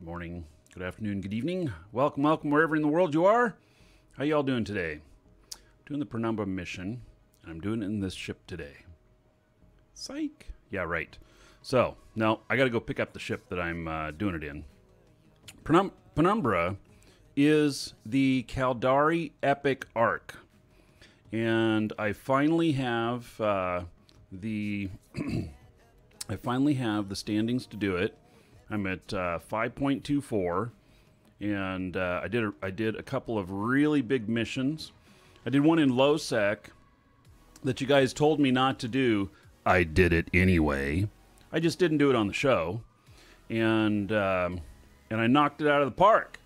Good morning, good afternoon, good evening. Welcome, welcome wherever in the world you are. How y'all doing today? Doing the Penumbra mission, and I'm doing it in this ship today. Psych. Yeah, right. So, now I got to go pick up the ship that I'm uh, doing it in. Penum- Penumbra is the Caldari Epic Arc. And I finally have uh, the I finally have the standings to do it. I'm at uh, 5.24, and uh, I did a, I did a couple of really big missions. I did one in low sec that you guys told me not to do. I did it anyway. I just didn't do it on the show, and um, and I knocked it out of the park.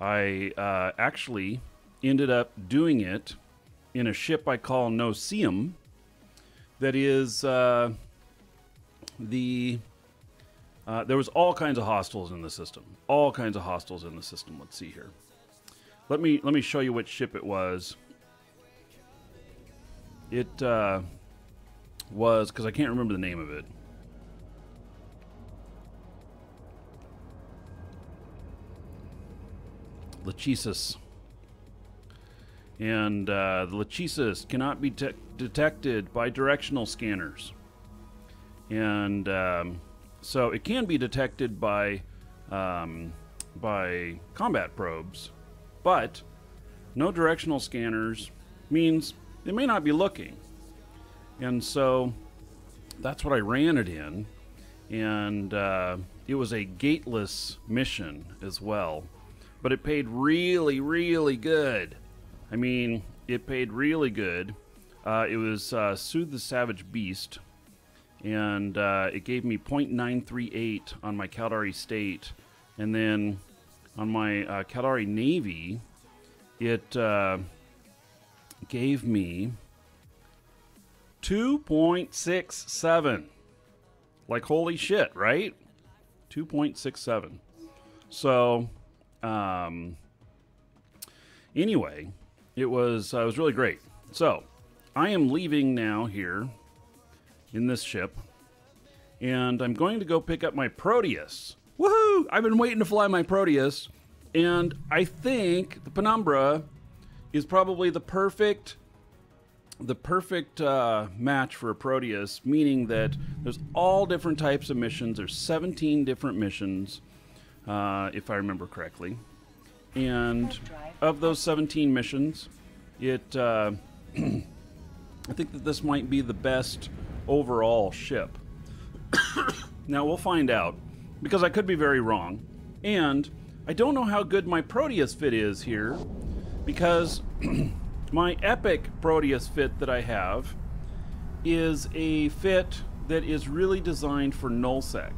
I uh, actually ended up doing it in a ship I call Noceum that is uh, the. Uh, there was all kinds of hostiles in the system. All kinds of hostiles in the system. Let's see here. Let me let me show you which ship it was. It uh, was because I can't remember the name of it. Lachesis. And uh, the Lachesis cannot be te- detected by directional scanners. And um, so it can be detected by, um, by combat probes, but no directional scanners means they may not be looking. And so that's what I ran it in. And uh, it was a gateless mission as well but it paid really, really good. I mean, it paid really good. Uh, it was uh, Soothe the Savage Beast, and uh, it gave me 0.938 on my Caldari State, and then on my uh, Caldari Navy, it uh, gave me 2.67. Like, holy shit, right? 2.67. So, um, anyway, it was uh, it was really great. So I am leaving now here in this ship, and I'm going to go pick up my Proteus. Woohoo! I've been waiting to fly my Proteus, and I think the Penumbra is probably the perfect the perfect uh, match for a Proteus, meaning that there's all different types of missions. There's 17 different missions uh, if I remember correctly. And of those 17 missions, it uh, I think that this might be the best overall ship. now we'll find out because I could be very wrong, and I don't know how good my Proteus fit is here because my epic Proteus fit that I have is a fit that is really designed for nullsec.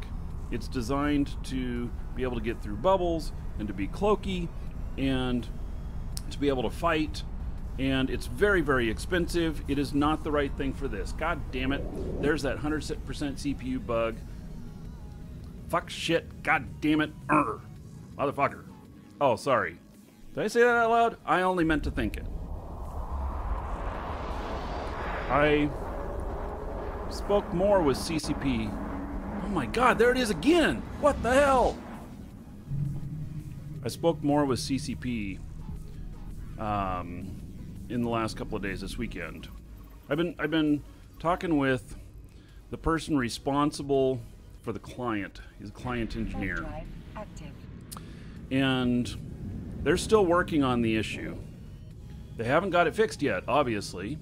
It's designed to be able to get through bubbles and to be cloaky and to be able to fight. And it's very, very expensive. It is not the right thing for this. God damn it. There's that 100% CPU bug. Fuck shit. God damn it. Urgh. Motherfucker. Oh, sorry. Did I say that out loud? I only meant to think it. I spoke more with CCP. Oh my god, there it is again! What the hell? I spoke more with CCP um, in the last couple of days this weekend. I've been I've been talking with the person responsible for the client. He's a client engineer, and they're still working on the issue. They haven't got it fixed yet, obviously.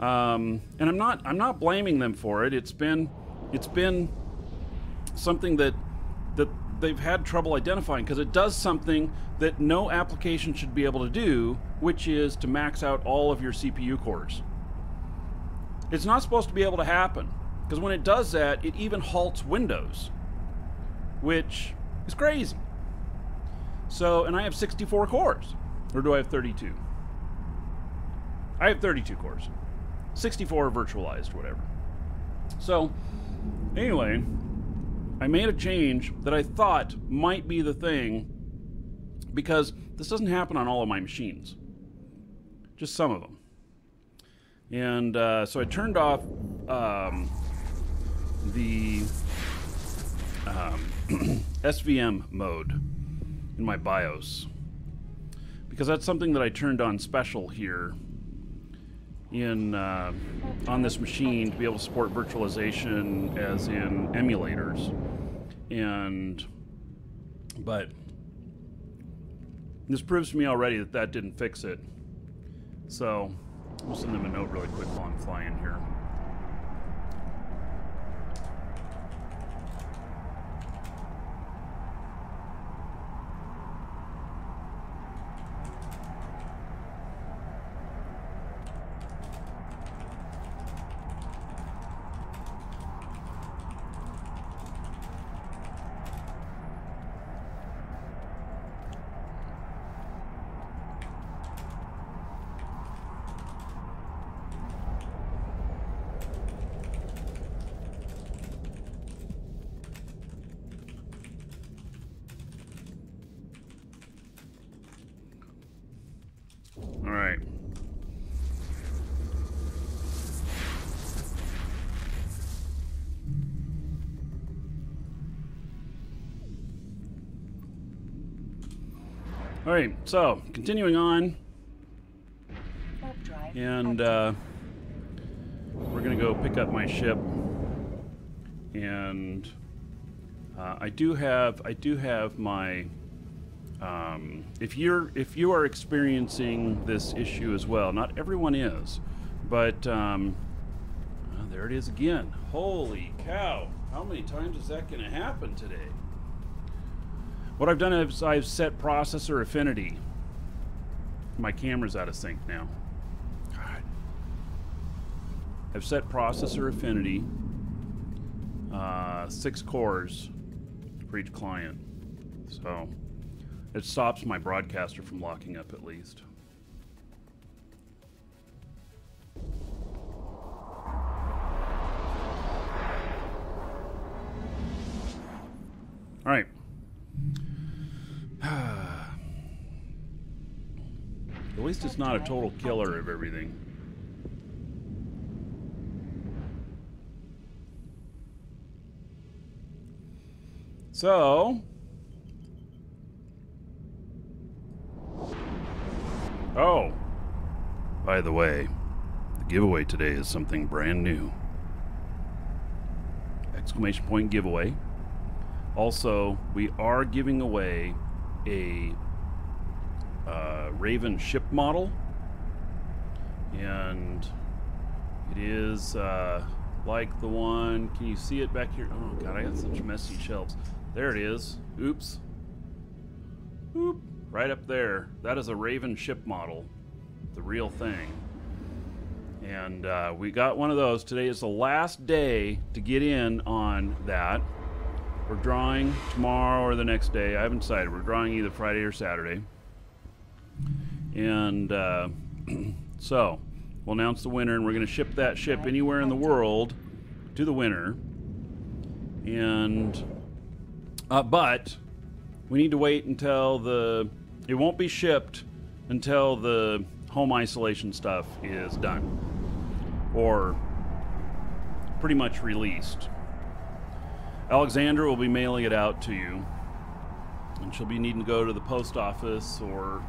Um, and I'm not I'm not blaming them for it. It's been it's been something that that they've had trouble identifying because it does something that no application should be able to do, which is to max out all of your CPU cores. It's not supposed to be able to happen because when it does that, it even halts Windows, which is crazy. So, and I have 64 cores, or do I have 32? I have 32 cores. 64 virtualized, whatever. So, anyway, I made a change that I thought might be the thing because this doesn't happen on all of my machines, just some of them. And uh, so I turned off um, the um, SVM mode in my BIOS. Because that's something that I turned on special here in uh, on this machine to be able to support virtualization as in emulators. And but this proves to me already that that didn't fix it. So I'll send them a note really quick while I'm flying here All right. All right, so continuing on, and uh, we're gonna go pick up my ship, and uh, I do have I do have my um, if you're if you are experiencing this issue as well, not everyone is, but um, oh, there it is again. Holy cow! How many times is that going to happen today? What I've done is I've set processor affinity. My camera's out of sync now. God. I've set processor affinity. Uh, six cores for each client. So. It stops my broadcaster from locking up at least. All right. At least it's not a total killer of everything. So, Oh, by the way, the giveaway today is something brand new. Exclamation point giveaway. Also, we are giving away a uh, Raven ship model, and it is uh, like the one. Can you see it back here? Oh god, I got such messy shelves. There it is. Oops. Oop right up there, that is a Raven ship model, the real thing. And uh, we got one of those. Today is the last day to get in on that. We're drawing tomorrow or the next day. I haven't decided. We're drawing either Friday or Saturday. And uh, so we'll announce the winner, and we're going to ship that ship anywhere in the world to the winner. And uh, but we need to wait until the it won't be shipped until the home isolation stuff is done or pretty much released. Alexandra will be mailing it out to you, and she'll be needing to go to the post office or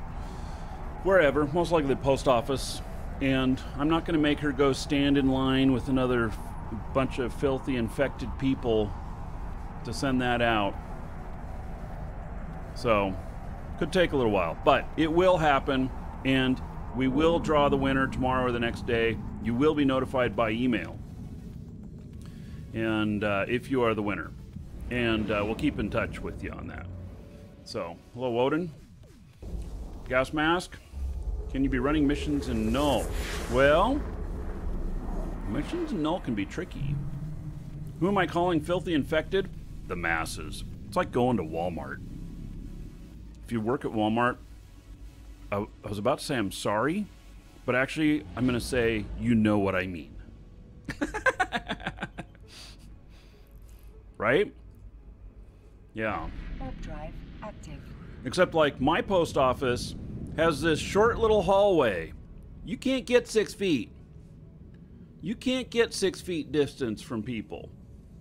wherever, most likely the post office. And I'm not going to make her go stand in line with another bunch of filthy, infected people to send that out. So, could take a little while, but it will happen, and we will draw the winner tomorrow or the next day. You will be notified by email, and uh, if you are the winner, and uh, we'll keep in touch with you on that. So, hello, Woden. Gas mask. Can you be running missions in null? Well, missions in null can be tricky. Who am I calling filthy infected? The masses. It's like going to Walmart if you work at Walmart, I, I was about to say I'm sorry, but actually I'm going to say you know what I mean. right? Yeah. drive active. Except like my post office has this short little hallway. You can't get six feet. You can't get six feet distance from people.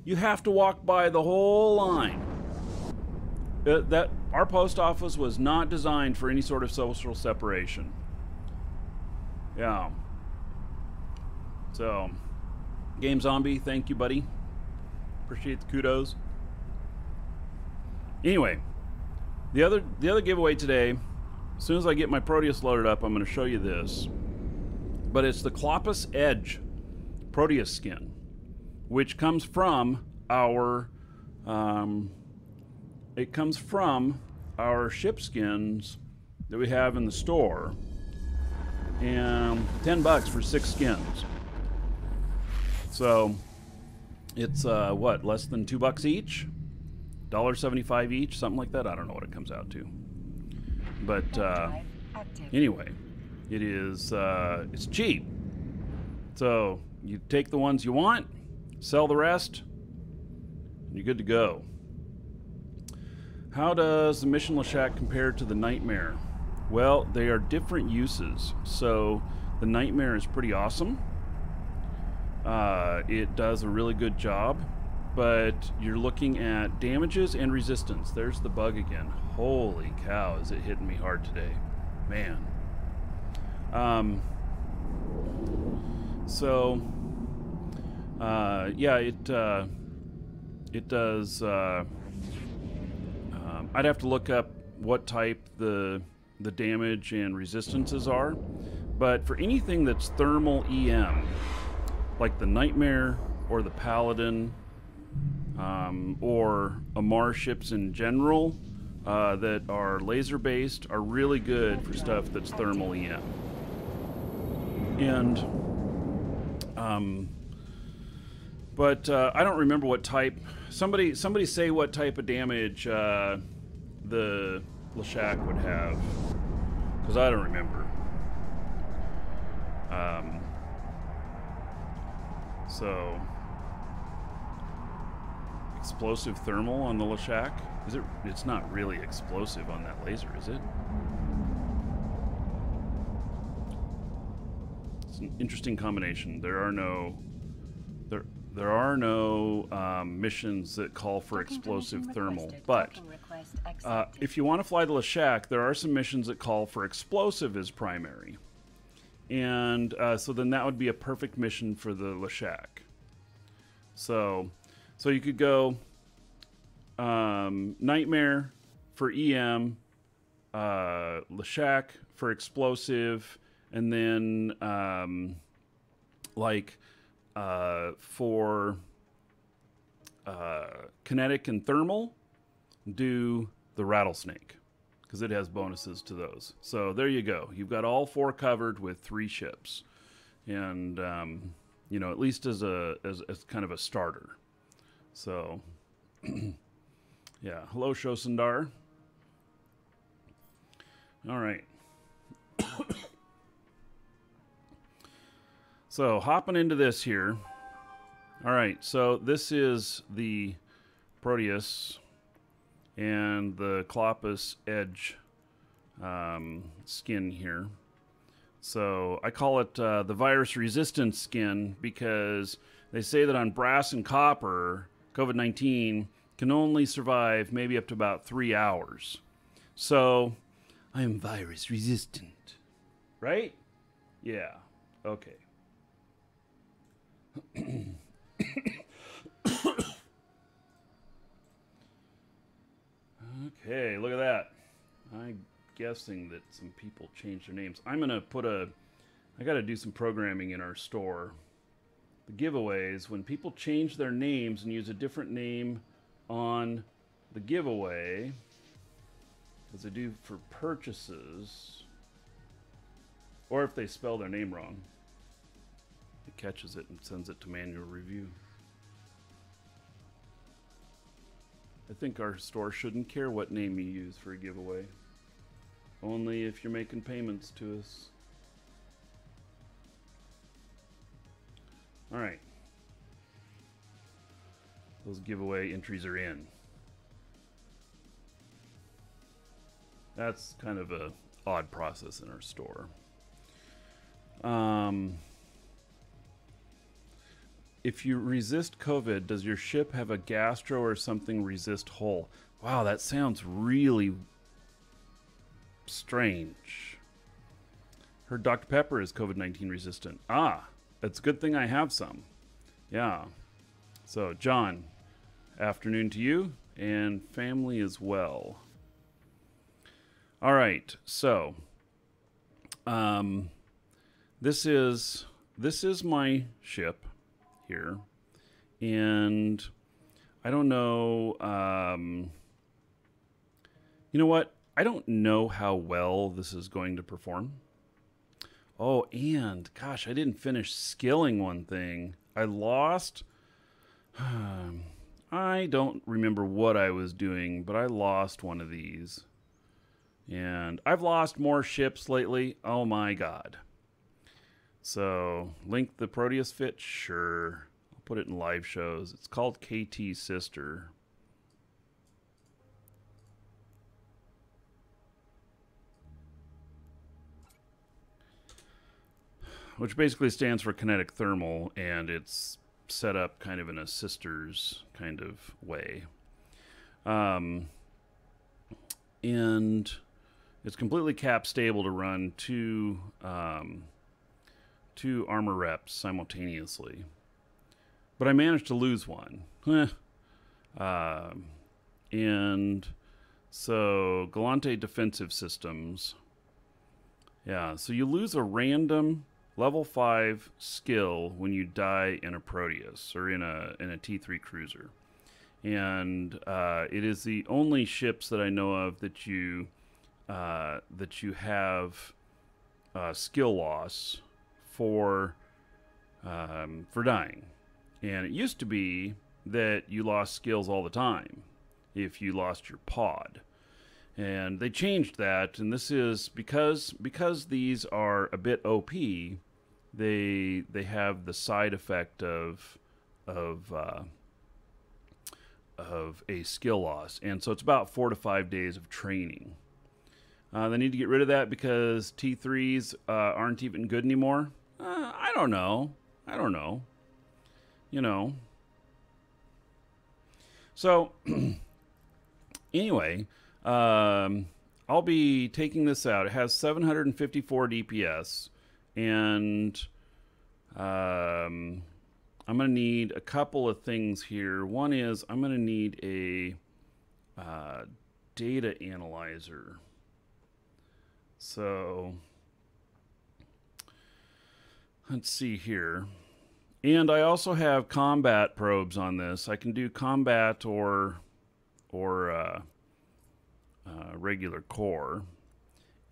You have to walk by the whole line. Uh, that our post office was not designed for any sort of social separation. Yeah. So, Game Zombie, thank you, buddy. Appreciate the kudos. Anyway, the other the other giveaway today, as soon as I get my Proteus loaded up, I'm going to show you this. But it's the Kopis Edge Proteus skin, which comes from our um, it comes from our ship skins that we have in the store. And 10 bucks for six skins. So it's uh, what, less than two bucks each? $1.75 each, something like that. I don't know what it comes out to. But uh, anyway, it is uh, it's cheap. So you take the ones you want, sell the rest, and you're good to go. How does the Mission Leshak compare to the Nightmare? Well, they are different uses. So the Nightmare is pretty awesome. Uh, it does a really good job, but you're looking at damages and resistance. There's the bug again. Holy cow, is it hitting me hard today. Man. Um, so, uh, yeah, it, uh, it does... Uh, I'd have to look up what type the the damage and resistances are, but for anything that's thermal EM, like the Nightmare or the Paladin, um, or Amarr ships in general uh, that are laser based, are really good for stuff that's thermal EM. And um, but uh, I don't remember what type. Somebody, somebody say what type of damage uh, the Leshak would have, because I don't remember. Um, so, explosive thermal on the Leshak. Is it? It's not really explosive on that laser, is it? It's an interesting combination. There are no there there are no um, missions that call for explosive thermal, but uh, if you want to fly the Leshak, there are some missions that call for explosive as primary. And uh, so then that would be a perfect mission for the Leshak. So, so you could go um, Nightmare for EM, uh, Leshak for explosive, and then um, like uh, for uh, kinetic and thermal, do the rattlesnake because it has bonuses to those. So there you go. You've got all four covered with three ships, and um, you know at least as a as, as kind of a starter. So yeah, hello Shosundar. All right. so hopping into this here. All right, so this is the Proteus and the Kopis edge um, skin here. So I call it uh, the virus resistant skin because they say that on brass and copper, COVID 19 can only survive maybe up to about three hours. So I am virus resistant. Right? Yeah. Okay. Okay, look at that. I'm guessing that some people changed their names. I'm going to put a... I got to do some programming in our store. The giveaways, when people change their names and use a different name on the giveaway, as they do for purchases, or if they spell their name wrong, it catches it and sends it to manual review. I think our store shouldn't care what name you use for a giveaway. Only if you're making payments to us. Alright. Those giveaway entries are in. That's kind of a odd process in our store. Um, if you resist COVID, does your ship have a gastro or something resist hull? Wow, that sounds really strange. Heard Dr. Pepper is COVID 19 resistant. Ah, it's a good thing I have some. Yeah. So, John, afternoon to you and family as well. All right. So, um, this is this is my ship here, and I don't know. Um, you know what? I don't know how well this is going to perform. Oh, and gosh, I didn't finish skilling one thing. I lost. I don't remember what I was doing, but I lost one of these. And I've lost more ships lately. Oh my god. So, link the Proteus fit? Sure. I'll put it in live shows. It's called KT Sister. Which basically stands for kinetic thermal, and it's set up kind of in a sisters kind of way. Um, and it's completely cap stable to run two um, two armor reps simultaneously. But I managed to lose one. uh, and so Gallente defensive systems. Yeah, so you lose a random level 5 skill when you die in a Proteus or in a in a T3 cruiser. And uh, it is the only ships that I know of that you uh, that you have uh, skill loss for um, for dying. And it used to be that you lost skills all the time if you lost your pod and they changed that and this is because because these are a bit op they they have the side effect of of uh, of a skill loss. And so it's about four to five days of training. Uh, they need to get rid of that because t3s uh, aren't even good anymore? Uh, i don't know. I don't know. You know. So anyway um, I'll be taking this out. It has 754 DPS, and um, I'm going to need a couple of things here. One is I'm going to need a uh, data analyzer. So let's see here. And I also have combat probes on this. I can do combat or or uh, uh, regular core.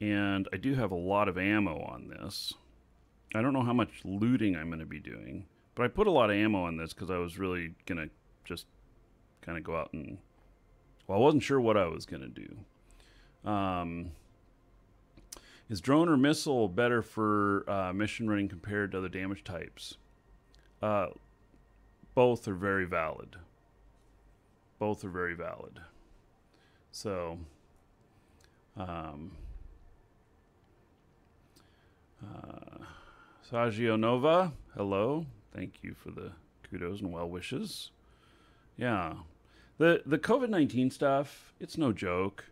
And I do have a lot of ammo on this. I don't know how much looting I'm going to be doing, but I put a lot of ammo on this because I was really going to just kind of go out and. Well, I wasn't sure what I was going to do. Um, is drone or missile better for uh, mission running compared to other damage types? Uh, both are very valid. Both are very valid. So, um, uh, Saggio Nova, hello. Thank you for the kudos and well wishes. Yeah. The the COVID nineteen stuff, it's no joke.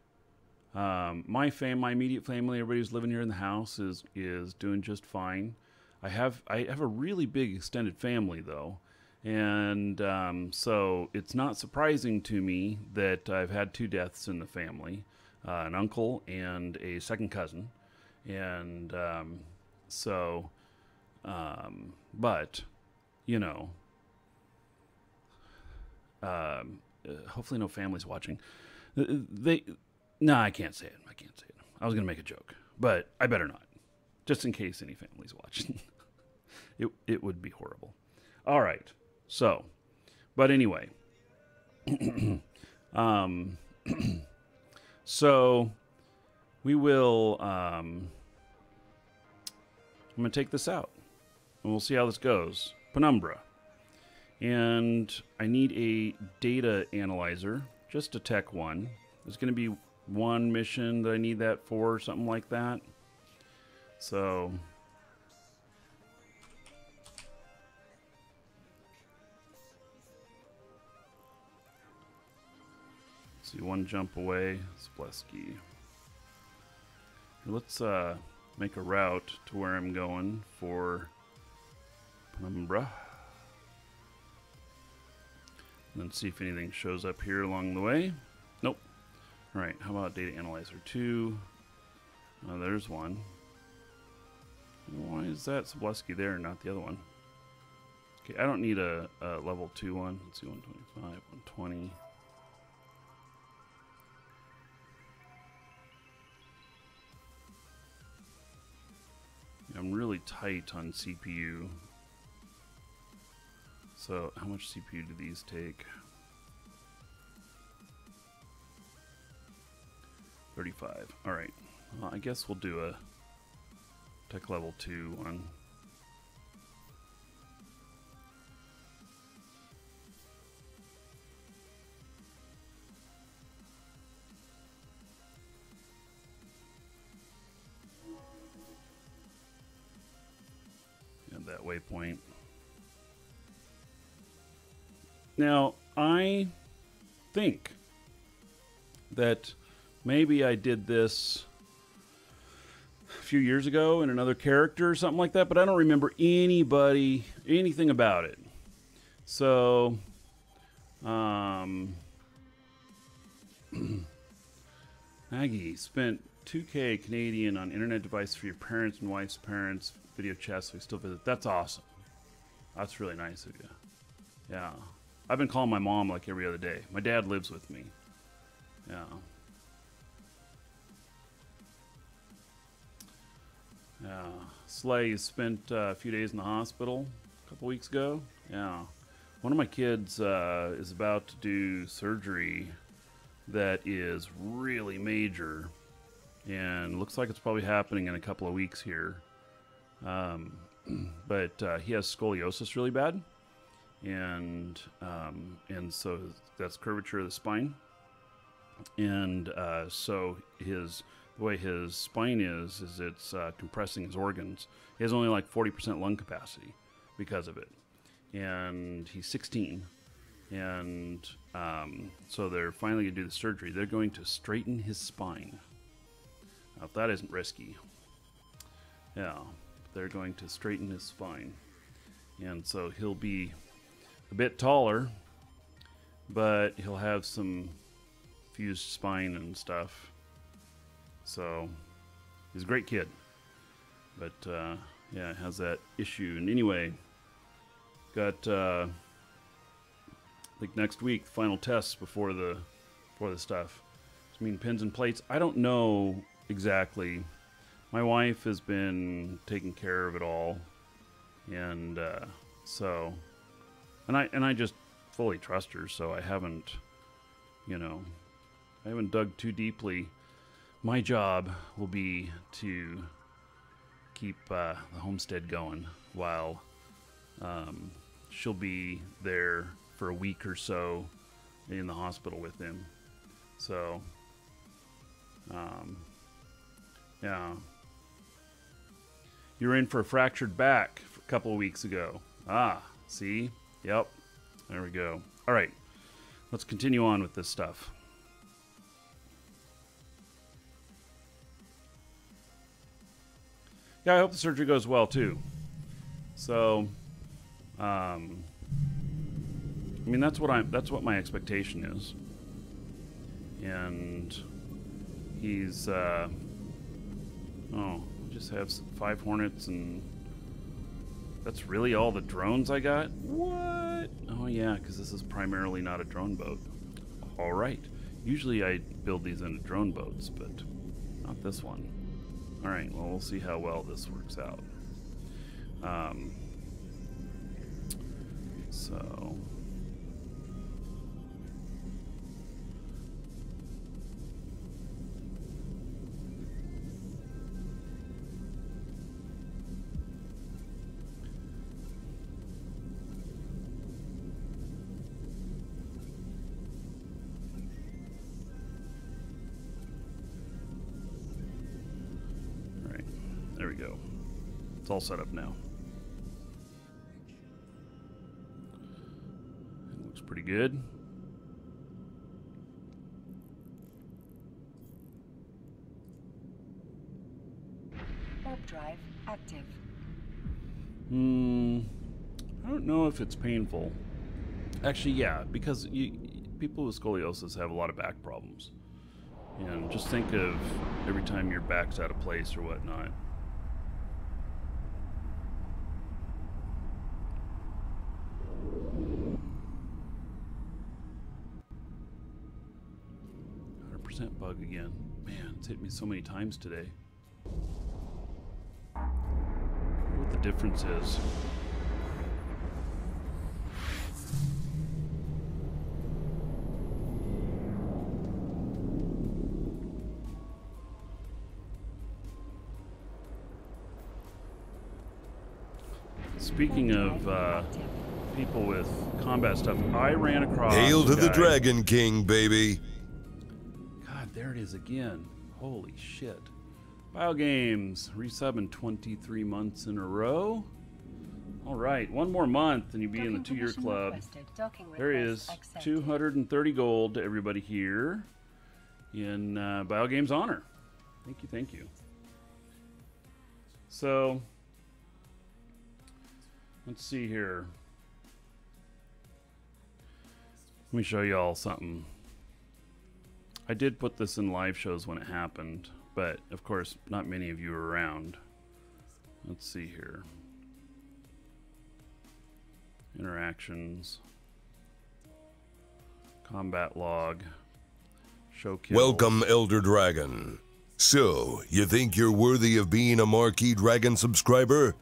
Um, my fam, my immediate family, everybody who's living here in the house is is doing just fine. I have I have a really big extended family though, and um, so it's not surprising to me that I've had two deaths in the family, uh, an uncle and a second cousin, and um, so, um, but you know, um, uh, hopefully no families watching. Uh, they, no, I can't say it. I can't say it. I was gonna make a joke, but I better not, just in case any families watching. it it would be horrible. All right, so, but anyway, um, so we will. Um, I'm going to take this out and we'll see how this goes. Penumbra. And I need a data analyzer, just a tech one. There's going to be one mission that I need that for, or something like that. So see, one jump away. Spleski. Let's uh, make a route to where I'm going for Penumbra. And then see if anything shows up here along the way. Nope. All right, how about Data Analyzer 2? Oh, uh, there's one. Why is that Zableski there and not the other one? Okay, I don't need a, a level 2 one. Let's see, 125, 120. I'm really tight on CPU. So, how much CPU do these take? 35. Alright. Well, I guess we'll do a tech level 2 one. And that waypoint. Now, I think that maybe I did this a few years ago in another character or something like that, but I don't remember anybody, anything about it. So, um, Maggie spent 2K Canadian on internet device for your parents and wife's parents. Video chat, so we still visit. That's awesome. That's really nice of you. Yeah. I've been calling my mom like every other day. My dad lives with me. Yeah. Yeah. Slay spent uh, a few days in the hospital a couple weeks ago. Yeah. One of my kids uh, is about to do surgery that is really major and looks like it's probably happening in a couple of weeks here. Um, but uh, he has scoliosis really bad, and um, and so that's curvature of the spine, and uh, so his the way his spine is is it's uh, compressing his organs. He has only like 40% lung capacity because of it, and he's 16, and um, so they're finally to do the surgery. They're going to straighten his spine. Now, if that isn't risky, yeah, they're going to straighten his spine, and so he'll be a bit taller, but he'll have some fused spine and stuff. So he's a great kid, but uh, yeah, has that issue. And anyway, got uh, I think next week final tests before the before the stuff. I mean pins and plates. I don't know exactly. My wife has been taking care of it all, and uh, so, and I and I just fully trust her. So I haven't, you know, I haven't dug too deeply. My job will be to keep uh, the homestead going while um, she'll be there for a week or so in the hospital with him. So, um, yeah. You were in for a fractured back a couple weeks ago. Ah, see? Yep. There we go. All right. Let's continue on with this stuff. Yeah, I hope the surgery goes well too. So, um, I mean that's what I'm. That's what my expectation is. And he's. Uh, oh, just have five Hornets and. That's really all the drones I got? What? Oh yeah, because this is primarily not a drone boat. All right. Usually I build these into drone boats, but not this one. All right. Well, we'll see how well this works out. Um, so. It's all set up now. It looks pretty good. Warp drive active. Hmm. I don't know if it's painful. Actually, yeah, because you, people with scoliosis have a lot of back problems. And just think of every time your back's out of place or whatnot. Percent bug again. Man, it's hit me so many times today. What the difference is. Speaking of uh, people with combat stuff, I ran across. Hail to a the Dragon King, baby. There it is again. Holy shit. Biogames, resubbing 23 months in a row. All right, one more month and you'll be in the two year club. Docking There is accepted. 230 gold to everybody here in uh, Biogames Honor. Thank you, thank you. So, let's see here. Let me show you all something. I did put this in live shows when it happened, but of course, not many of you were around. Let's see here. Interactions. Combat log. Show kills. Welcome, Elder Dragon. So, you think you're worthy of being a Markee Dragon subscriber?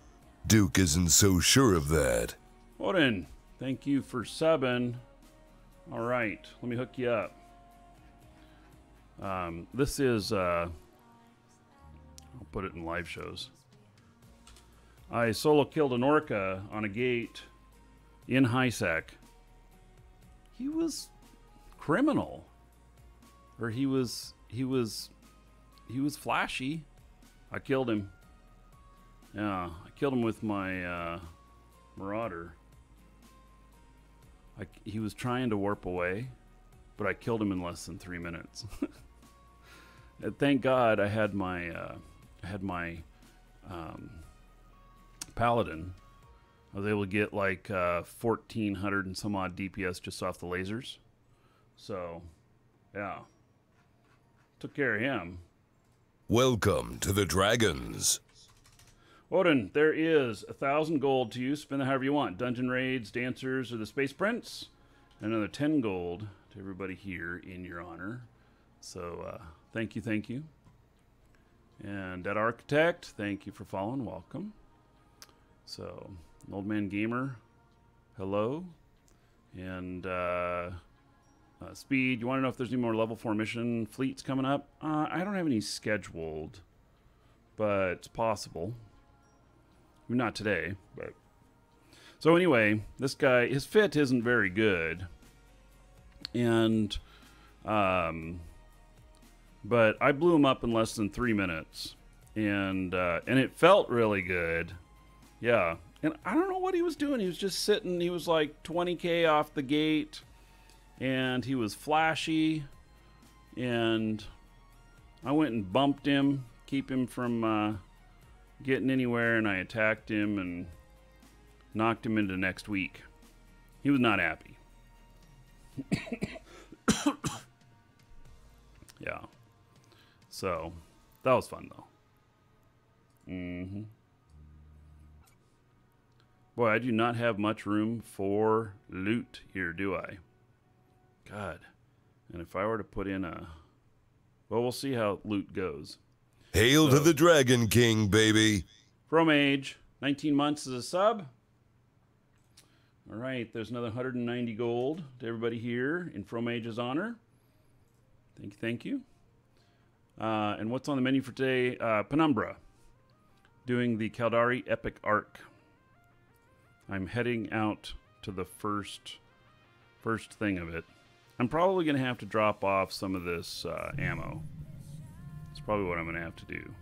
Duke isn't so sure of that. Odin, thank you for subbing. All right, let me hook you up. Um, this is, uh, I'll put it in live shows. I solo killed an orca on a gate in high sec. He was criminal, or he was he was he was flashy. I killed him. Yeah, I killed him with my uh, marauder. I, he was trying to warp away, but I killed him in less than three minutes. And thank God I had my uh, I had my um, paladin. I was able to get like uh, fourteen hundred and some odd DPS just off the lasers. So, yeah, took care of him. Welcome to the Dragons. Odin, there is a thousand gold to you. Spend it however you want. Dungeon raids, dancers, or the Space Prince. Another ten gold to everybody here in your honor. So uh, thank you, thank you. And that architect, thank you for following. Welcome. So, old man gamer, hello. And uh, uh, speed. You want to know if there's any more level four mission fleets coming up? Uh, I don't have any scheduled, but it's possible. Not today, but so anyway, this guy his fit isn't very good, and um, but I blew him up in less than three minutes, and uh, and it felt really good, yeah. And I don't know what he was doing. He was just sitting. He was like 20k off the gate, and he was flashy, and I went and bumped him, keep him from. Uh, getting anywhere and I attacked him and knocked him into next week. He was not happy. yeah. So, that was fun though. Mhm. Boy, I do not have much room for loot here, do I? God. And if I were to put in a well, we'll see how loot goes. Hail to the Dragon King, baby. From age, 19 months as a sub. All right, there's another 190 gold to everybody here in From Age's honor. Thank you, thank you. Uh, and what's on the menu for today? Uh, Penumbra, doing the Caldari Epic Arc. I'm heading out to the first first thing of it. I'm probably going to have to drop off some of this uh, ammo. It's probably what I'm going to have to do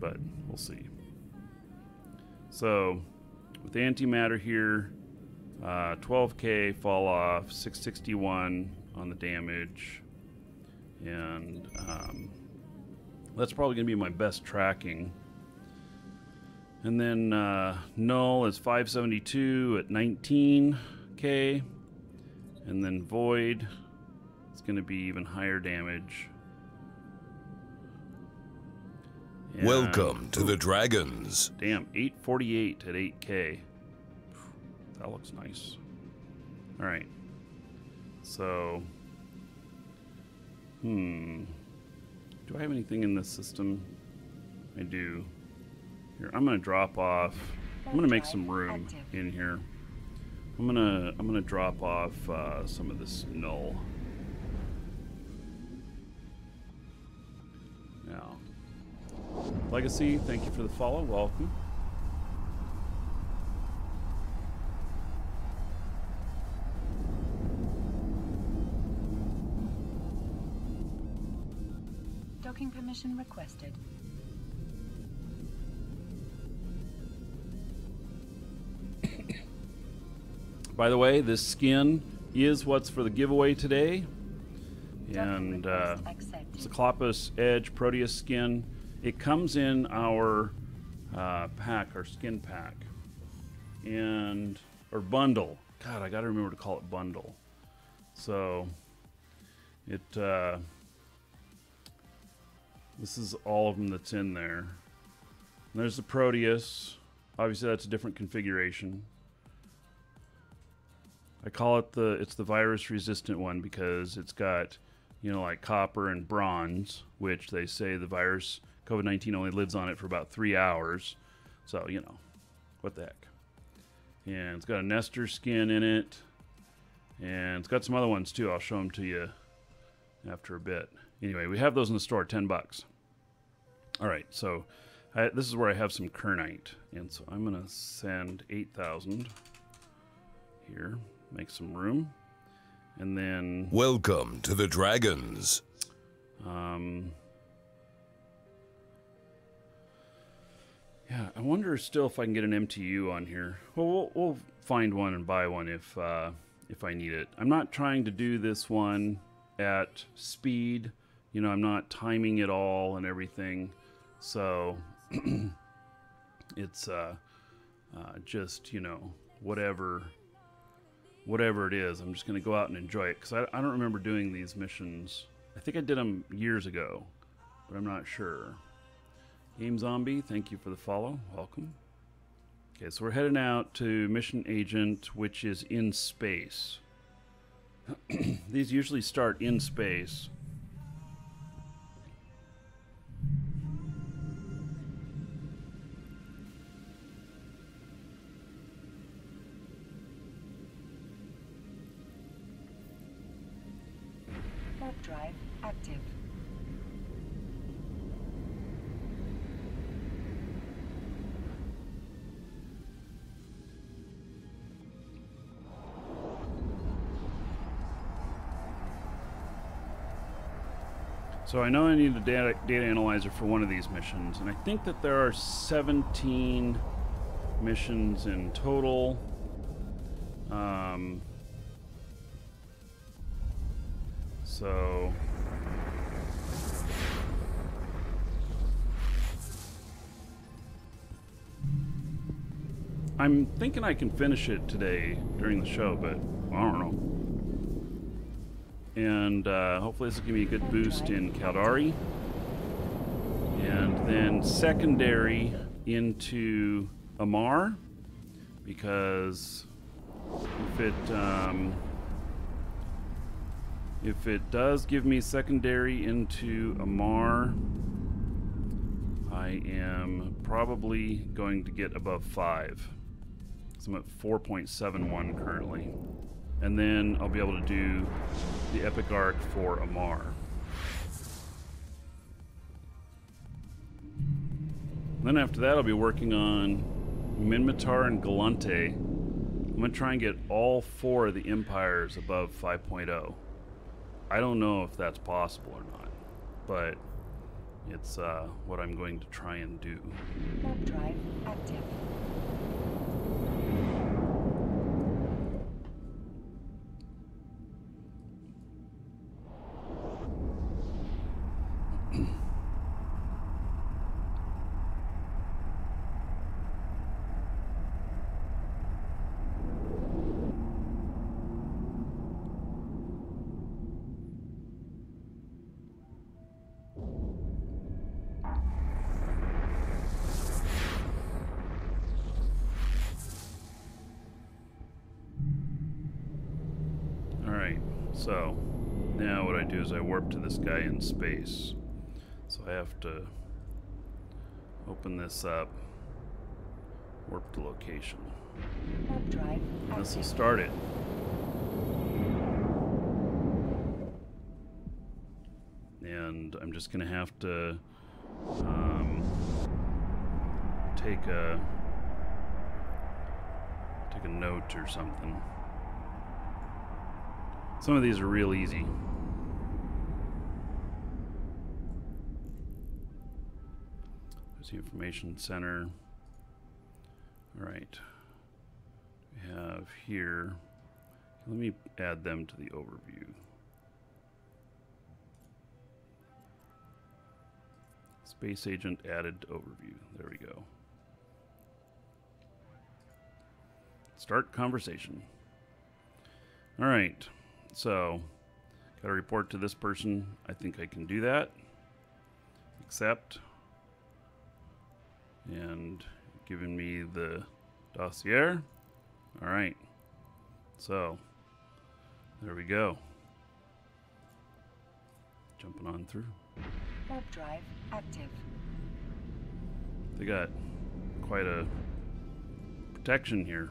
but we'll see. So, with antimatter here, uh, 12k fall off, 661 on the damage, and um, That's probably going to be my best tracking. And then uh, null is 572 at 19k. And then void is going to be even higher damage. And- Welcome to the Dragons. Damn, 848 at 8k. That looks nice. All right. So, hmm. Do I have anything in this system? I do. Here, I'm gonna drop off. I'm gonna make some room in here. I'm gonna I'm gonna drop off uh, some of this null. Now, Legacy, thank you for the follow. Welcome. Permission requested. By the way, this skin is what's for the giveaway today. And uh. Kopis Edge Proteus skin. It comes in our uh, pack, our skin pack, and or bundle. God, I got to remember to call it bundle. So it uh, this is all of them that's in there. And there's the Proteus. Obviously, that's a different configuration. I call it the it's the virus resistant one because it's got you know like copper and bronze, which they say the virus COVID nineteen only lives on it for about three hours. So you know, what the heck? And it's got a Nestor skin in it, and it's got some other ones too. I'll show them to you after a bit. Anyway, we have those in the store, ten bucks. All right, so I, this is where I have some kernite, and so I'm gonna send eight thousand here, make some room, and then Welcome to the Dragons. um, yeah, I wonder still if I can get an MTU on here. Well, we'll, we'll find one and buy one if uh, if I need it. I'm not trying to do this one at speed. You know, I'm not timing it all and everything. So it's uh, uh, just you know whatever whatever it is. I'm just gonna go out and enjoy it because I, I don't remember doing these missions. I think I did them years ago, but I'm not sure. Game Zombie, thank you for the follow. Welcome. Okay, so we're heading out to Mission Agent, which is in space. These usually start in space. So I know I need a data, data analyzer for one of these missions, and I think that there are 17 missions in total. Um, so I'm thinking I can finish it today during the show, but I don't know and uh, hopefully this will give me a good boost in Caldari. And then secondary into Amarr, because if it um, if it does give me secondary into Amarr, I am probably going to get above five. So I'm at 4.71 currently and then I'll be able to do the epic arc for Amarr. Then after that, I'll be working on Minmatar and Gallente. I'm gonna try and get all four of the empires above 5.0. I don't know if that's possible or not, but it's uh, what I'm going to try and do. Drive active. Warp to this guy in space. So I have to open this up, warp to location. Drive This will start it. And I'm just gonna have to um, take a take a note or something. Some of these are real easy. The information center. All right we have here. Let me add them to the overview. Space agent added to overview. There we go. Start conversation. All right. So, got to report to this person. I think I can do that. Accept. And giving me the dossier. All right. So, there we go. Jumping on through. Warp drive active. They got quite a protection here.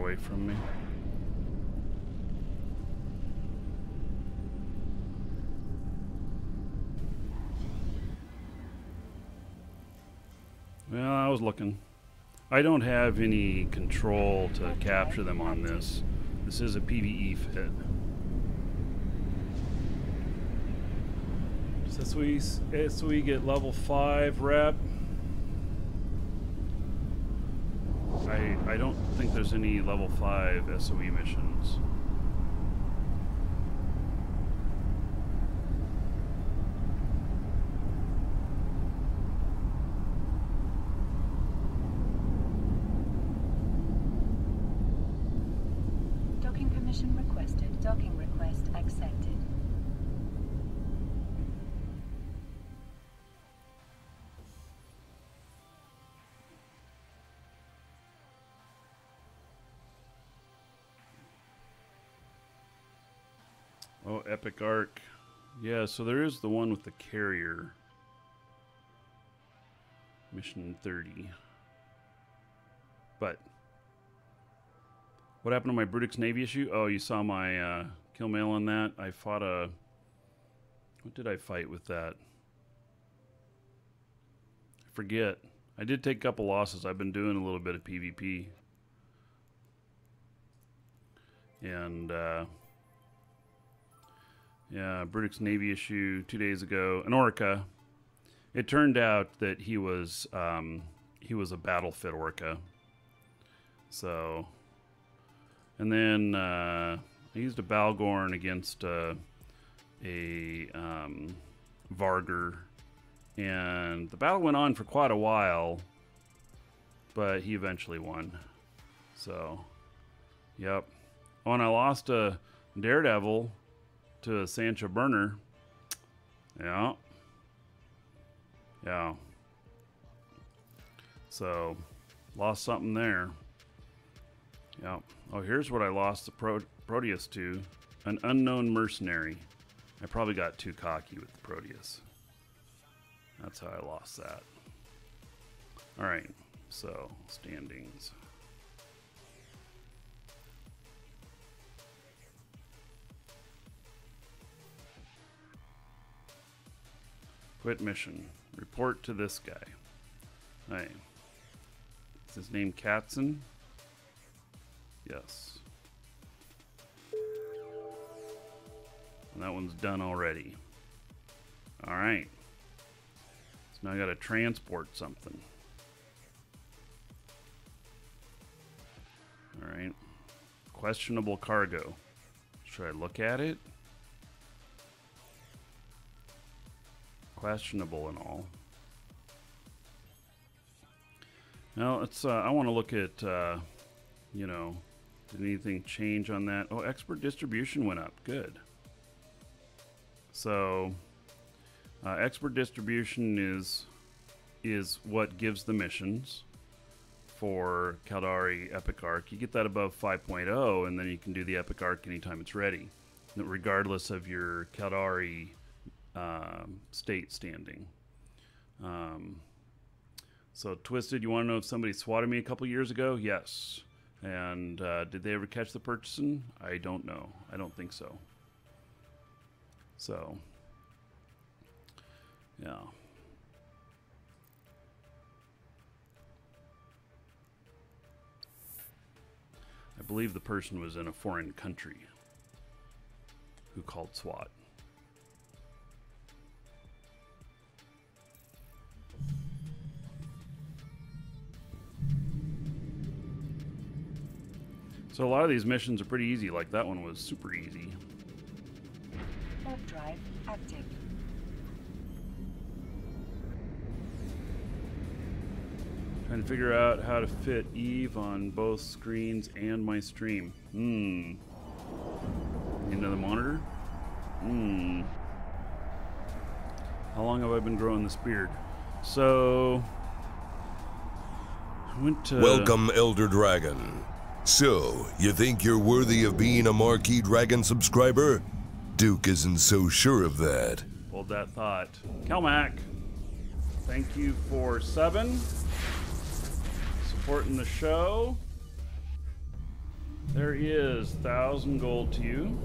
Away from me. Well, I was looking. I don't have any control to capture them on this. This is a PvE fit. So we, so we get level 5 rep. I, don't think there's any level 5 SOE missions. Epic Arc. Yeah, so there is the one with the carrier. Mission 30. But what happened to my Brutix Navy issue? Oh, you saw my uh, kill mail on that. I fought a. What did I fight with that? I forget. I did take a couple losses. I've been doing a little bit of PvP. And, uh, yeah, Brutix Navy issue two days ago. An Orca. It turned out that he was um, he was a battle fit Orca. So, and then uh, I used a Bhaalgorn against uh, a um, Vargur, and the battle went on for quite a while, but he eventually won. So, yep. Oh, and I lost a Daredevil to a Sansha Burner. Yeah. Yeah. So, lost something there. Yeah. Oh, here's what I lost the Pro- Proteus to an unknown mercenary. I probably got too cocky with the Proteus. That's how I lost that. All right. So, standings. Quit mission. Report to this guy. Hey. Is his name Katzen? Yes. And that one's done already. All right. So now I got to transport something. All right. Questionable cargo. Should I look at it? Questionable and all. Now, it's, uh, I want to look at, uh, you know, did anything change on that? Oh, expert distribution went up. Good. So, uh, expert distribution is is what gives the missions for Caldari Epic Arc. You get that above 5.0, and then you can do the Epic Arc anytime it's ready, regardless of your Caldari um, state standing. Um, so, Twisted, you want to know if somebody swatted me a couple years ago? Yes. And uh, did they ever catch the purchasing? I don't know. I don't think so. So, yeah. I believe the person was in a foreign country who called SWAT. So a lot of these missions are pretty easy, like that one was super easy. Warp drive active. Trying to figure out how to fit Eve on both screens and my stream. Hmm. Need another monitor? Hmm. How long have I been growing this beard? So. I went to. Welcome, Elder Dragon. So, you think you're worthy of being a Markee Dragon subscriber? Duke isn't so sure of that. Hold that thought. Kelmac, thank you for seven. Supporting the show. There is thousand gold to you.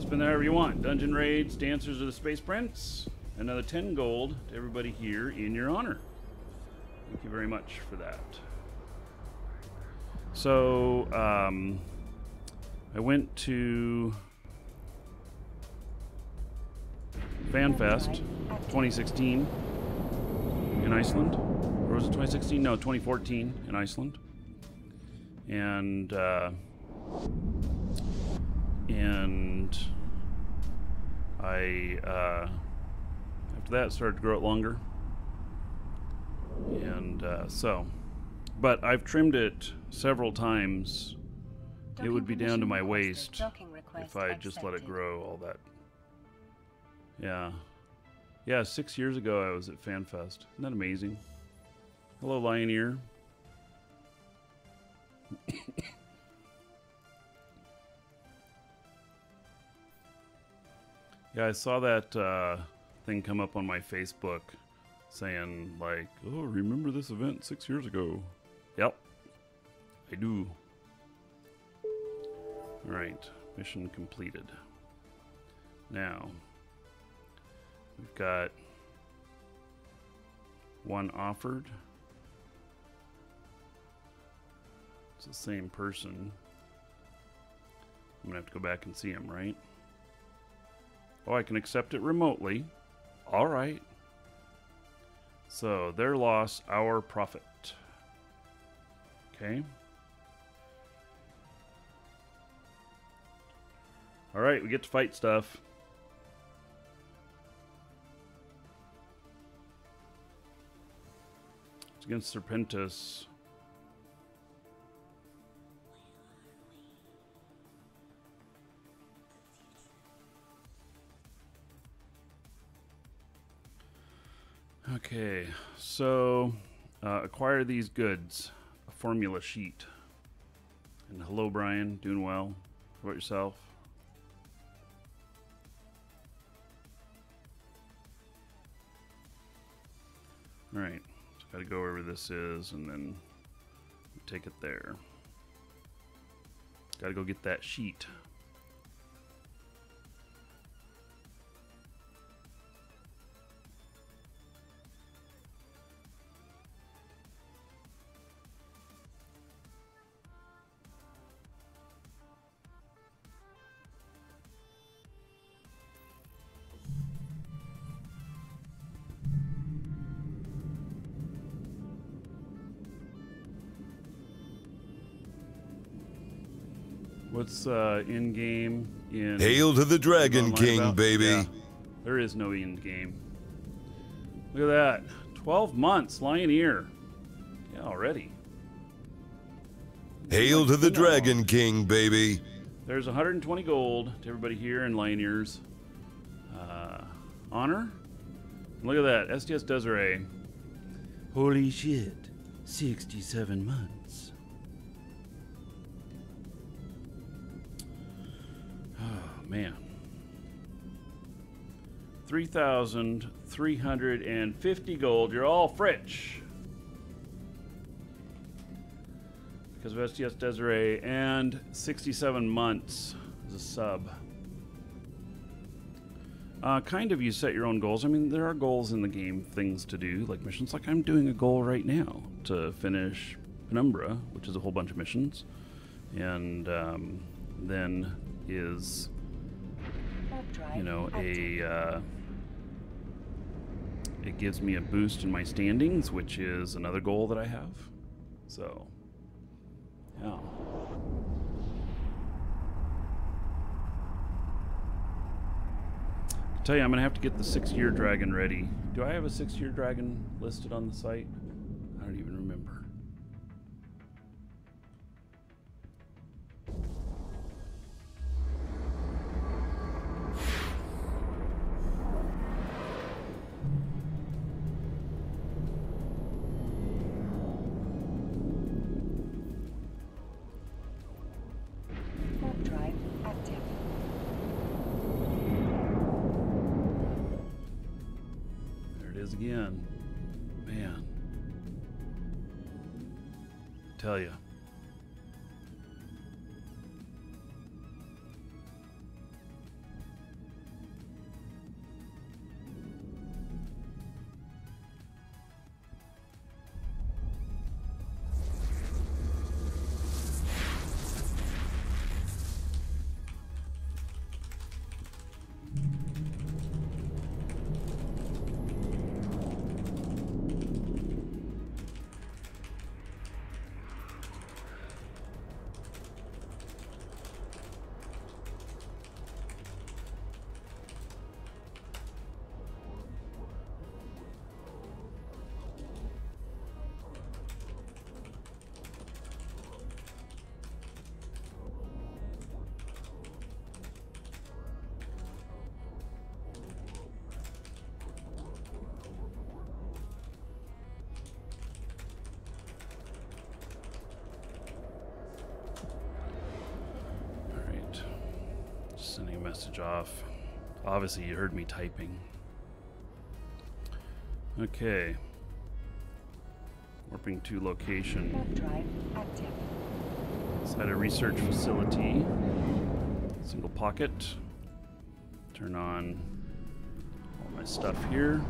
Spend that however you want. Dungeon raids, dancers of the Space Prince. Another 10 gold to everybody here in your honor. Thank you very much for that. So, um, I went to FanFest 2016 in Iceland. Or was it 2016? No, 2014 in Iceland. And, uh, and I, uh, after that, started to grow it longer. And uh, so, but I've trimmed it several times. it would be down to my waist if I just let it grow all that. Yeah. Yeah, six years ago I was at FanFest. Isn't that amazing? Hello, Lioneer. yeah, I saw that uh, thing come up on my Facebook saying, like, oh, remember this event six years ago? Yep, I do. All right, mission completed. Now, we've got one offered. It's the same person. I'm gonna have to go back and see him, right? Oh, I can accept it remotely. All right. So their loss, our profit. Okay. All right, we get to fight stuff. It's against Serpentis. Okay, so uh, acquire these goods. A formula sheet. And hello, Brian. Doing well. How about yourself? All right, so got to go wherever this is and then take it there. Got to go get that sheet. What's uh, in game in Hail to the Dragon King, about? baby. Yeah, there is no end game. Look at that. 12 months, Lioneer. Yeah, already. Hail to the No. Dragon King, baby. There's 120 gold to everybody here in Lioneer's uh, honor. And look at that, STS Desiree. Holy shit, 67 months. Man. 3,350 gold. You're all Fritch. Because of STS Desiree and 67 months as a sub. Uh, kind of you set your own goals. I mean, there are goals in the game, things to do, like missions. Like I'm doing a goal right now to finish Penumbra, which is a whole bunch of missions. And um, then is you know a uh, it gives me a boost in my standings which is another goal that i have. So yeah. I tell you i'm gonna have to get the six year dragon ready. Do i have a six year dragon listed on the site Tell you. Sending a message off. Obviously, you heard me typing. Okay. Warping to location. Inside a research facility. Single pocket. Turn on all my stuff here.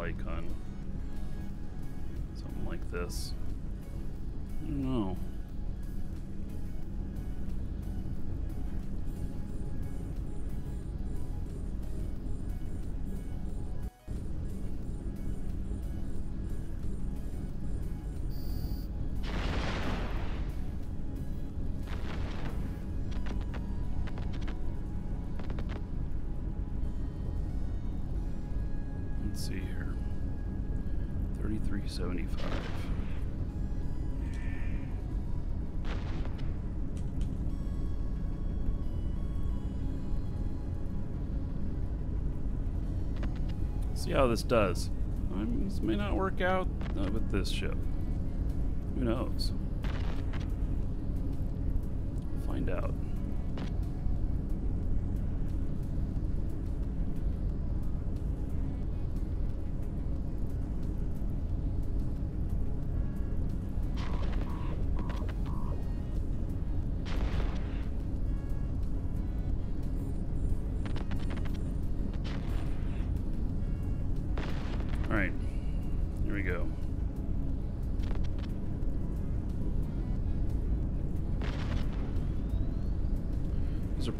Loot is like on something like this. See how this does. I mean, this may not work out uh, with this ship. Who knows?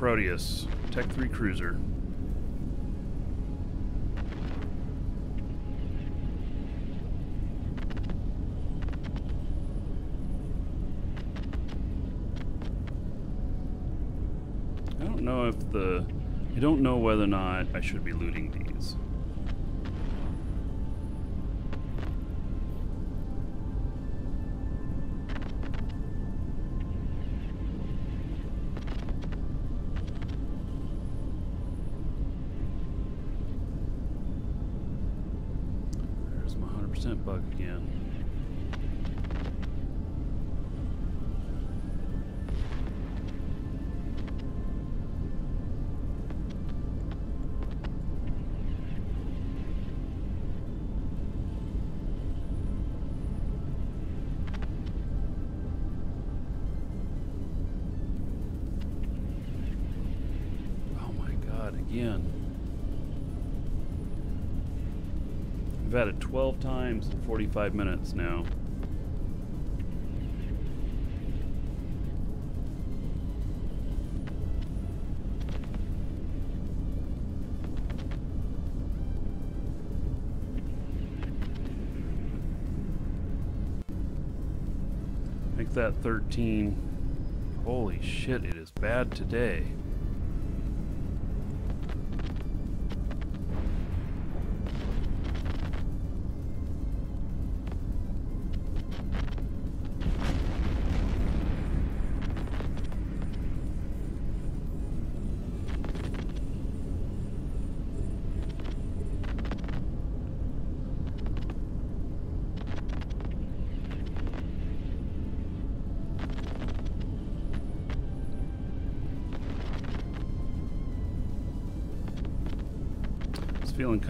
Proteus, Tech 3 Cruiser. I don't know if the... I don't know whether or not I should be looting these. 12 times in 45 minutes now. Make that 13. Holy shit, it is bad today.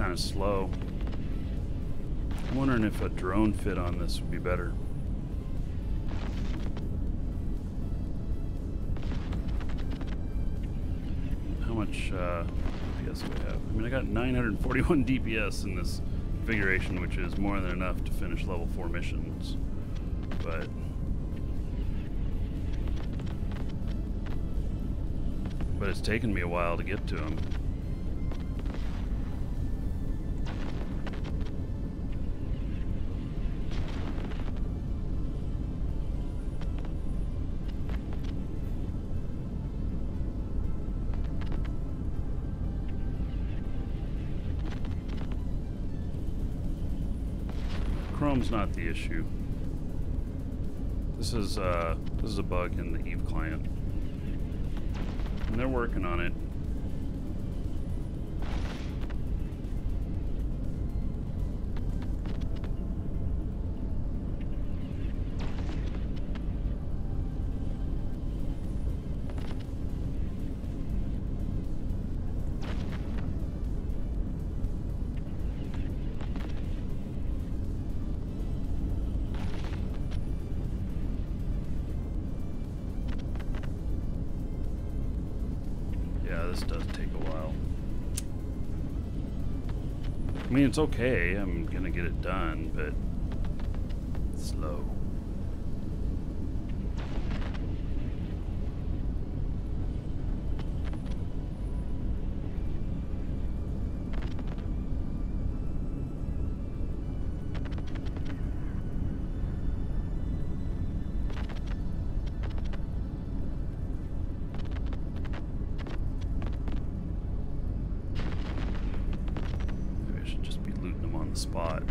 Kind of slow. I'm wondering if a drone fit on this would be better. How much uh, DPS do I have? I mean, I got 941 DPS in this configuration, which is more than enough to finish level 4 missions. But but it's taken me a while to get to him. Chrome's not the issue. This is uh, this is a bug in the Eve client, and they're working on it. It's okay. I'm gonna get it done, but it's slow. Maybe I should just be looting them on the spot.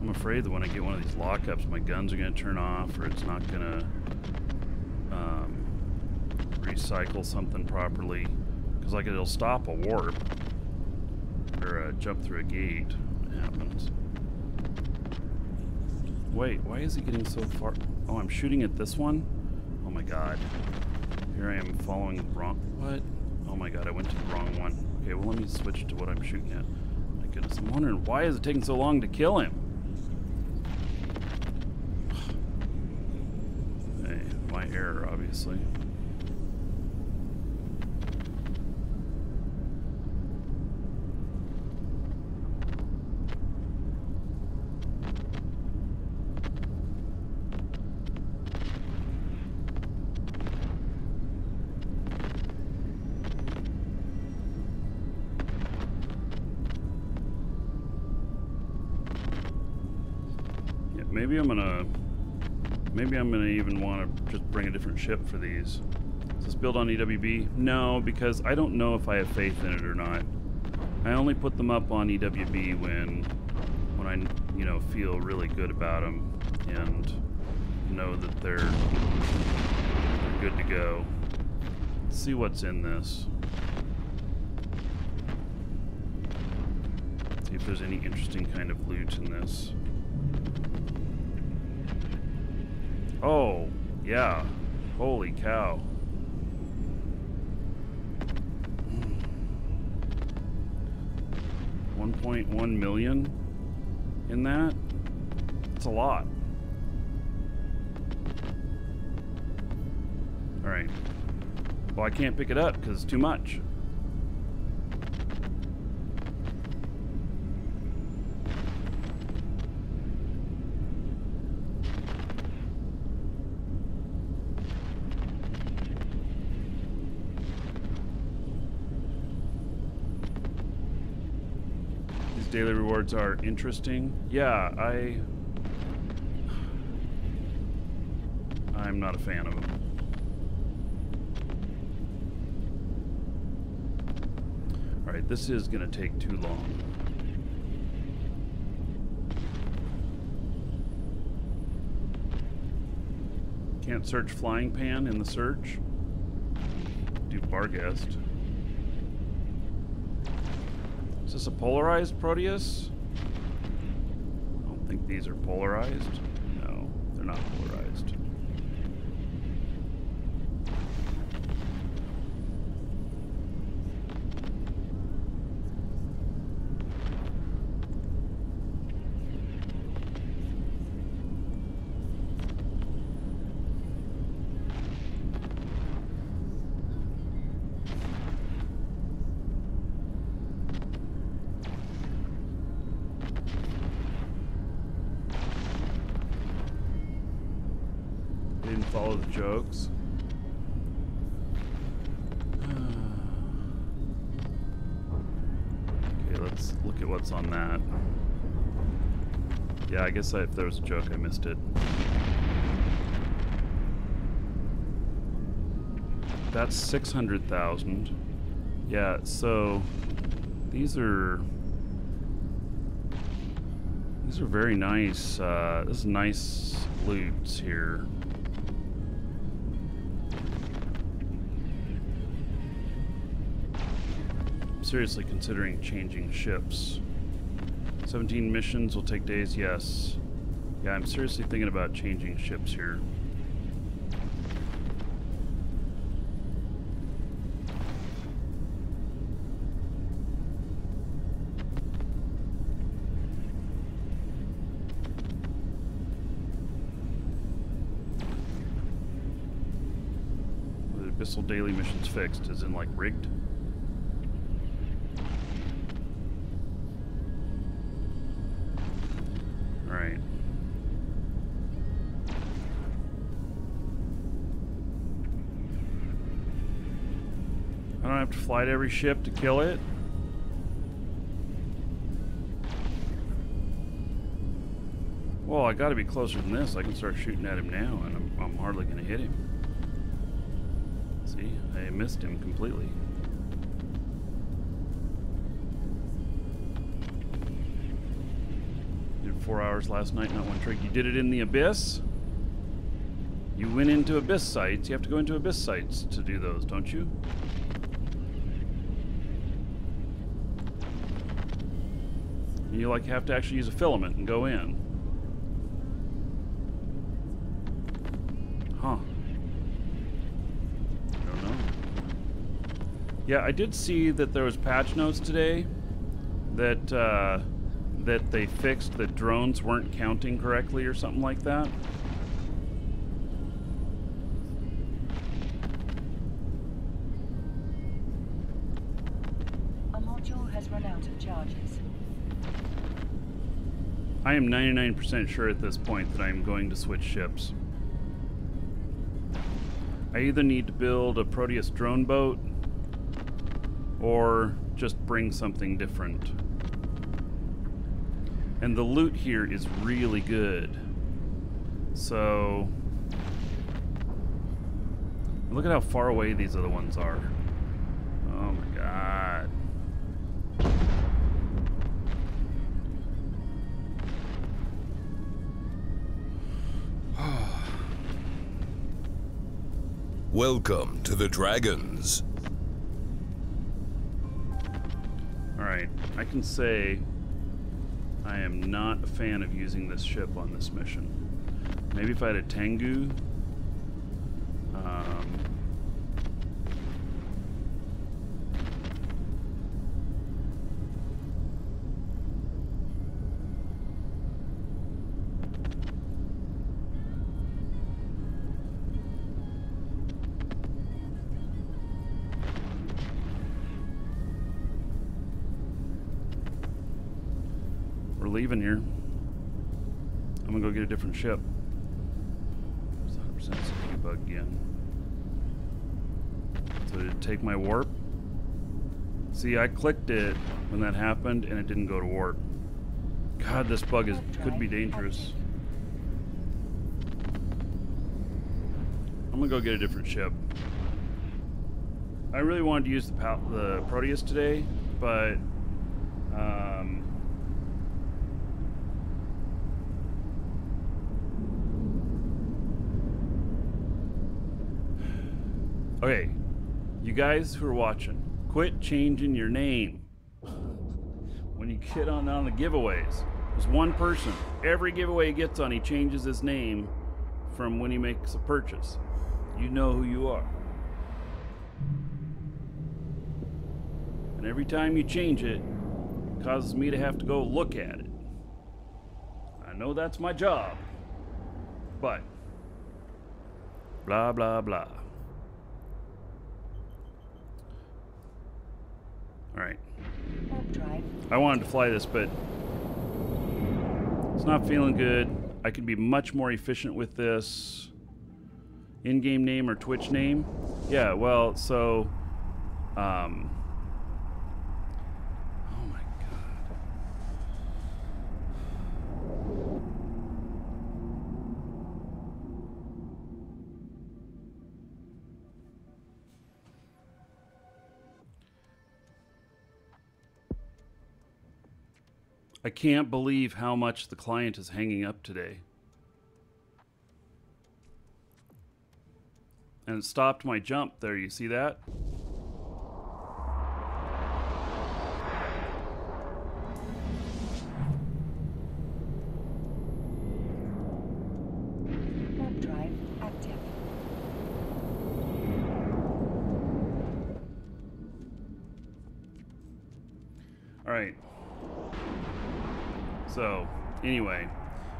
I'm afraid that when I get one of these lockups, my guns are going to turn off or it's not going to um, recycle something properly. Because, like, it'll stop a warp or uh, jump through a gate. It happens. Wait, why is he getting so far? Oh, I'm shooting at this one? Oh my god. Here I am following the wrong. What? Oh my god, I went to the wrong one. Okay, well, let me switch to what I'm shooting at. My goodness, I'm wondering why is it taking so long to kill him? hey, my error, obviously. maybe I'm gonna maybe I'm gonna even want to just bring a different ship for these. Is this built on EWB? No, because I don't know if I have faith in it or not. I only put them up on EWB when when I you know feel really good about them and know that they're, they're good to go. Let's see what's in this. See if there's any interesting kind of loot in this. Oh, yeah. Holy cow. One point one million in that? It's a lot. Alright. Well, I can't pick it up because it's too much. These rewards are interesting. Yeah, I... I'm not a fan of them. Alright, this is going to take too long. Can't search flying pan in the search. Do Barghest. Is this a polarized Proteus? These are polarized. No, they're not polarized. Didn't follow the jokes. okay, let's look at what's on that. Yeah, I guess I, if there was a joke, I missed it. That's 600,000. Yeah, so these are these are very nice. Uh, this is nice loots here. I'm seriously considering changing ships. 17 missions will take days, yes. Yeah, I'm seriously thinking about changing ships here. The Abyssal daily missions fixed, as in like rigged? Have to fly to every ship to kill it. Well, I gotta be closer than this. I can start shooting at him now, and I'm, I'm hardly gonna hit him. See? I missed him completely. Did four hours last night, not one trick. You did it in the abyss? You went into abyss sites. You have to go into abyss sites to do those, don't you? You like have to actually use a filament and go in. Huh. I don't know. Yeah, I did see that there was patch notes today that uh, that they fixed that drones weren't counting correctly or something like that. I am 99% sure at this point that I am going to switch ships. I either need to build a Proteus drone boat or just bring something different. And the loot here is really good. So look at how far away these other ones are. Welcome to the Dragons. Alright, I can say I am not a fan of using this ship on this mission. Maybe if I had a Tengu. Ship. It's 100% CPU bug again. So did it take my warp? See, I clicked it when that happened and it didn't go to warp. God, this bug is could be dangerous. I'm gonna go get a different ship. I really wanted to use the, the Proteus today, but um, Okay, you guys who are watching, quit changing your name when you get on on the giveaways. There's one person. Every giveaway he gets on, he changes his name from when he makes a purchase. You know who you are. And every time you change it, it causes me to have to go look at it. I know that's my job. But blah blah blah. All right. I wanted to fly this, but it's not feeling good. I could be much more efficient with this. In-game name or Twitch name? Yeah, well, so um I can't believe how much the client is hanging up today. And it stopped my jump there, you see that? Warp drive active. All right. So, anyway,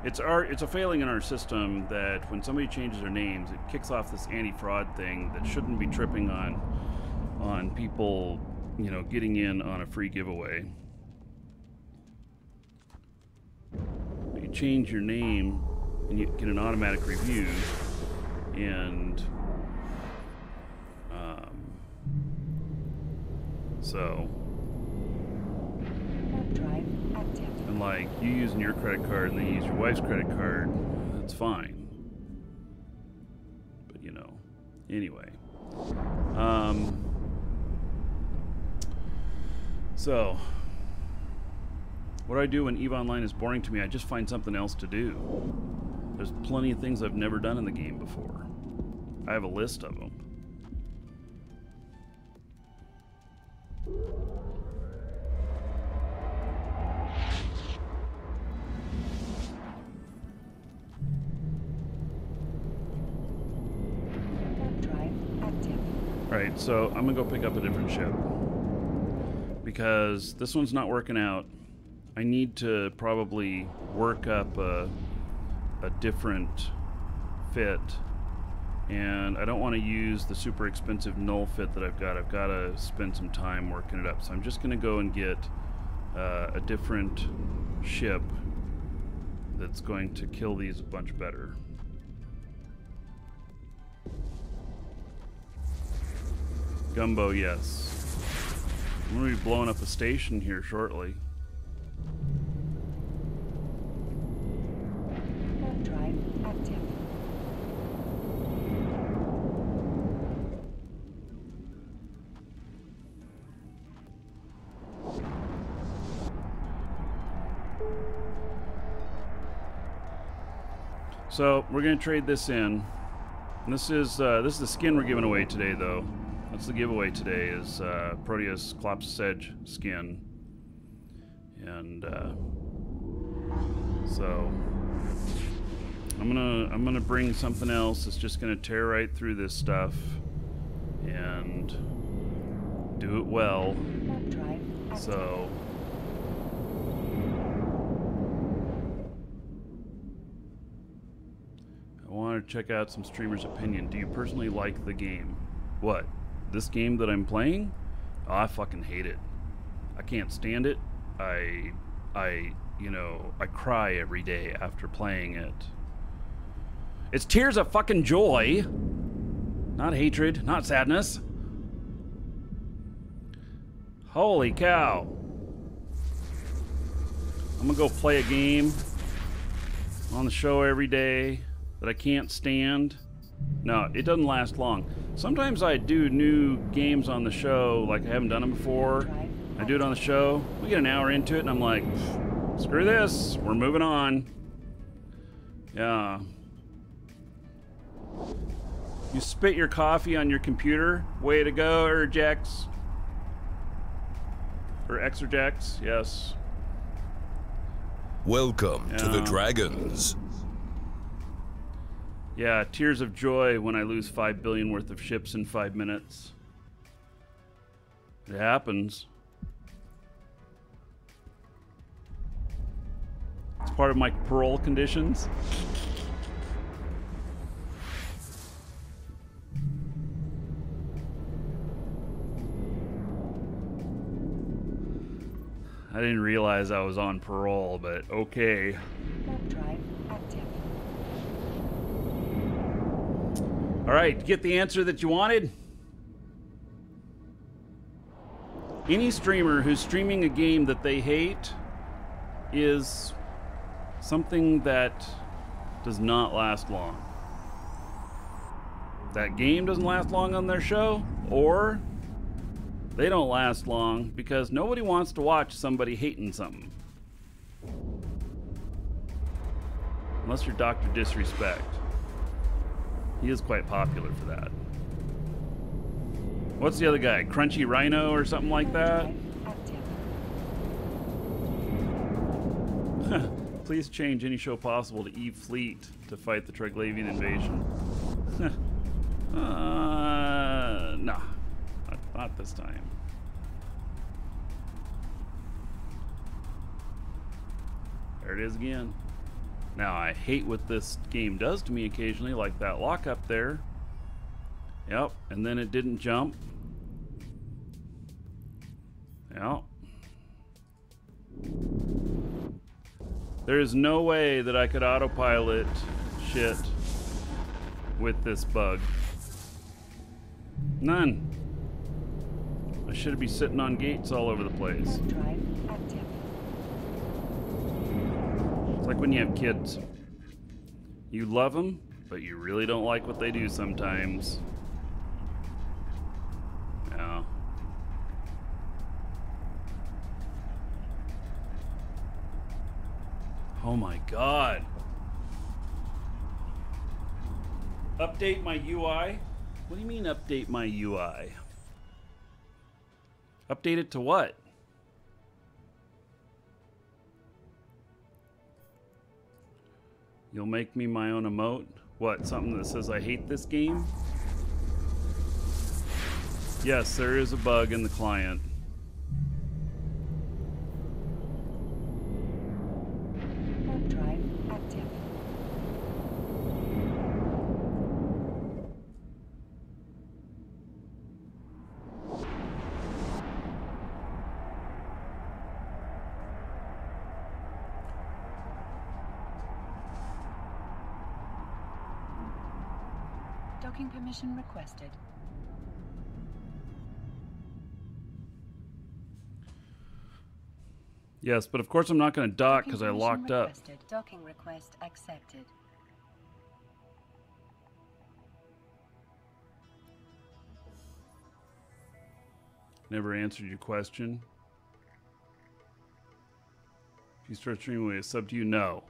it's our it's a failing in our system that when somebody changes their names, it kicks off this anti-fraud thing that shouldn't be tripping on on people, you know, getting in on a free giveaway. You change your name and you get an automatic review and um, so Warp drive active. And like you using your credit card and they use your wife's credit card, that's fine. But you know, anyway. Um, so, what do I do when EVE Online is boring to me? I just find something else to do. There's plenty of things I've never done in the game before. I have a list of them. Alright, so I'm gonna go pick up a different ship. Because this one's not working out. I need to probably work up a, a different fit. And I don't want to use the super expensive null fit that I've got. I've got to spend some time working it up. So I'm just going to go and get uh, a different ship that's going to kill these a bunch better. Gumbo, yes. I'm gonna be blowing up a station here shortly. Drive active. active. So we're gonna trade this in. And this is uh, this is the skin we're giving away today, though. That's the giveaway today is uh, Proteus Kopis Edge skin, and uh, so I'm gonna I'm gonna bring something else that's just gonna tear right through this stuff and do it well. Warp drive active. So. I want to check out some streamers' opinion. Do you personally like the game? What? This game that I'm playing? Oh, I fucking hate it. I can't stand it. I, I, you know, I cry every day after playing it. It's tears of fucking joy, not hatred, not sadness. Holy cow. I'm gonna go play a game on the show every day that I can't stand. No, it doesn't last long. Sometimes I do new games on the show, like I haven't done them before. I do it on the show. We get an hour into it, and I'm like, screw this, we're moving on. Yeah. You spit your coffee on your computer. Way to go, Urjax. Or Exerjax, yes. Welcome to the Dragons. Yeah, tears of joy when I lose 5 billion worth of ships in 5 minutes. It happens. It's part of my parole conditions. I didn't realize I was on parole, but okay. Drive active. All right, get the answer that you wanted. Any streamer who's streaming a game that they hate is something that does not last long. That game doesn't last long on their show, or they don't last long because nobody wants to watch somebody hating something. Unless you're Dr. Disrespect. He is quite popular for that. What's the other guy? Crunchy Rhino or something like that? Please change any show possible to Eve Fleet to fight the Triglavian invasion. uh, nah, not, not this time. There it is again. Now, I hate what this game does to me occasionally, like that lock up there. Yep, and then it didn't jump. Yep. There is no way that I could autopilot shit with this bug. None. I should be sitting on gates all over the place. Warp drive active. It's like when you have kids. You love them, but you really don't like what they do sometimes. Yeah. Oh my god. Update my UI? What do you mean update my UI? Update it to what? You'll make me my own emote? What, something that says I hate this game? Yes, there is a bug in the client. Permission requested. Yes, but of course I'm not going to dock because I locked requested. up. Docking request accepted. Never answered your question. If you start streaming, it's up to you. No.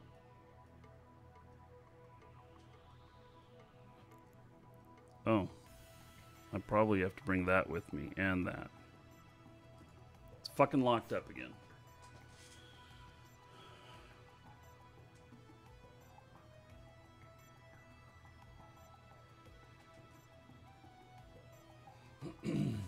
Oh. I probably have to bring that with me and that. It's fucking locked up again.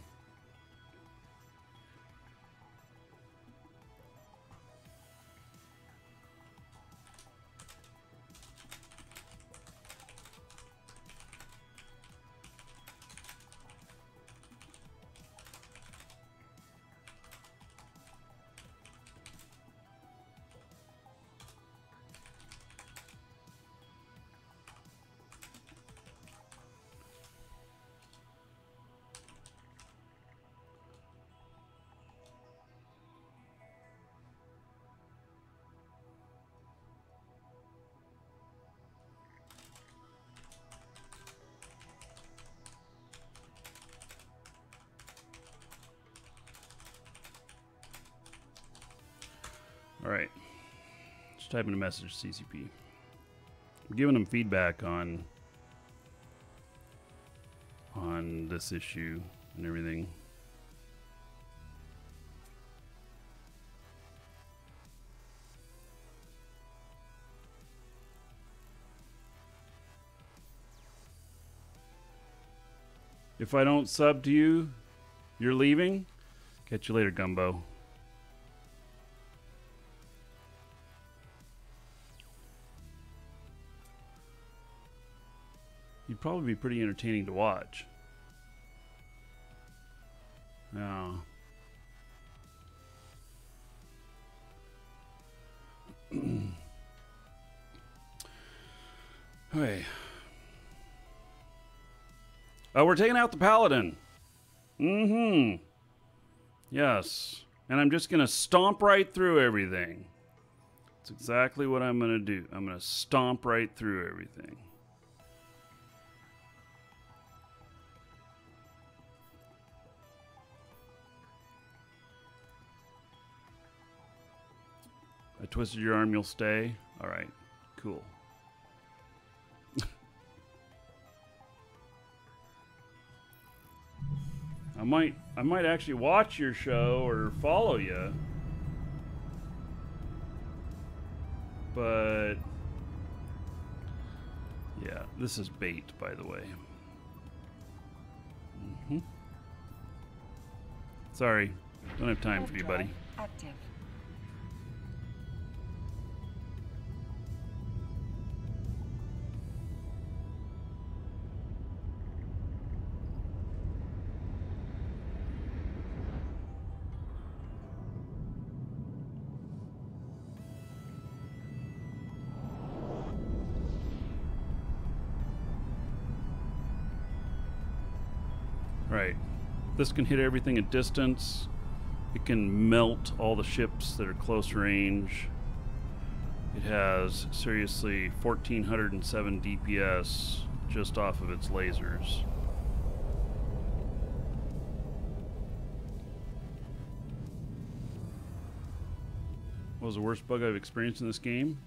Typing a message to CCP. I'm giving them feedback on on this issue and everything. If I don't sub to you, you're leaving? Catch you later, Gumbo. You'd probably be pretty entertaining to watch. Yeah. okay. Oh, we're taking out the paladin. Mm-hmm. Yes. And I'm just gonna stomp right through everything. That's exactly what I'm gonna do. I'm gonna stomp right through everything. Twisted your arm, you'll stay. All right, cool. I might, I might actually watch your show or follow you, but yeah, this is bait, by the way. hmm Sorry, don't have time for you, buddy. Active. This can hit everything at distance. It can melt all the ships that are close range. It has seriously 1407 DPS just off of its lasers. What was the worst bug I've experienced in this game?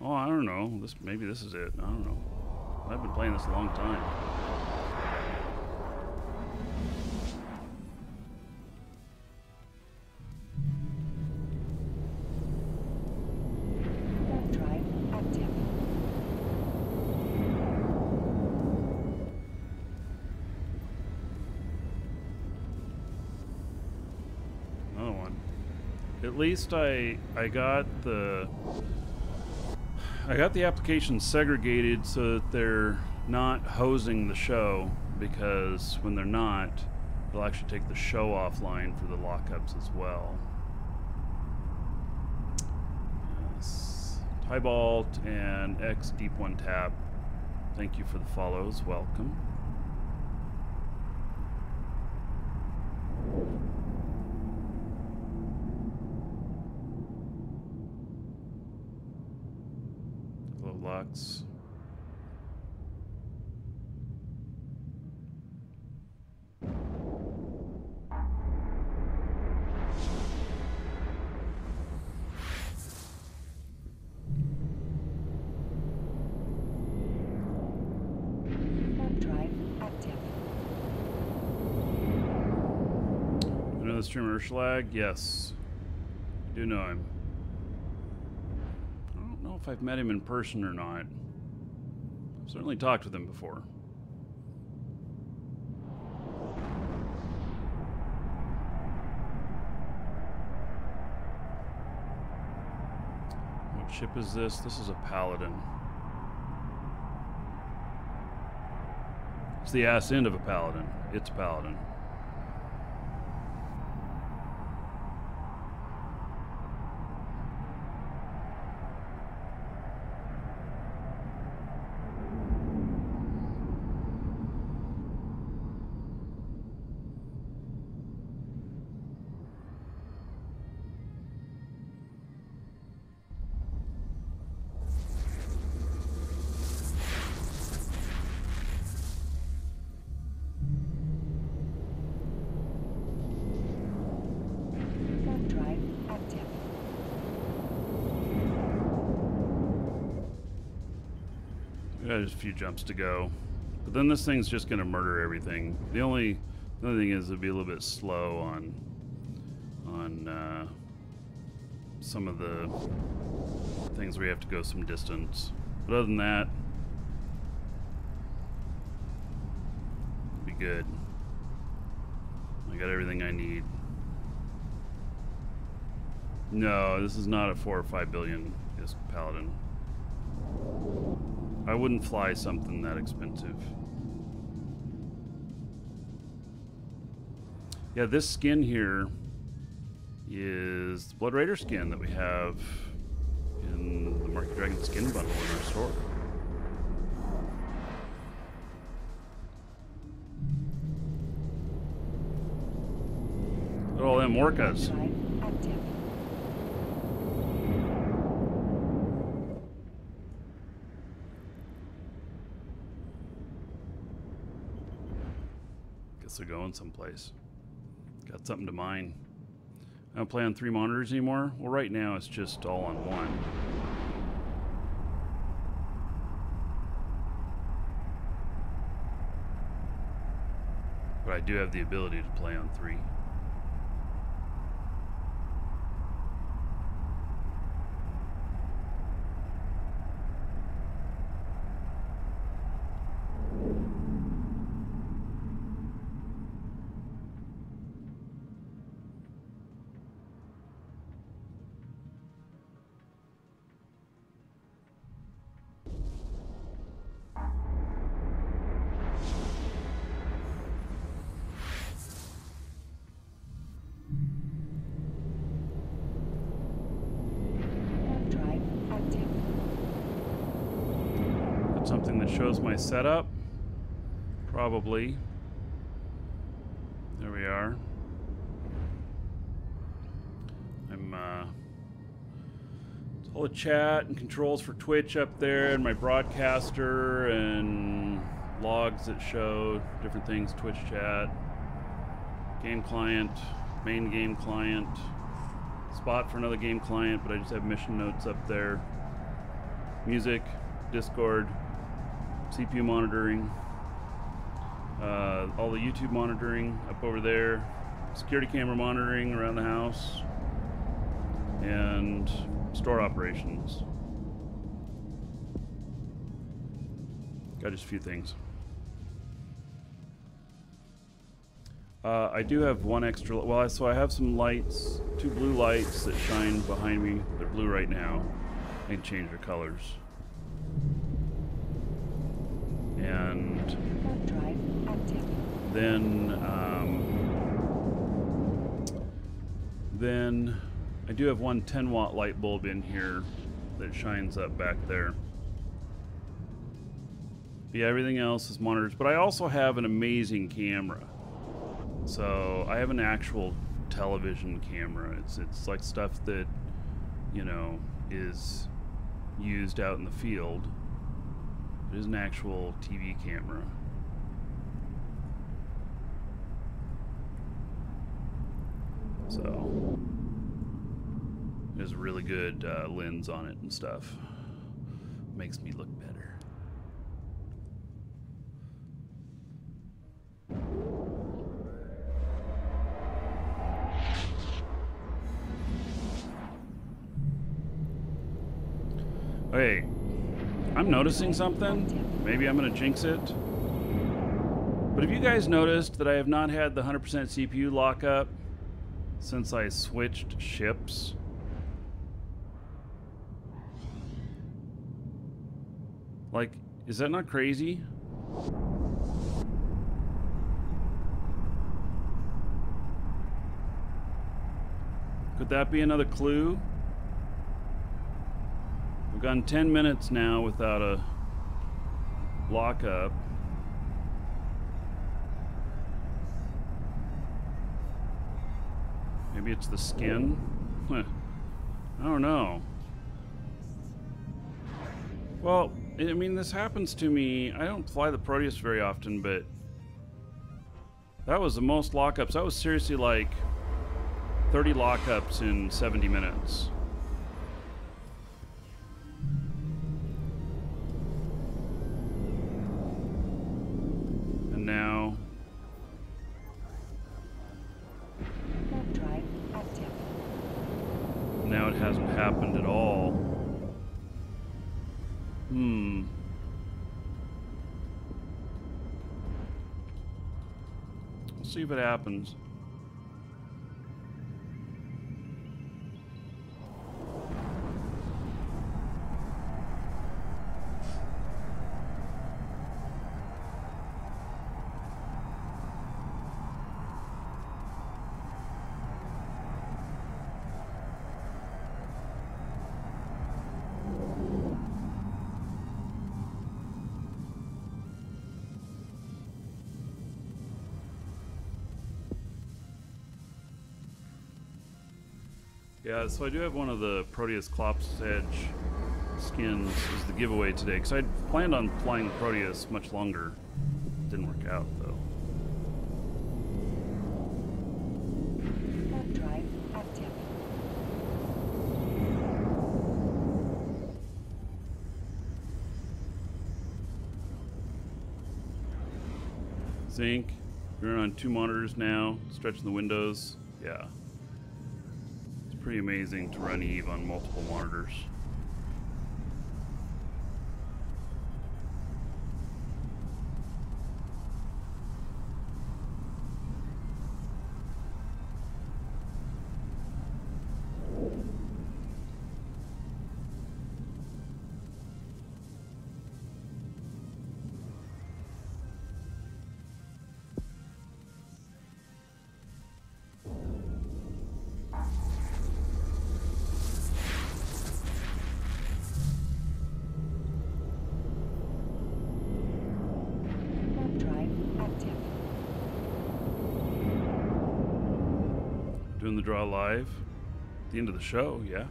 Oh, I don't know. This maybe this is it. I don't know. I've been playing this a long time. Least I I got the I got the applications segregated so that they're not hosing the show because when they're not, they'll actually take the show offline for the lockups as well. Yes. Tybalt and X Deep One Tap. Thank you for the follows. Welcome. Hello, Lux. active. You Urschlag? Yes. I do know him. I don't know if I've met him in person or not. I've certainly talked with him before. What ship is this? This is a Paladin. It's the ass end of a Paladin. It's a Paladin. Just a few jumps to go. But then this thing's just gonna murder everything. The only the only thing is it'll be a little bit slow on on uh, some of the things where you have to go some distance. But other than that, be good. I got everything I need. No, this is not a four or five billion is paladin. I wouldn't fly something that expensive. Yeah, this skin here is the Blood Raider skin that we have in the Markee Dragon skin bundle in our store. Look at all them orcas. Drive active. Going someplace. Got something to mine. I don't play on three monitors anymore. Well, right now it's just all on one. But I do have the ability to play on three. Setup. Probably. There we are. I'm uh all the chat and controls for Twitch up there and my broadcaster and logs that show different things, Twitch chat, game client, main game client, spot for another game client, but I just have mission notes up there. Music, Discord, CPU monitoring, uh, all the YouTube monitoring up over there, security camera monitoring around the house, and store operations. Got just a few things. Uh, I do have one extra. Well, so I have some lights, two blue lights that shine behind me. They're blue right now. I can change their colors. And Warp drive active. then, um, then I do have one 10 watt light bulb in here that shines up back there. Yeah, everything else is monitors, but I also have an amazing camera. So I have an actual television camera. It's it's like stuff that, you know, is used out in the field. It is an actual TV camera. So, there's a really good uh, lens on it and stuff. Makes me look better. Okay, I'm noticing something. Maybe I'm going to jinx it. But have you guys noticed that I have not had the 100% CPU lockup since I switched ships? Like, is that not crazy? Could that be another clue? We've gone 10 minutes now without a lockup. Maybe it's the skin? I don't know. Well, I mean, this happens to me. I don't fly the Proteus very often, but that was the most lockups. That was seriously like 30 lockups in 70 minutes. See if it happens. Yeah, so I do have one of the Proteus Kopis Edge skins as the giveaway today, because I planned on flying the Proteus much longer. Didn't work out, though. Zinc, you're on two monitors now, stretching the windows. Yeah. Pretty amazing to run Eve on multiple monitors. Doing the draw live. At the end of the show, yeah.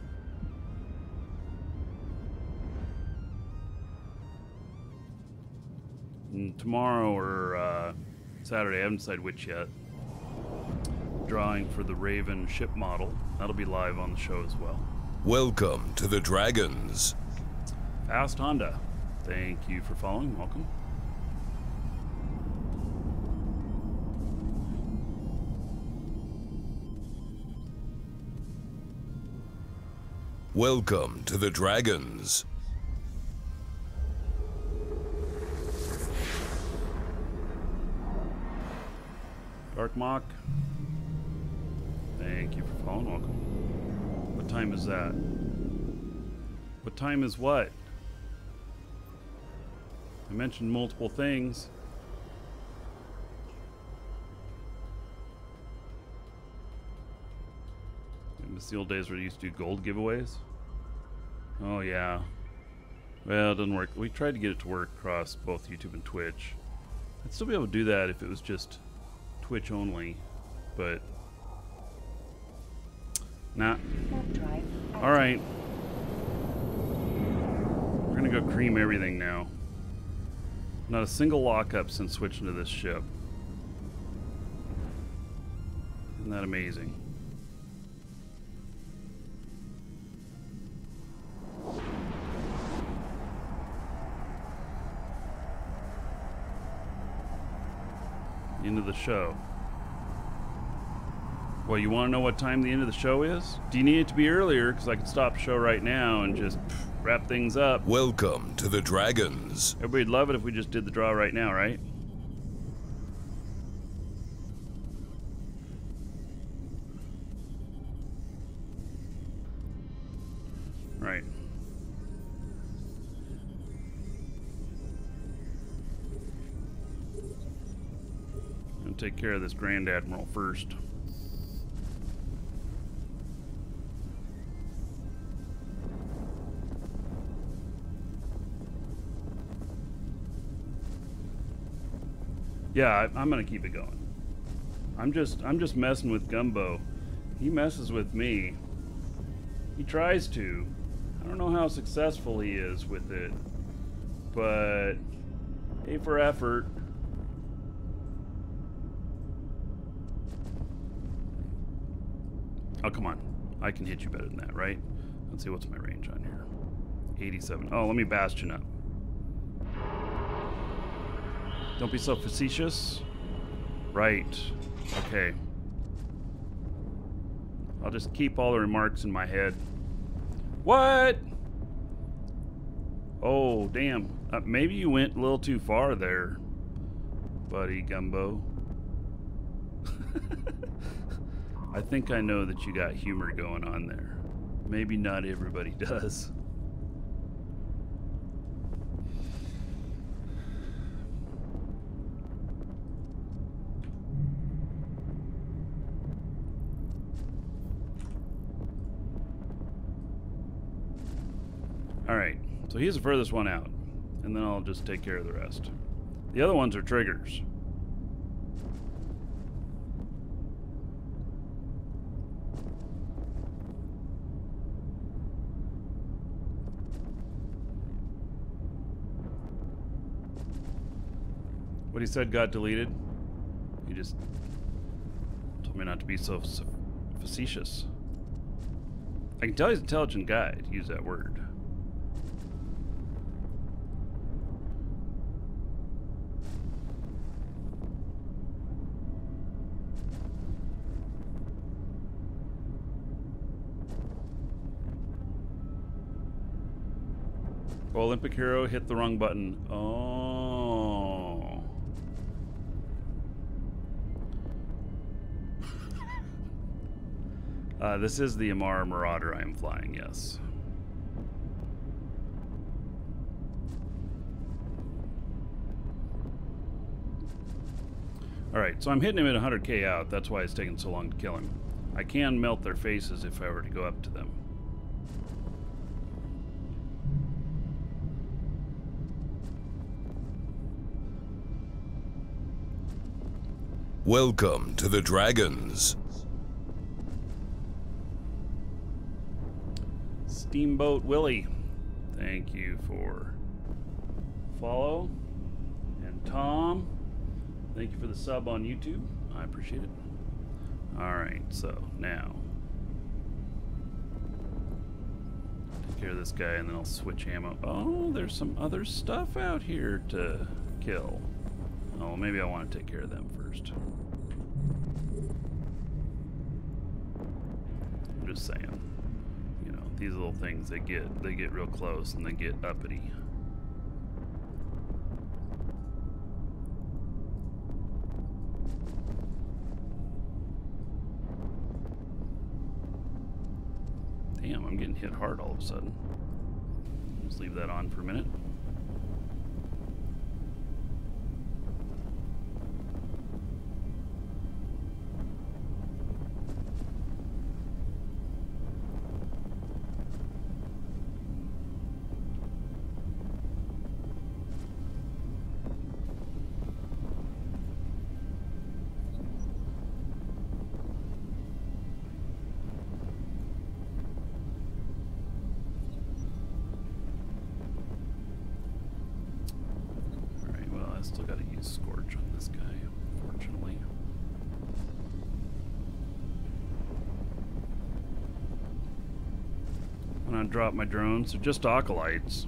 And tomorrow or uh, Saturday, I haven't decided which yet. Drawing for the Raven ship model. That'll be live on the show as well. Welcome to the Dragons. Fast Honda. Thank you for following. Welcome. Welcome to the Dragons. Dark Mock. Thank you for following. Welcome. What time is that? What time is what? I mentioned multiple things. I miss the old days where we used to do gold giveaways. Oh yeah. Well, it doesn't work. We tried to get it to work across both YouTube and Twitch. I'd still be able to do that if it was just Twitch only, but nah. Warp drive active. All right, we're gonna go cream everything now. Not a single lockup since switching to this ship. Isn't that amazing? Of the show. Well, you want to know what time the end of the show is? Do you need it to be earlier? Because I could stop the show right now and just pff, wrap things up. Welcome to the Dragons. Everybody'd love it if we just did the draw right now? Right. Care of this Grand Admiral first. Yeah, I, I'm gonna keep it going. I'm just I'm just messing with Gumbo. He messes with me. He tries to. I don't know how successful he is with it, but A for effort. Oh come on, I can hit you better than that, right? Let's see what's my range on here. 87. Oh, let me bastion up. Don't be so facetious. Right. Okay. I'll just keep all the remarks in my head. What? Oh, damn. Uh, maybe you went a little too far there, buddy Gumbo. I think I know that you got humor going on there. Maybe not everybody does. Alright, so he's the furthest one out. And then I'll just take care of the rest. The other ones are triggers. What he said got deleted. He just told me not to be so, facetious. I can tell he's an intelligent guy to use that word. Olympic hero hit the wrong button. Oh. Uh, this is the Amarr Marauder I am flying, yes. Alright, so I'm hitting him at 100k out. That's why it's taking so long to kill him. I can melt their faces if I were to go up to them. Welcome to the Dragons. Steamboat Willie, thank you for follow. And Tom, thank you for the sub on YouTube. I appreciate it. All right, so now take care of this guy, and then I'll switch ammo. Oh, there's some other stuff out here to kill. Oh, maybe I want to take care of them first. I'm just saying. These little things they get they get real close and they get uppity. Damn, I'm getting hit hard all of a sudden. Just leave that on for a minute. drop my drone, so just acolytes.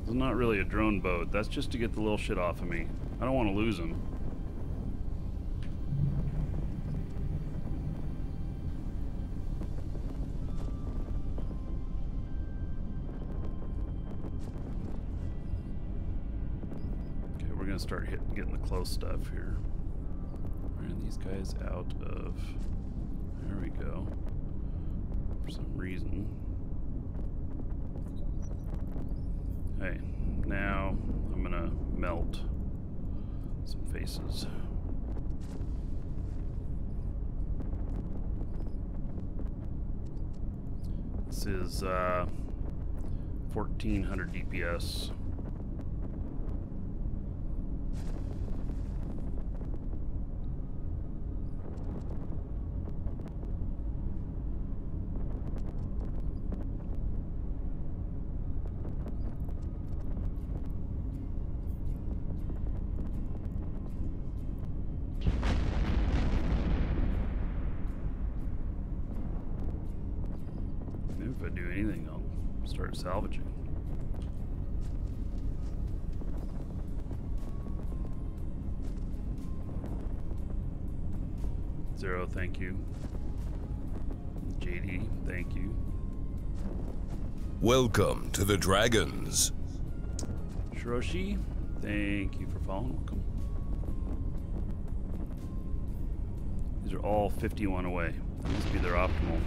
This is not really a drone boat. That's just to get the little shit off of me. I don't want to lose them. Okay, we're going to start hit, getting the close stuff here. Where these guys out of? There we go. Reason. Hey, now I'm gonna melt some faces. This is uh, 1400 DPS. Welcome to the Dragons. Shiroshi, thank you for following. Welcome. These are all 51 away. That must be their optimal.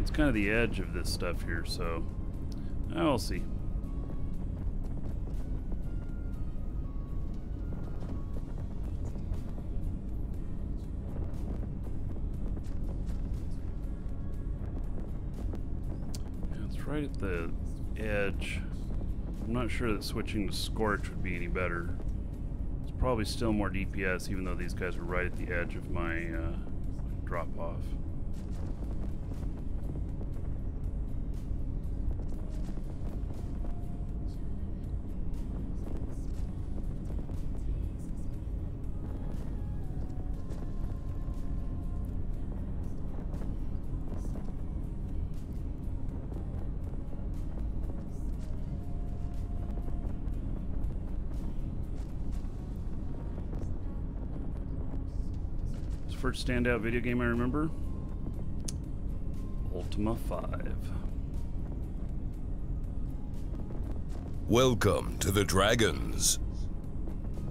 It's kind of the edge of this stuff here, so we'll see. The edge. I'm not sure that switching to Scorch would be any better. It's probably still more DPS, even though these guys are right at the edge of my uh, drop standout video game I remember. Ultima 5. Welcome to the Dragons.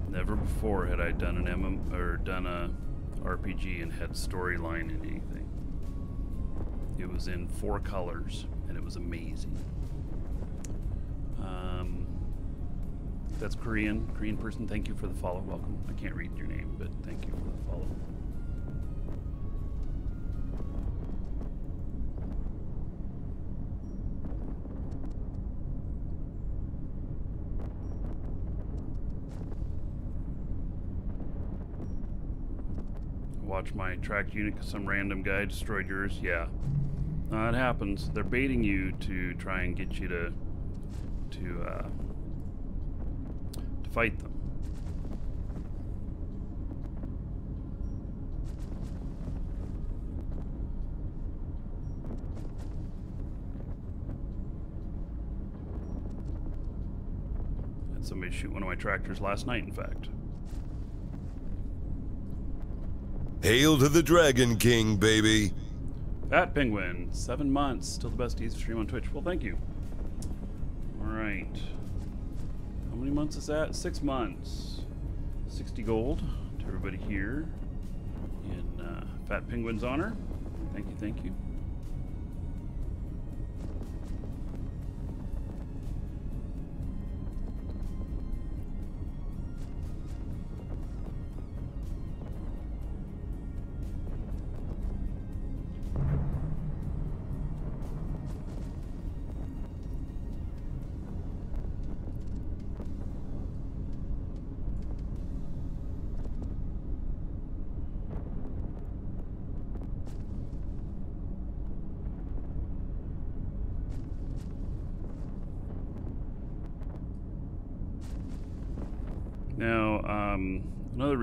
Never before had I done an MM or done a RPG and had storyline in anything. It was in four colors and it was amazing. Um, that's Korean, Korean person. Thank you for the follow. Welcome. I can't read your name, but thank you for the follow. My tractor unit because some random guy destroyed yours. Yeah, uh, it happens. They're baiting you to try and get you to to uh, to fight them. Had somebody shoot one of my tractors last night, in fact. Hail to the Dragon King, baby. Fat Penguin, seven months, still the best EVE stream on Twitch. Well, thank you. All right. How many months is that? Six months. 60 gold to everybody here in uh, Fat Penguin's honor. Thank you, thank you.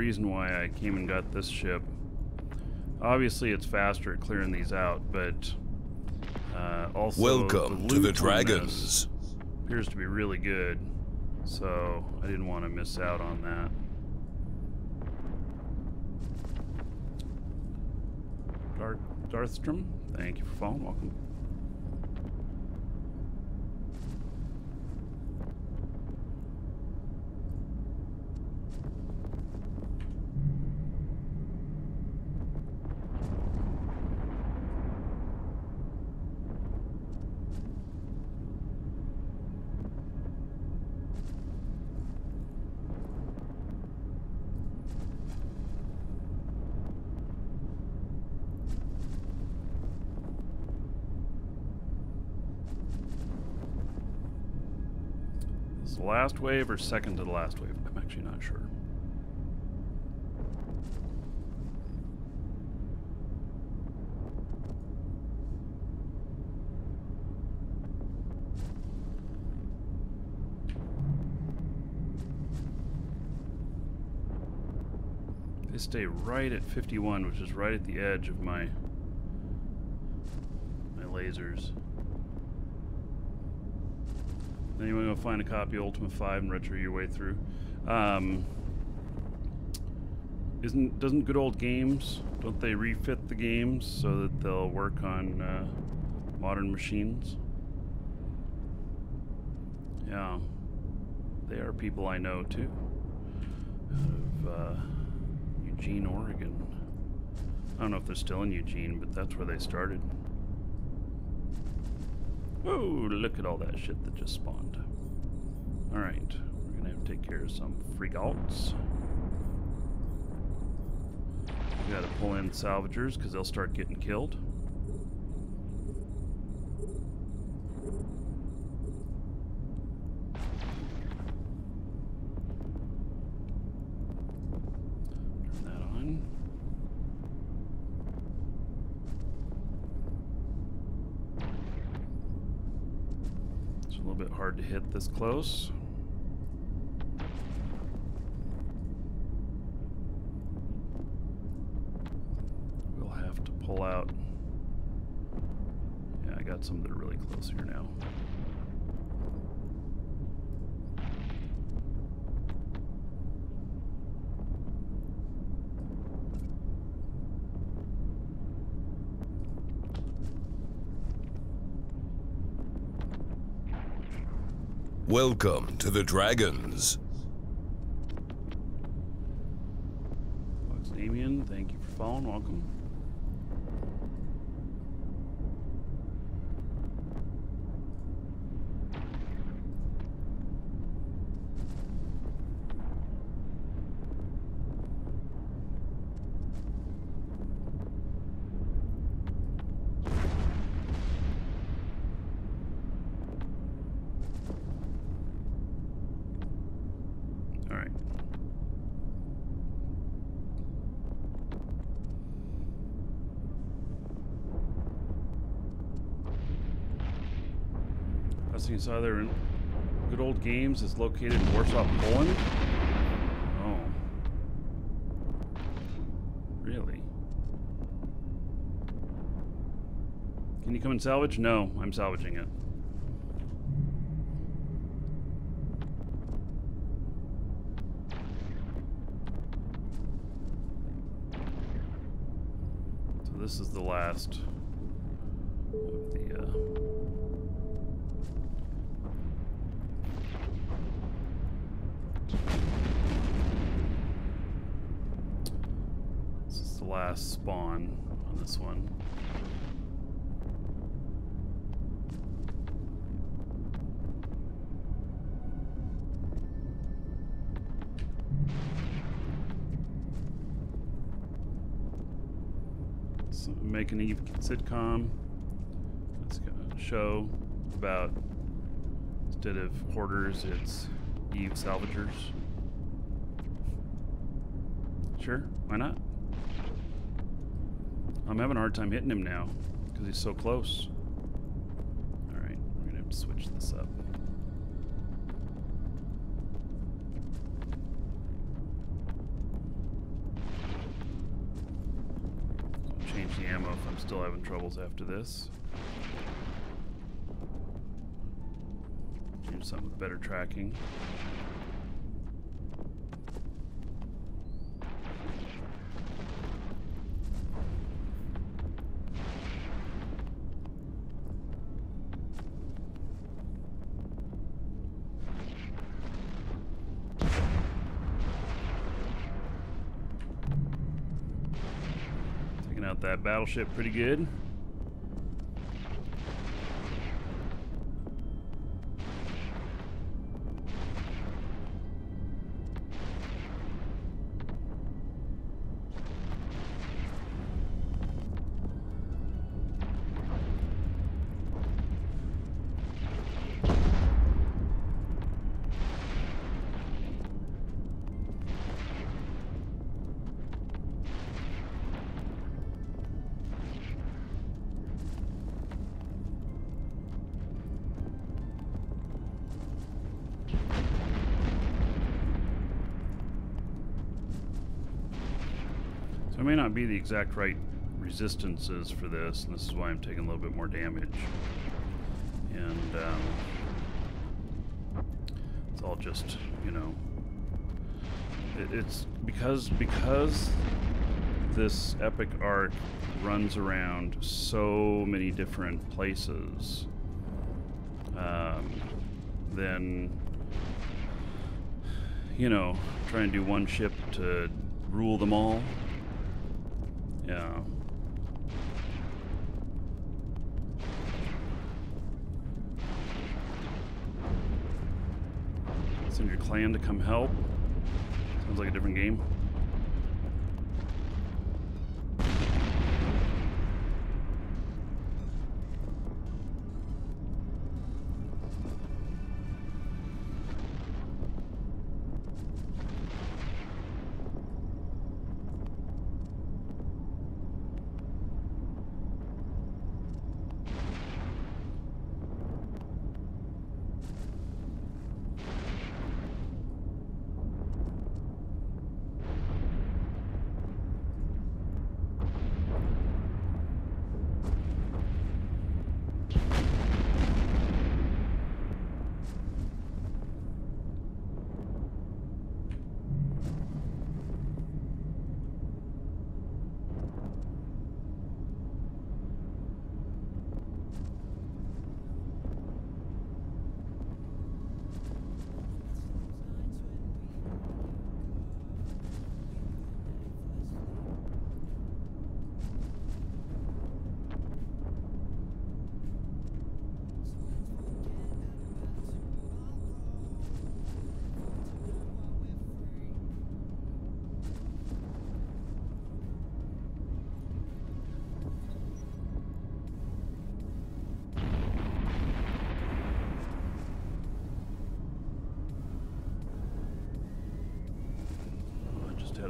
Reason why I came and got this ship, obviously it's faster at clearing these out, but uh, also Welcome to the on this Dragons. appears to be really good, so I didn't want to miss out on that. Darth Darthstrom, thank you for following. Welcome. Is the last wave or second to the last wave? I'm actually not sure. They stay right at 51, which is right at the edge of my my lasers. Anyone gonna find a copy of Ultima 5 and retro your way through? Um, isn't doesn't good old games don't they refit the games so that they'll work on uh, modern machines? Yeah, they are people I know too. Out of uh, Eugene, Oregon. I don't know if they're still in Eugene, but that's where they started. Oh, look at all that shit that just spawned. Alright, we're gonna have to take care of some freakouts. We gotta pull in salvagers because they'll start getting killed. Turn that on. It's a little bit hard to hit this close. We'll have to pull out. Yeah, I got some that are really close here now. Welcome to the Dragons. Fox Damien, thank you for following. Welcome. All right. There in Good Old Games is located in Warsaw, Poland. Oh. Really? Can you come and salvage? No, I'm salvaging it. So this is the last of the uh, This is the last spawn on this one. So make an Eve sitcom. It's gonna show about instead of hoarders, it's Eve salvagers. Sure, why not? I'm having a hard time hitting him now because he's so close. Troubles after this. Do something with better tracking. Taking out that battleship pretty good. Be the exact right resistances for this, and this is why I'm taking a little bit more damage. And um, it's all just, you know, it, it's because because this epic arc runs around so many different places. Um, then you know, try and do one ship to rule them all. Yeah. Clan to come help. Sounds like a different game.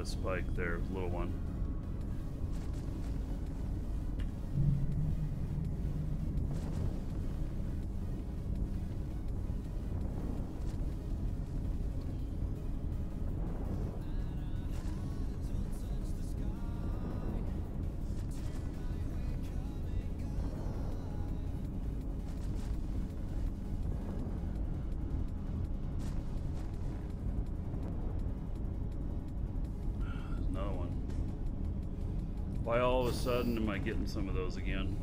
I just spike there, little one. Why all of a sudden am I getting some of those again?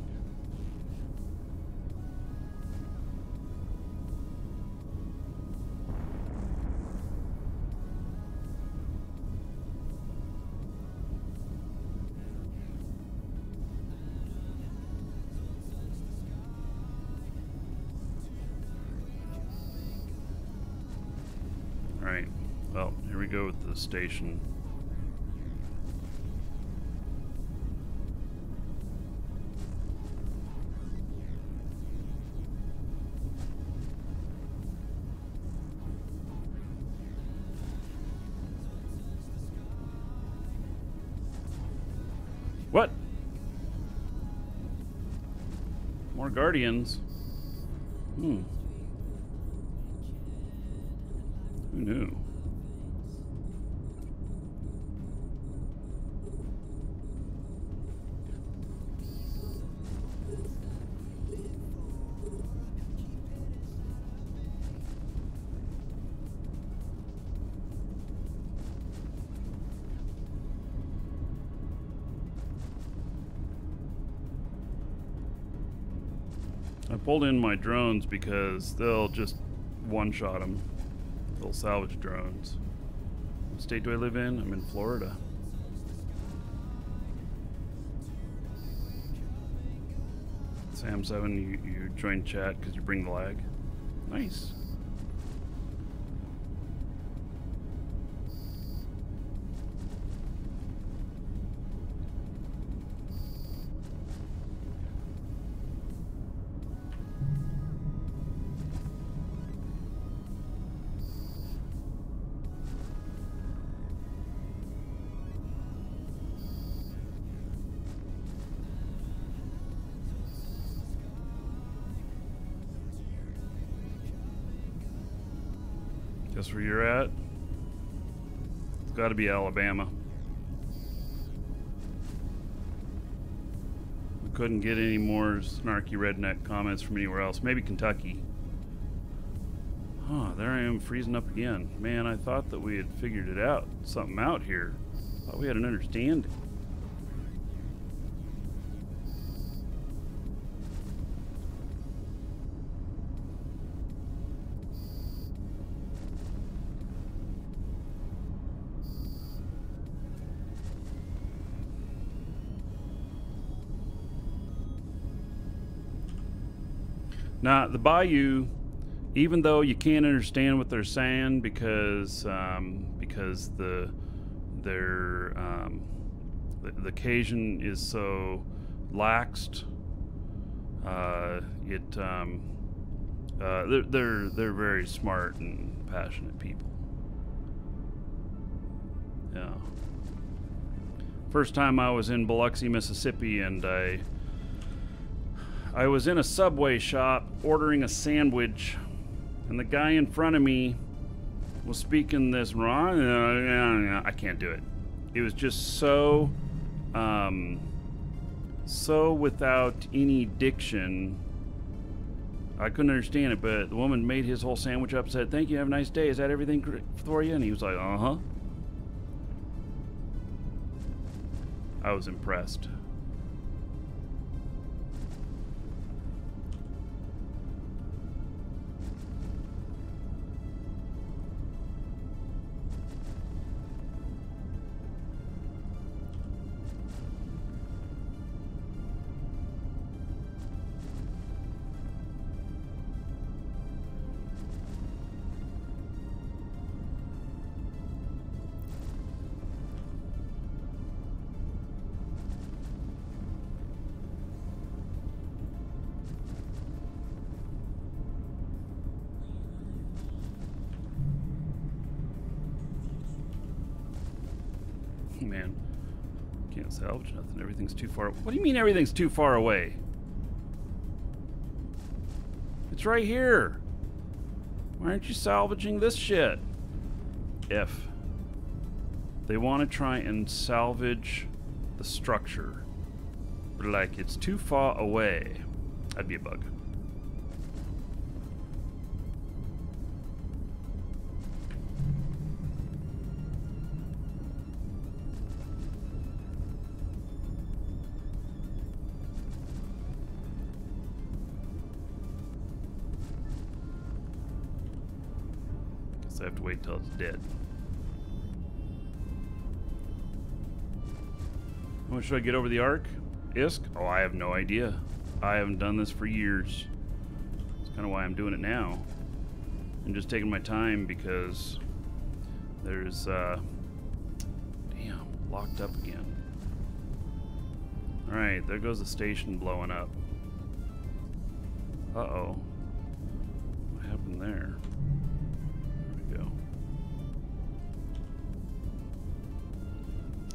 Alright, well, here we go with the station. Guardians. Pulled in my drones because they'll just one-shot them. They'll salvage drones. What state do I live in? I'm in Florida. Sam7, you, you joined chat because you bring the lag. Nice. to be Alabama. We couldn't get any more snarky redneck comments from anywhere else. Maybe Kentucky. Huh, there I am freezing up again. Man, I thought that we had figured it out, something out here. Thought we had an understanding. Now, the bayou, even though you can't understand what they're saying because um, because the their um, the, the Cajun is so laxed, uh, it um, uh, they're, they're they're very smart and passionate people. Yeah. First time I was in Biloxi, Mississippi, and I I was in a subway shop ordering a sandwich, and the guy in front of me was speaking this wrong. I can't do it. It was just so, um, so without any diction. I couldn't understand it, but the woman made his whole sandwich up. Said, "Thank you. Have a nice day. Is that everything for you?" And he was like, "Uh huh." I was impressed. Too far. What do you mean everything's too far away? It's right here. Why aren't you salvaging this shit? If they want to try and salvage the structure, but like it's too far away, that'd be a bug. Guess I have to wait till it's dead. When should I get over the arc? Isk? Oh, I have no idea. I haven't done this for years. That's kind of why I'm doing it now. I'm just taking my time because there's, uh, damn, locked up again. Alright, there goes the station blowing up. Uh-oh.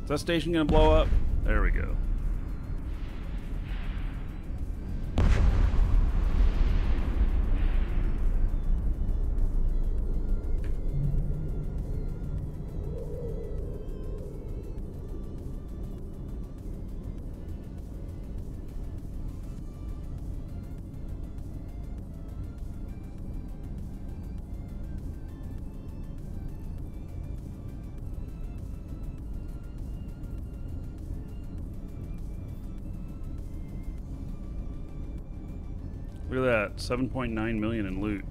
That station gonna blow up? There we go. 7.9 million in loot.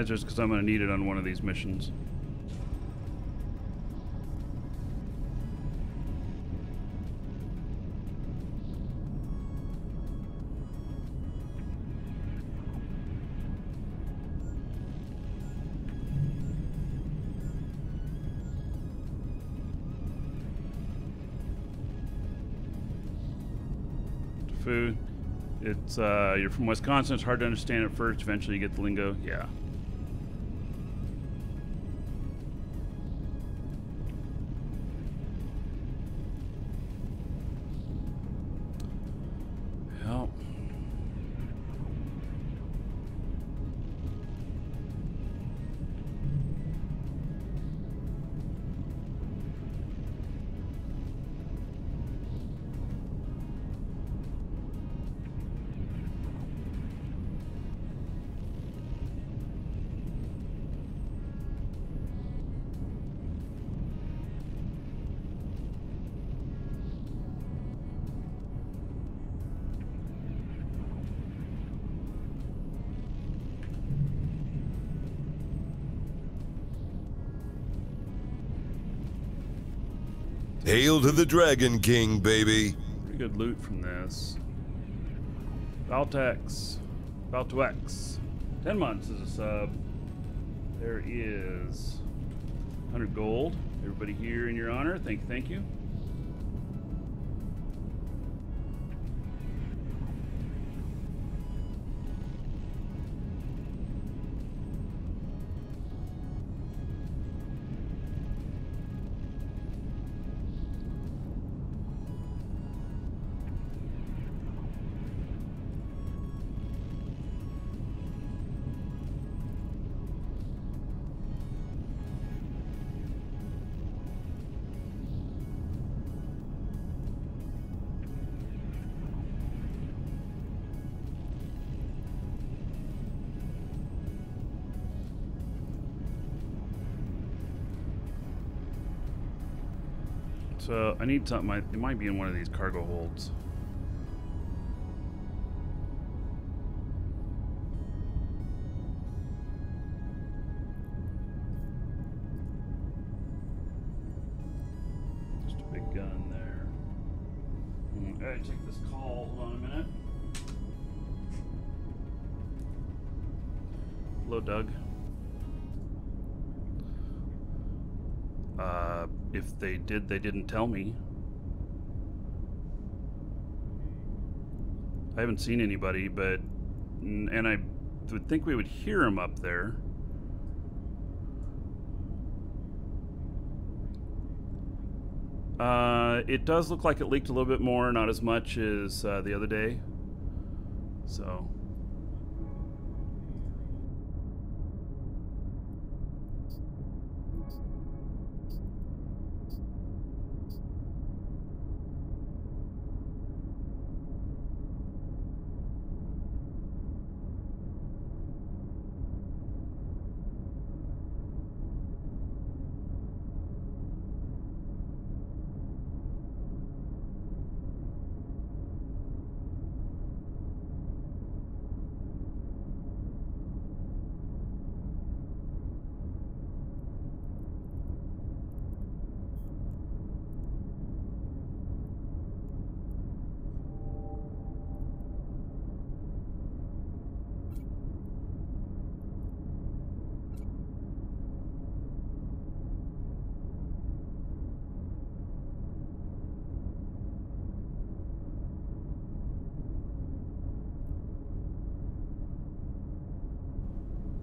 visors because I'm going to need it on one of these missions. Food. It's uh, you're from Wisconsin. It's hard to understand at first. Eventually, you get the lingo. Yeah. To the Dragon King, baby. Pretty good loot from this. Valtex. Valtwex. 10 months is a sub. There is 100 gold. Everybody here in your honor. Thank thank you. So I need something. It might be in one of these cargo holds. Did, they didn't tell me. I haven't seen anybody, but and I would think we would hear them up there. Uh, it does look like it leaked a little bit more, not as much as uh, the other day. So.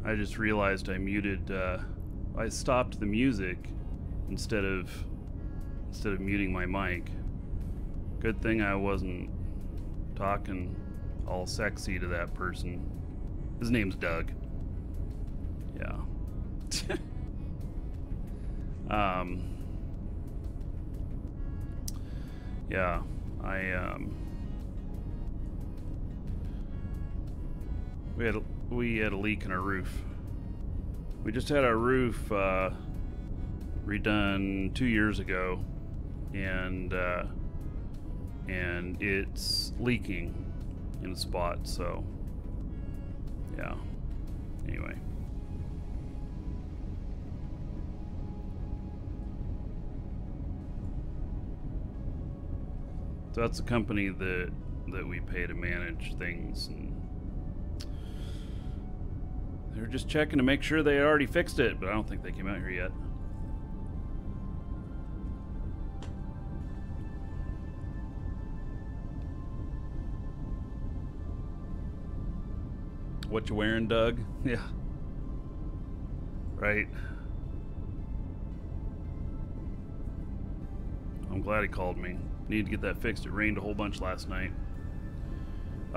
I just realized I muted. Uh, I stopped the music instead of instead of muting my mic. Good thing I wasn't talking all sexy to that person. His name's Doug. Yeah. um. Yeah, I um. We had we had a leak in our roof. We just had our roof uh, redone two years ago, and uh, and it's leaking in a spot. So yeah. Anyway. So that's the company that that we pay to manage things and they were just checking to make sure they already fixed it, but I don't think they came out here yet. What you wearing, Doug? Yeah. Right. I'm glad he called me. Need to get that fixed. It rained a whole bunch last night.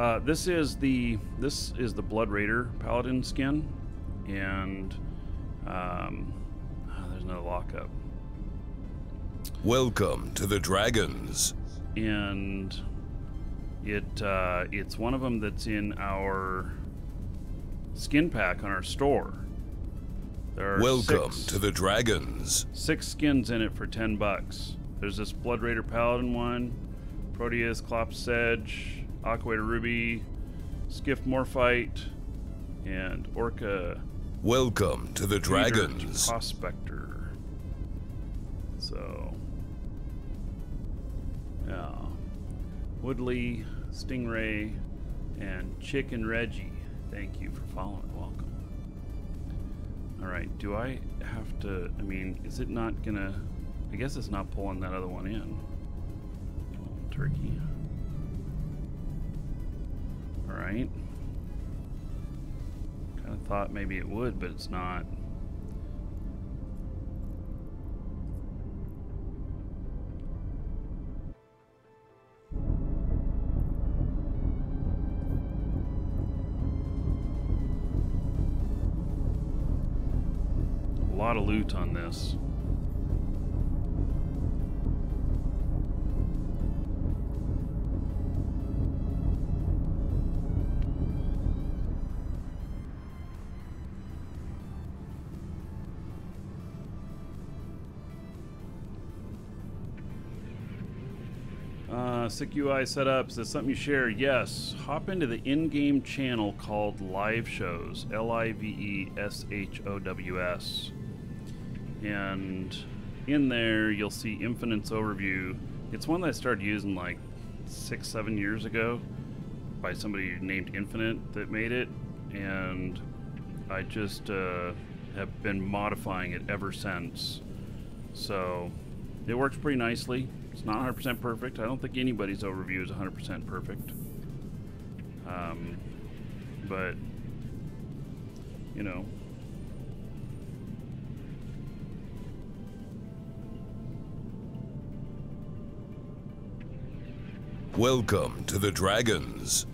Uh, this is the this is the Blood Raider Paladin skin, and um, oh, there's another lockup. Welcome to the Dragons. and it uh, it's one of them that's in our skin pack on our store. There are Welcome six, to the Dragons. six skins in it for ten bucks. There's this Blood Raider Paladin one, Proteus, Klopp Aquator Ruby, Skiff Morphite, and Orca Welcome to the Dragons. Prospector. So, yeah. Woodley, Stingray, and Chicken Reggie. Thank you for following. Welcome. All right. Do I have to? I mean, is it not gonna? I guess it's not pulling that other one in. Turkey. Right. Kind of thought maybe it would, but it's not. A lot of loot on this. Sick UI setups. Is this something you share? Yes. Hop into the in-game channel called Live Shows. L-I-V-E-S-H-O-W-S. And in there, you'll see Infinite's overview. It's one that I started using like six, seven years ago by somebody named Infinite that made it, and I just uh, have been modifying it ever since. So it works pretty nicely. It's not 100% perfect. I don't think anybody's overview is 100% perfect. Um, but, you know. Welcome to the Dragons.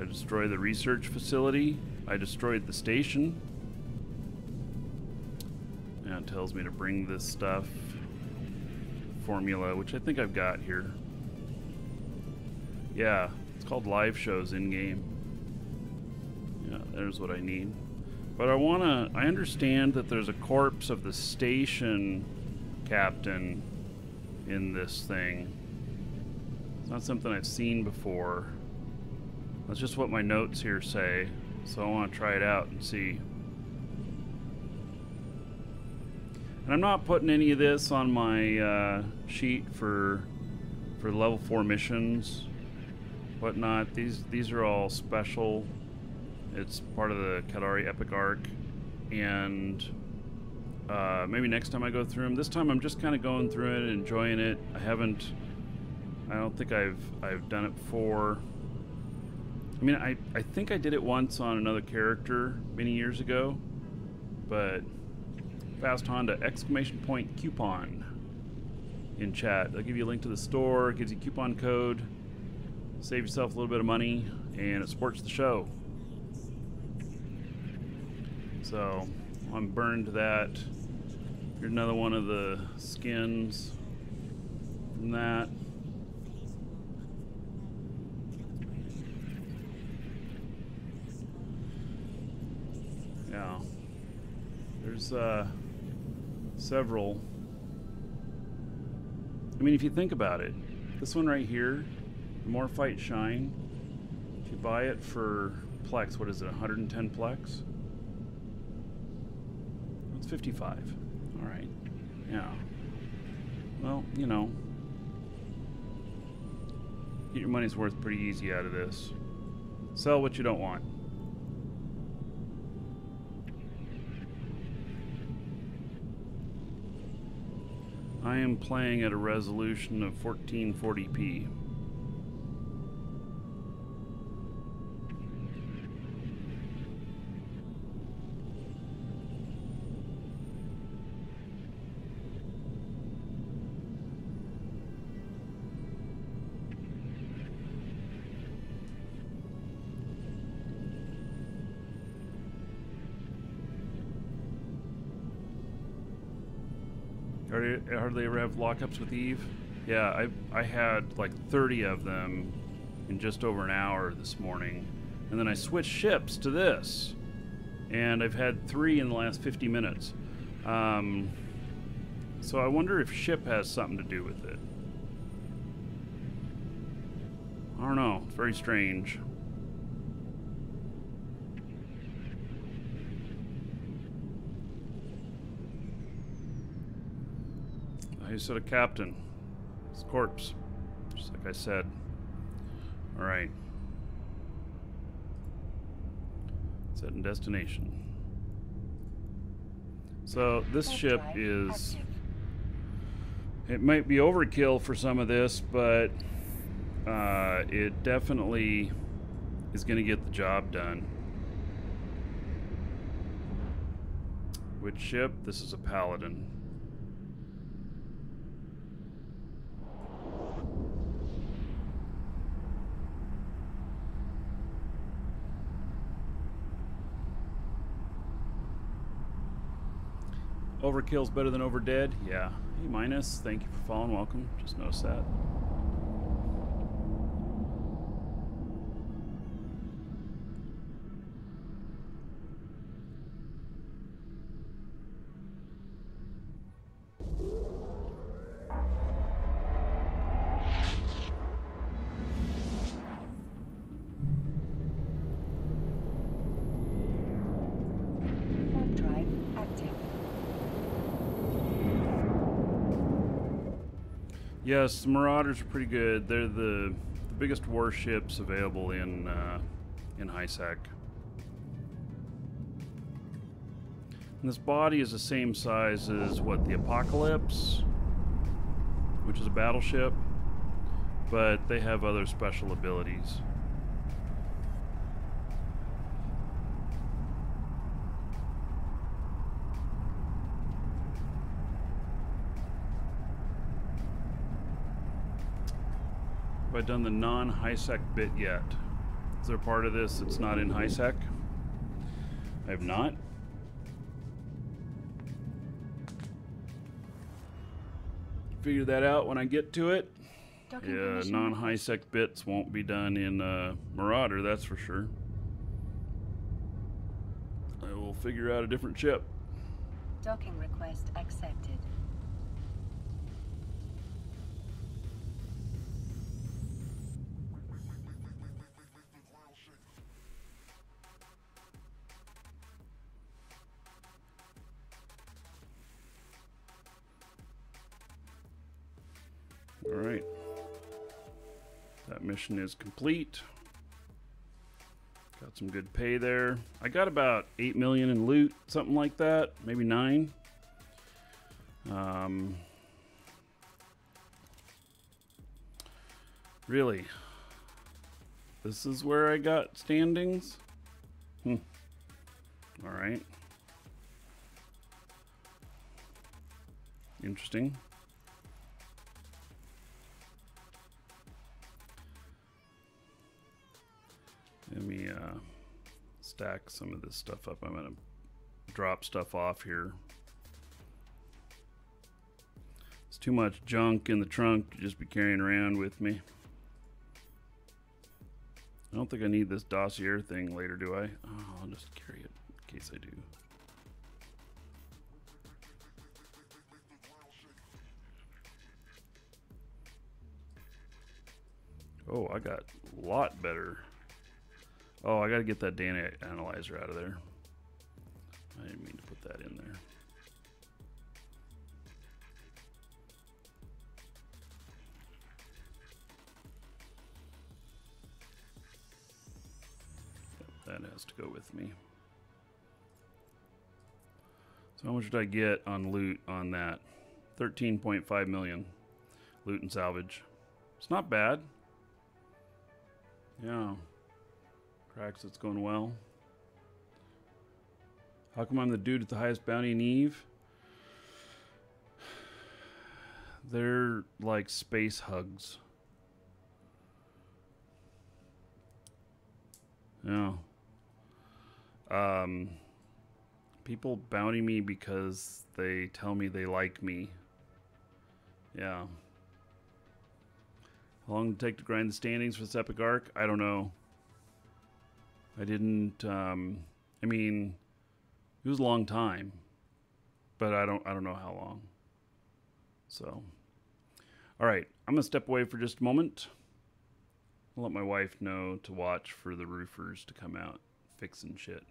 I destroyed the research facility. I destroyed the station. Now it tells me to bring this stuff. Formula, which I think I've got here. Yeah, it's called live shows in game. Yeah, there's what I need. But I want to. I understand that there's a corpse of the station captain in this thing. It's not something I've seen before. That's just what my notes here say. So I want to try it out and see. And I'm not putting any of this on my uh, sheet for for level four missions, whatnot. These these are all special. It's part of the Caldari Epic Arc, and uh, maybe next time I go through them. This time I'm just kind of going through it, enjoying it. I haven't. I don't think I've I've done it before. I mean, I, I think I did it once on another character many years ago, but Fast Honda exclamation point coupon in chat. They'll give you a link to the store, gives you coupon code, save yourself a little bit of money, and it supports the show. So I'm burned that. Here's another one of the skins from that. Yeah. There's uh, several. I mean, if you think about it, this one right here, Morphite Shine, if you buy it for Plex, what is it, 110 Plex? It's 55. All right. Yeah. Well, you know, get your money's worth pretty easy out of this. Sell what you don't want. I am playing at a resolution of 1440p. Ever hardly ever have lockups with Eve. Yeah, I I had like 30 of them in just over an hour this morning, and then I switched ships to this, and I've had three in the last 50 minutes. Um, so I wonder if ship has something to do with it. I don't know. It's very strange. I said a captain. It's corpse. Just like I said. Alright. Set in destination. So this ship is... It might be overkill for some of this, but uh, it definitely is going to get the job done. Which ship? This is a Paladin. Overkill's better than overdead? Yeah. Hey, Minus, thank you for following. Welcome. Just noticed that. Yes, the Marauders are pretty good. They're the, the biggest warships available in uh, in high sec. And this body is the same size as what the Apocalypse, which is a battleship, but they have other special abilities. Have done the non-high sec bit yet? Is there part of this that's not in high sec? I have not. Figure that out when I get to it. Yeah, non-high sec bits won't be done in uh, Marauder, that's for sure. I will figure out a different chip. Docking request accepted. All right. That mission is complete. Got some good pay there. I got about 8 million in loot, something like that, maybe 9. Um Really? This is where I got standings? Hmm. All right. Interesting. Let me uh, stack some of this stuff up. I'm going to drop stuff off here. It's too much junk in the trunk to just be carrying around with me. I don't think I need this dossier thing later, do I? Oh, I'll just carry it in case I do. Oh, I got a lot better. Oh, I got to get that data analyzer out of there. I didn't mean to put that in there. That has to go with me. So how much did I get on loot on that? 13.5 million loot and salvage. It's not bad. Yeah. Cracks, it's going well. How come I'm the dude with the highest bounty in Eve? They're like space hugs. Yeah. Um, people bounty me because they tell me they like me Yeah. How long did it take to grind the standings for this epic arc? I don't know. I didn't. Um, I mean, it was a long time, but I don't. I don't know how long. So, all right, I'm gonna step away for just a moment. I'll let my wife know to watch for the roofers to come out fixing shit.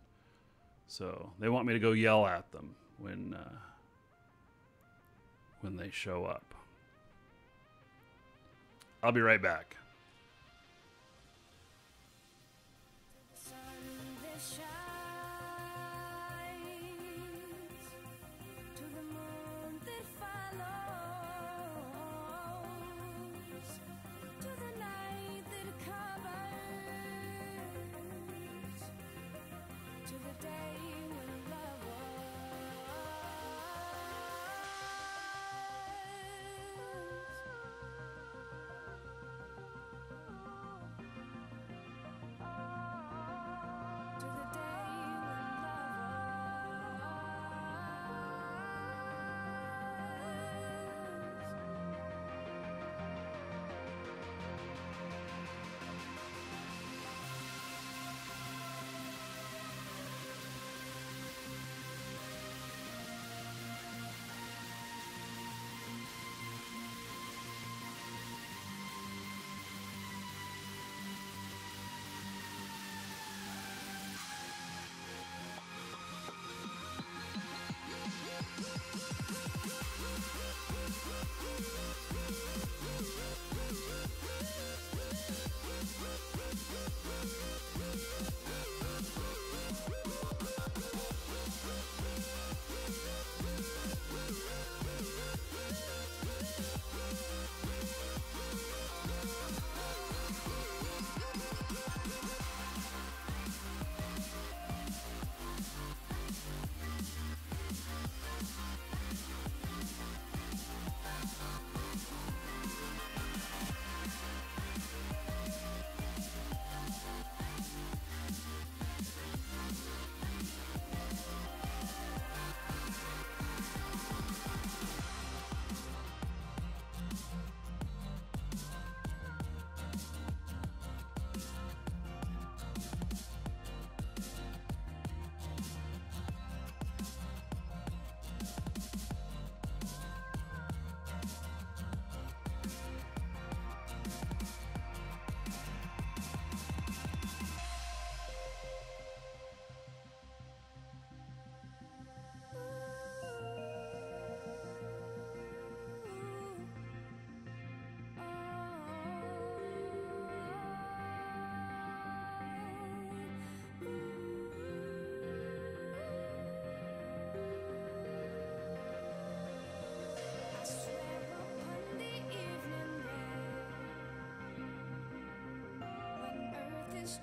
So they want me to go yell at them when uh, when they show up. I'll be right back.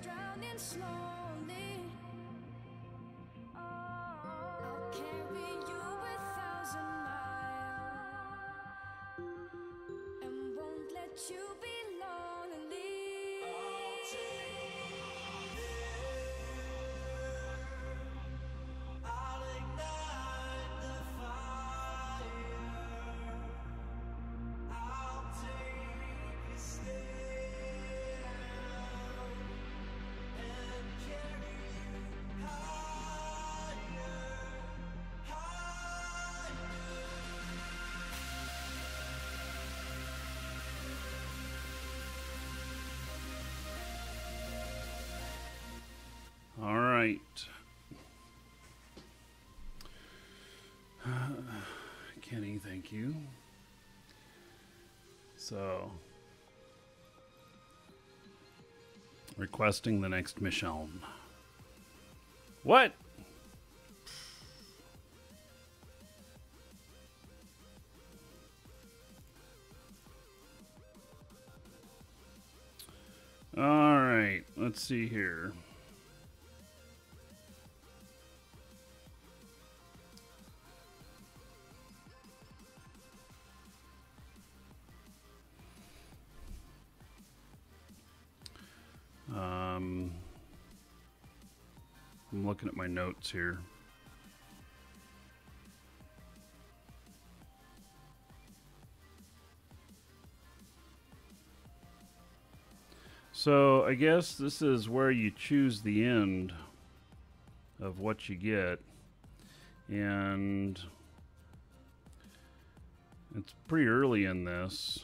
Drowning slowly. So, requesting the next Michonne. What? looking at my notes here. So I guess this is where you choose the end of what you get. And it's pretty early in this.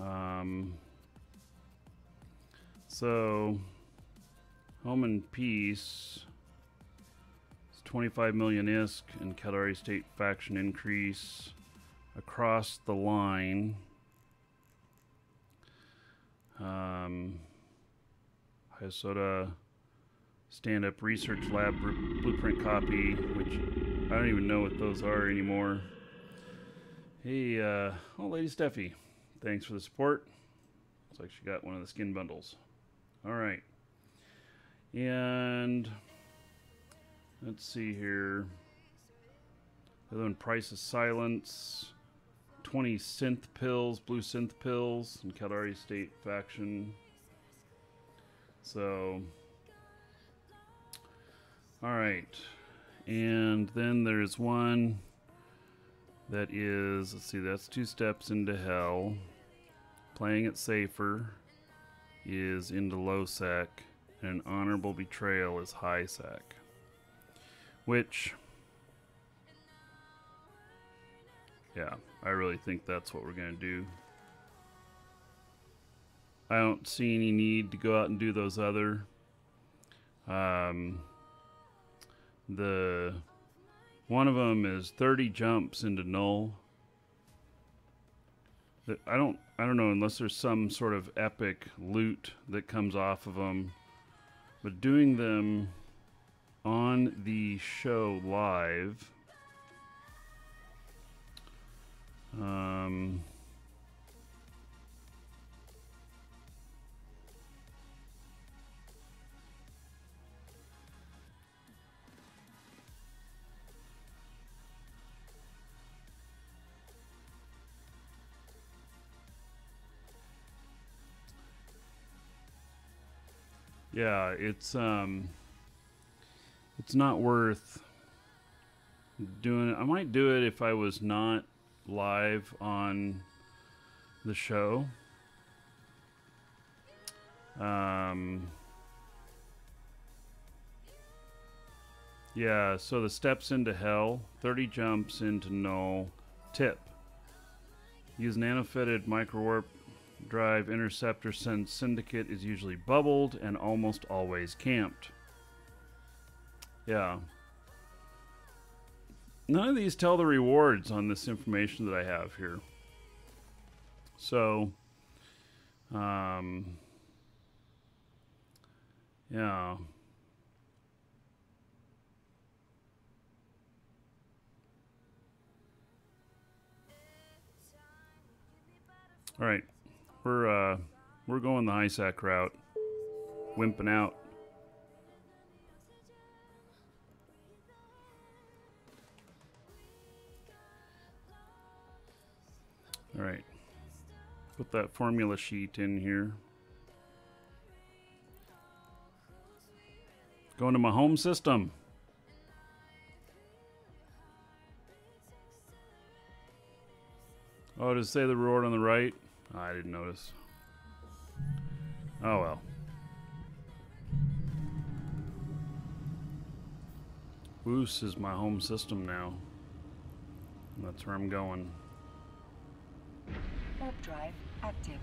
Um, so Home and Peace is 25 million ISK and Caldari State faction increase across the line. Um, Hyasyoda stand up research lab blueprint copy, which I don't even know what those are anymore. Hey, uh, Lady Steffi, thanks for the support. Looks like she got one of the skin bundles. All right. And let's see here. The one, Price of Silence. 20 synth pills, blue synth pills, and Caldari State faction. So, all right. And then there's one that is, let's see, that's two steps into hell. Playing it safer is into low sec, and an honorable betrayal is high sec. Which, yeah, I really think that's what we're going to do. I don't see any need to go out and do those other. Um, the one of them is 30 jumps into null. I don't I don't know unless there's some sort of epic loot that comes off of them. But doing them on the show live um Yeah, it's um it's not worth doing it. I might do it if I was not live on the show. Um Yeah, so the steps into hell, 30 jumps into null. Tip. Use nanofitted microwarp drive interceptor since syndicate is usually bubbled and almost always camped. Yeah. None of these tell the rewards on this information that I have here. So, um, yeah. All right, we're uh, we're going the high sec route, wimping out. All right, put that formula sheet in here. Going to my home system. Oh, does it say the reward on the right? Oh, I didn't notice. Oh well. Woos is my home system now. That's where I'm going. Warp drive active.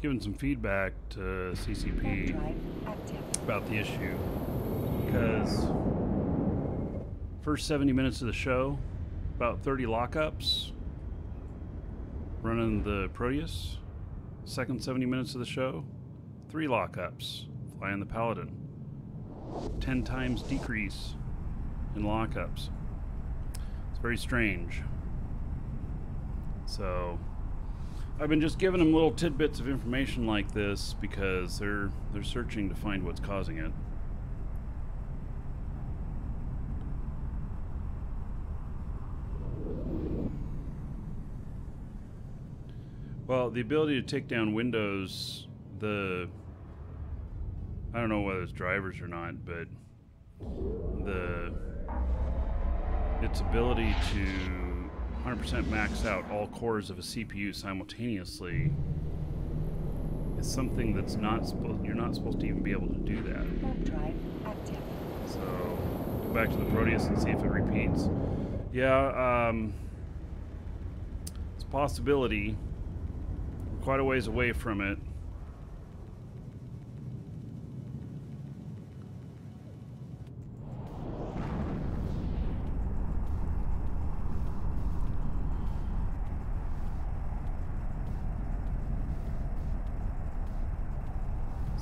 Giving some feedback to CCP about the issue because first 70 minutes of the show, about 30 lockups running the Proteus. Second 70 minutes of the show, three lockups flying the Paladin. 10 times decrease in lockups. It's very strange. So, I've been just giving them little tidbits of information like this because they're they're searching to find what's causing it. Well, the ability to take down windows, the I don't know whether it's drivers or not, but the its ability to 100% max out all cores of a CPU simultaneously is something that's not supposed you're not supposed to even be able to do that. So go back to the Proteus and see if it repeats. Yeah, um, it's a possibility. We're quite a ways away from it.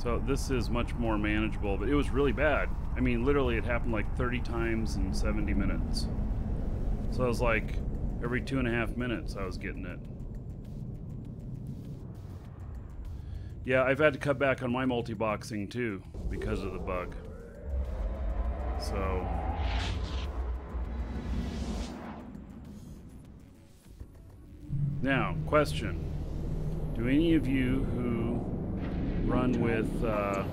So this is much more manageable, but it was really bad. I mean, literally, it happened like 30 times in 70 minutes. So I was like, every two and a half minutes, I was getting it. Yeah, I've had to cut back on my multi-boxing too because of the bug. So. Now, question. Do any of you who run with, uh,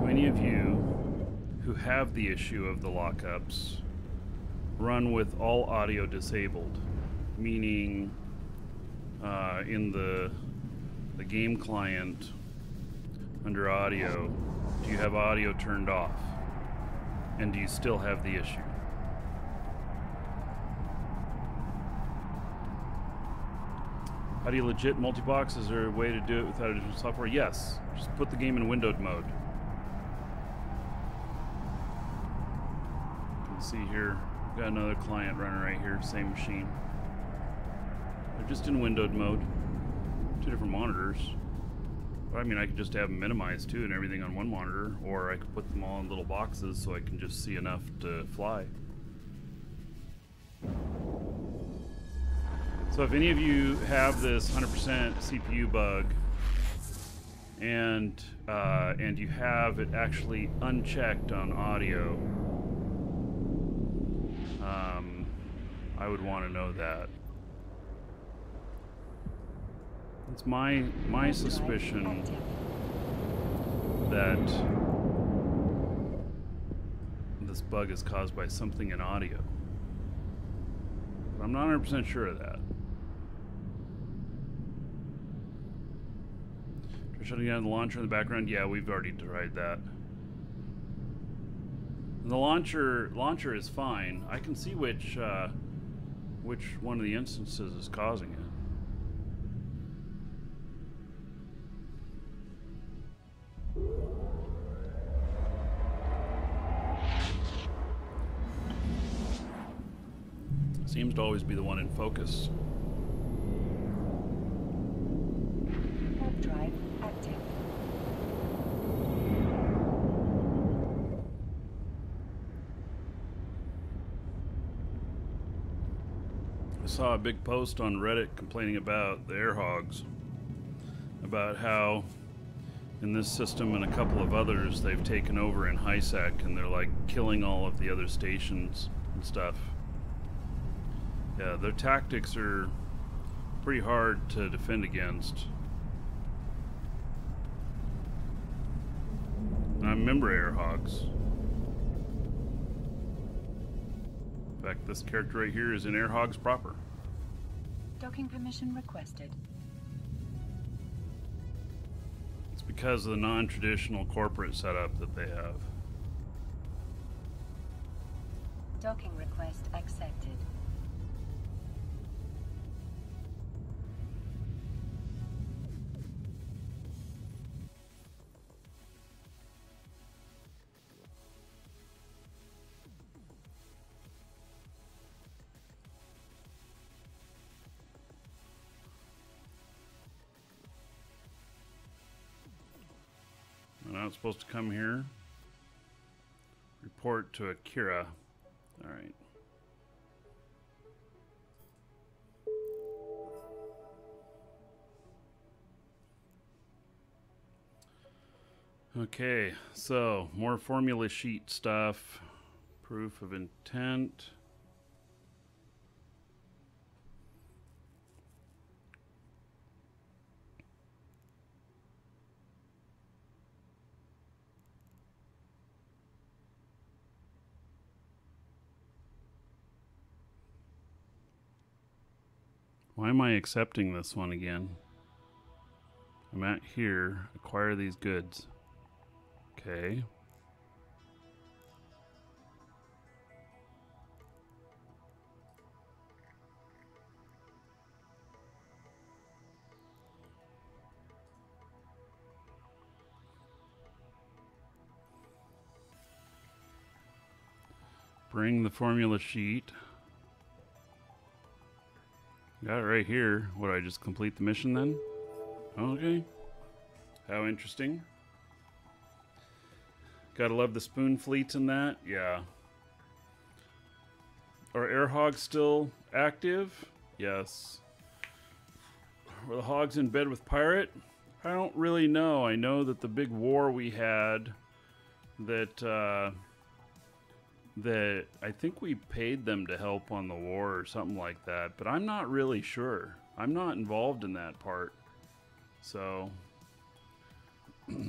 do any of you who have the issue of the lockups run with all audio disabled? Meaning, uh, in the, the game client under audio, do you have audio turned off? And do you still have the issue? How do you legit multi-box? Is there a way to do it without additional software? Yes. Just put the game in windowed mode. You can see here, got another client running right here, same machine. They're just in windowed mode. Two different monitors. But I mean, I could just have them minimized too and everything on one monitor, or I could put them all in little boxes so I can just see enough to fly. So if any of you have this 100% CPU bug, and uh, and you have it actually unchecked on audio, um, I would want to know that. It's my my suspicion that this bug is caused by something in audio. But I'm not 100% sure of that. Try shutting down the launcher in the background. Yeah, we've already tried that. The launcher launcher is fine. I can see which uh, which one of the instances is causing it. Seems to always be the one in focus. Drive active. I saw a big post on Reddit complaining about the air hogs, about how in this system and a couple of others they've taken over in high sec and they're like killing all of the other stations and stuff. Yeah, their tactics are pretty hard to defend against. And I remember air hogs. In fact, this character right here is in air hogs proper. Docking permission requested. It's because of the non-traditional corporate setup that they have. Docking request accepted. Now it's supposed to come here. Report to Akira. All right. Okay, so more formula sheet stuff, proof of intent. Why am I accepting this one again? I'm at here, acquire these goods. Okay. Bring the formula sheet. Got it right here. What, I just complete the mission then? Okay. How interesting. Gotta love the spoon Fleet in that. Yeah. Are air hogs still active? Yes. Were the hogs in bed with pirate? I don't really know. I know that the big war we had that uh, that I think we paid them to help on the war or something like that, but I'm not really sure. I'm not involved in that part. So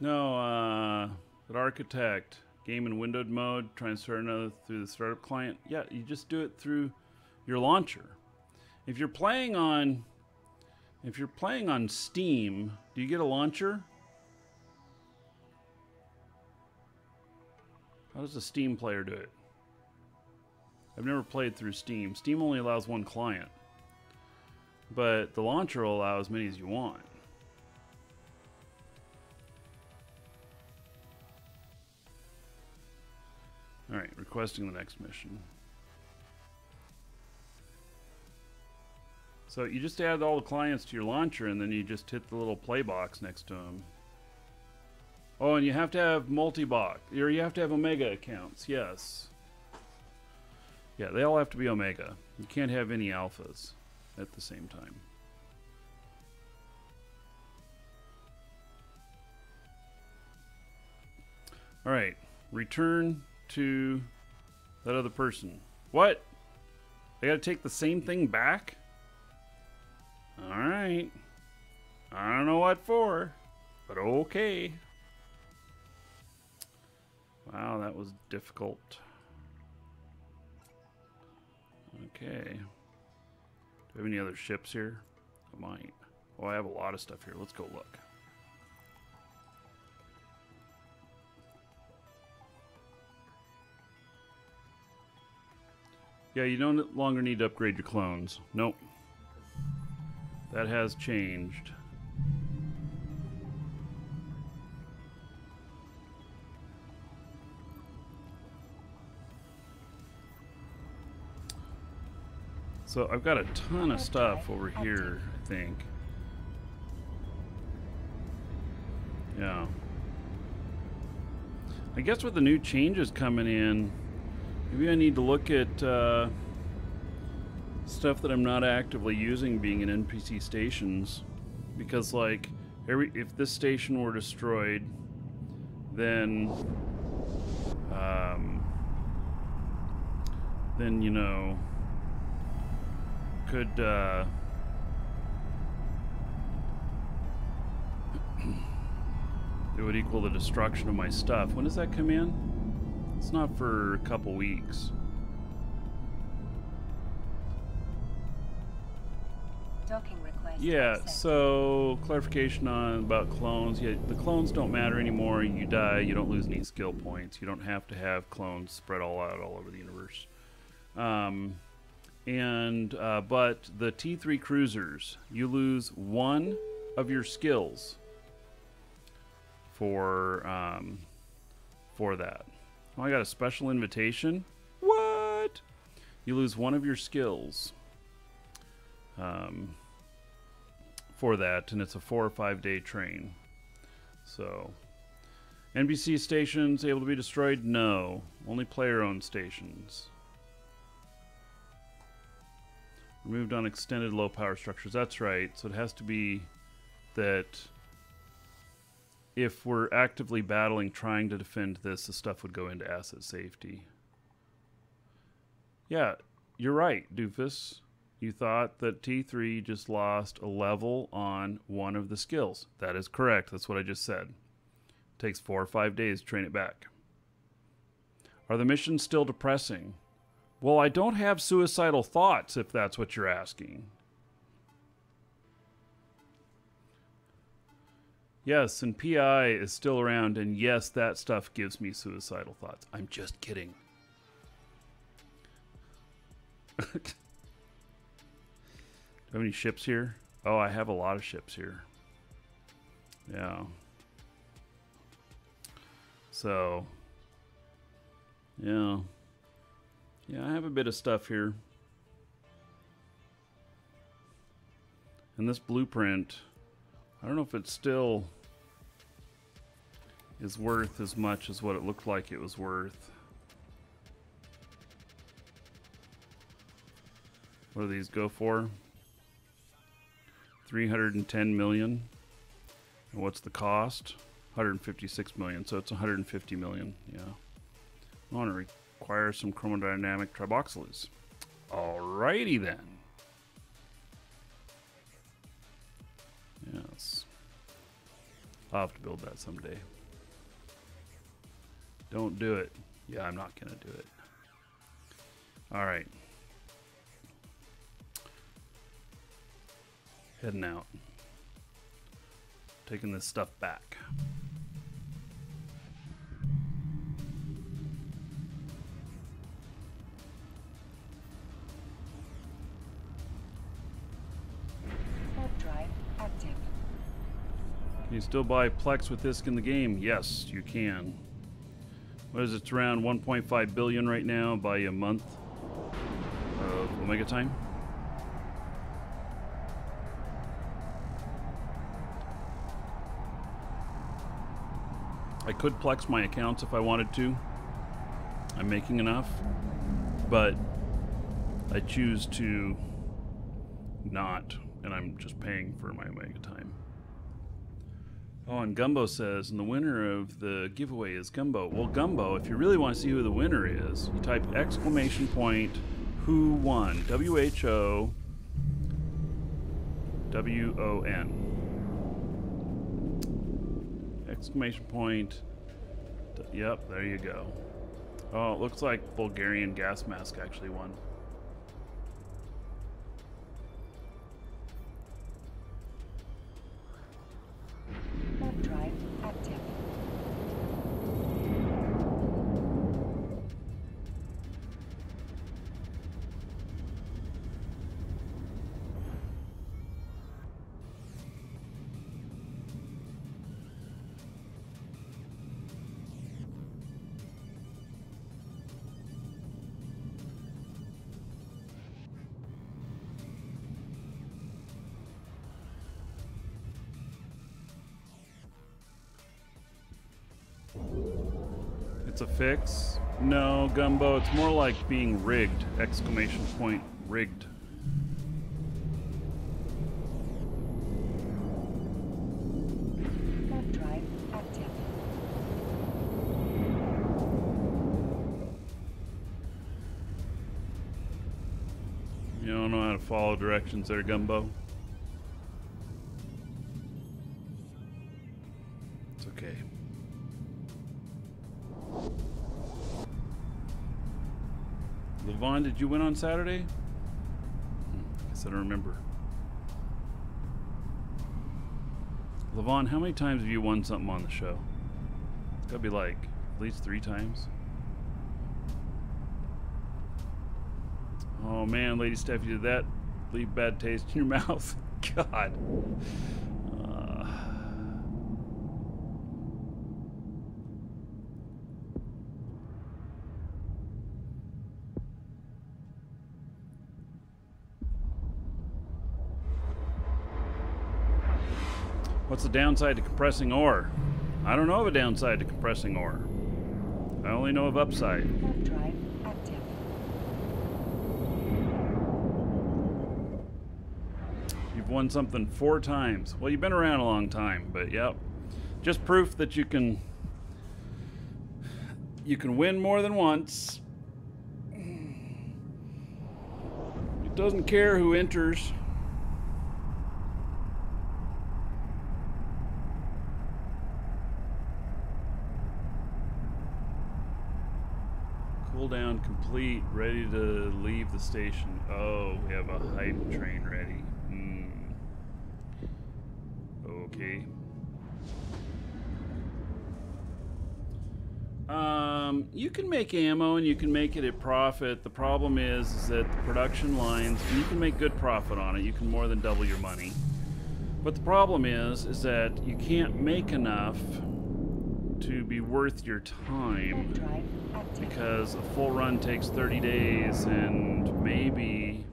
No, uh that architect game in windowed mode, try and start another through the startup client. Yeah, you just do it through your launcher. If you're playing on if you're playing on Steam, do you get a launcher? How does a Steam player do it? I've never played through Steam. Steam only allows one client. But the launcher will allow as many as you want. Alright, requesting the next mission. So you just add all the clients to your launcher and then you just hit the little play box next to them. Oh, and you have to have multi-box, or you have to have Omega accounts, yes. Yeah, they all have to be Omega. You can't have any alphas at the same time. All right, return to that other person. What? I gotta take the same thing back? All right. I don't know what for, but okay. Wow, that was difficult. Okay. Do we have any other ships here? I might. Oh, I have a lot of stuff here. Let's go look. Yeah, you no longer need to upgrade your clones. Nope. That has changed. So I've got a ton of stuff over here, I think. Yeah. I guess with the new changes coming in, maybe I need to look at uh, stuff that I'm not actively using being in NPC stations. Because, like, every if this station were destroyed, then, um, then, you know, could uh, it would equal the destruction of my stuff. When does that come in? It's not for a couple weeks. Docking request. Yeah, so clarification on about clones. Yeah, the clones don't matter anymore. You die, you don't lose any skill points. You don't have to have clones spread all out all over the universe. Um, and uh, but the T3 cruisers, you lose one of your skills for um, for that. Oh, I got a special invitation. What? You lose one of your skills um, for that, and it's a four or five day train. So, NPC stations able to be destroyed? No, only player owned stations. Removed on extended low power structures. That's right. So it has to be that if we're actively battling trying to defend this, the stuff would go into asset safety. Yeah, you're right, Doofus. You thought that T3 just lost a level on one of the skills. That is correct. That's what I just said. takes four or five days to train it back. Are the missions still depressing? Well, I don't have suicidal thoughts, if that's what you're asking. Yes, and PI is still around, and yes, that stuff gives me suicidal thoughts. I'm just kidding. Do I have any ships here? Oh, I have a lot of ships here. Yeah. So, yeah. Yeah, I have a bit of stuff here. And this blueprint, I don't know if it still is worth as much as what it looked like it was worth. What do these go for? 310 million. And what's the cost? 156 million. So it's 150 million. Yeah. I want to require some chromodynamic triboxylates. Alrighty then. Yes. I'll have to build that someday. Don't do it. Yeah, I'm not going to do it. All right. Heading out. Taking this stuff back. You still buy Plex with this in the game? Yes, you can. What is it? It's around 1.5 billion right now. You a month of Omega time. I could Plex my accounts if I wanted to. I'm making enough, but I choose to not, and I'm just paying for my Omega time. Oh, and Gumbo says, and the winner of the giveaway is Gumbo. Well, Gumbo, if you really want to see who the winner is, you type exclamation point who won. W H O W O N. Exclamation point. Yep, there you go. Oh, it looks like Bulgarian gas mask actually won. Fix? No, Gumbo, it's more like being rigged. Exclamation point rigged. Warp drive active. You don't know how to follow directions there, Gumbo? Did you win on Saturday? Hmm, guess I don't remember. Levon, how many times have you won something on the show? It's gotta be like at least three times. Oh man, Lady Steph, you did that. Leave bad taste in your mouth. God. Uh, What's the downside to compressing ore? I don't know of a downside to compressing ore. I only know of upside. You've won something four times. Well, you've been around a long time, but yep. Just proof that you can you can win more than once. It doesn't care who enters. Complete, ready to leave the station. Oh, we have a hype train ready. Hmm. Okay. Um, you can make ammo and you can make it at profit. The problem is, is that the production lines, you can make good profit on it. You can more than double your money. But the problem is, is that you can't make enough to be worth your time. Warp drive active. because a full run takes 30 days and maybe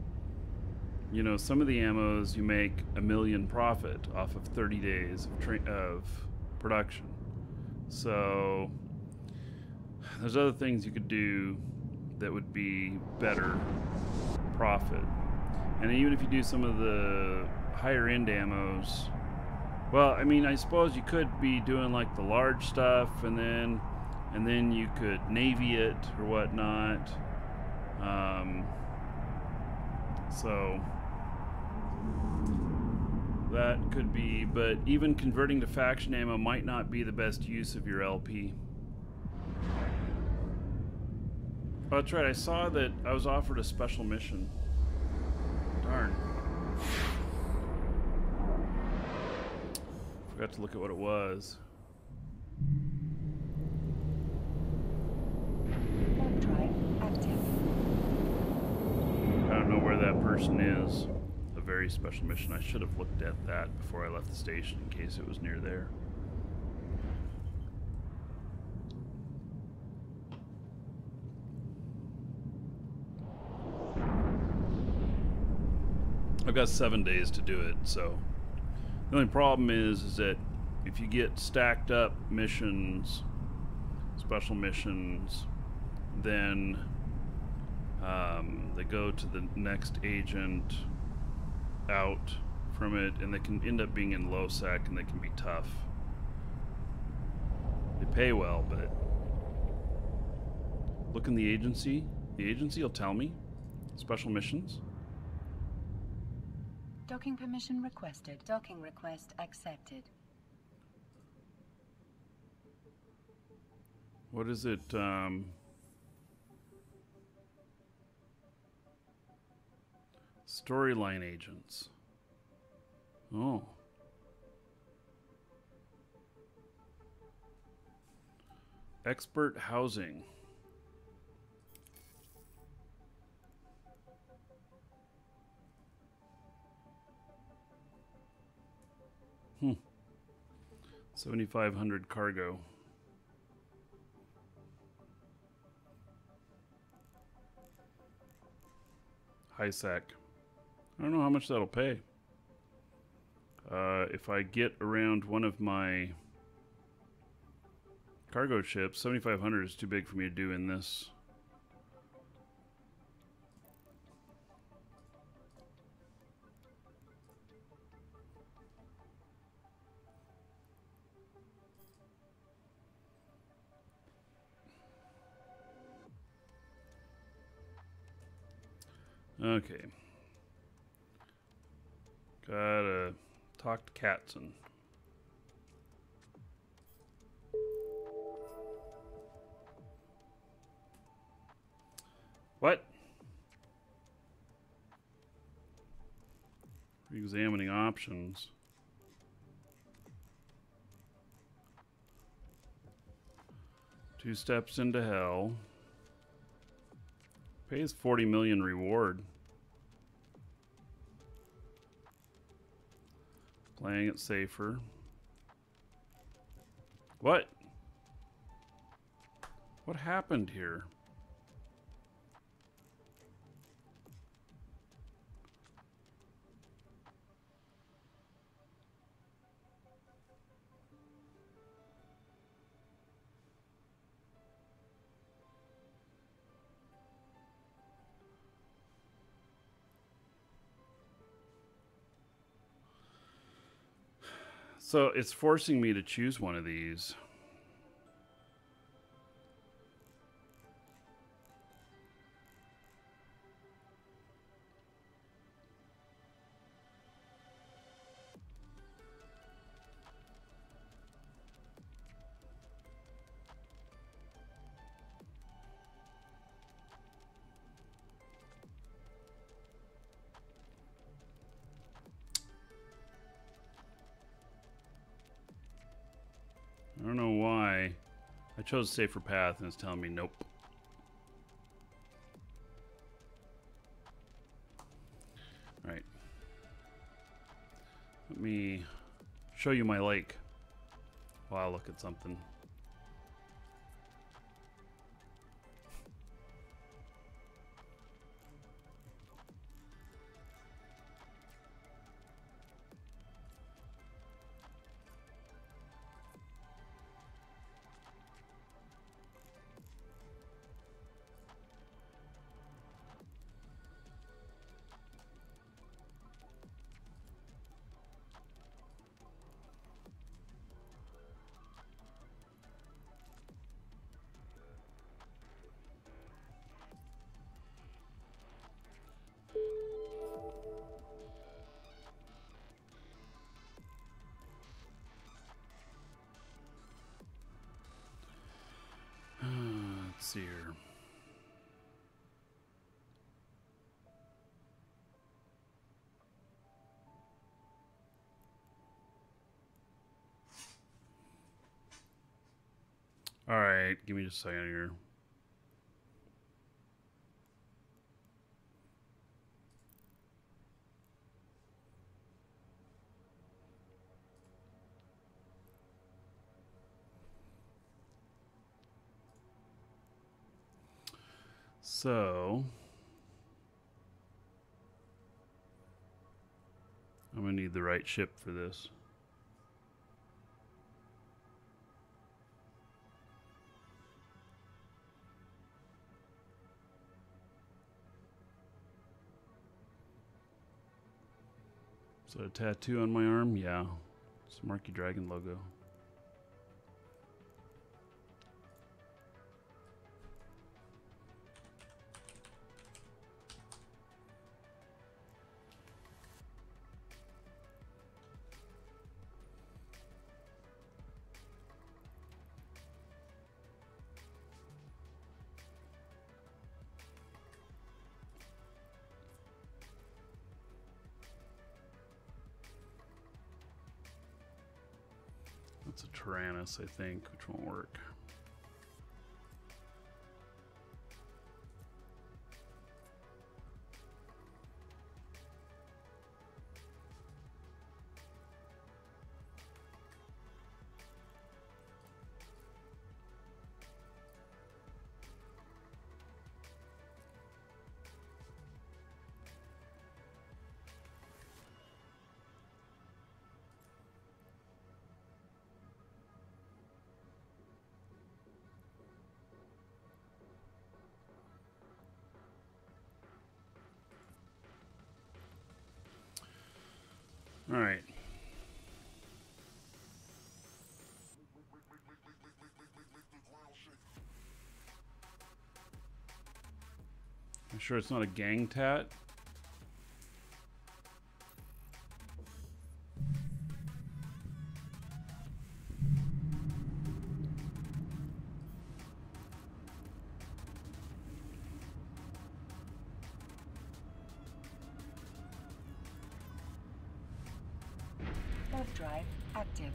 you know some of the ammos you make a million profit off of 30 days of, of production. So there's other things you could do that would be better profit. And even if you do some of the higher end ammos well, I mean, I suppose you could be doing like the large stuff, and then, and then you could navy it or whatnot. Um, so that could be, but even converting to faction ammo might not be the best use of your LP. Oh, that's right. I saw that I was offered a special mission. Darn. Forgot to look at what it was. Warp drive active. I don't know where that person is. A very special mission. I should have looked at that before I left the station in case it was near there. I've got seven days to do it, so the only problem is is that if you get stacked up missions, special missions, then um, they go to the next agent out from it, and they can end up being in low sec, and they can be tough. They pay well, but look in the agency. The agency will tell me special missions. Docking permission requested. Docking request accepted. What is it? Um, storyline agents. Oh. Expert housing. Hmm. 7,500 cargo. high sec. I don't know how much that'll pay. Uh, if I get around one of my cargo ships, 7,500 is too big for me to do in this. Okay. Gotta talk to Katzen. What? Examining options. Two steps into hell. Pays 40 million reward. Playing it safer. What? What happened here? So it's forcing me to choose one of these. I a safer path and it's telling me nope. All right. Let me show you my lake while I look at something. Give me just a second here. So I'm gonna need the right ship for this. That a tattoo on my arm? Yeah. It's a Markee Dragon logo. Tyrannus, I think, which won't work. Sure it's not a gang tat. Warp drive active.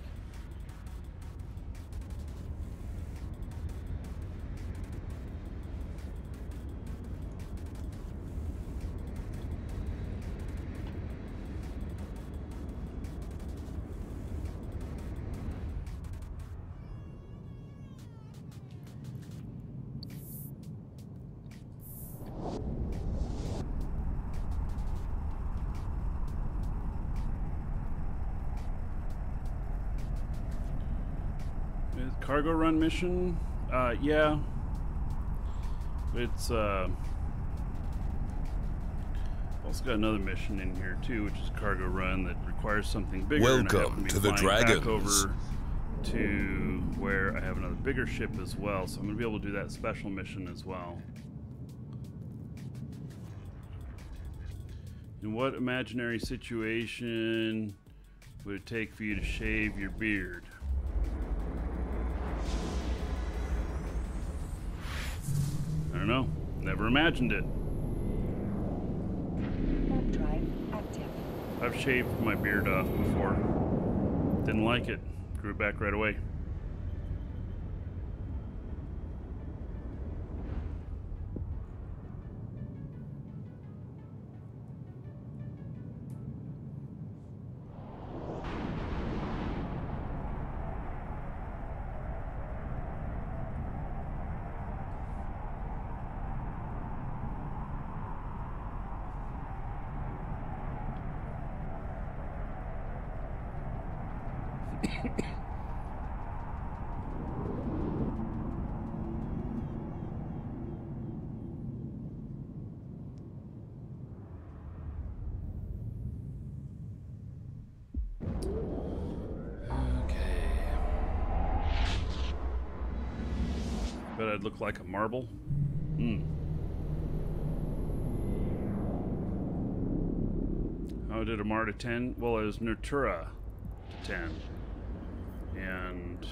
Cargo run mission? Uh, yeah. It's, uh. Also got another mission in here too, which is cargo run that requires something bigger. Welcome happen to the Dragons. over to where I have another bigger ship as well, so I'm gonna be able to do that special mission as well. In what imaginary situation would it take for you to shave your beard? Imagined it. Warp drive active. I've shaved my beard off before. Didn't like it. Grew it back right away. Look like a marble. Hmm. How did Amarr to 10? Well, it was Nurtura to 10. And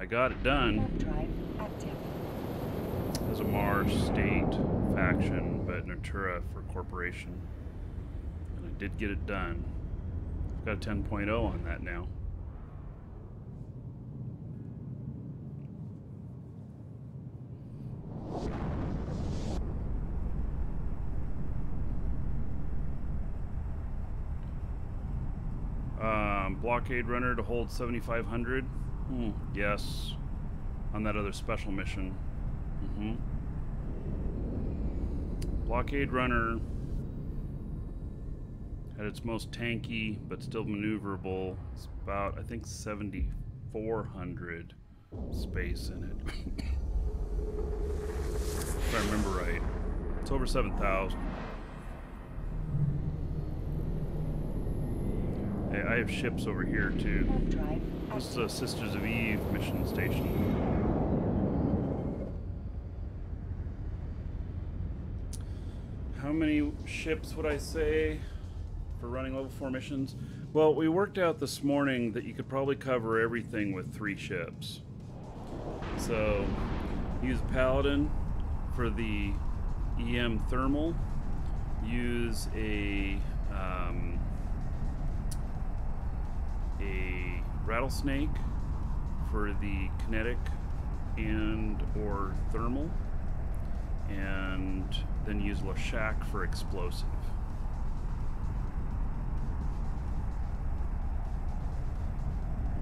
I got it done Warp drive active. as a Mars state faction, but Nurtura for corporation. And I did get it done. I've got a 10.0 on that now. Um, blockade runner to hold 7,500. Hmm, yes. On that other special mission. hmm Blockade runner at its most tanky but still maneuverable. It's about I think 7,400 space in it. if I remember right, it's over 7,000. Hey, I have ships over here too. This is a Sisters of Eve mission station. How many ships would I say for running level 4 missions? Well, we worked out this morning that you could probably cover everything with three ships. So, use Paladin for the EM thermal, use a um, a rattlesnake for the kinetic and or thermal and then use Leshak for explosive.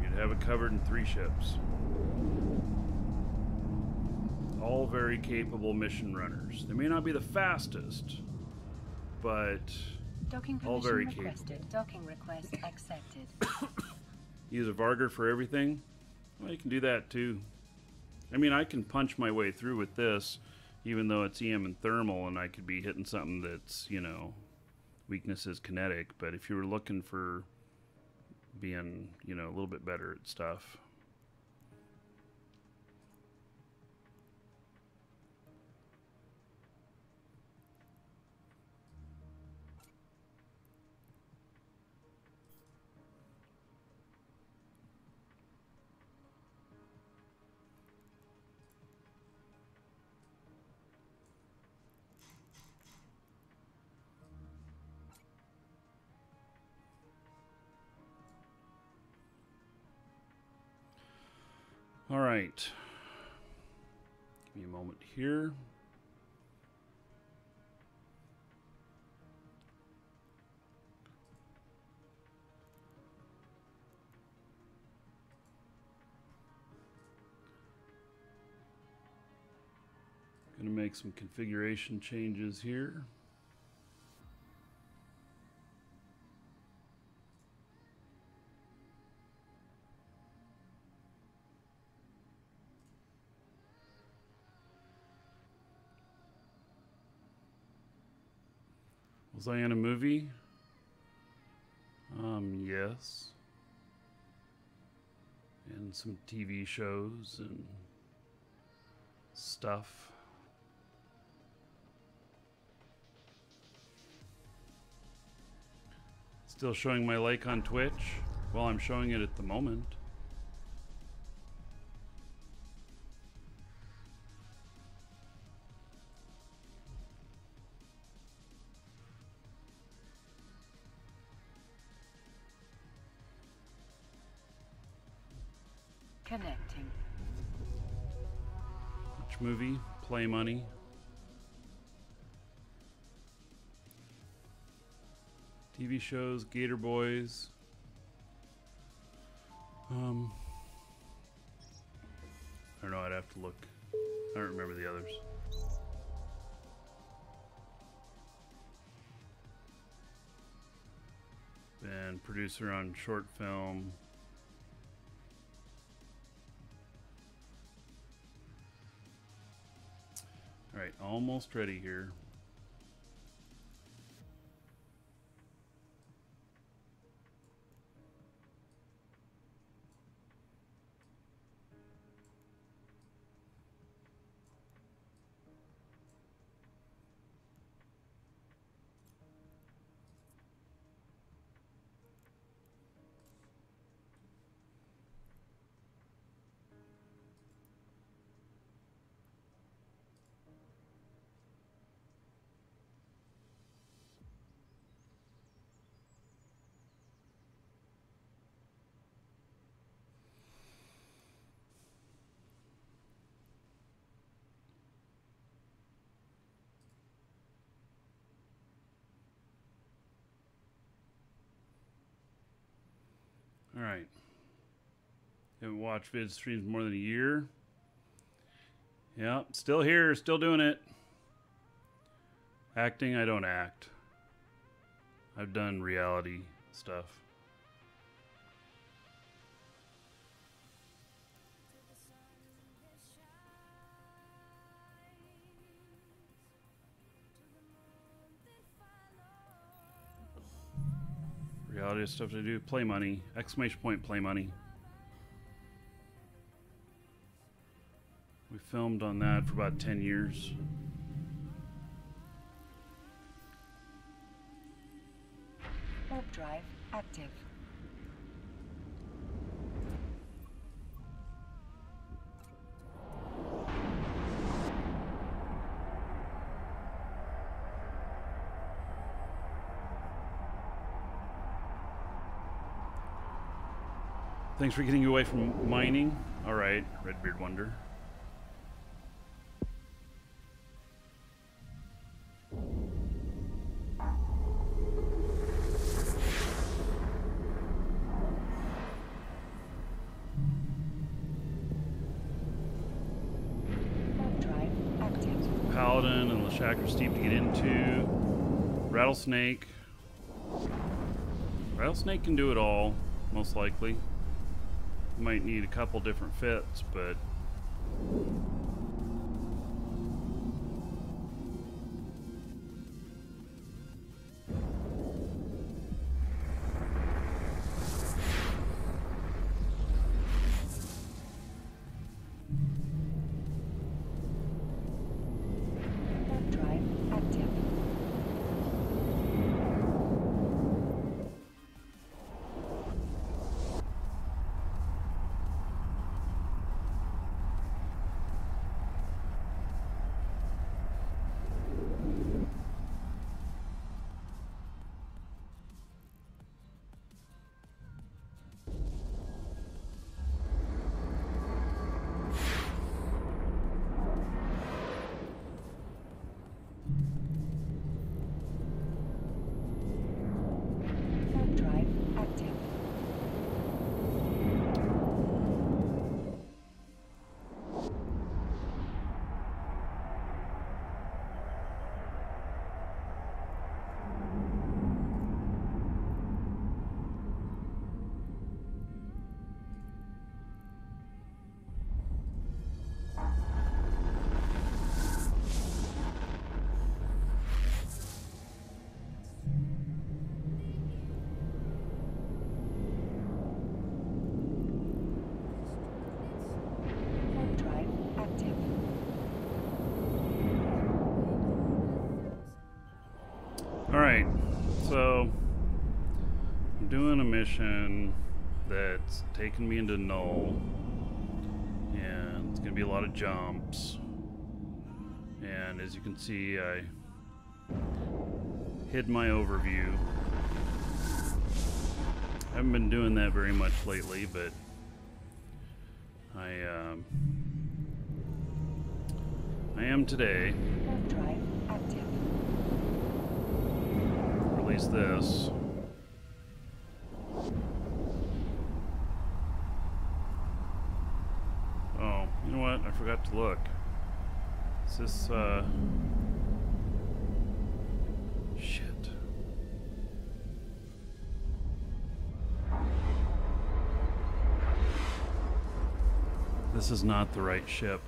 You'd have it covered in three ships. All very capable mission runners. They may not be the fastest, but Docking all very requested. Docking request accepted. use a Vargur for everything, well, you can do that too. I mean, I can punch my way through with this, even though it's EM and thermal, and I could be hitting something that's, you know, weakness is kinetic. But if you were looking for being, you know, a little bit better at stuff, All right. Give me a moment here. Gonna make some configuration changes here. Was I in a movie? Um, yes. And some TV shows and stuff. Still showing my like on Twitch? Well, I'm showing it at the moment. Movie? Play Money. TV shows, Gator Boys. Um, I don't know. I'd have to look. I don't remember the others. Been producer on short film. All right, almost ready here. Right. Haven't watched vid streams more than a year. Yeah, still here, still doing it. Acting, I don't act. I've done reality stuff. Reality stuff to do. Play money. Exclamation point, play money. We filmed on that for about 10 years. Warp drive active. Thanks for getting away from mining. All right, Redbeard Wonder. Paladin and Leshak are steep to get into. Rattlesnake. Rattlesnake can do it all, most likely. Might need a couple different fits, but mission that's taking me into Null, and it's gonna be a lot of jumps. And as you can see, I hid my overview. I haven't been doing that very much lately, but I um, I am today. Drive active. Release this. Oh, you know what? I forgot to look. Is this, uh. Shit. This is not the right ship.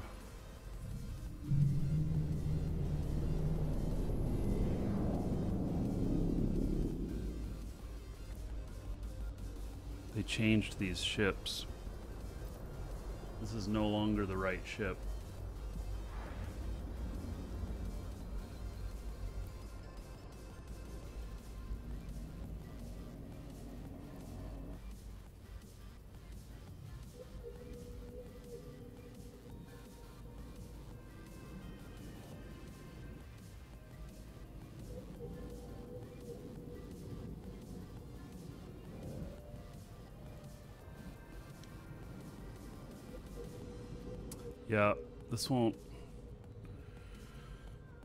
They changed these ships. This is no longer the right ship. This won't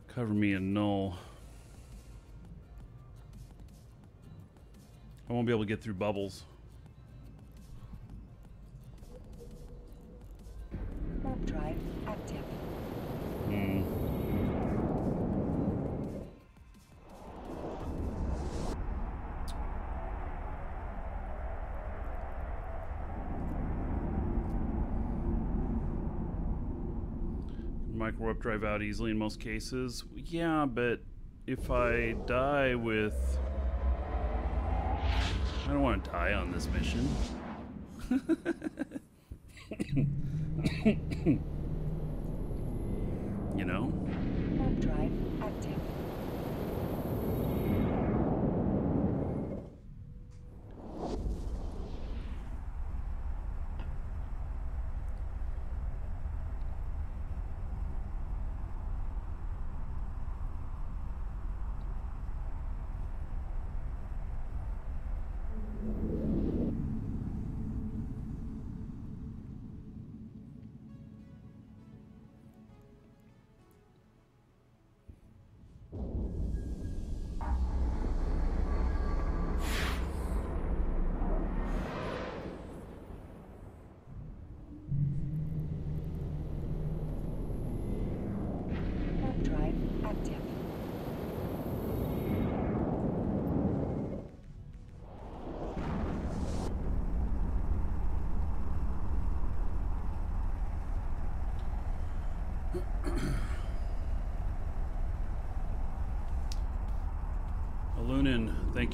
cover me in null. I won't be able to get through bubbles. Drive out easily in most cases. Yeah, but if I die with. I don't want to die on this mission.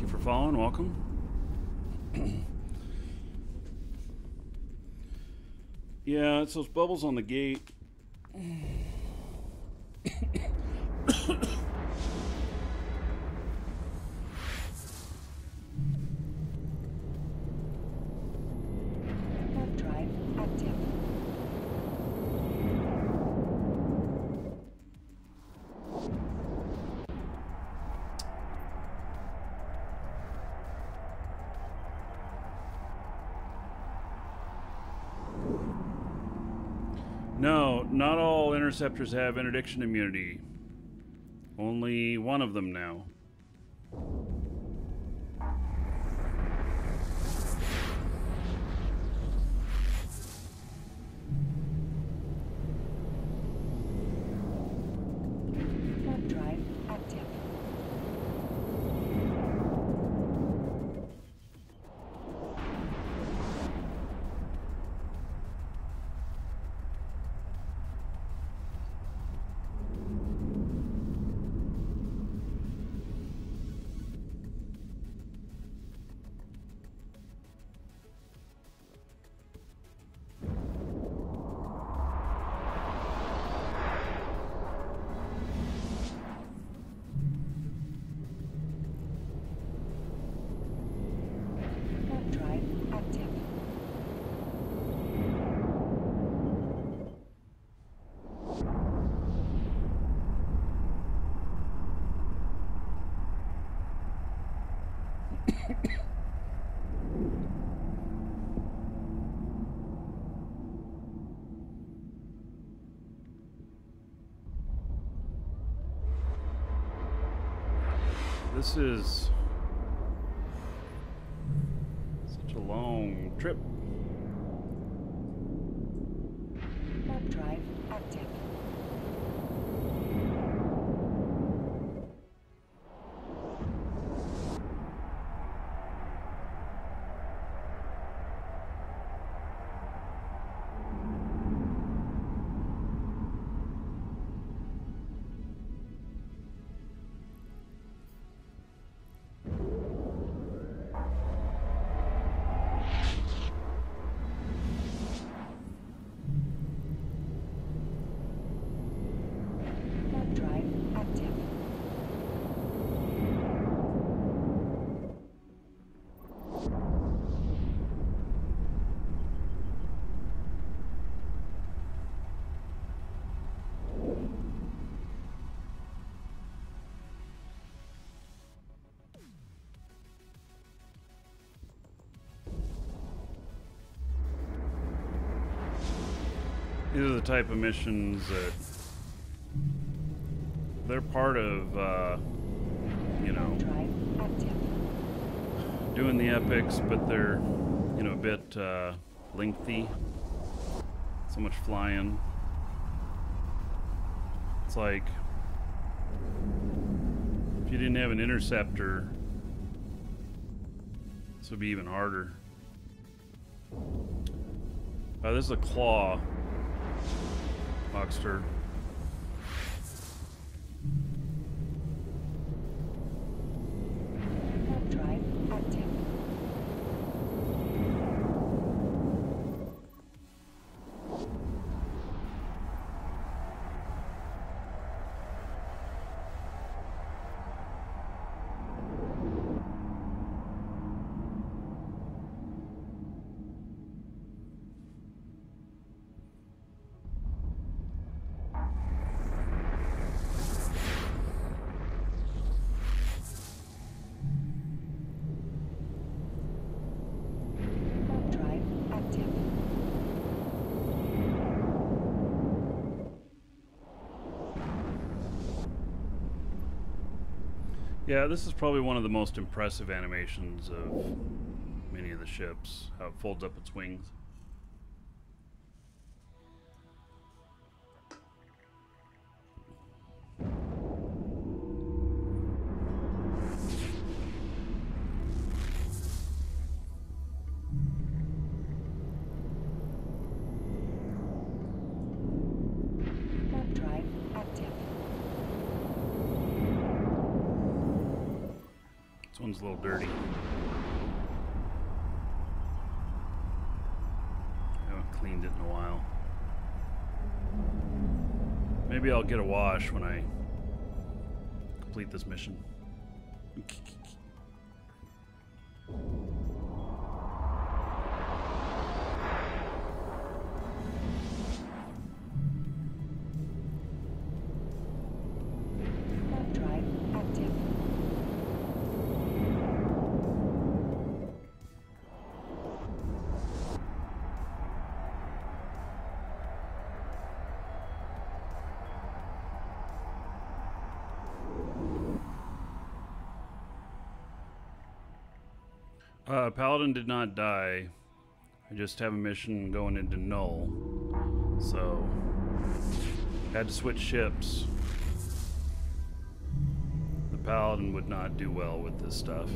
you for following. Welcome. yeah, it's those bubbles on the gate. No, not all interceptors have interdiction immunity. Only one of them now. Is the type of missions that they're part of, uh, you know, doing the epics, but they're, you know, a bit uh, lengthy. So much flying. It's like if you didn't have an interceptor, this would be even harder. Uh, this is a claw, Oxter. Warp drive active. Warp drive active. Yeah, this is probably one of the most impressive animations of many of the ships. How it folds up its wings. Get a wash when I complete this mission. Paladin did not die. I just have a mission going into Null. So, had to switch ships. The Paladin would not do well with this stuff.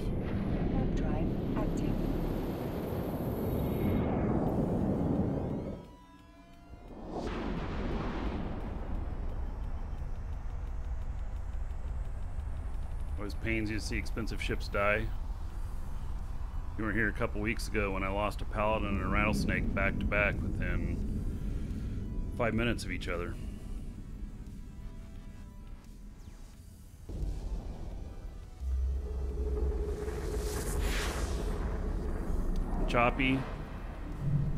Drive active. Always pains you to see expensive ships die. You weren't here a couple weeks ago when I lost a paladin and a rattlesnake back to back within five minutes of each other. Choppy,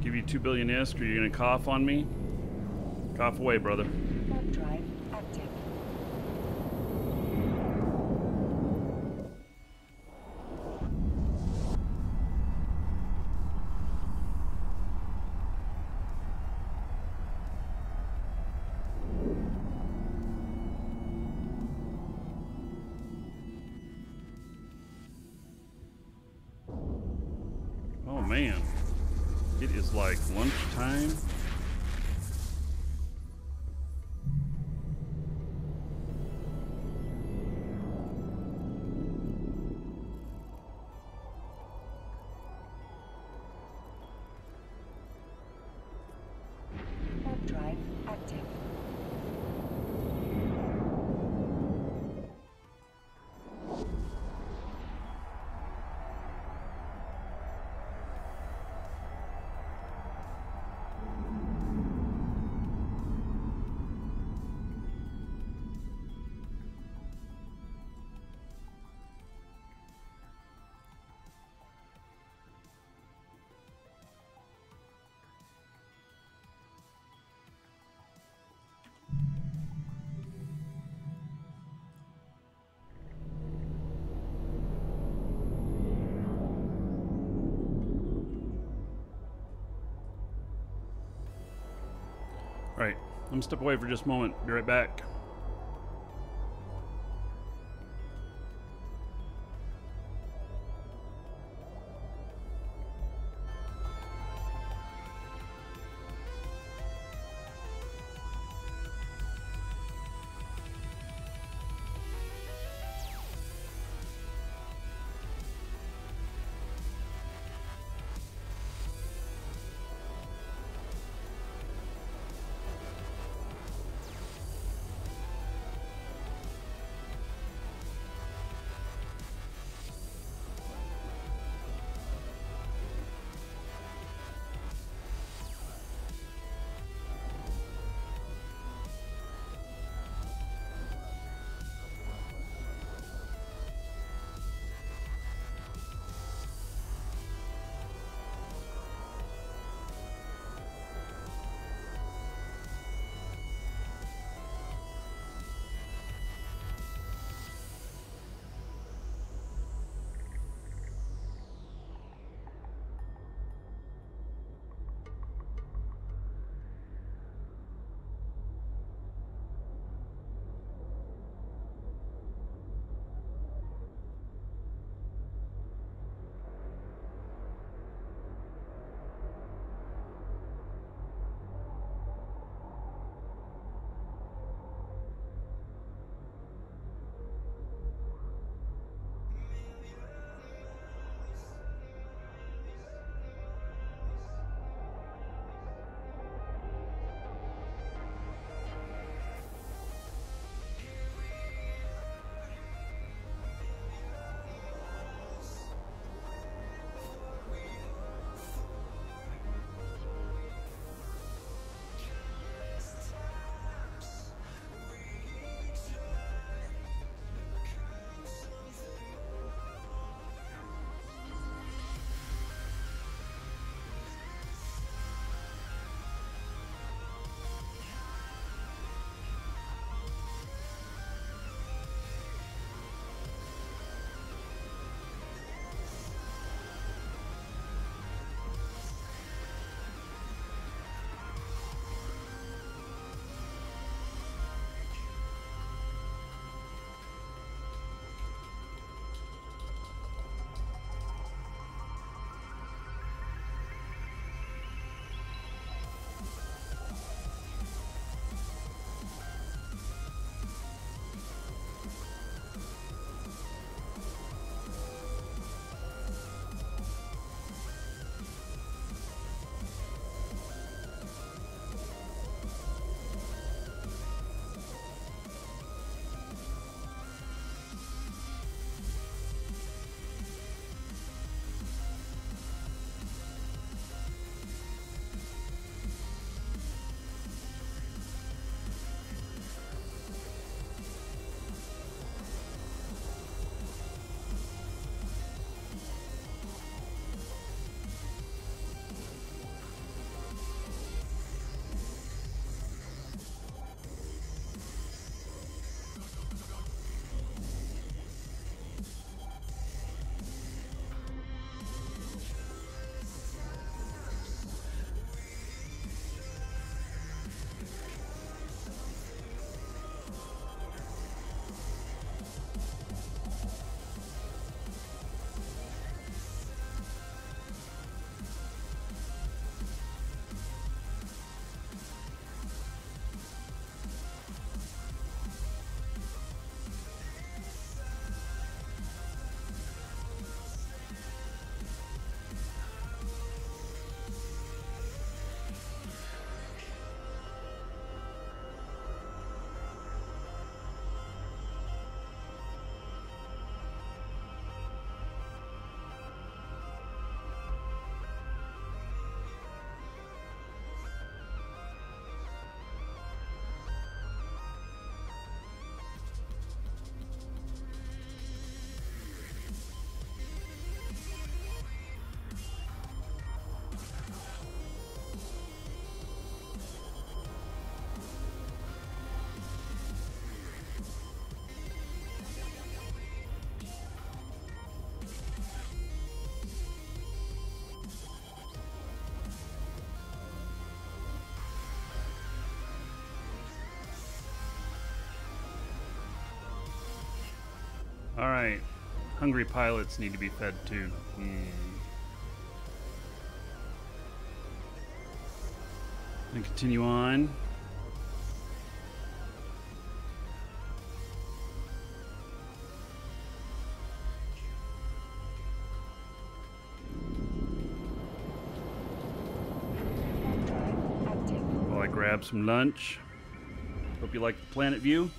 give you two billion isk, or you're gonna cough on me? Cough away, brother. I'm step away for just a moment. Be right back. Hungry pilots need to be fed too. Hmm. And continue on. While I grab some lunch. Hope you like the planet view.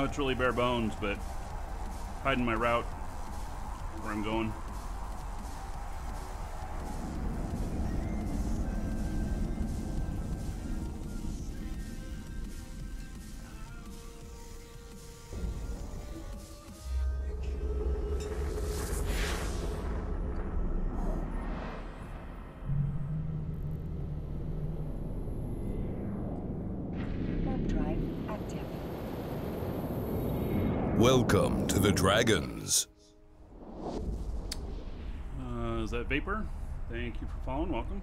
Know it's really bare bones, but hiding my route where I'm going. Welcome to the Dragons. Uh, is that Vapor? Thank you for following. Welcome.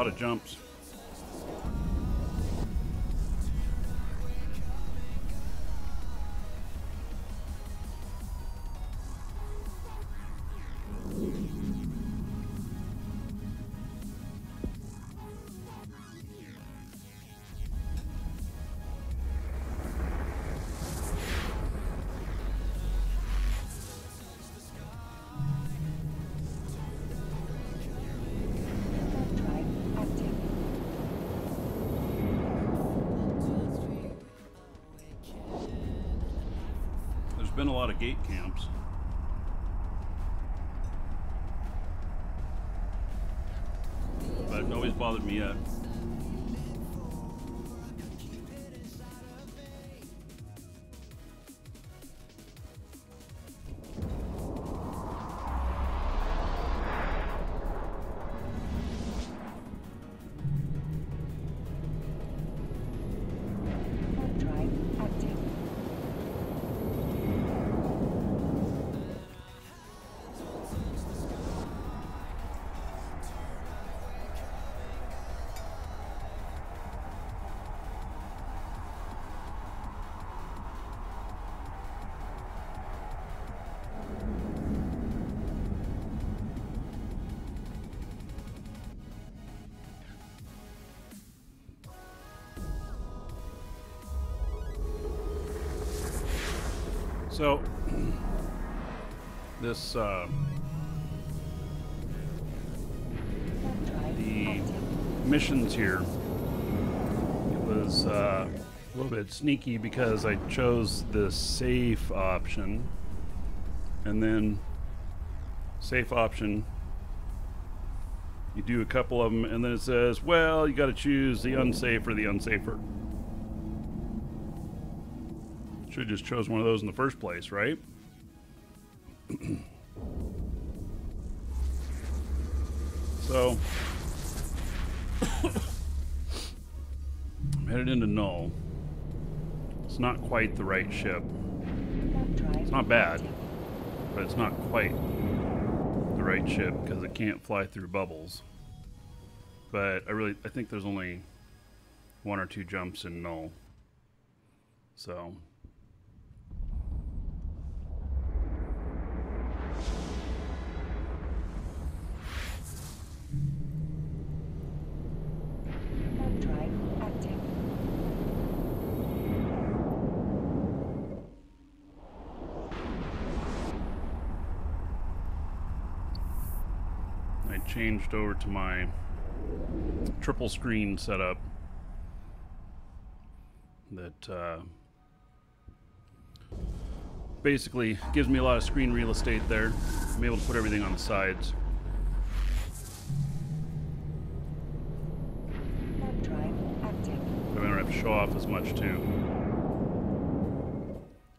Lot of jumps. Lot of gate So, this, uh, the missions here, it was uh, a little bit sneaky because I chose the safe option, and then safe option. You do a couple of them, and then it says, "Well, you got to choose the unsafe or the unsafer." Should have just chose one of those in the first place, right? so, I'm headed into Null. It's not quite the right ship, It's not bad. but it's not quite the right ship because it can't fly through bubbles. But I really, I think there's only one or two jumps in Null. So. Warp drive active. I changed over to my triple screen setup that uh, basically gives me a lot of screen real estate there. I'm able to put everything on the sides. I don't have to show off as much too.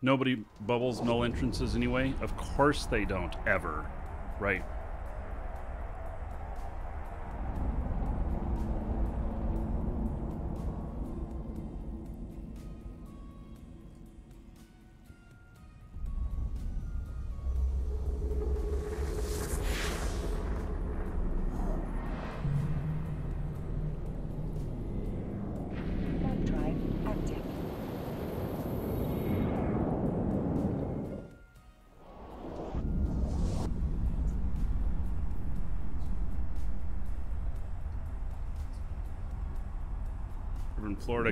Nobody bubbles null entrances anyway. Of course they don't ever. Right.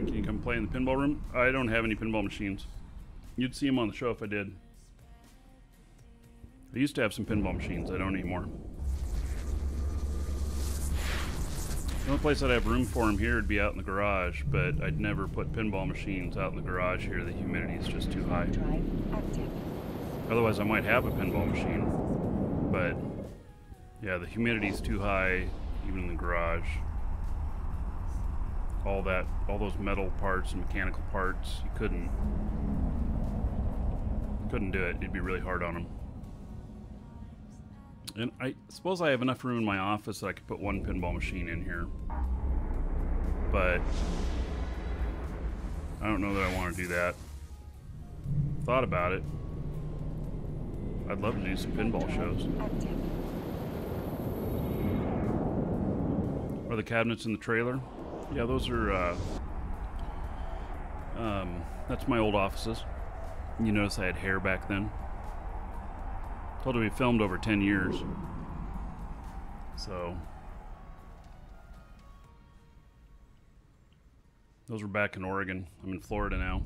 Can you come play in the pinball room? I don't have any pinball machines. You'd see them on the show if I did. I used to have some pinball machines. I don't anymore. The only place I'd have room for them here would be out in the garage, but I'd never put pinball machines out in the garage here. The humidity is just too high. Otherwise, I might have a pinball machine. But yeah, the humidity's too high, even in the garage. All that, all those metal parts and mechanical parts, you couldn't, couldn't do it. It'd be really hard on them. And I suppose I have enough room in my office that I could put one pinball machine in here. But I don't know that I want to do that. Thought about it. I'd love to do some pinball shows. Are the cabinets in the trailer? Yeah, those are. Uh, um, that's my old offices. You notice I had hair back then. Told you we filmed over 10 years. So. Those were back in Oregon. I'm in Florida now.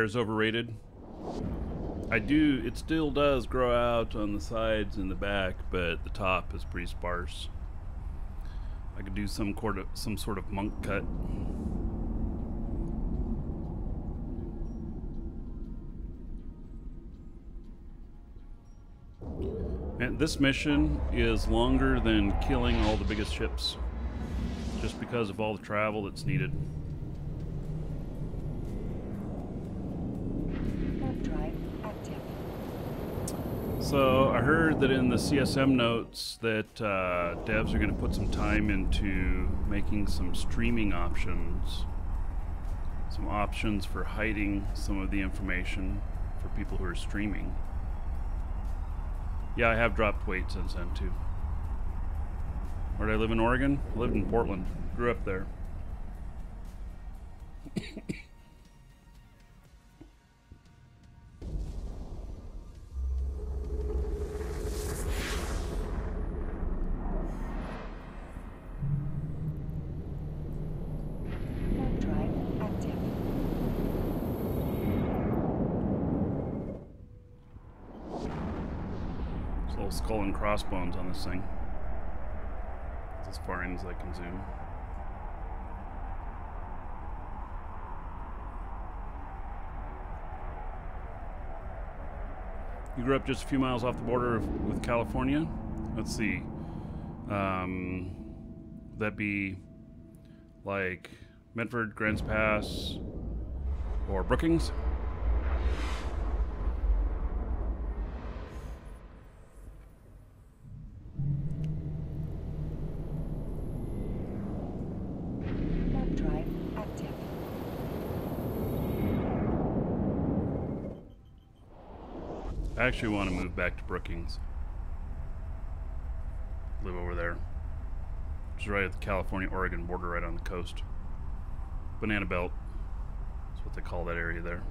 Hair is overrated. I do. It still does grow out on the sides and the back, but the top is pretty sparse. I could do some sort of some sort of monk cut. And this mission is longer than killing all the biggest ships, just because of all the travel that's needed. Warp drive active. So I heard that in the CSM notes that uh, devs are going to put some time into making some streaming options, some options for hiding some of the information for people who are streaming. Yeah, I have dropped weight since then too. Where did I live in Oregon? I lived in Portland. Grew up there. Crossbones on this thing. It's as far in as I can zoom. You grew up just a few miles off the border of, with California. Let's see. Um, that be like Medford, Grants Pass, or Brookings? Warp drive active. I actually want to move back to Brookings. Live over there. It's right at the California Oregon border, right on the coast. Banana Belt. That's what they call that area there.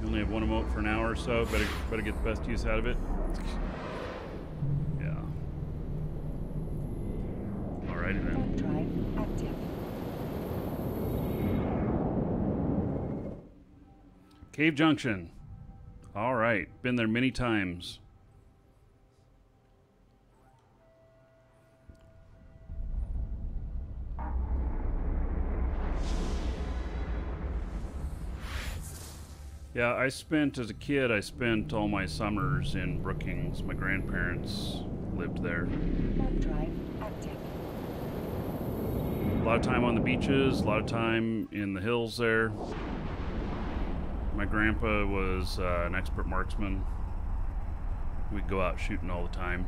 You only have one emote for an hour or so. Better better get the best use out of it. Yeah. Alrighty then. Warp drive active. Cave Junction. All right, been there many times. Yeah, I spent as a kid. I spent all my summers in Brookings. My grandparents lived there. Warp drive active. A lot of time on the beaches. A lot of time in the hills there. My grandpa was uh, an expert marksman. We'd go out shooting all the time.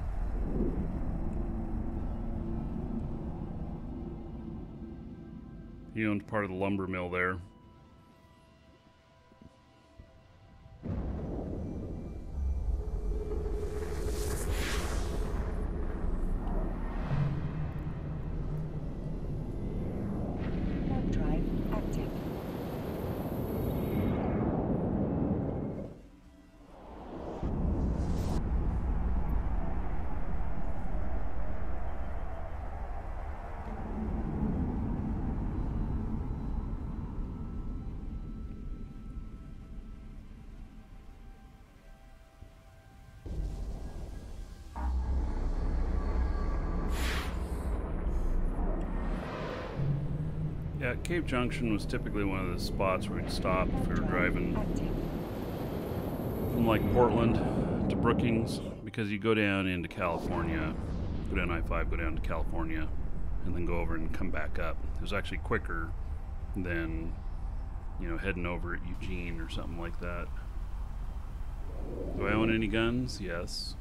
He owned part of the lumber mill there. Cave Junction was typically one of the spots where we'd stop if we were driving from like Portland to Brookings because you go down into California, go down I 5, go down to California, and then go over and come back up. It was actually quicker than, you know, heading over at Eugene or something like that. Do I own any guns? Yes.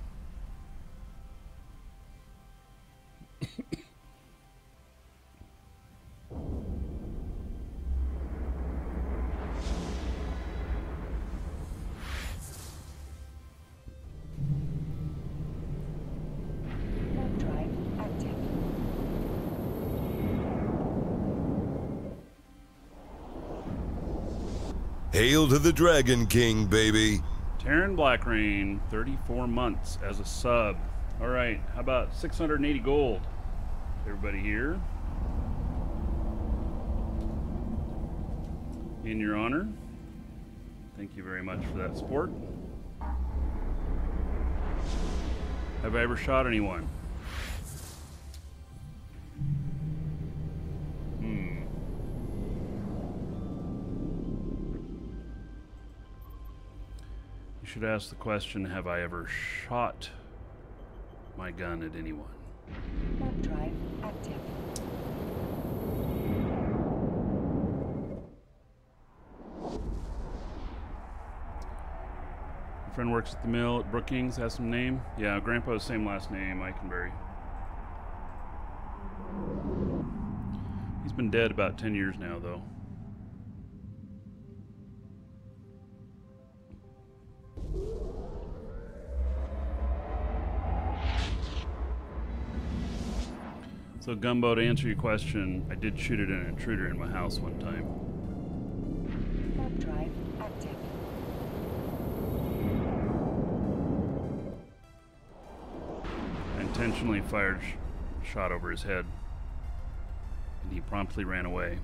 Hail to the Dragon King, baby. Taryn Blackrain, 34 months as a sub. All right, how about 680 gold? Everybody here? In your honor. Thank you very much for that support. Have I ever shot anyone? Should ask the question Have I ever shot my gun at anyone? Warp drive active. Your friend works at the mill at Brookings, has some name? Yeah, Grandpa's same last name, Eikenberry. He's been dead about 10 years now, though. So, Gumbo, to answer your question, I did shoot at an intruder in my house one time. Warp drive active. I intentionally fired sh- shot over his head. And he promptly ran away.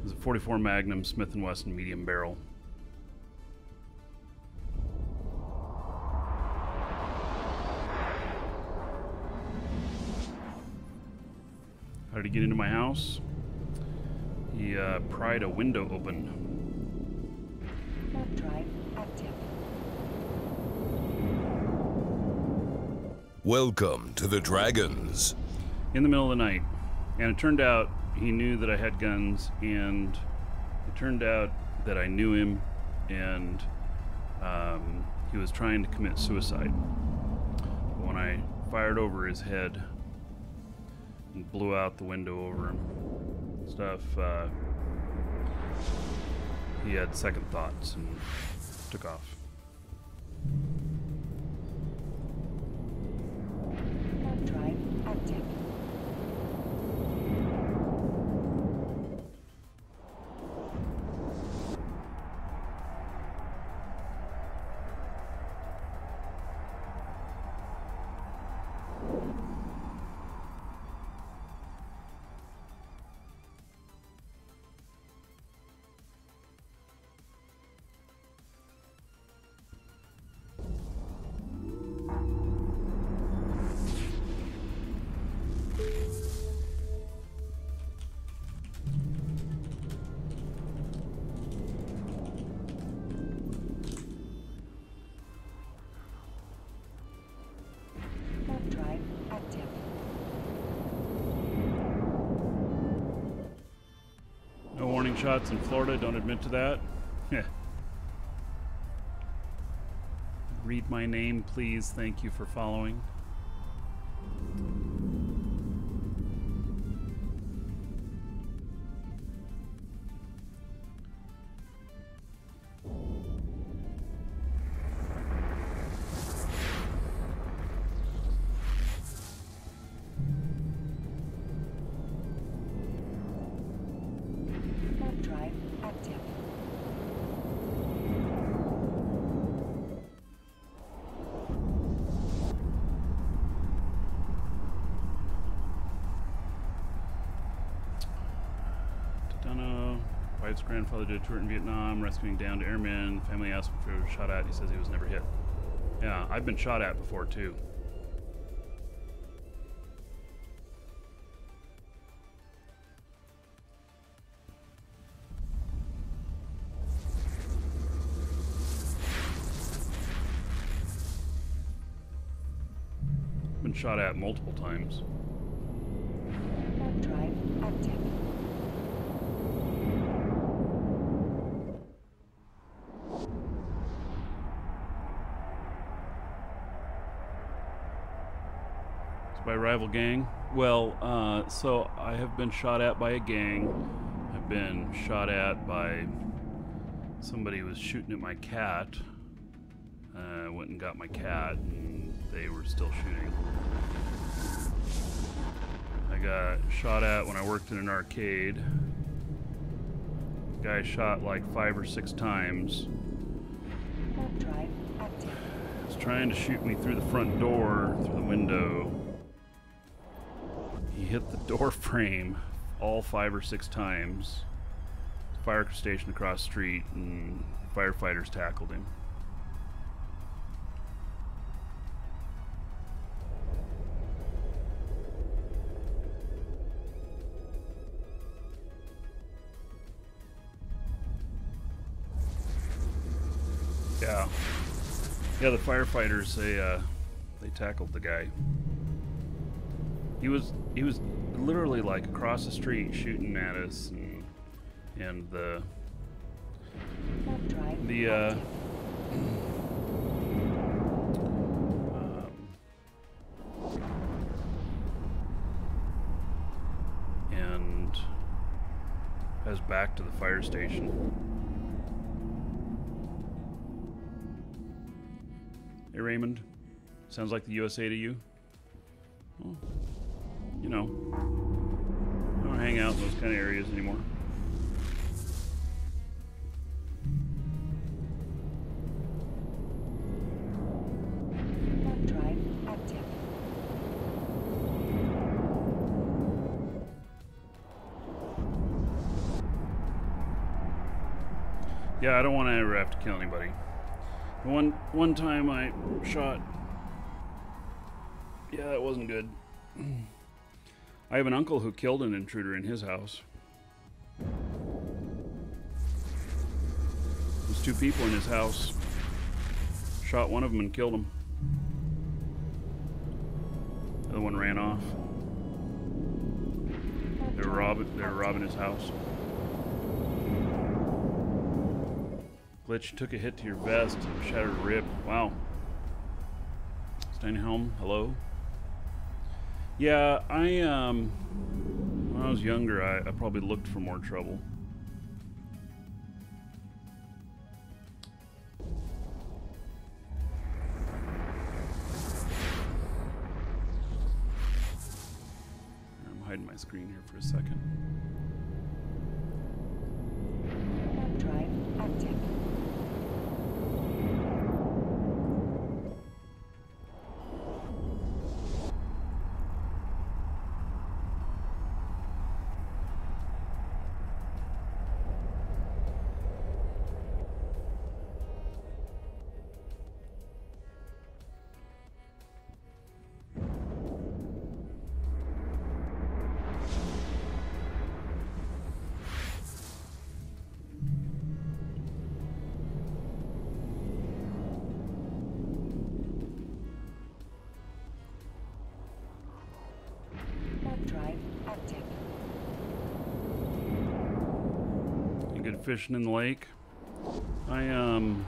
It was a 44 Magnum Smith & Wesson medium barrel. How did he get into my house? He uh, pried a window open. Warp drive active. Welcome to the Dragons. in the middle of the night. And it turned out he knew that I had guns, and it turned out that I knew him, and um, he was trying to commit suicide. But when I fired over his head and blew out the window over him, stuff, uh, he had second thoughts and took off. Shots in Florida. Don't admit to that. Read my name, please. Thank you for following. Grandfather did a tour in Vietnam, rescuing downed airmen. Family asked if he was shot at. He says he was never hit. Yeah, I've been shot at before too. Been shot at multiple times. Warp drive active. It's by a rival gang. Well, uh, so I have been shot at by a gang. I've been shot at by somebody who was shooting at my cat. Uh, went and got my cat, and they were still shooting. I got shot at when I worked in an arcade. Guy shot like five or six times. Drive active. was trying to shoot me through the front door, through the window. Hit the door frame all five or six times. Fire station across street, and firefighters tackled him. Yeah. Yeah, the firefighters they uh, they tackled the guy. He was he was literally like across the street shooting at us, and, and the the uh, um, and has back to the fire station. Hey Raymond, sounds like the USA to you. Well, you know, I don't hang out in those kind of areas anymore. Yeah, I don't want to ever have to kill anybody. One one time I shot. Yeah, that wasn't good. I have an uncle who killed an intruder in his house. There's two people in his house. Shot one of them and killed him. The other one ran off. They were robbing. They were robbing his house. Glitch took a hit to your vest, shattered rib. Wow. Steinhelm, hello. Yeah, I um, when I was younger, I, I probably looked for more trouble. I'm hiding my screen here for a second. Fishing in the lake? I um.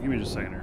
Give me just a second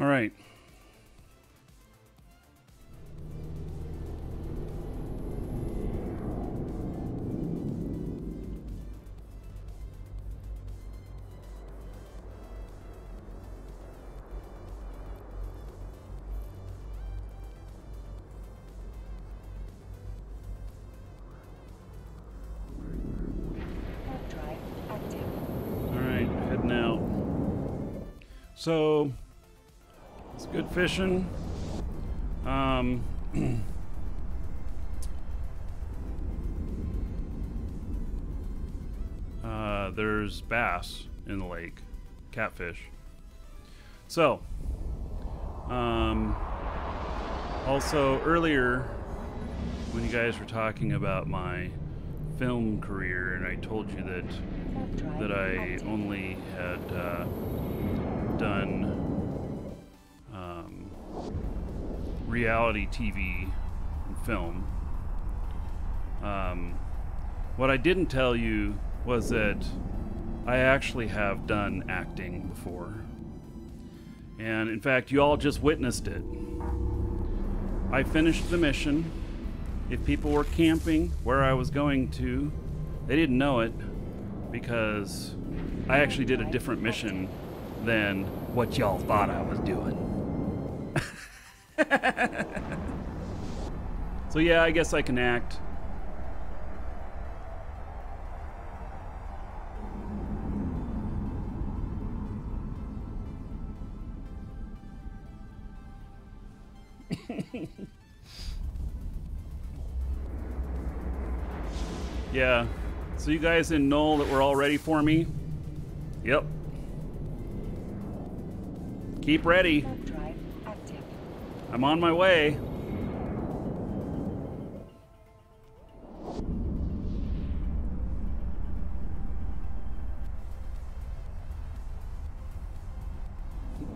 All right. Warp drive active. All right, heading out. So good fishing. Um, uh, there's bass in the lake, catfish. So, um, also earlier when you guys were talking about my film career, and I told you that that I only had uh, done reality TV and film. Um, what I didn't tell you was that I actually have done acting before. And in fact, you all just witnessed it. I finished the mission. If people were camping where I was going to, they didn't know it because I actually did a different mission than what y'all thought I was doing. So yeah, I guess I can act. Yeah. So you guys didn't know that we're all ready for me? Yep. Keep ready. I'm on my way.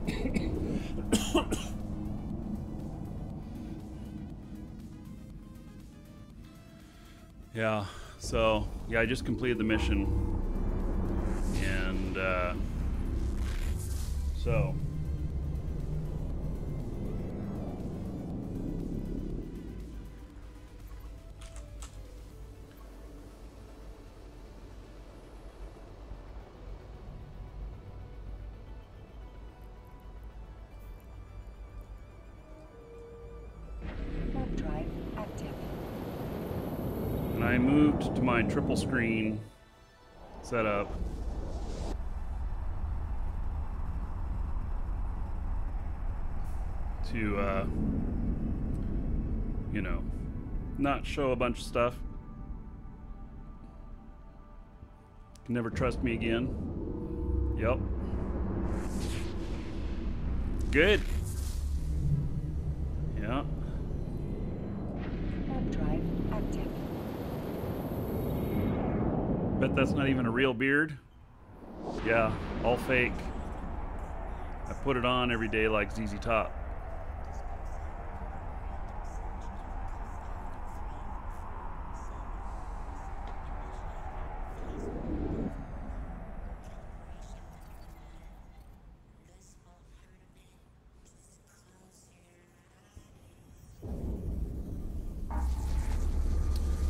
yeah, so, yeah, I just completed the mission. And, uh, so. Triple screen setup. To, uh, you know, not show a bunch of stuff. Can never trust me again. Yep. Good. Yeah. Warp drive active. That's not even a real beard. Yeah, all fake. I put it on every day like ZZ Top.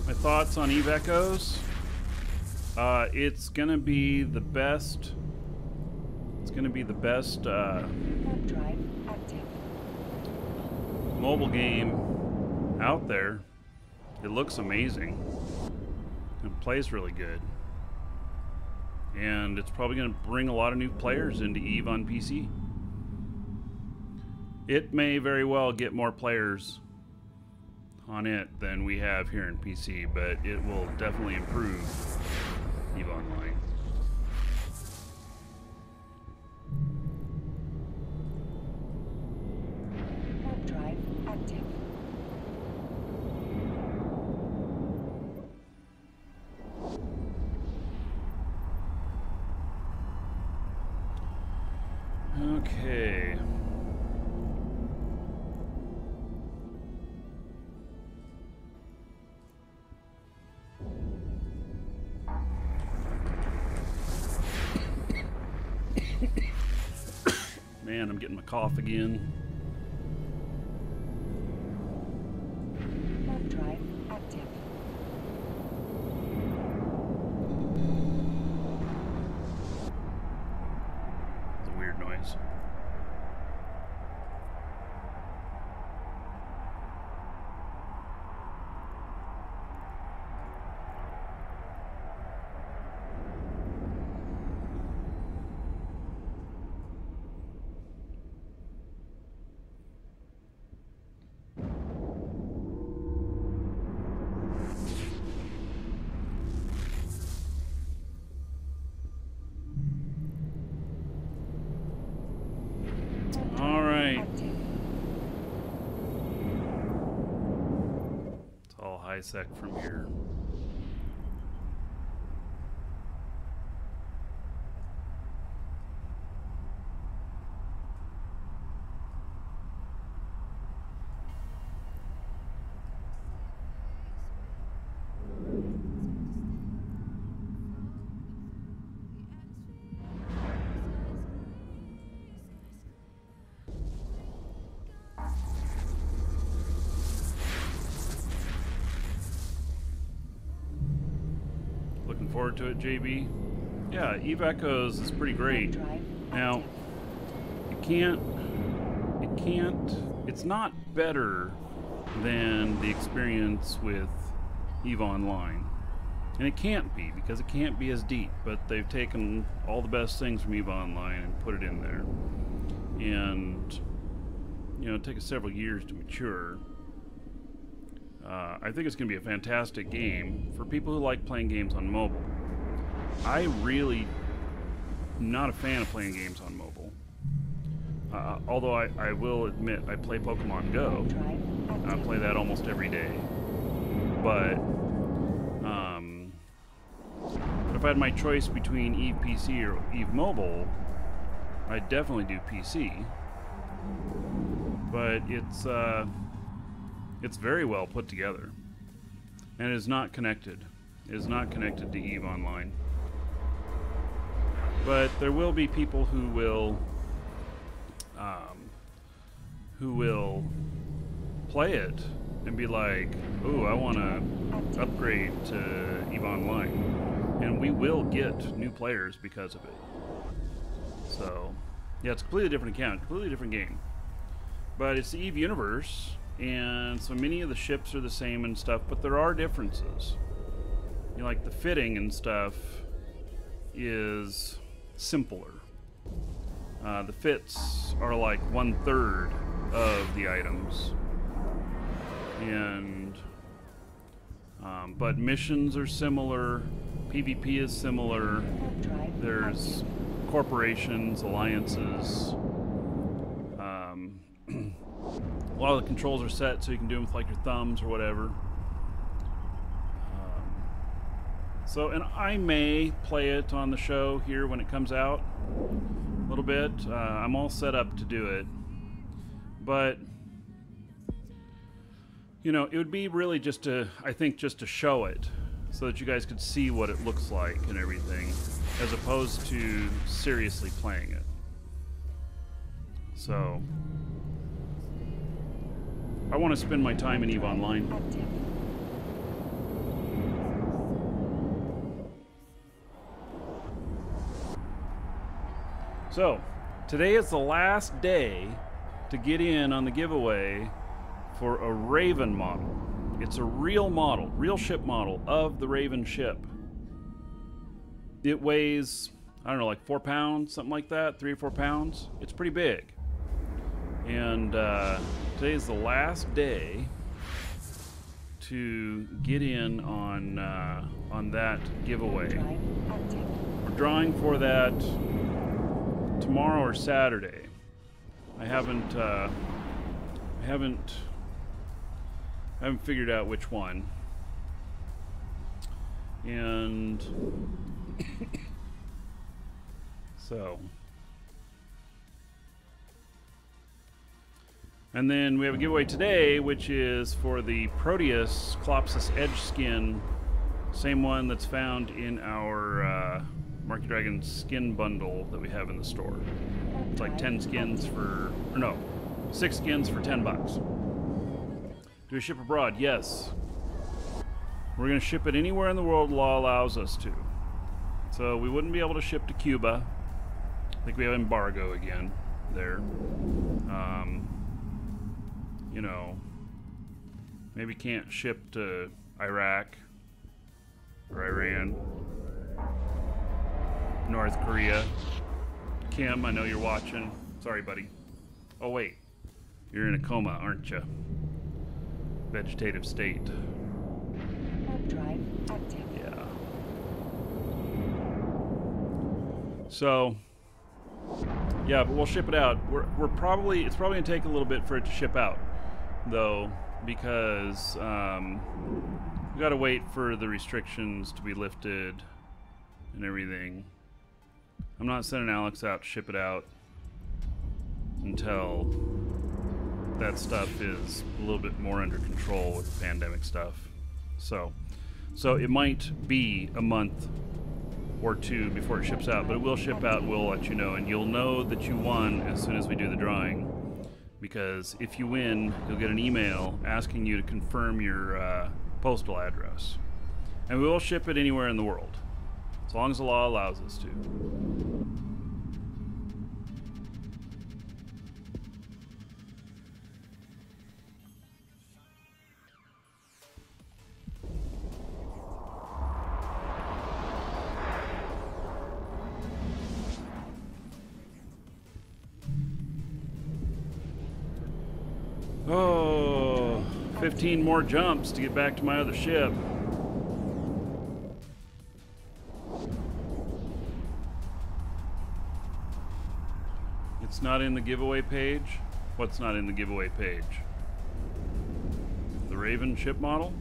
My thoughts on Eve Echoes. Uh, it's gonna be the best. It's gonna be the best uh, mobile game out there. It looks amazing. It plays really good. And it's probably to bring a lot of new players into EVE on PC. It may very well get more players on it than we have here in PC, but it will definitely improve EVE Online. Cough again. Warp drive active. It's a weird noise. Warp drive All right. active. Sec from here. It, JB. Yeah, Eve Echoes is pretty great. Now, it can't it can't it's not better than the experience with eve online and it can't be because it can't be as deep but they've taken all the best things from eve online and put it in there and you know it takes several years to mature uh, i think it's going to be a fantastic game for people who like playing games on mobile i really not a fan of playing games on mobile uh, although I, I will admit I play Pokemon Go. Drive I play that almost every day. But um, if I had my choice between Eve PC or Eve Mobile, I'd definitely do PC. but it's uh, it's very well put together, and is not connected. It is not connected to Eve Online. But there will be people who will um, who will play it and be like, "Ooh, I want to upgrade to Eve Online," and we will get new players because of it. So, yeah, it's a completely different account, completely different game. But it's the Eve universe, and so many of the ships are the same and stuff, but there are differences. You know, like the fitting and stuff is simpler. Uh, the fits are like one third of the items, and um, but missions are similar. PvP is similar. There's corporations, alliances. Um, a lot of the controls are set so you can do them with like your thumbs or whatever. Um, so, and I may play it on the show here when it comes out a little bit. Uh, I'm all set up to do it. But, you know, it would be really just to, I think, just to show it so that you guys could see what it looks like and everything, as opposed to seriously playing it. So, I want to spend my time in EVE Online. So, today is the last day to get in on the giveaway for a Raven model. It's a real model, real ship model of the Raven ship. It weighs, I don't know, like four pounds, something like that, three or four pounds. It's pretty big. And uh, today is the last day to get in on uh, on that giveaway. We're drawing for that tomorrow or Saturday. I haven't uh, I haven't I haven't figured out which one. And so And then we have a giveaway today, which is for the Proteus Colossus Edge skin, same one that's found in our uh, Markee Dragon skin bundle that we have in the store. It's like 10 skins for, or no, 6 skins for 10 bucks. Do we ship abroad? Yes. We're going to ship it anywhere in the world law allows us to. So we wouldn't be able to ship to Cuba. I think we have embargo again there. Um, you know, maybe can't ship to Iraq or Iran, North Korea. Kim, I know you're watching. Sorry, buddy. Oh, wait. You're in a coma, aren't you? Vegetative state. Warp drive active. Yeah. So, yeah, but we'll ship it out. We're, we're probably it's probably gonna take a little bit for it to ship out, though, because um, we gotta wait for the restrictions to be lifted and everything. I'm not sending Alex out to ship it out until that stuff is a little bit more under control with the pandemic stuff. So, so it might be a month or two before it ships out, but it will ship out. We'll let you know, and you'll know that you won as soon as we do the drawing. Because if you win, you'll get an email asking you to confirm your uh, postal address, and we will ship it anywhere in the world, as long as the law allows us to. Oh, 15 more jumps to get back to my other ship. not in the giveaway page? What's not in the giveaway page? The Raven chip model?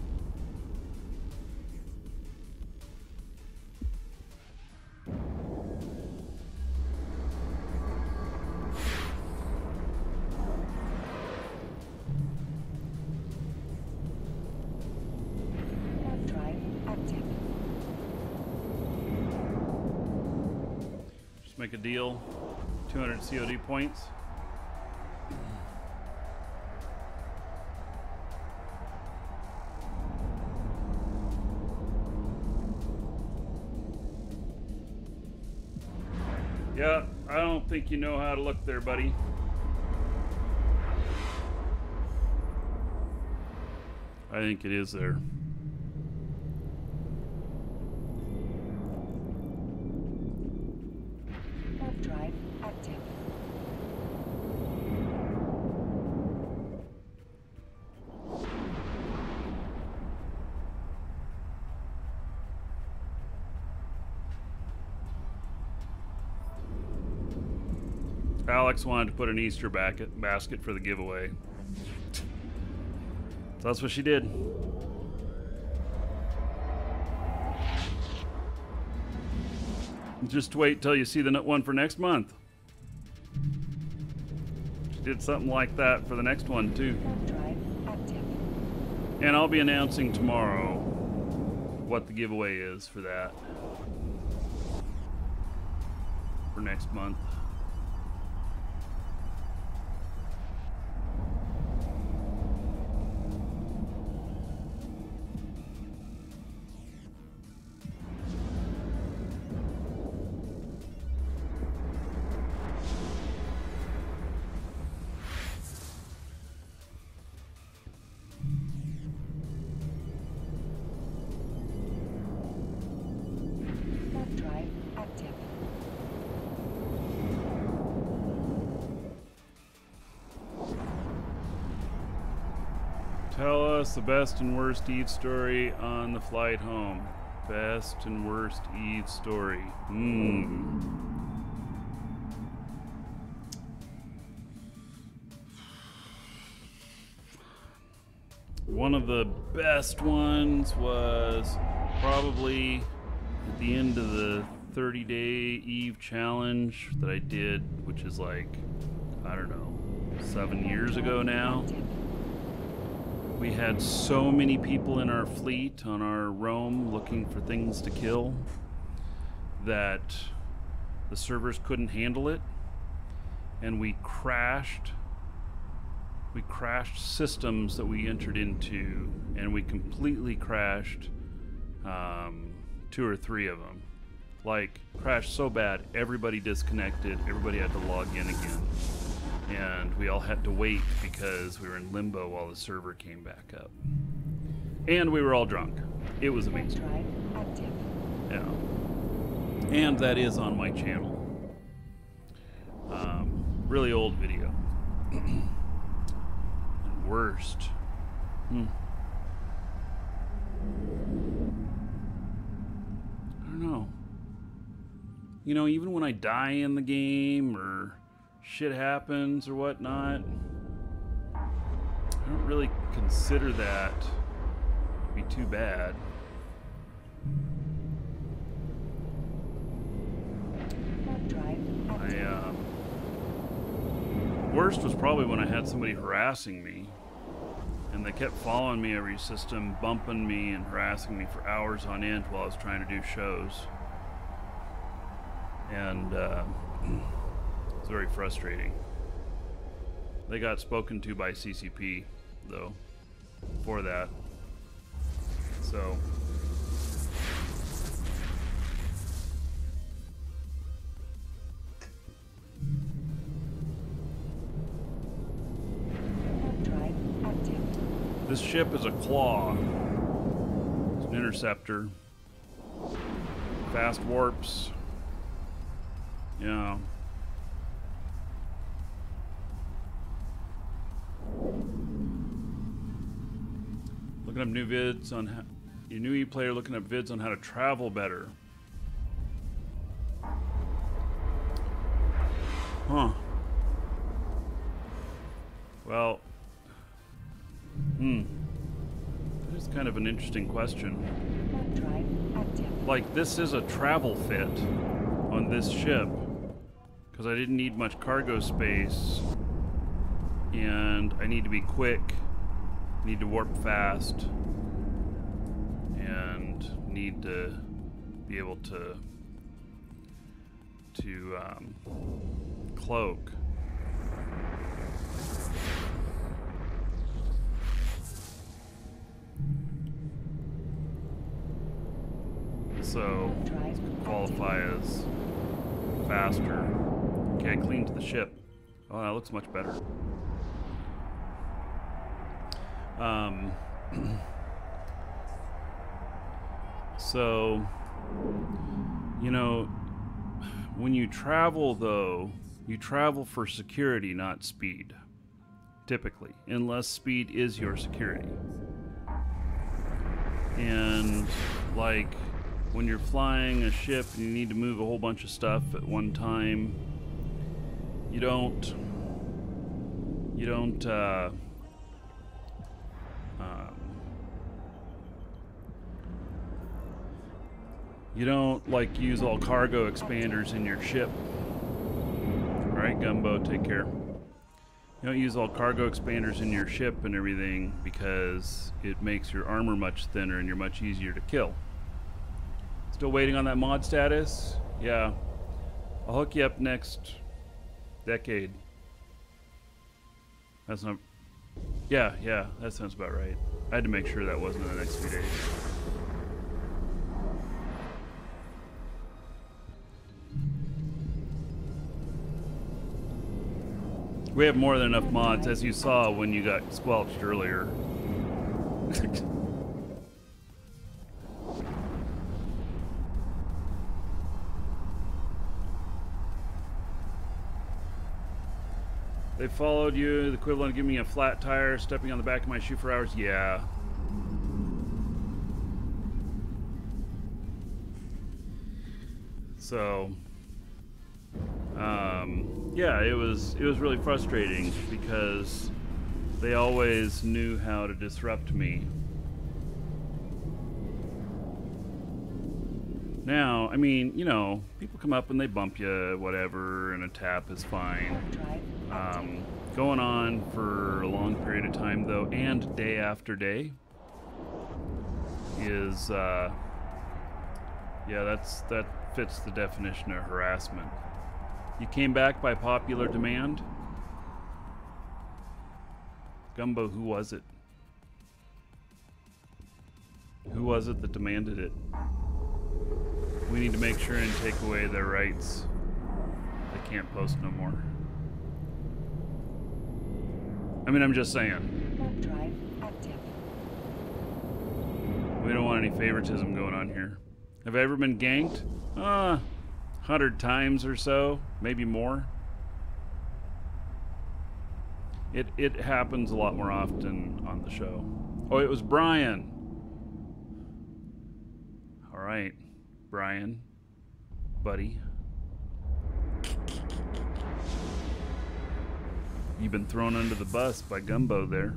Just make a deal. 200 COD points. Yeah, I don't think you know how to look there, buddy. I think it is there. Alex wanted to put an Easter basket for the giveaway. So that's what she did. Just wait till you see the one for next month. She did something like that for the next one too. And I'll be announcing tomorrow what the giveaway is for that. For next month. The best and worst Eve story on the flight home. Best and worst Eve story. Hmm. One of the best ones was probably at the end of the 30 day Eve challenge that I did, which is like, I don't know, seven years ago now. We had so many people in our fleet on our roam looking for things to kill that the servers couldn't handle it. And we crashed we crashed systems that we entered into and we completely crashed um, two or three of them like crashed so bad everybody disconnected everybody had to log in again and we all had to wait because we were in limbo while the server came back up. And we were all drunk. It was amazing. Yeah. And that is on my channel. Um, really old video. worst. Hmm. I don't know. You know, even when I die in the game or shit happens or whatnot, I don't really consider that to be too bad. I, um, worst was probably when I had somebody harassing me. And they kept following me every system, bumping me and harassing me for hours on end while I was trying to do shows. And uh, it's very frustrating. They got spoken to by CCP, though, for that. So. This ship is a claw. It's an interceptor. Fast warps. Yeah. Looking up new vids on how, your new e-player looking up vids on how to travel better. Huh. Well, Hmm. That is kind of an interesting question. Like, this is a travel fit on this ship because I didn't need much cargo space and I need to be quick, need to warp fast, and need to be able to to um, cloak. So qualify as faster. Okay, clean to the ship. Oh, that looks much better. Um, so, you know, when you travel, though, you travel for security, not speed. Typically, unless speed is your security. And, like, when you're flying a ship and you need to move a whole bunch of stuff at one time, you don't. You don't, uh. You don't, like, use all cargo expanders in your ship. Alright, Gumbo, take care. You don't use all cargo expanders in your ship and everything because it makes your armor much thinner and you're much easier to kill. Still waiting on that mod status? Yeah. I'll hook you up next decade. That's not. Yeah, yeah, that sounds about right. I had to make sure that wasn't in the next few days. We have more than enough mods, as you saw when you got squelched earlier. They followed you, the equivalent of giving me a flat tire, stepping on the back of my shoe for hours. Yeah. So, um, yeah, it was it was really frustrating because they always knew how to disrupt me. Now, I mean, you know, people come up and they bump you, whatever, and a tap is fine. Um, going on for a long period of time, though, and day after day, is uh, yeah, that's that fits the definition of harassment. You came back by popular demand. Gumbo, who was it? Who was it that demanded it? We need to make sure and take away their rights. They can't post no more. I mean, I'm just saying. drive active. We don't want any favoritism going on here. Have I ever been ganked? Uh, hundred times or so, maybe more. It it happens a lot more often on the show. Oh, it was Brian. All right, Brian, buddy. You've been thrown under the bus by Gumbo there.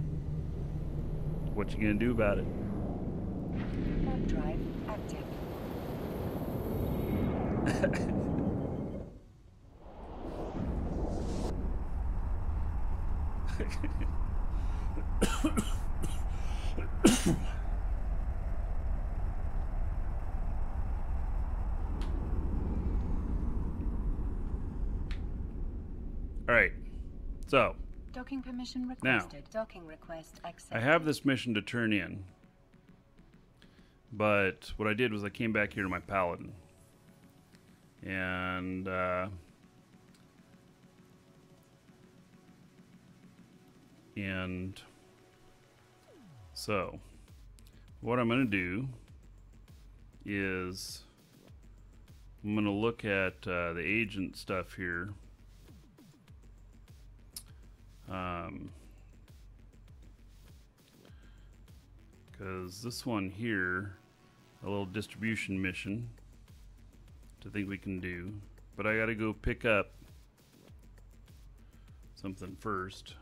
What you gonna do about it? Drive active. All right. So, Docking permission requested. Docking request accepted. I have this mission to turn in. But what I did was I came back here to my paladin. And uh, and so what I'm going to do is I'm going to look at uh, the agent stuff here. Um, because this one here, a little distribution mission, to think we can do, but I got to go pick up something first.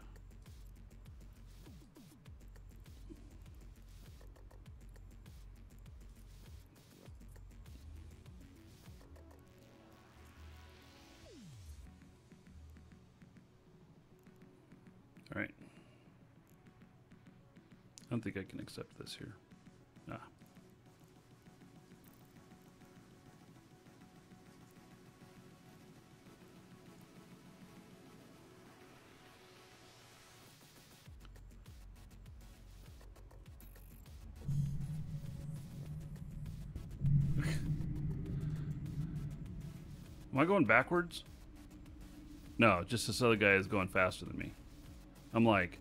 All right. I don't think I can accept this here. Am I going backwards? No, just this other guy is going faster than me. I'm like,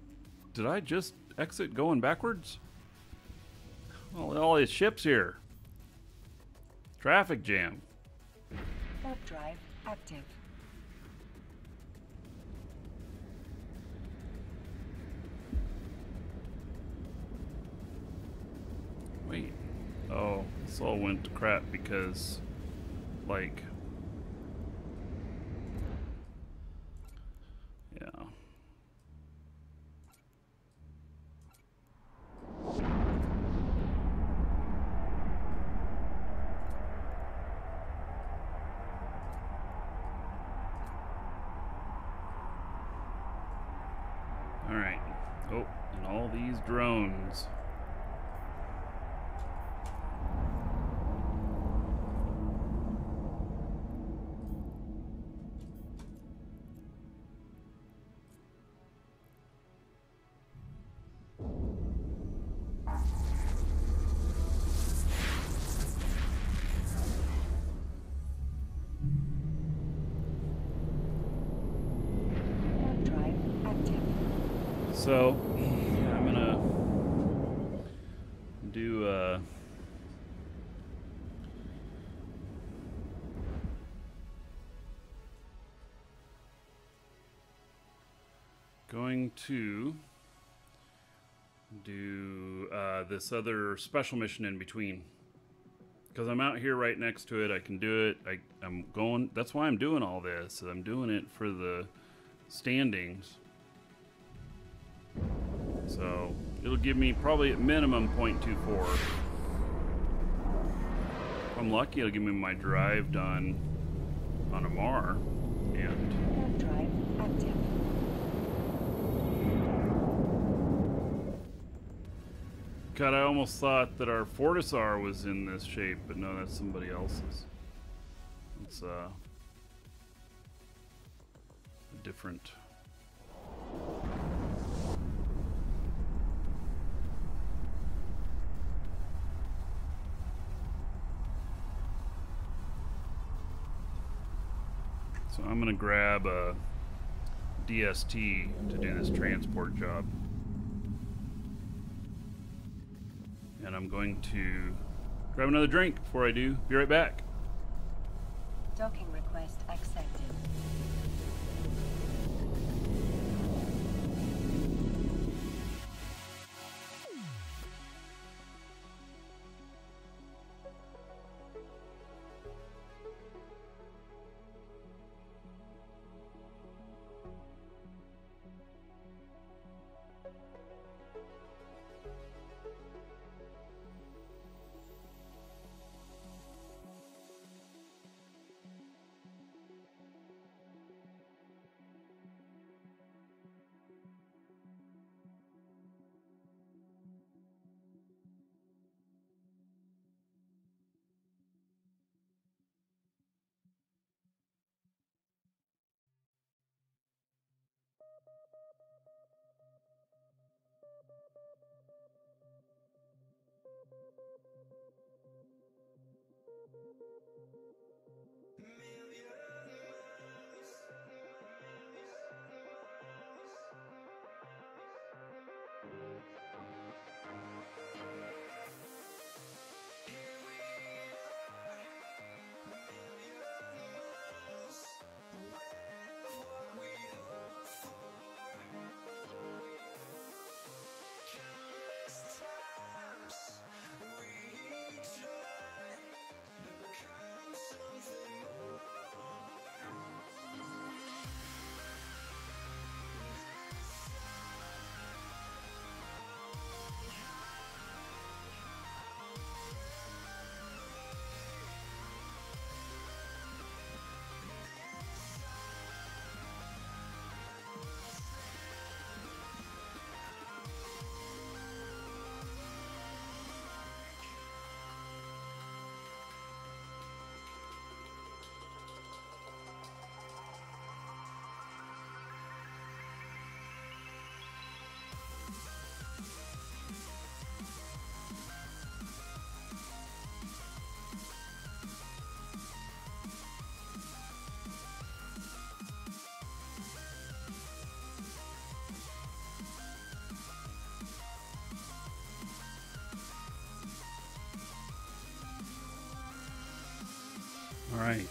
did I just exit going backwards? Well, all these ships here. Traffic jam. Warp drive active. Wait. Oh, this all went to crap because, like. To do uh, this other special mission in between because I'm out here right next to it. I can do it. I, I'm going. That's why I'm doing all this. I'm doing it for the standings. So it'll give me probably at minimum 0.24. If I'm lucky, it'll give me my drive done on Amarr. And Warp drive active. God, I almost thought that our Fortizar was in this shape, but no, that's somebody else's. It's uh, a different. So I'm gonna grab a DST to do this transport job. And I'm going to grab another drink before I do. Be right back. Docking request accepted. right.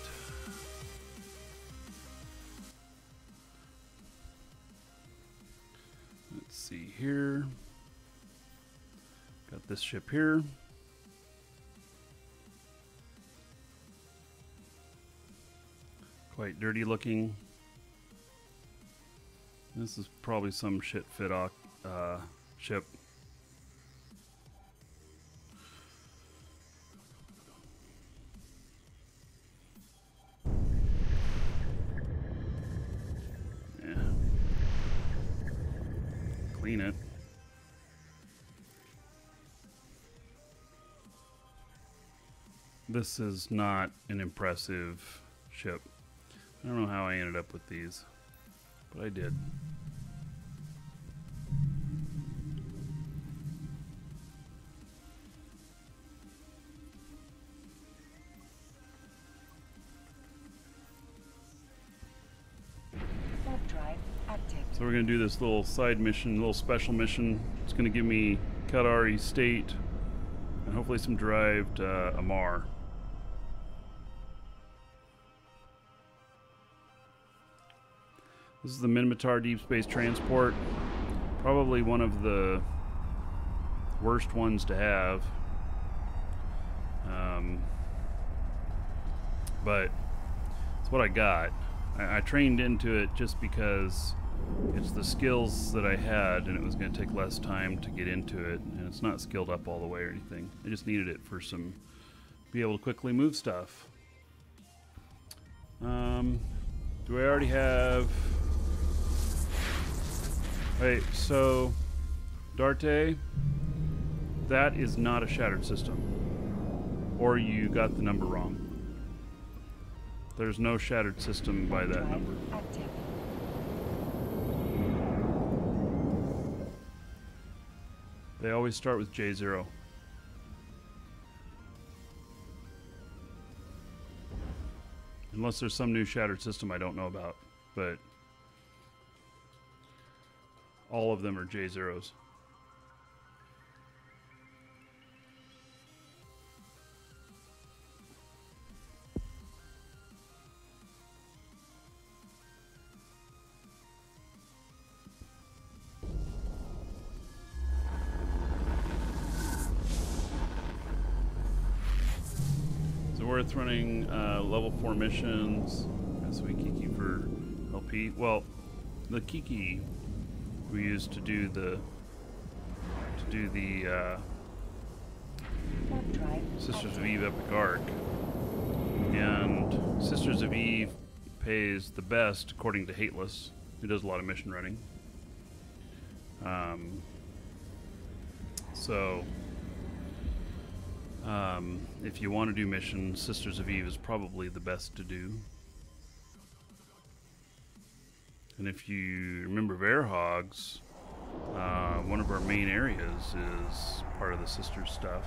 Let's see here. Got this ship here. Quite dirty looking. This is probably some shit fit uh, ship. This is not an impressive ship. I don't know how I ended up with these, but I did. Drive. So we're gonna do this little side mission, little special mission. It's gonna give me Caldari State and hopefully some derived uh, Amarr. This is the Minmatar Deep Space Transport. Probably one of the worst ones to have. Um, but it's what I got. I, I trained into it just because it's the skills that I had, and it was going to take less time to get into it. And it's not skilled up all the way or anything. I just needed it for some, be able to quickly move stuff. Um, do I already have? Wait, so Darte, that is not a shattered system, or you got the number wrong. There's no shattered system by that number. active. They always start with J0. Unless there's some new shattered system I don't know about, but all of them are J0s. So worth running uh, level four missions. That's we Kiki for LP. Well, the Kiki we used to do the to do the uh, Sisters of. Eve Epic Arc, and Sisters of Eve pays the best according to Hateless, who does a lot of mission running. Um, so, um, if you want to do missions, Sisters of Eve is probably the best to do. And if you remember Verhogs, uh, one of our main areas is part of the sister stuff.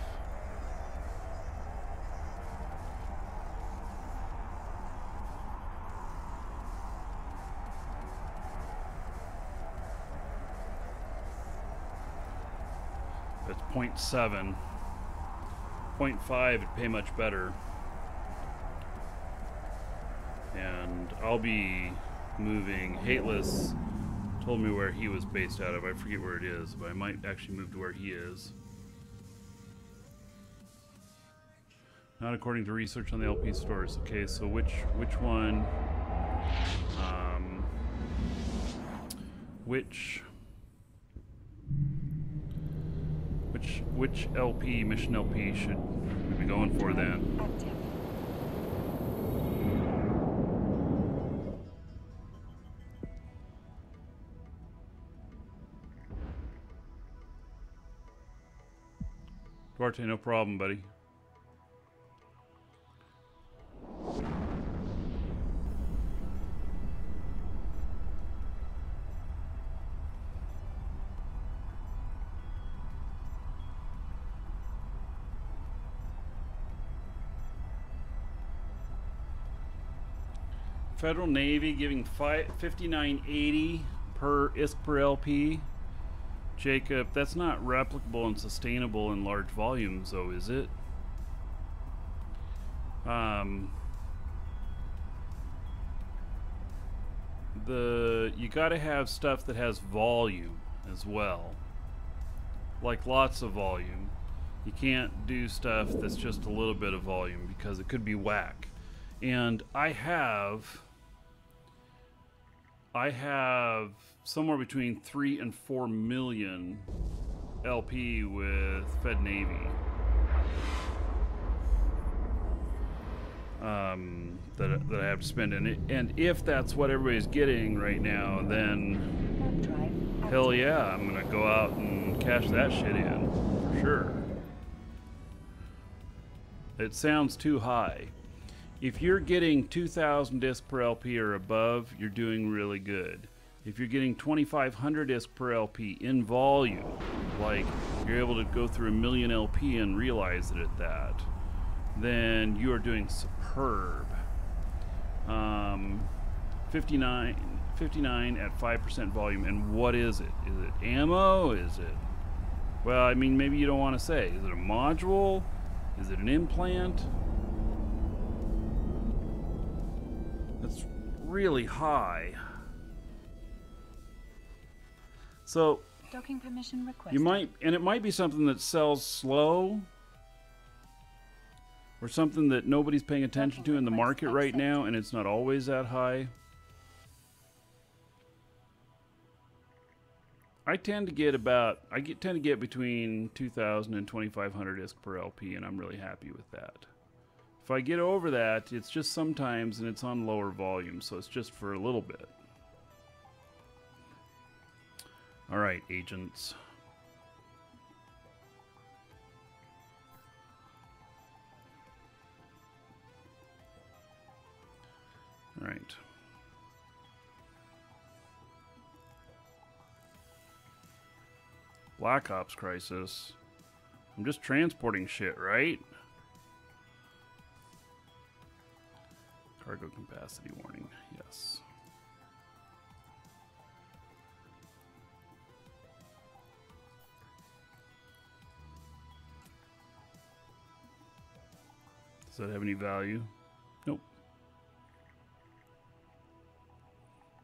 It's 0.7. 0.5 would pay much better. And I'll be moving. Hateless told me where he was based out of. I forget where it is, but I might actually move to where he is. Not according to research on the LP stores. Okay, so which which one? Um, which which which LP mission LP should we be going for then? Duarte, no problem, buddy. Federal Navy giving fi 5980 per ISK per LP. Jacob, that's not replicable and sustainable in large volumes, though, is it? Um, the you got to have stuff that has volume. as well. Like lots of volume. You can't do stuff that's just a little bit of volume because it could be whack. And I have I have somewhere between 3 and 4 million LP with Fed Navy. Um, that, that I have to spend in it. And if that's what everybody's getting right now, then hell yeah, I'm gonna go out and cash that shit in for sure. It sounds too high. If you're getting 2,000 ISK per LP or above, you're doing really good. If you're getting 2,500 ISK per LP in volume, like you're able to go through a million LP and realize it at that, then you are doing superb. Um, 59, 59 at 5% volume. And what is it? Is it ammo? Is it. Well, I mean, maybe you don't want to say. Is it a module? Is it an implant? That's really high. So, Docking permission you might, and it might be something that sells slow, or something that nobody's paying attention to in the market right now, and it's not always that high. I tend to get about, I get tend to get between 2,000 and 2,500 ISK per LP, and I'm really happy with that. If I get over that, it's just sometimes, and it's on lower volume, so it's just for a little bit. All right, agents. All right. Black Ops Crisis. I'm just transporting shit, right? Cargo capacity warning. Does that have any value? Nope.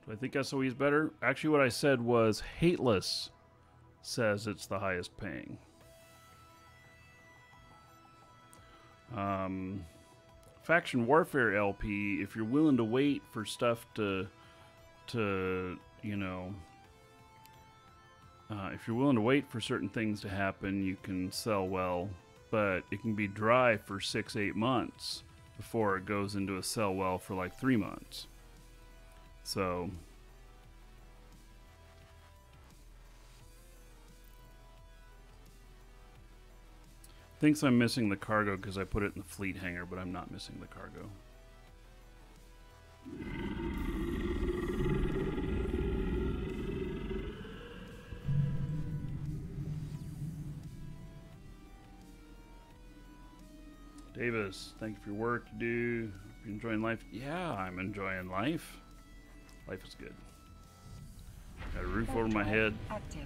Do I think SOE is better? Actually, what I said was Hateless says it's the highest paying. Um, Faction Warfare LP, if you're willing to wait for stuff to, to you know, uh, if you're willing to wait for certain things to happen, you can sell well, but it can be dry for six, eight months before it goes into a cell well for like three months. So, thinks I'm missing the cargo because I put it in the fleet hangar, but I'm not missing the cargo. Davis, thank you for your work to do. Hope you're enjoying life. Yeah, I'm enjoying life. Life is good. Got a roof Warp over my head. Active.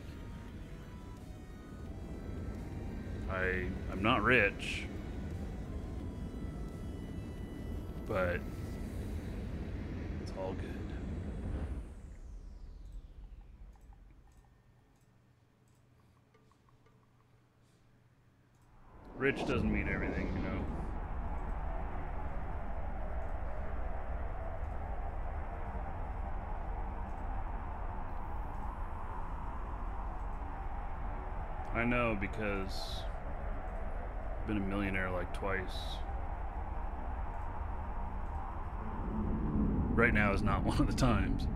I I'm not rich, but it's all good. Rich doesn't mean everything, you know. Because I've been a millionaire like twice. Right now is not one of the times.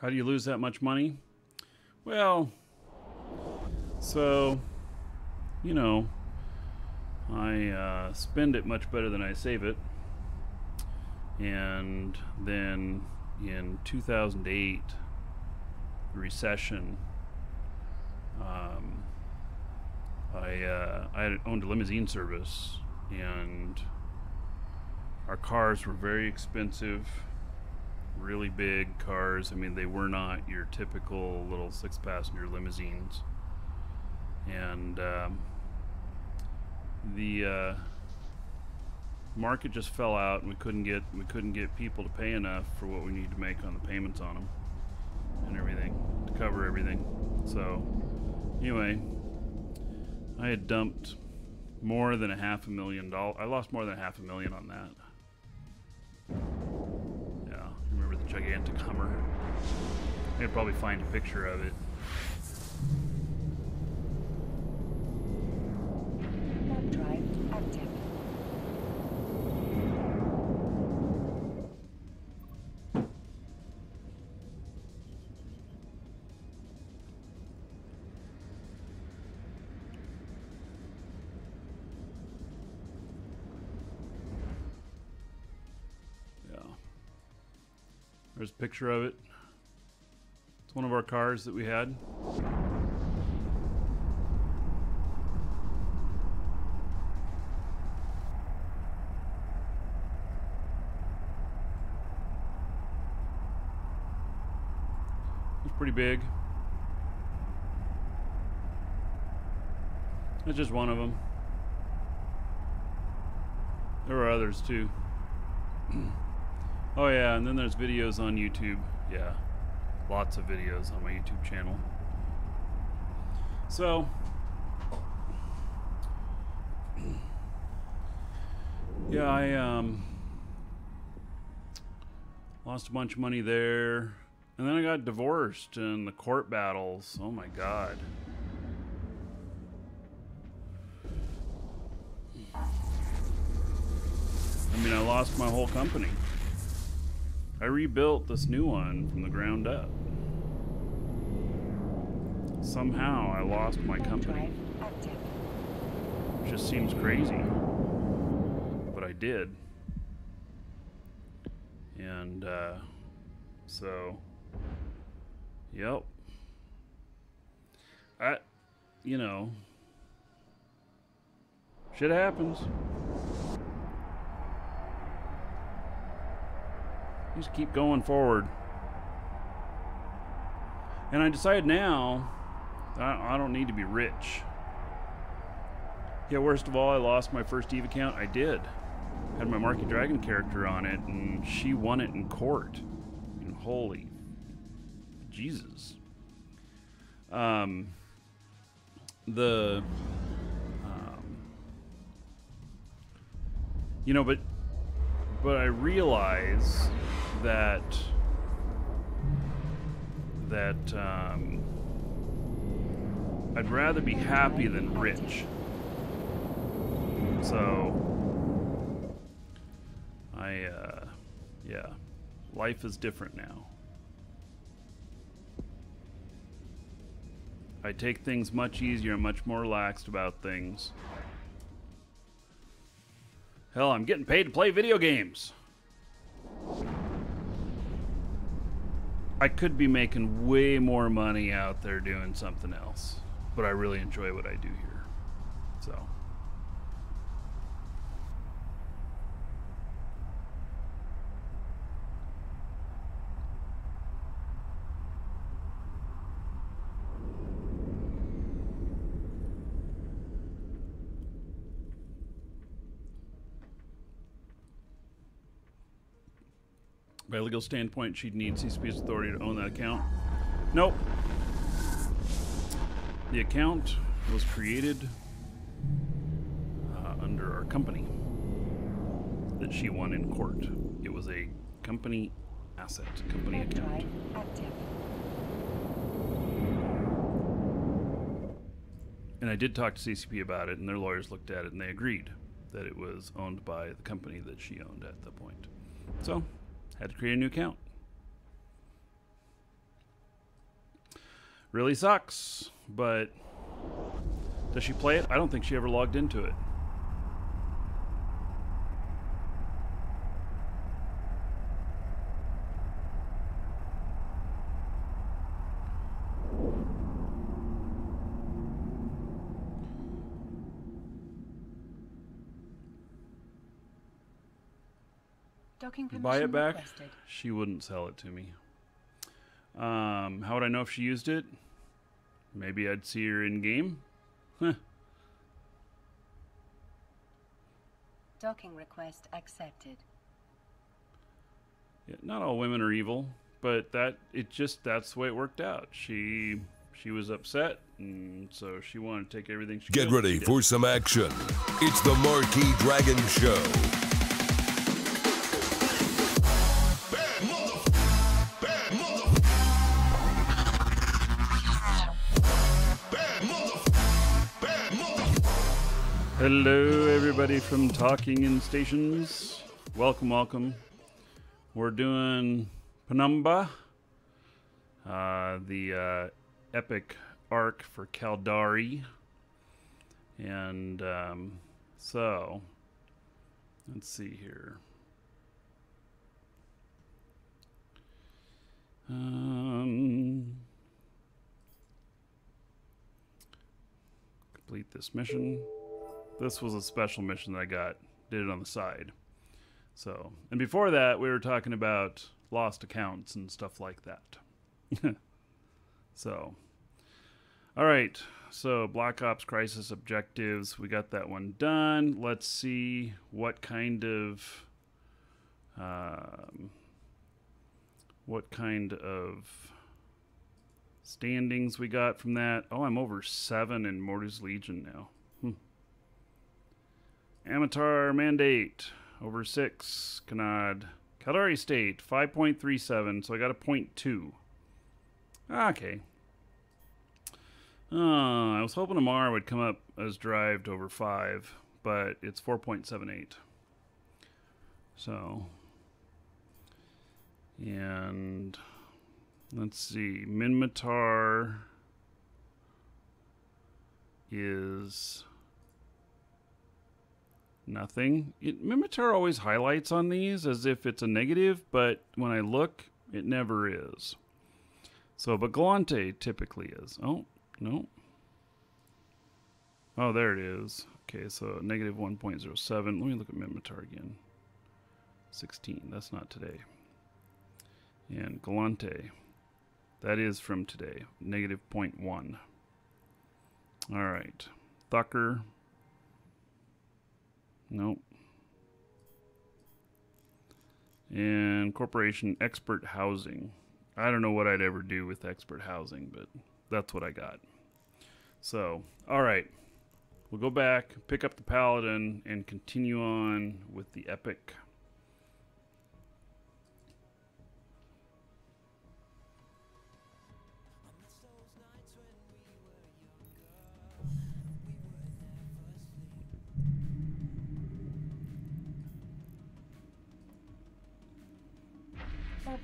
How do you lose that much money? Well, so, you know, I uh, spend it much better than I save it. And then in 2008, recession, um, I, uh, I owned a limousine service, and our cars were very expensive, really big cars. I mean, they were not your typical little six passenger limousines. And um, the uh, market just fell out, and we couldn't get we couldn't get people to pay enough for what we need to make on the payments on them and everything to cover everything. So anyway, I had dumped more than a half a million dollars. I lost more than a half a million on that. Gigantic Hummer? I could probably find a picture of it. Drive active. Picture of it. It's one of our cars that we had. It's pretty big. That's just one of them. There were others too. Oh yeah, and then there's videos on YouTube. Yeah, lots of videos on my YouTube channel. So, yeah, I um lost a bunch of money there, and then I got divorced and the court battles. Oh my god. I mean, I lost my whole company. I rebuilt this new one from the ground up. Somehow I lost my company. It just seems crazy. But I did. And uh, so, yep. I, you know, shit happens. Just keep going forward. And I decided now I, I don't need to be rich. Yeah, worst of all, I lost my first Eve account. I did. Had my Markee Dragon character on it, and she won it in court. And holy Jesus. Um, the, um, you know, but, but I realize that, that, um, I'd rather be happy than rich. So, I, uh, yeah, life is different now. I take things much easier, much more relaxed about things. Hell, I'm getting paid to play video games. I could be making way more money out there doing something else, but I really enjoy what I do here. So. By legal standpoint, she'd need CCP's authority to own that account. Nope. The account was created uh, under our company that she won in court. It was a company asset, company account. And I did talk to CCP about it, and their lawyers looked at it and they agreed that it was owned by the company that she owned at the point. So, had to create a new account. Really sucks, but does she play it? I don't think she ever logged into it. Docking permission buy it back? requested. She wouldn't sell it to me. Um, how would I know if she used it? Maybe I'd see her in game. Huh. Docking request accepted. Yeah, not all women are evil, but that it just that's the way it worked out. She she was upset, and so she wanted to take everything she Get could. ready for some action. It's the Markee Dragon Show. Hello, everybody from Talking in Stations. Welcome, welcome. We're doing Penumbra, uh, the uh, epic arc for Caldari. And um, so, let's see here. Um, complete this mission. This was a special mission that I got. Did it on the side. So, and before that, we were talking about lost accounts and stuff like that. so, all right. So, Black Ops Crisis objectives, we got that one done. Let's see what kind of um, what kind of standings we got from that. Oh, I'm over seven in Mordu's Legion now. Ammatar Mandate over six. Khanid. Caldari State 5.37. So I got a point two. Okay. Uh, I was hoping Amarr would come up as drived over five, but it's 4.78. So. And let's see. Minmatar is nothing. It, Minmatar always highlights on these as if it's a negative, but when I look, it never is. So, but Gallente typically is. Oh, no. Oh, there it is. Okay, so negative 1.07. Let me look at Minmatar again. 16. That's not today. And Gallente. That is from today. Negative 0.1. All right. Thukker. Nope. And corporation expert housing. I don't know what I'd ever do with expert housing, but that's what I got. So, all right. We'll go back, pick up the paladin, and continue on with the epic.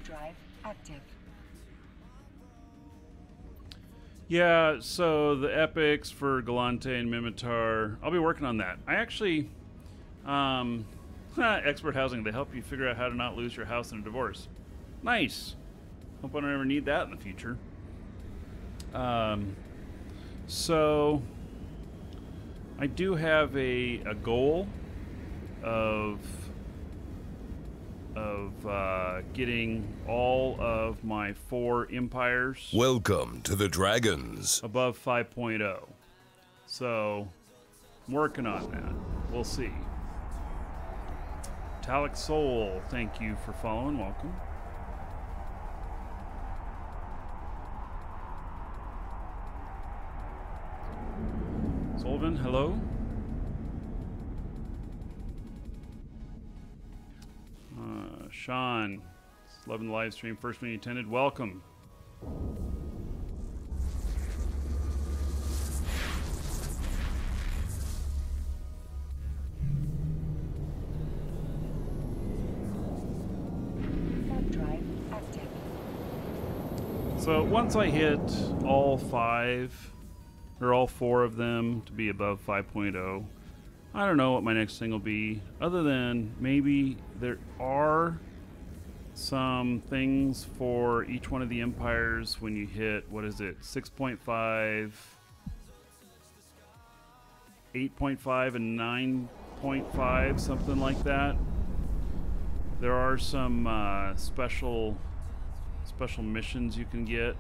Drive active. Yeah, so the epics for Gallente and Minmatar, I'll be working on that. I actually, um, expert housing, they help you figure out how to not lose your house in a divorce. Nice. Hope I don't ever need that in the future. Um, so I do have a, a goal of of uh, getting all of my four empires Welcome to the Dragons. above 5.0. So, I'm working on that. We'll see. Metallic Soul, thank you for following. Welcome. Solvin, hello. Sean, loving the live stream. First one you attended. Welcome. So once I hit all five, or all four of them to be above 5.0, I don't know what my next thing will be, other than maybe there are some things for each one of the empires when you hit, what is it, 6.5, 8.5, and 9.5, something like that. there are some uh, special special missions you can get.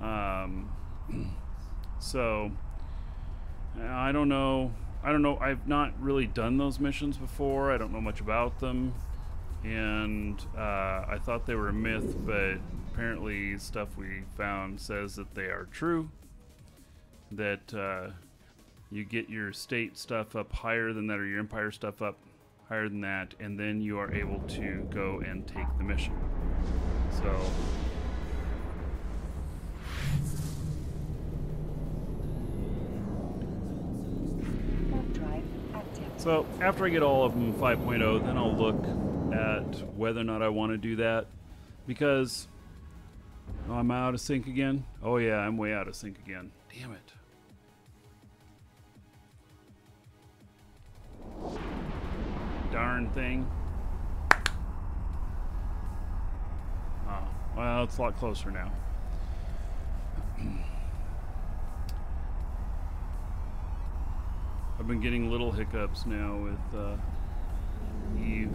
Um, so I don't know. I don't know. I've not really done those missions before. I don't know much about them, and uh, I thought they were a myth, but apparently stuff we found says that they are true. That uh, you get your state stuff up higher than that, or your empire stuff up higher than that, and then you are able to go and take the mission. So. Warp drive active. So after I get all of them 5.0, then I'll look at whether or not I want to do that because oh, I'm out of sync again. Oh yeah, I'm way out of sync again. Damn it. Darn thing. Oh, well, it's a lot closer now. I've been getting little hiccups now with uh, Eve.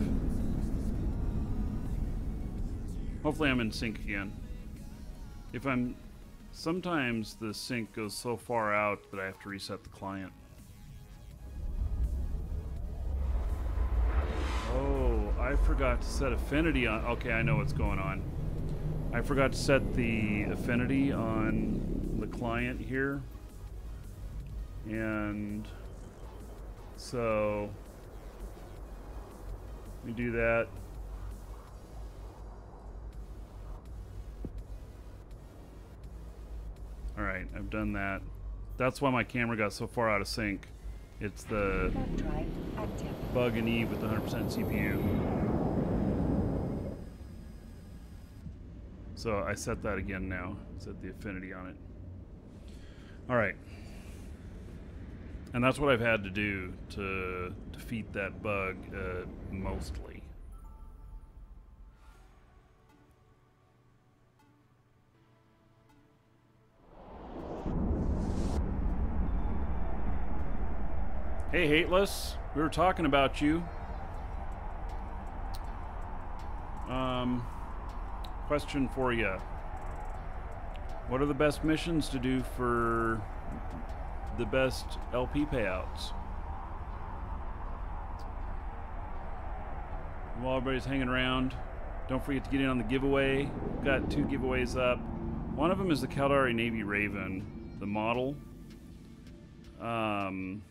Hopefully, I'm in sync again. If I'm. Sometimes the sync goes so far out that I have to reset the client. Oh, I forgot to set affinity on. Okay, I know what's going on. I forgot to set the affinity on the client here. And. So we do that. All right, I've done that. That's why my camera got so far out of sync. It's the bug in Eve with 100% CPU. So I set that again now. Set the affinity on it. All right. And that's what I've had to do to defeat that bug uh, mostly. Hey, Hateless. We were talking about you. Um, question for you. What are the best missions to do for the best LP payouts? While everybody's hanging around, don't forget to get in on the giveaway. We've got two giveaways up. One of them is the Caldari Navy Raven, the model. Um,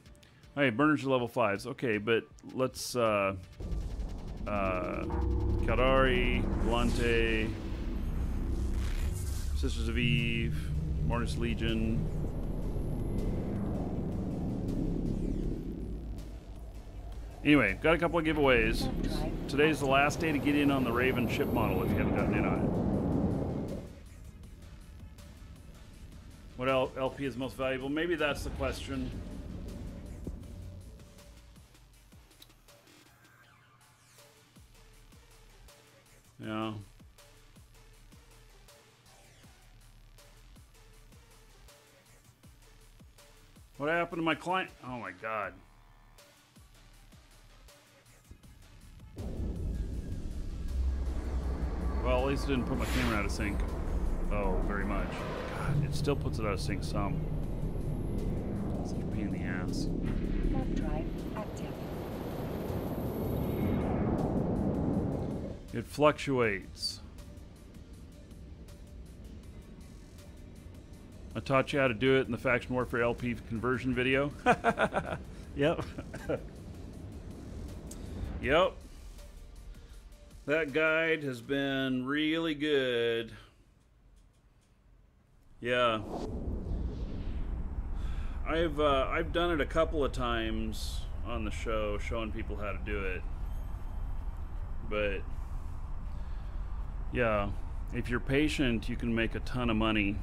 hey, burners are level fives. Okay, but let's uh, uh, Volante, Sisters of Eve, Mordu's Legion. Anyway, got a couple of giveaways. Today's the last day to get in on the Raven ship model if you haven't gotten in on it. What LP is most valuable? Maybe that's the question. Yeah. What happened to my client? Oh my god. Well, at least it didn't put my camera out of sync. Oh, very much. God, it still puts it out of sync some. Such a pain in the ass. Drive active. It fluctuates. I taught you how to do it in the Faction Warfare LP conversion video. yep. yep. That guide has been really good. Yeah. I've uh, I've done it a couple of times on the show, showing people how to do it. But yeah, if you're patient, you can make a ton of money.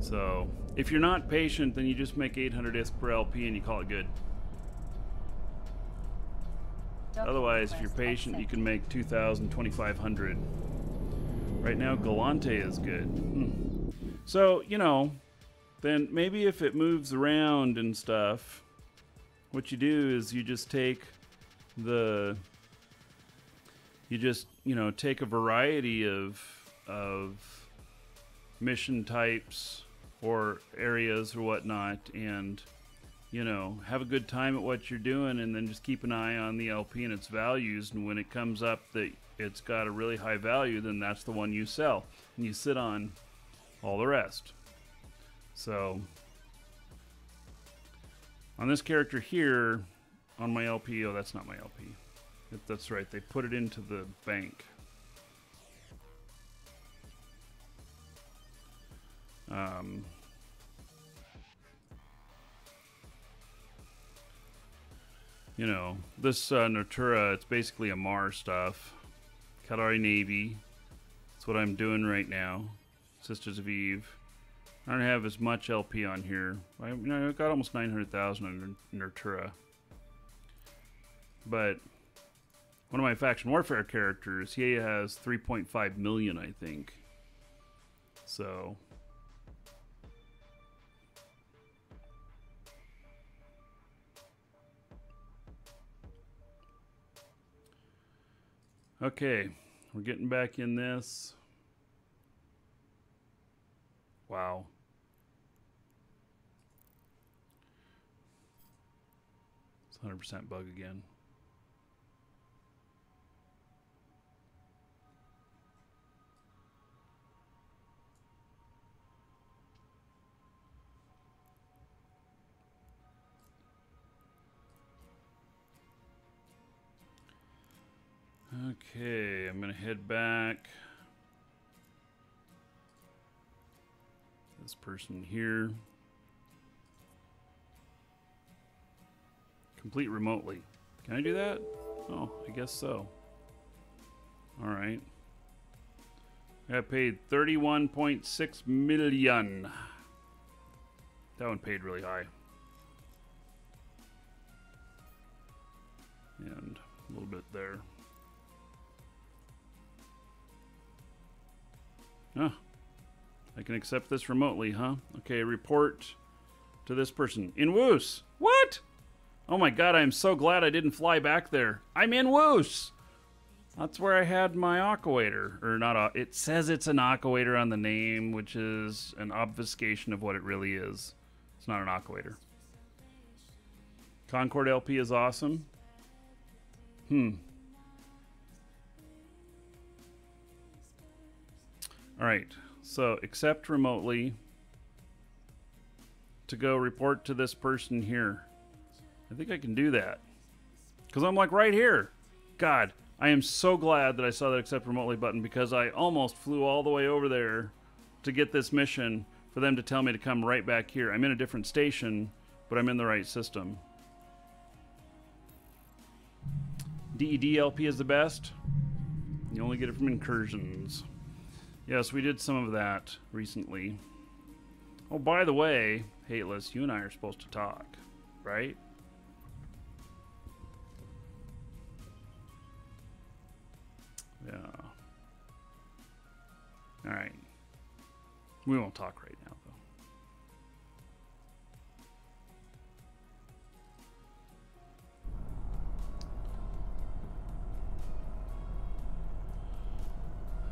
So, if you're not patient, then you just make 800 ISK per LP and you call it good. Otherwise, if you're patient, you can make 2,000, 2,500. Right now, Gallente is good. Hmm. So, you know, then maybe if it moves around and stuff, what you do is you just take the you just you know take a variety of of mission types or areas or whatnot and you know have a good time at what you're doing and then just keep an eye on the lp and its values. And when it comes up that it's got a really high value then that's the one you sell and you sit on all the rest. So on this character here on my lp oh that's not my lp That- that's right they put it into the bank um, you know, this uh, Nurtura, it's basically Amarr stuff. Caldari Navy. That's what I'm doing right now. Sisters of Eve. I don't have as much LP on here. I, you know, I got almost 900,000 on Nurtura. But one of my faction warfare characters, he has 3.5 million, I think. So Okay, we're getting back in this. Wow. It's 100% bug again. Okay, I'm gonna head back. This person here. Complete remotely. Can I do that? Oh, I guess so. Alright. I got paid 31.6 million. That one paid really high. And a little bit there. Ah, I can accept this remotely, huh? Okay, report to this person. In Woos! What? Oh my god, I'm so glad I didn't fly back there. I'm in Woos! That's where I had my aquator. Or not, a, it says it's an aquator on the name, which is an obfuscation of what it really is. It's not an aquator. Concord LP is awesome. Hmm. All right. So accept remotely to go report to this person here. I think I can do that. Because I'm like right here. God, I am so glad that I saw that accept remotely button because I almost flew all the way over there to get this mission for them to tell me to come right back here. I'm in a different station, but I'm in the right system. DEDLP is the best. You only get it from incursions. Yes, we did some of that recently. Oh, by the way, Hateless, you and I are supposed to talk, right? Yeah. Alright. We won't talk right now,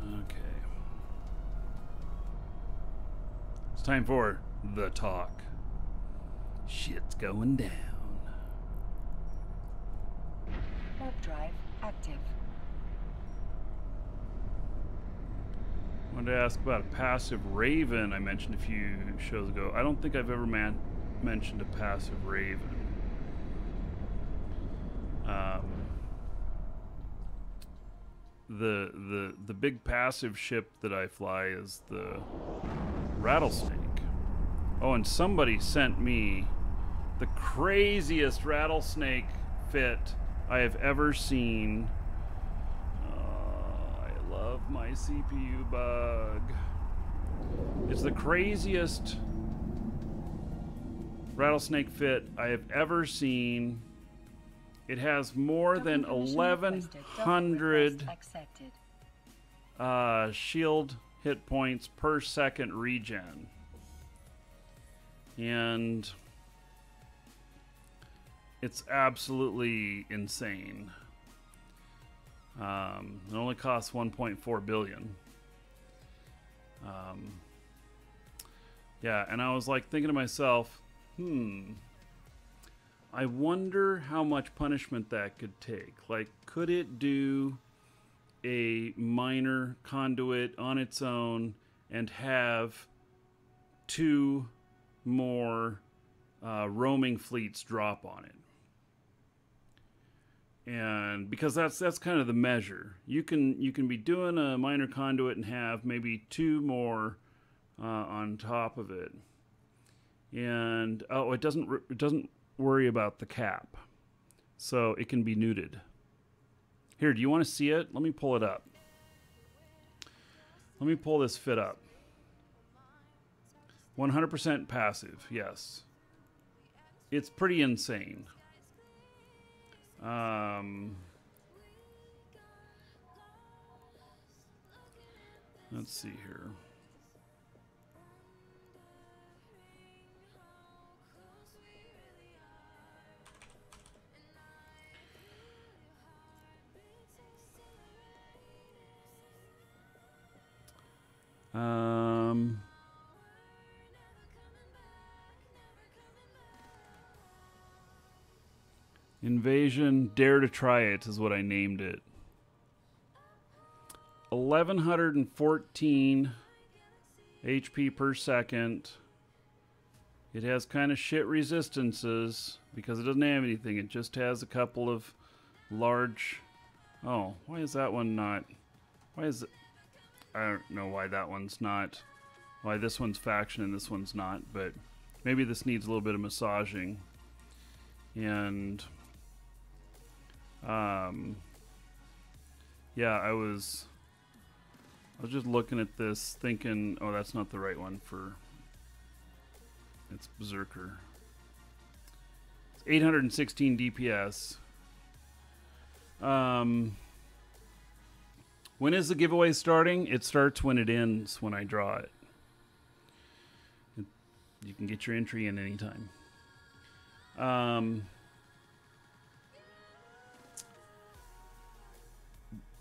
though. Okay. Time for the talk. Shit's going down. Warp drive active. wanted to ask about a passive raven I mentioned a few shows ago. I don't think I've ever man- mentioned a passive raven. Um, the the the big passive ship that I fly is the rattlesnake. Oh, and somebody sent me the craziest rattlesnake fit I have ever seen. Oh, I love my CPU bug. It's the craziest rattlesnake fit I have ever seen. It has more than Docking permission requested. Docking 1,100 uh, shield hit points per second regen. And it's absolutely insane. Um, it only costs 1.4 billion. Um, yeah, and I was like thinking to myself, hmm, I wonder how much punishment that could take. Like, could it do a minor conduit on its own and have two more uh, roaming fleets drop on it? and because that's that's kind of the measure. You can you can be doing a minor conduit and have maybe two more uh, on top of it. And oh it doesn't it doesn't worry about the cap. So it can be neuted here do you want to see it? Let me pull it up. Let me pull this fit up 100% passive yes it's pretty insane um, let's see here. Um, Invasion Dare to Try It is what I named it. 1114 HP per second. It has kind of shit resistances because it doesn't have anything. It just has a couple of large. Oh, why is that one not? Why is it? I don't know why that one's not. Why this one's faction and this one's not, but maybe this needs a little bit of massaging. And um, yeah, I was I was just looking at this thinking, oh, that's not the right one for it's Berserker. It's 816 DPS. Um, when is the giveaway starting? It starts when it ends, when I draw it. it you can get your entry in anytime. Um,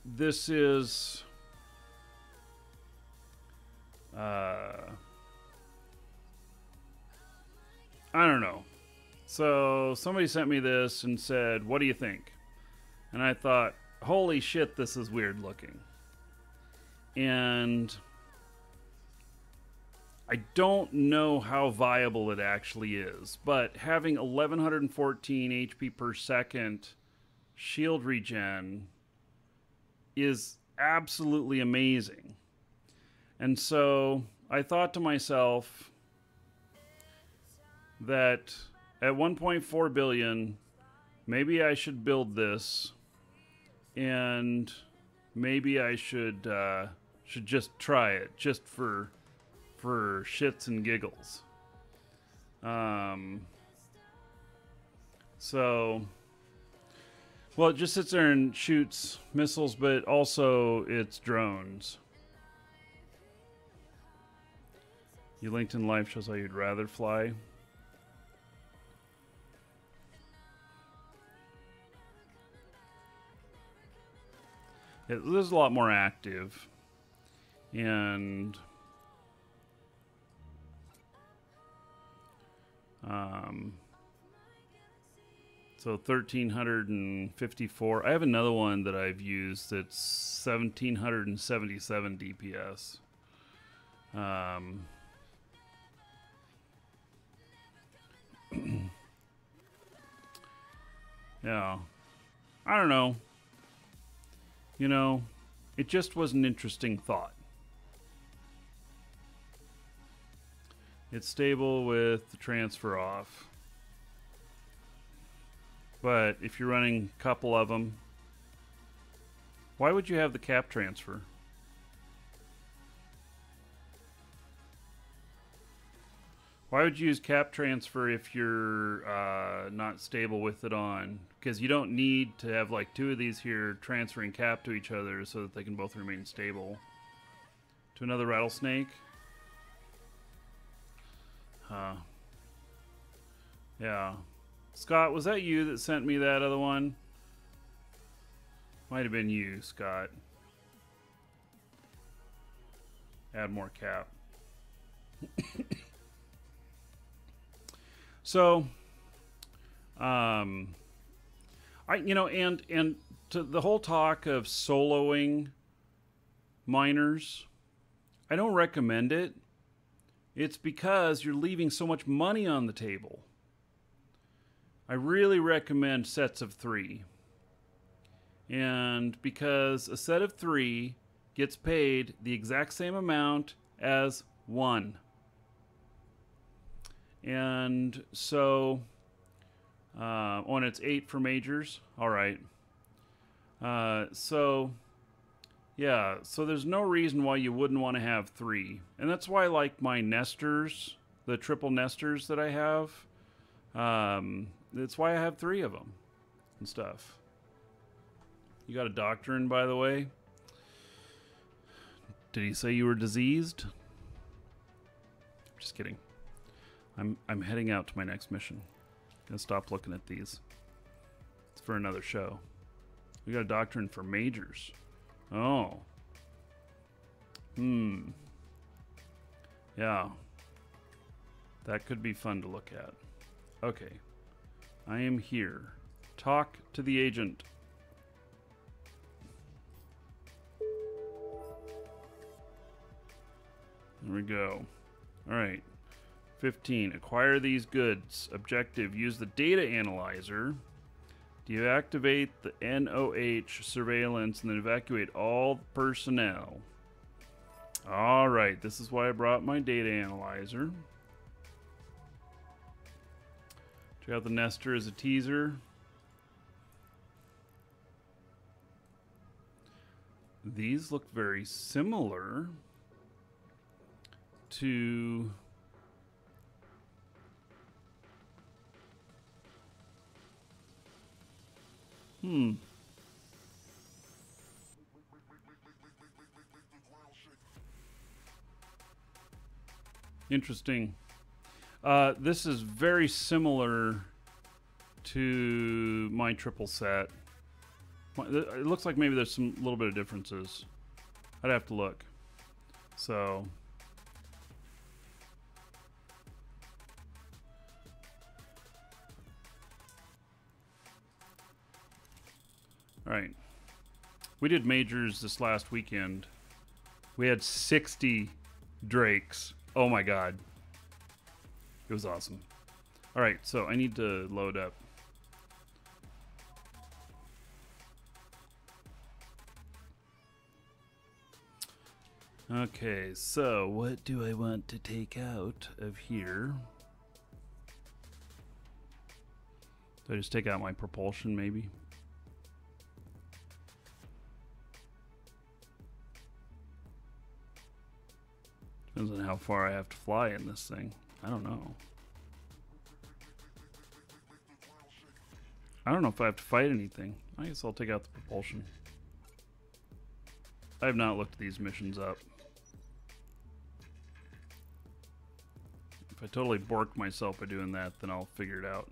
this is uh I don't know. So somebody sent me this and said, "What do you think?" And I thought, "Holy shit, this is weird looking." And I don't know how viable it actually is, but having 1114 HP per second shield regen is absolutely amazing. And so I thought to myself that at 1.4 billion, maybe I should build this and maybe I should uh, should just try it just for for shits and giggles. Um, so well, it just sits there and shoots missiles, but also it's drones. You LinkedIn life shows how you'd rather fly. It, is a lot more active. And um so 1354. I have another one that I've used that's 1777 DPS. Um, yeah. I don't know. You know, it just was an interesting thought. It's stable with the transfer off. But if you're running a couple of them, why would you have the cap transfer? Why would you use cap transfer if you're uh, not stable with it on? Because you don't need to have like two of these here transferring cap to each other so that they can both remain stable. To another rattlesnake? Huh. Yeah. Scott, was that you that sent me that other one? Might have been you, Scott. Add more cap. so, um, I you know, and and to the whole talk of soloing miners, I don't recommend it. It's because you're leaving so much money on the table. I really recommend sets of three. And because a set of three gets paid the exact same amount as one. And so, uh, and it's eight for majors. All right. Uh, so, yeah, so there's no reason why you wouldn't want to have three. And that's why I like my Nestors, the triple Nestors that I have. Um, that's why I have three of them and stuff. You got a doctrine, by the way. Did he say you were diseased? Just kidding. I'm I'm heading out to my next mission. Gonna stop looking at these. It's for another show. We got a doctrine for majors. Oh. Hmm. Yeah. That could be fun to look at. Okay. I am here. Talk to the agent. There we go. All right. 15. Acquire these goods. Objective use the data analyzer. Deactivate the NOH surveillance and then evacuate all personnel. All right. This is why I brought my data analyzer. Check out the Nestor as a teaser. These look very similar to Hmm. Interesting. Uh, this is very similar to my triple set. It looks like maybe there's some little bit of differences. I'd have to look. So, all right. We did majors this last weekend. We had 60 drakes. Oh my god. It was awesome. All right, so I need to load up. Okay, so what do I want to take out of here? Do I just take out my propulsion, maybe? Depends on how far I have to fly in this thing. I don't know. I don't know if I have to fight anything. I guess I'll take out the propulsion. I have not looked these missions up. If I totally bork myself by doing that, then I'll figure it out.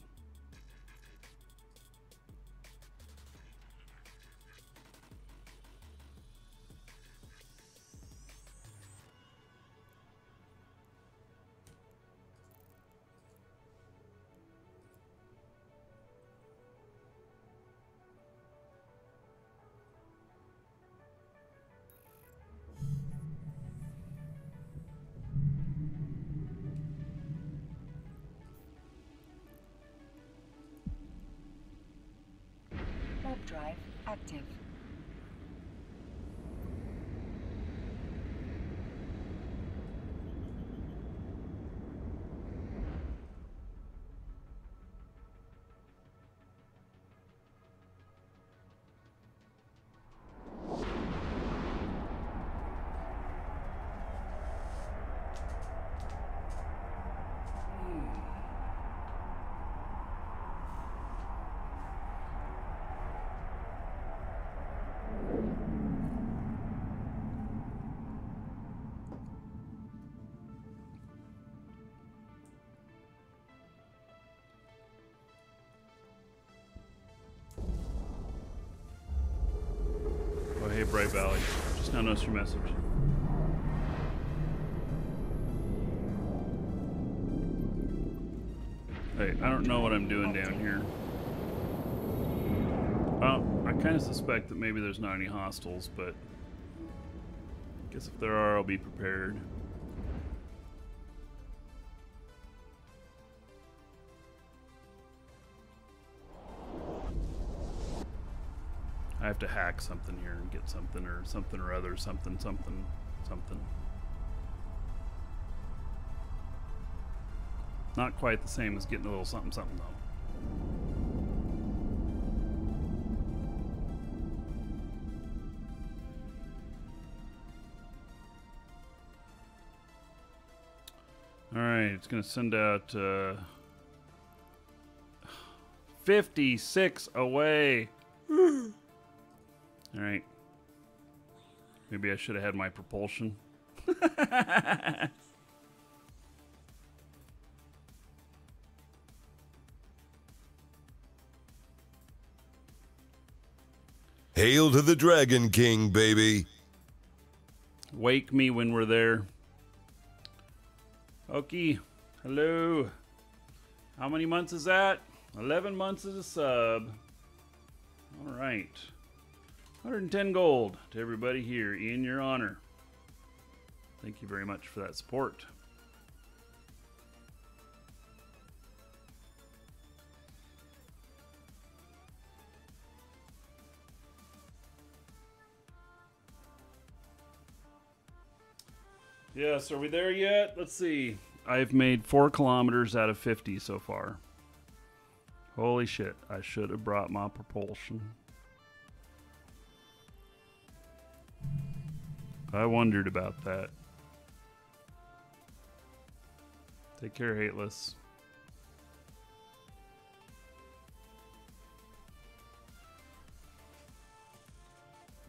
Now noticed your message. Hey, I don't know what I'm doing down here. Well, I kind of suspect that maybe there's not any hostiles, but I guess if there are, I'll be prepared. To hack something here and get something or something or other, something, something, something. Not quite the same as getting a little something, something though. All right, it's going to send out uh, 56 away. All right. Maybe I should have had my propulsion. Hail to the Dragon King, baby. Wake me when we're there. Okay. Hello. How many months is that? 11 months as a sub. All right. 110 gold to everybody here in your honor. Thank you very much for that support. Yes, are we there yet? Let's see. I've made four kilometers out of 50 so far. Holy shit, I should have brought my propulsion. I wondered about that. Take care, Hateless.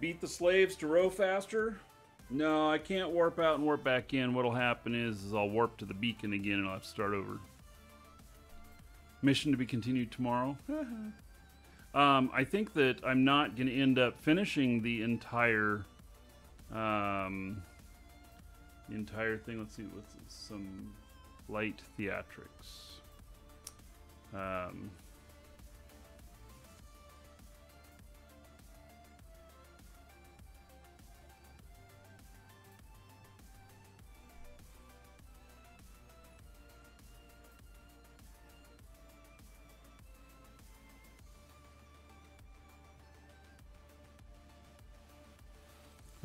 Beat the slaves to row faster? No, I can't warp out and warp back in. What'll happen is, is I'll warp to the beacon again and I'll have to start over. Mission to be continued tomorrow. um, I think that I'm not going to end up finishing the entire, um, the entire thing. Let's see, what's some light theatrics. Um,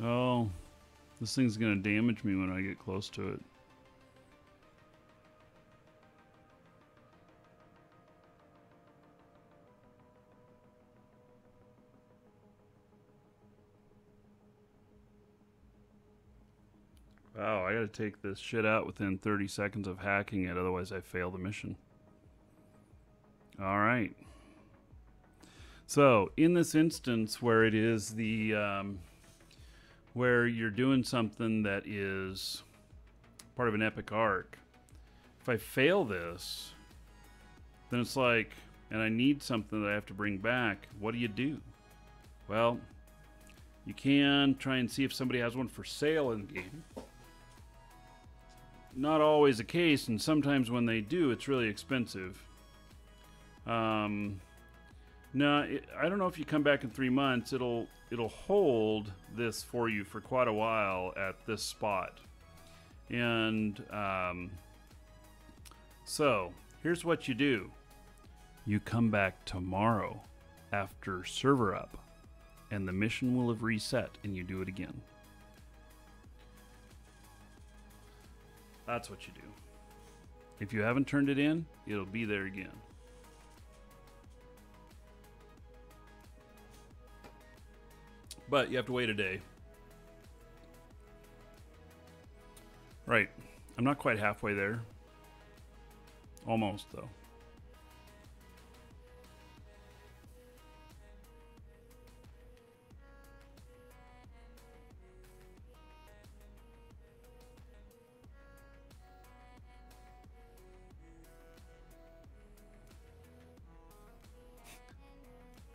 Oh, this thing's gonna damage me when I get close to it. Wow, I gotta take this shit out within 30 seconds of hacking it, otherwise I fail the mission. Alright. So, in this instance where it is the, um, where you're doing something that is part of an epic arc. If I fail this, then it's like, and I need something that I have to bring back. What do you do? Well, you can try and see if somebody has one for sale in game. Not always the case, and sometimes when they do, it's really expensive. Um, no, it, I don't know if you come back in three months, it'll it'll hold this for you for quite a while at this spot. And um, so here's what you do: you come back tomorrow after server up, and the mission will have reset, and you do it again. That's what you do. If you haven't turned it in, it'll be there again. But you have to wait a day. Right. I'm not quite halfway there. Almost, though.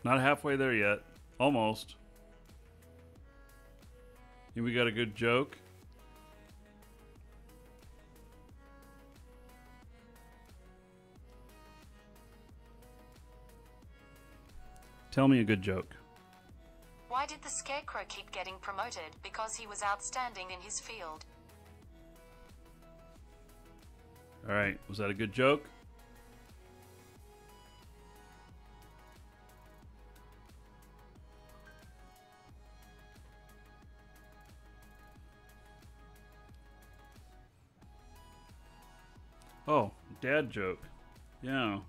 Not halfway there yet. Almost. And we got a good joke. Tell me a good joke. Why did the Scarecrow keep getting promoted? Because he was outstanding in his field. All right, was that a good joke? Oh, dad joke. Yeah.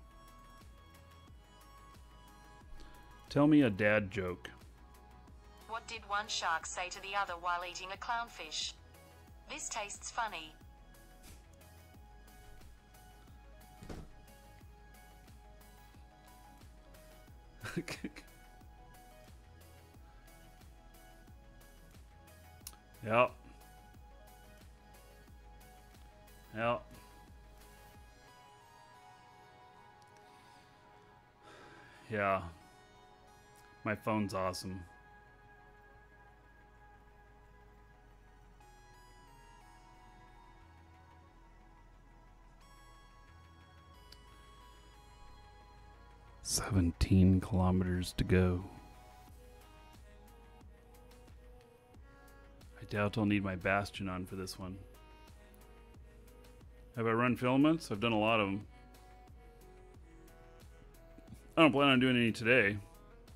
Tell me a dad joke. What did one shark say to the other while eating a clownfish? This tastes funny. yep. Yep. Yeah. My phone's awesome. Seventeen kilometers to go. I doubt I'll need my bastion on for this one. Have I run filaments? I've done a lot of them. I don't plan on doing any today.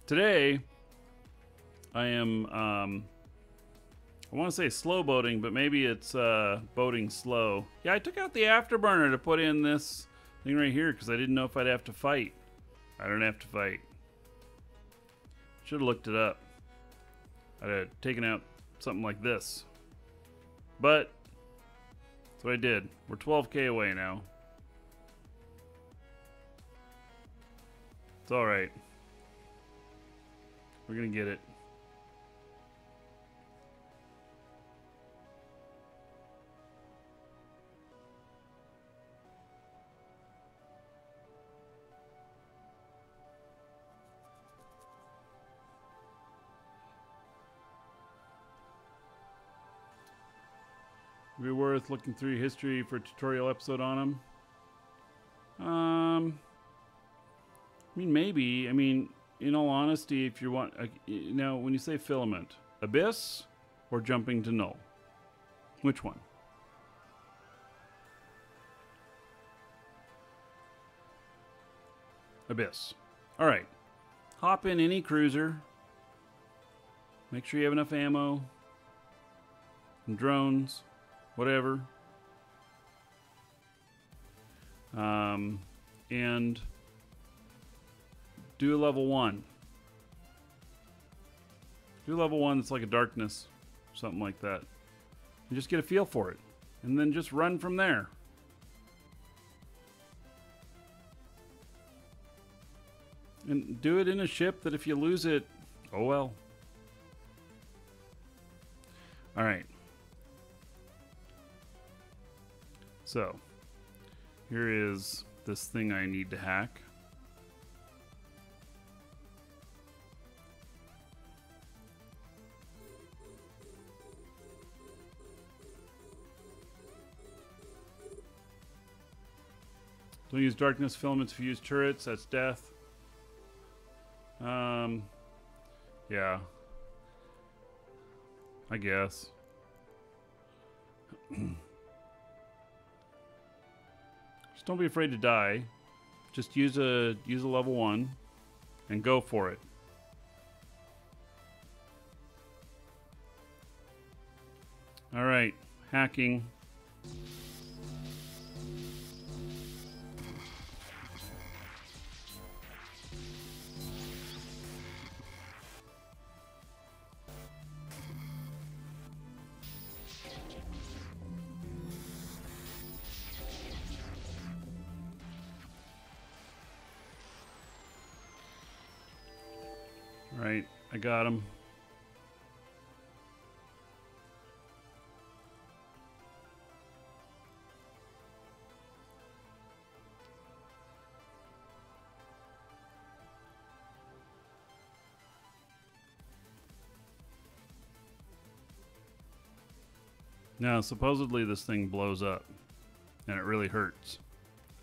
Today, I am, um, I want to say slow boating, but maybe it's uh, boating slow. Yeah, I took out the afterburner to put in this thing right here because I didn't know if I'd have to fight. I don't have to fight. Should have looked it up. I'd have taken out something like this. But, that's what I did. We're 12k away now. It's alright. We're gonna get it. Be worth looking through history for a tutorial episode on them. Um, I mean, maybe. I mean, in all honesty, if you want, uh, now when you say filament, abyss or jumping to null, which one? Abyss. All right. Hop in any cruiser. Make sure you have enough ammo. Drones. Whatever. Um, and do level one. Do level one that's like a darkness, something like that. And just get a feel for it. And then just run from there. And do it in a ship that if you lose it, oh well. Alright. So, here is this thing I need to hack. Don't use darkness filaments if you use turrets. That's death. Um, yeah. I guess. Just don't be afraid to die. Just use a use a level one, and go for it. All right, hacking. I got him. Now, supposedly this thing blows up, and it really hurts.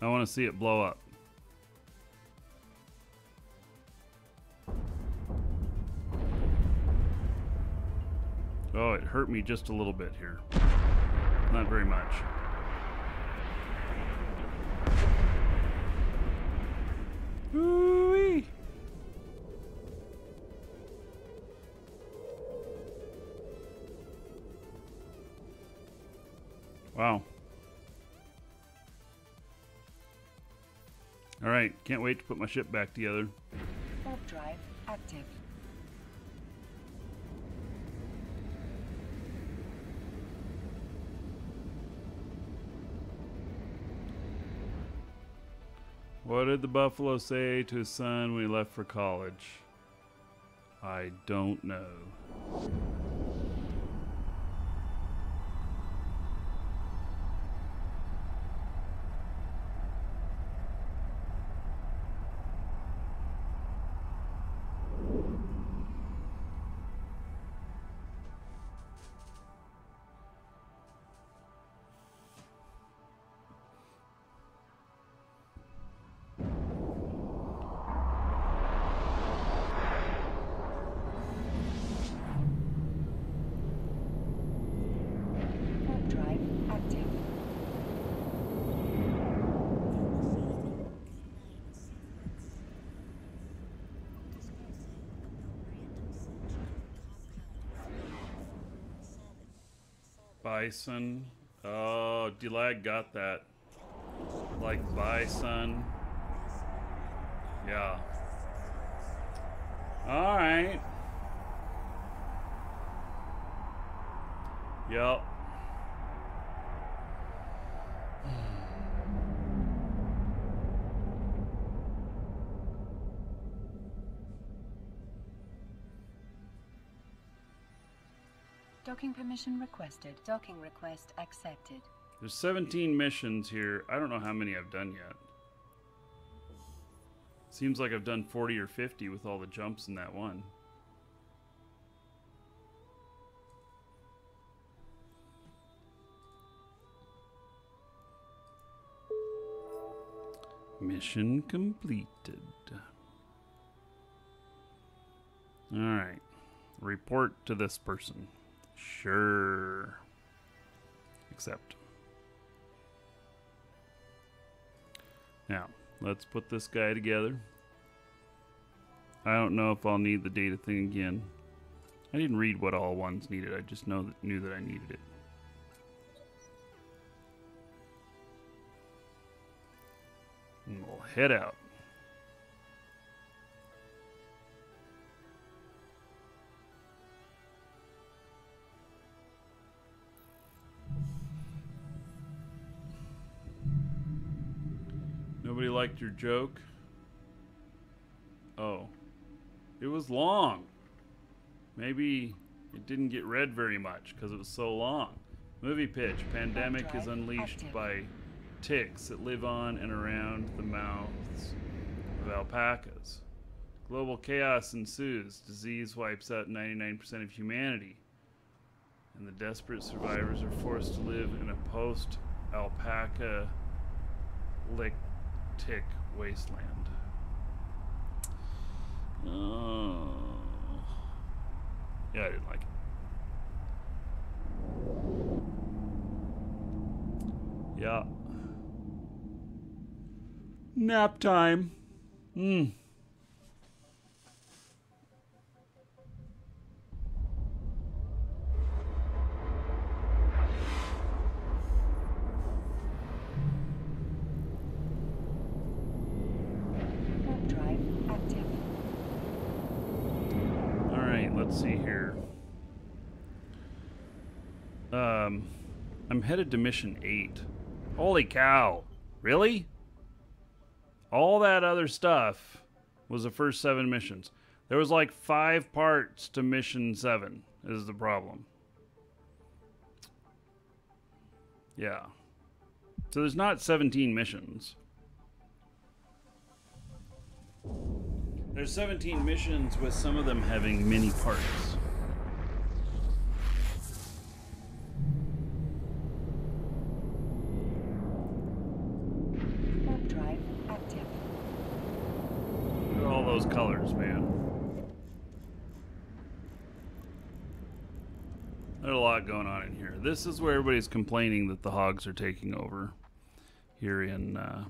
I want to see it blow up. Hurt me just a little bit here. Not very much. Ooh-wee. Wow. All right, can't wait to put my ship back together. Warp drive active. What did the buffalo say to his son when he left for college? I don't know. Bison. Oh, Delag got that. Like bison. Yeah. Alright. Yep. Docking permission requested. Docking request accepted. There's 17 missions here. I don't know how many I've done yet. Seems like I've done 40 or 50 with all the jumps in that one. Mission completed. Alright. Report to this person. Sure. Accept. Now, let's put this guy together. I don't know if I'll need the data thing again. I didn't read what all ones needed. I just know that knew that I needed it. And we'll head out. Nobody liked your joke? Oh. It was long. Maybe it didn't get read very much because it was so long. Movie pitch Pandemic is unleashed active. by ticks that live on and around the mouths of alpacas. Global chaos ensues. Disease wipes out 99% of humanity. And the desperate survivors are forced to live in a post alpaca tick wasteland. Oh. Yeah, I didn't like it. Yeah. Nap time. Hmm. Warp drive active. All right, let's see here. Um, I'm headed to mission eight. Holy cow! Really? All that other stuff was the first seven missions. There was like five parts to mission seven. Is the problem? Yeah. So there's not 17 missions. There's 17 missions with some of them having many parts. There's a lot going on in here. This is where everybody's complaining that the hogs are taking over here in uh,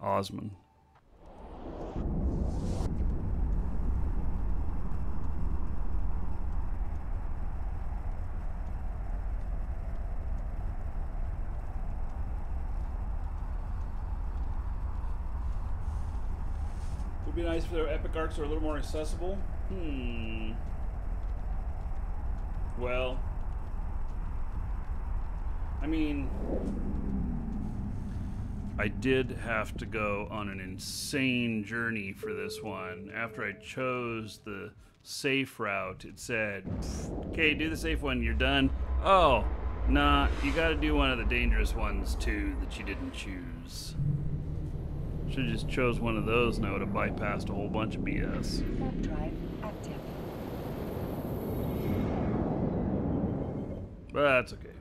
Osmon. Would be nice if their epic arcs are a little more accessible. Hmm. Well, I mean, I did have to go on an insane journey for this one. After I chose the safe route, it said, okay, do the safe one, you're done. Oh, nah, you gotta do one of the dangerous ones too that you didn't choose. Should've just chose one of those and I would have bypassed a whole bunch of BS. Warp. But that's okay.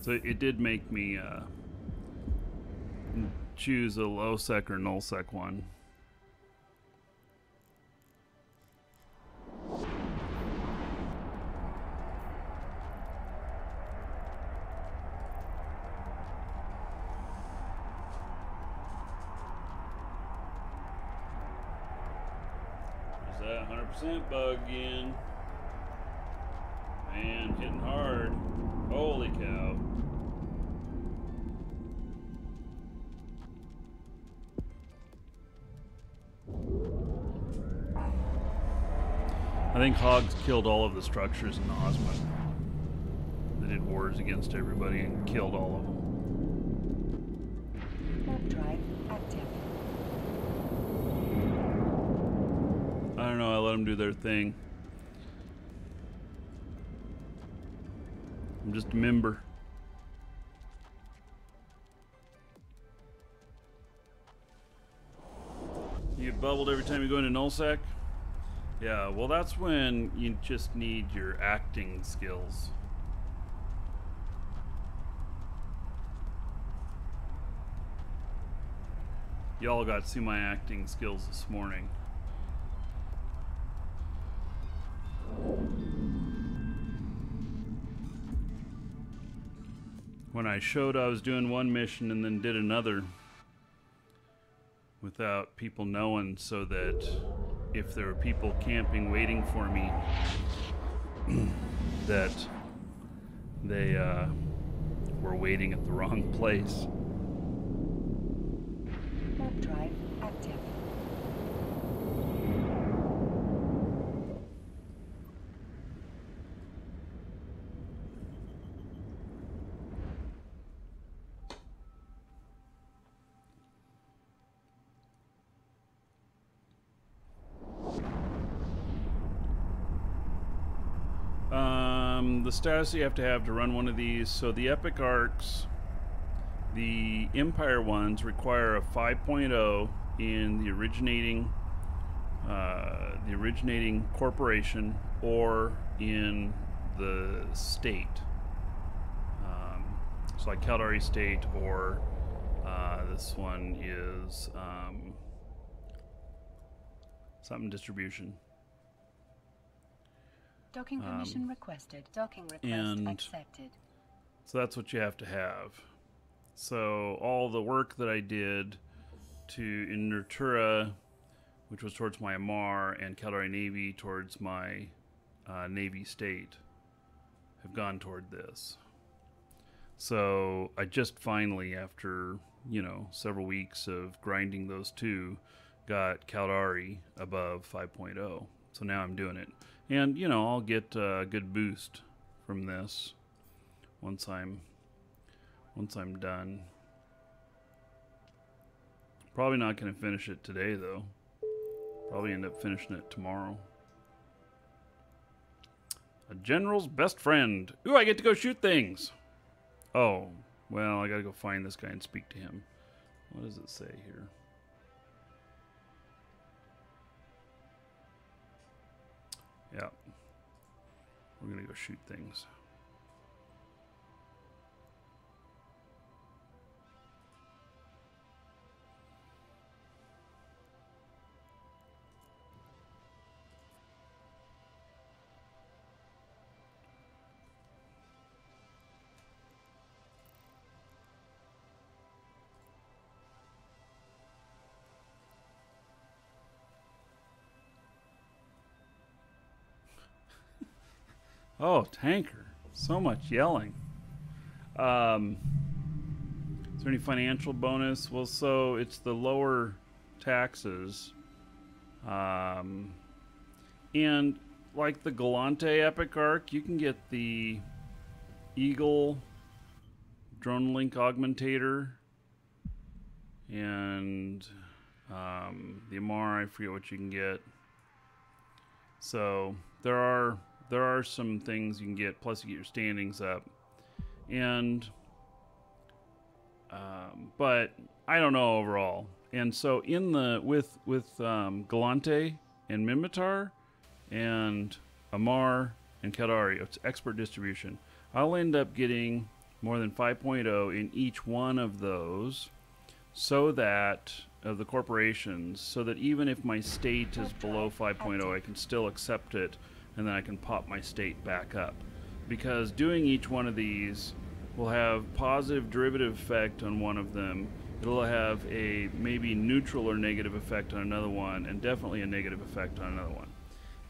So it did make me uh, choose a low sec or null sec one. 100% bug again? Man, hitting hard. Holy cow. I think Hogs killed all of the structures in Osmon. They did wars against everybody and killed all of them. Drive active. I don't know, I let them do their thing. I'm just a member. You get bubbled every time you go into nullsec? Yeah, well that's when you just need your acting skills. Y'all got to see my acting skills this morning. when I showed I was doing one mission and then did another without people knowing so that if there were people camping waiting for me that they uh, were waiting at the wrong place. Warp drive active. Um, the status you have to have to run one of these. So the epic arcs, the Empire ones require a 5.0 in the originating, uh, the originating corporation or in the state. Um, so like Caldari State or uh, this one is um, something distribution. Docking permission requested. Docking request and- accepted. So that's what you have to have. So all the work that I did to in Nurtura, which was towards my Amarr, and Caldari Navy towards my uh, Navy state, have gone toward this. So I just finally, after you know several weeks of grinding those two, got Caldari above 5.0. So now I'm doing it, and you know I'll get a good boost from this once I'm once I'm done. Probably not going to finish it today though. Probably end up finishing it tomorrow. A general's best friend. Ooh, I get to go shoot things. Oh, well, I got to go find this guy and speak to him. What does it say here? We're to go shoot things. Oh, tanker. So much yelling. Um, is there any financial bonus? Well, so it's the lower taxes. Um, and like the Gallente Epic Arc, you can get the Eagle Drone Link Augmentator and um, the Amarr. I forget what you can get. So there are there are some things you can get. Plus, you get your standings up, and um, but I don't know overall. And so in the with with um, Gallente and Minmatar and Amarr and Caldari, it's expert distribution. I'll end up getting more than 5.0 in each one of those, so that of the corporations, so that even if my state is below 5.0, I can still accept it, and then I can pop my state back up. Because doing each one of these will have positive derivative effect on one of them. It'll have a maybe neutral or negative effect on another one, and definitely a negative effect on another one.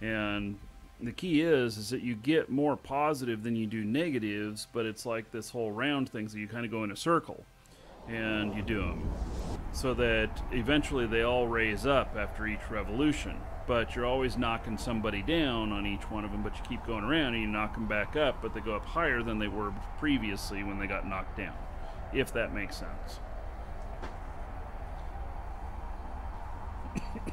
And the key is is that you get more positive than you do negatives, but it's like this whole round thing, so you kind of go in a circle, and you do them, so that eventually they all raise up after each revolution. But you're always knocking somebody down on each one of them, but you keep going around and you knock them back up, but they go up higher than they were previously when they got knocked down, if that makes sense.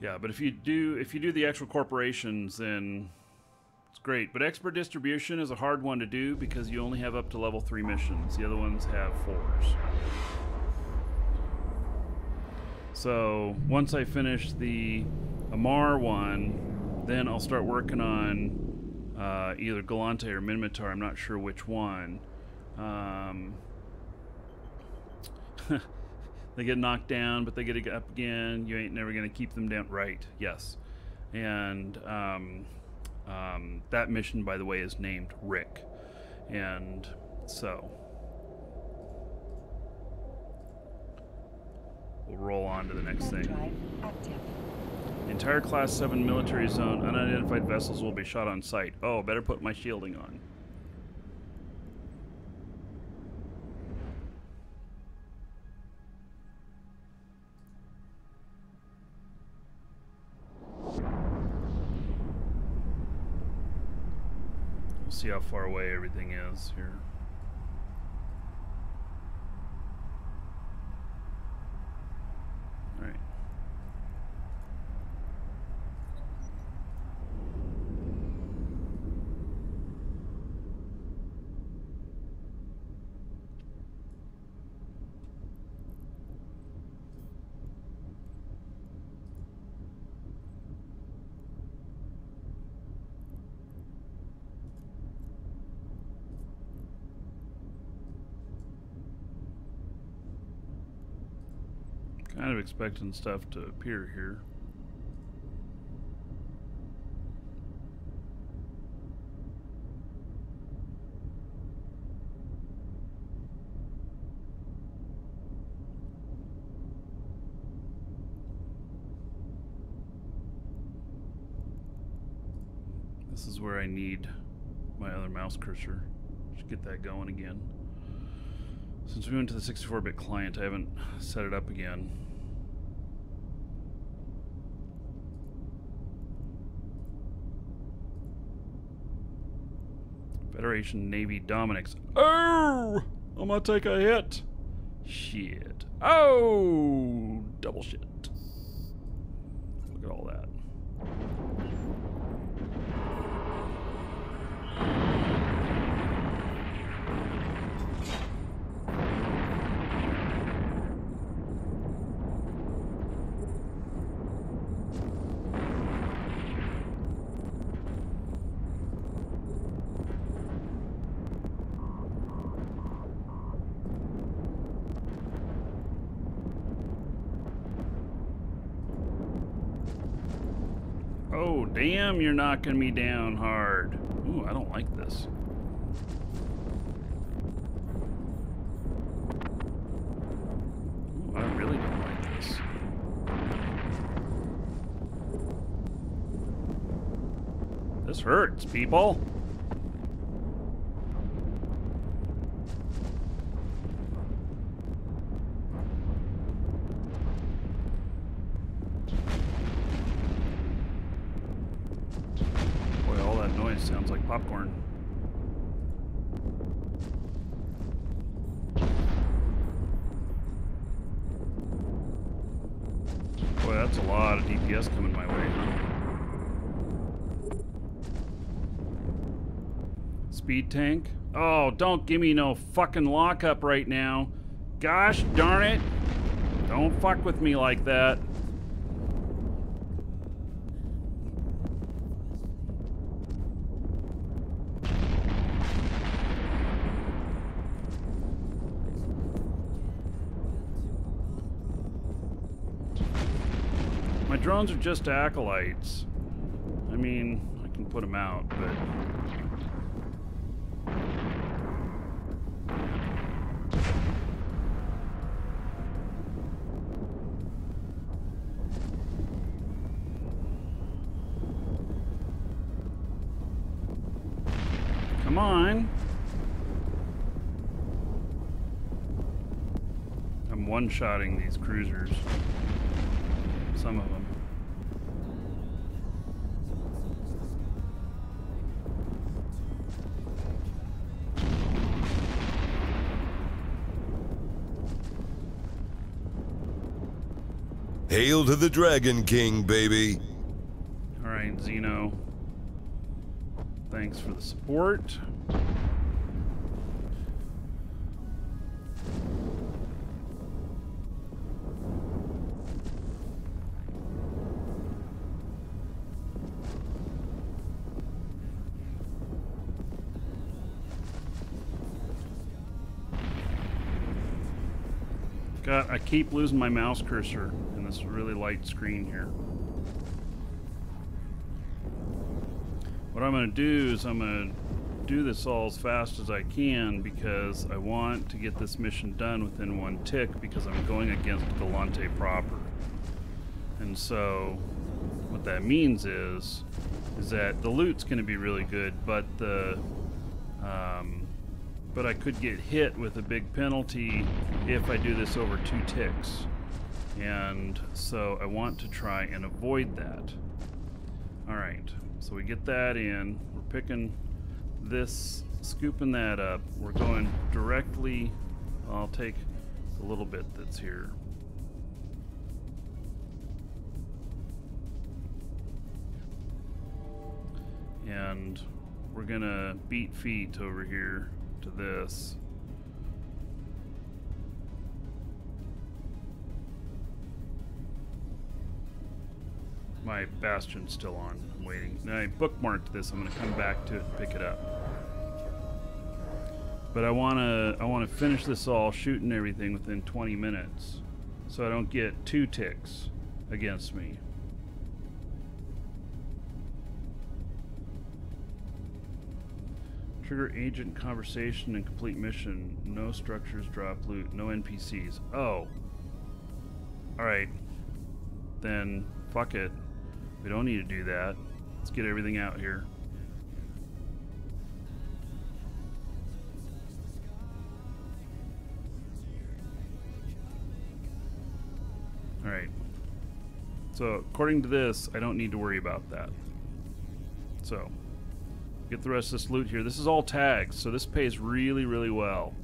Yeah, but if you do if you do the actual corporations, then great. But expert distribution is a hard one to do because you only have up to level three missions. The other ones have fours. So once I finish the Amarr one, then I'll start working on uh, either Gallente or Minmatar. I'm not sure which one. Um, they get knocked down, but they get up again. You ain't never gonna keep them down. Right? Yes. And um, um, that mission, by the way, is named Rick. And so we'll roll on to the next thing. drive active. The entire Class 7 military zone, unidentified vessels will be shot on sight. Oh, better put my shielding on. See how far away everything is here. All right. Kind of expecting stuff to appear here. This is where I need my other mouse cursor. Should get that going again. Since we went to the 64-bit client, I haven't set it up again. Federation Navy Dominix. Oh! I'm gonna take a hit. Shit. Oh! Double shit. Damn, you're knocking me down hard. Ooh, I don't like this. Ooh, I really don't like this. This hurts, people. Tank? Oh, don't give me no fucking lockup right now. Gosh darn it. Don't fuck with me like that. My drones are just acolytes. I mean, I can put them out, but one-shotting these cruisers. Some of them. Hail to the Dragon King, baby. All right, Zeno. Thanks for the support. Keep losing my mouse cursor in this really light screen here. What I'm going to do is I'm going to do this all as fast as I can because I want to get this mission done within one tick because I'm going against Gallente proper. And so what that means is is that the loot's going to be really good, but the um, but I could get hit with a big penalty if I do this over two ticks. And so I want to try and avoid that. All right, so we get that in. We're picking this, scooping that up. We're going directly, I'll take the little bit that's here. And we're gonna beat feet over here to this. My bastion's still on. I'm waiting. And I bookmarked this. I'm gonna come back to pick it up. But I wanna I wanna finish this all shooting everything within 20 minutes, so I don't get two ticks against me. Trigger agent conversation and complete mission. No structures drop loot. No NPCs. Oh. Alright. Then, fuck it. We don't need to do that. Let's get everything out here. Alright. So, according to this, I don't need to worry about that. So, get the rest of this loot here. This is all tags, so this pays really, really well.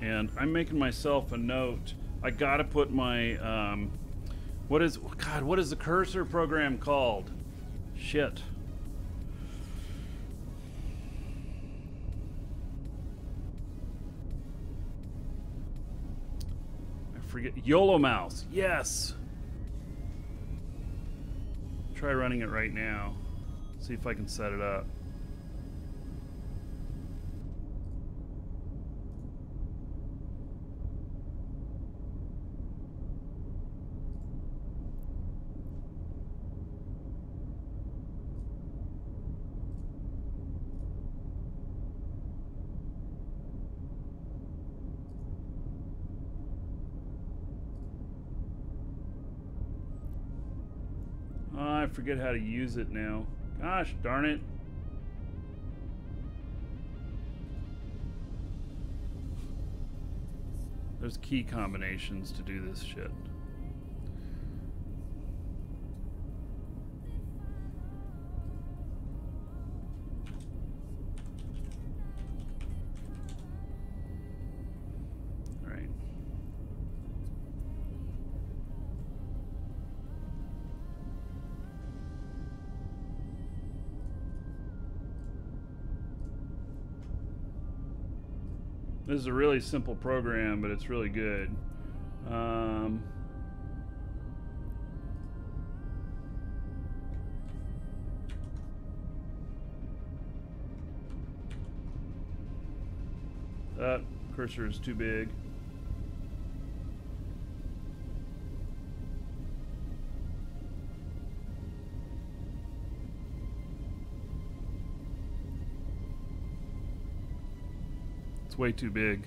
And I'm making myself a note. I gotta put my, um, what is, God, what is the cursor program called? Shit. I forget. YOLO mouse. Yes. Try running it right now. See if I can set it up. Forget how to use it now. Gosh darn it. There's key combinations to do this shit. This is a really simple program, but it's really good. Um, that cursor is too big. It's way too big.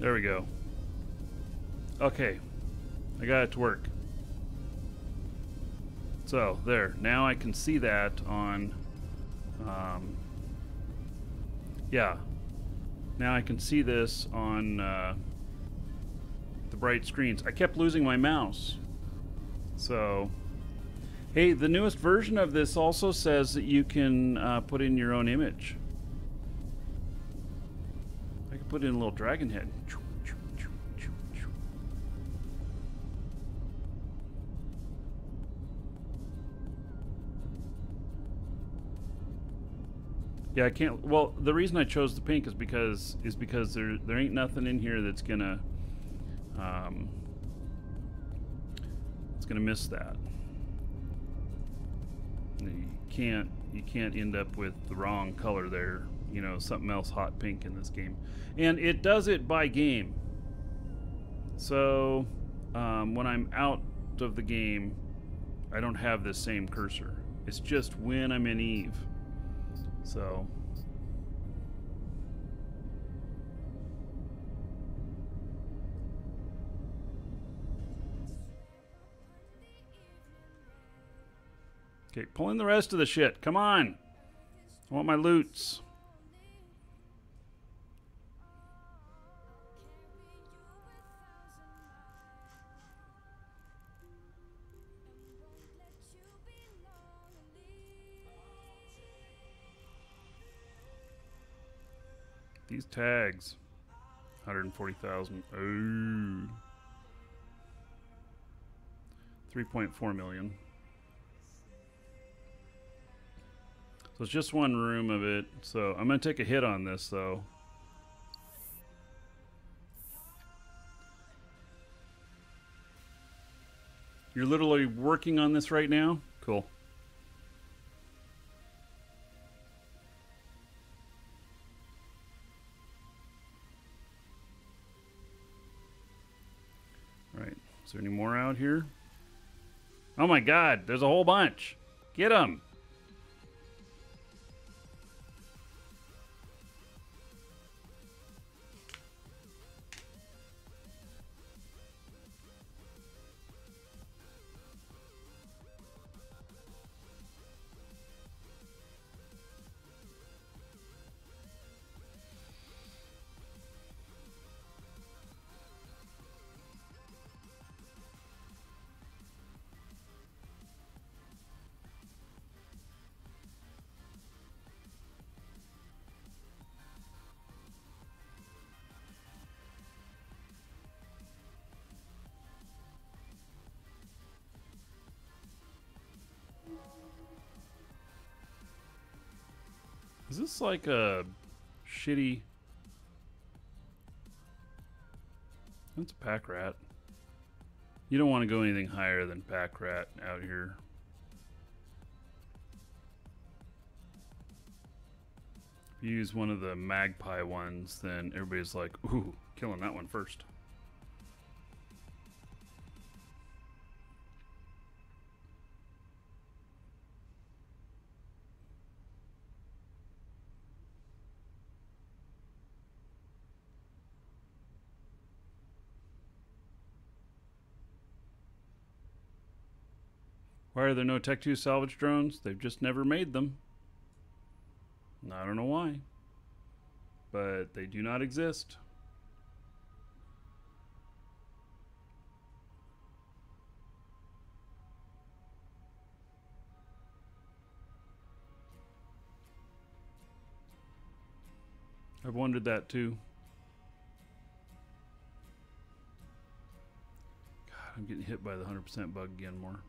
There we go. Okay. I got it to work. So, there. Now I can see that on... Um, yeah. Now I can see this on uh, the bright screens. I kept losing my mouse. So... Hey, the newest version of this also says that you can uh, put in your own image. I could put in a little dragon head. Yeah, I can't. Well, the reason I chose the pink is because is because there there ain't nothing in here that's gonna um, it's gonna miss that. You can't you can't end up with the wrong color there. You know, something else hot pink in this game, and it does it by game. So um, when I'm out of the game, I don't have this same cursor. It's just when I'm in Eve. So. Okay, pull in the rest of the shit. Come on. I want my loots. These tags. 140,000. Oh. 3.4 million. So it's just one room of it. So I'm going to take a hit on this, though. You're literally working on this right now? Cool. There any more out here? Oh my god, there's a whole bunch. Get them. Like a shitty? That's a pack rat. You don't want to go anything higher than pack rat out here. If you use one of the magpie ones, then everybody's like, ooh, killing that one first. Why are there no Tech 2 salvage drones? They've just never made them. I don't know why. But they do not exist. I've wondered that too. God, I'm getting hit by the 100% bug again more.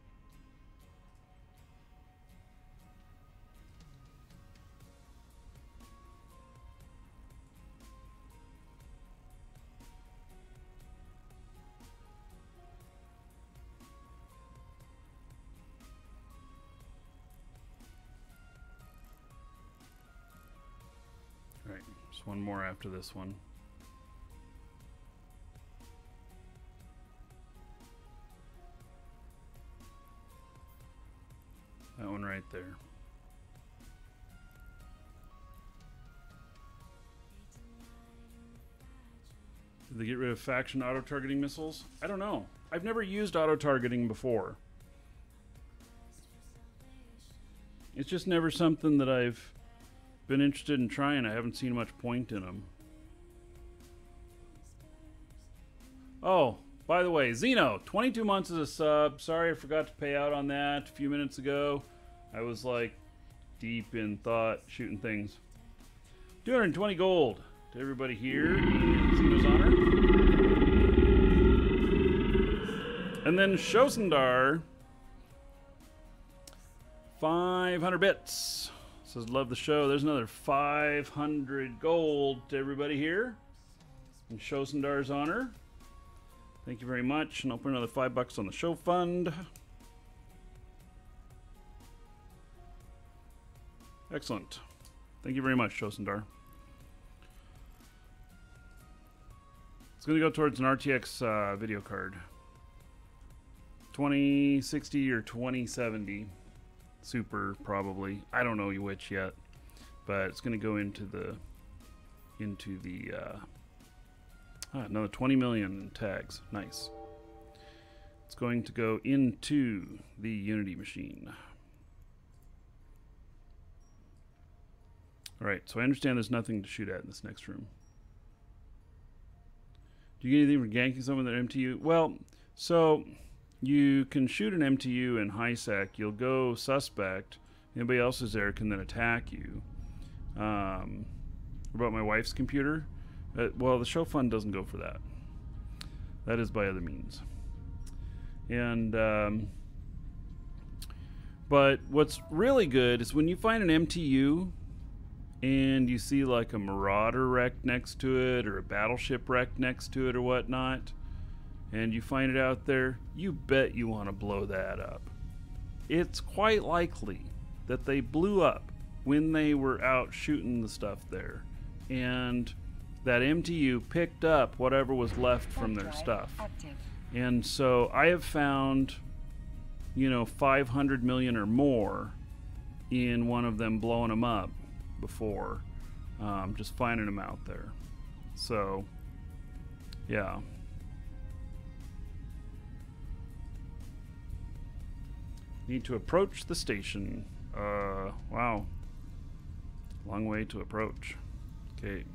One more after this one. That one right there. Did they get rid of faction auto targeting missiles? I don't know. I've never used auto targeting before. It's just never something that I've been interested in trying. I haven't seen much point in them. Oh, by the way, Zeno, 22 months as a sub. Sorry I forgot to pay out on that a few minutes ago. I was like deep in thought, shooting things. 220 gold to everybody here in Zeno's honor. And then Shosendar, 500 bits. Says, love the show. There's another 500 gold to everybody here in Shosendar's honor. Thank you very much. And I'll put another five bucks on the show fund. Excellent. Thank you very much, Shosendar. It's going to go towards an RTX uh, video card. 2060 or 2070 super probably. I don't know which yet but it's going to go into the into the uh ah, another 20 million tags. Nice. It's going to go into the unity machine. All right so i understand there's nothing to shoot at in this next room. Do you get anything for ganking someone with an mtu well so you can shoot an MTU in high sec. You'll go suspect. Anybody else is there can then attack you. Um, about my wife's computer? Uh, well, the show fund doesn't go for that. That is by other means. And um, but what's really good is when you find an MTU and you see like a Marauder wreck next to it or a battleship wreck next to it or whatnot and you find it out there, you bet you want to blow that up. It's quite likely that they blew up when they were out shooting the stuff there, and that MTU picked up whatever was left from their stuff. And so I have found, you know, 500 million or more in one of them blowing them up before, um, just finding them out there. So, yeah. Need to approach the station. Uh, wow. Long way to approach. Okay.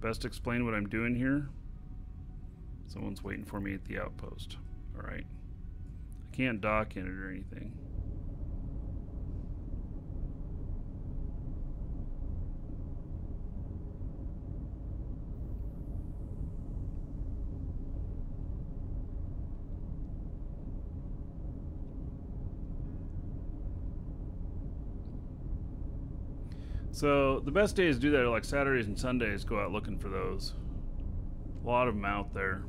Best explain what I'm doing here. Someone's waiting for me at the outpost. Alright. I can't dock in it or anything. So the best days to do that are like Saturdays and Sundays. Go out looking for those. A lot of them out there.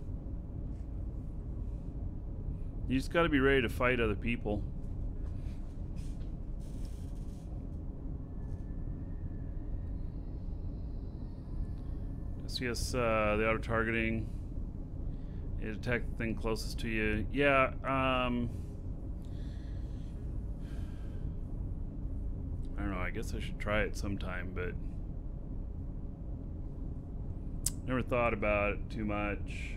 You just got to be ready to fight other people. SCS, uh, the auto targeting. You attack the thing closest to you. Yeah, um. I don't know. I guess I should try it sometime, but never thought about it too much.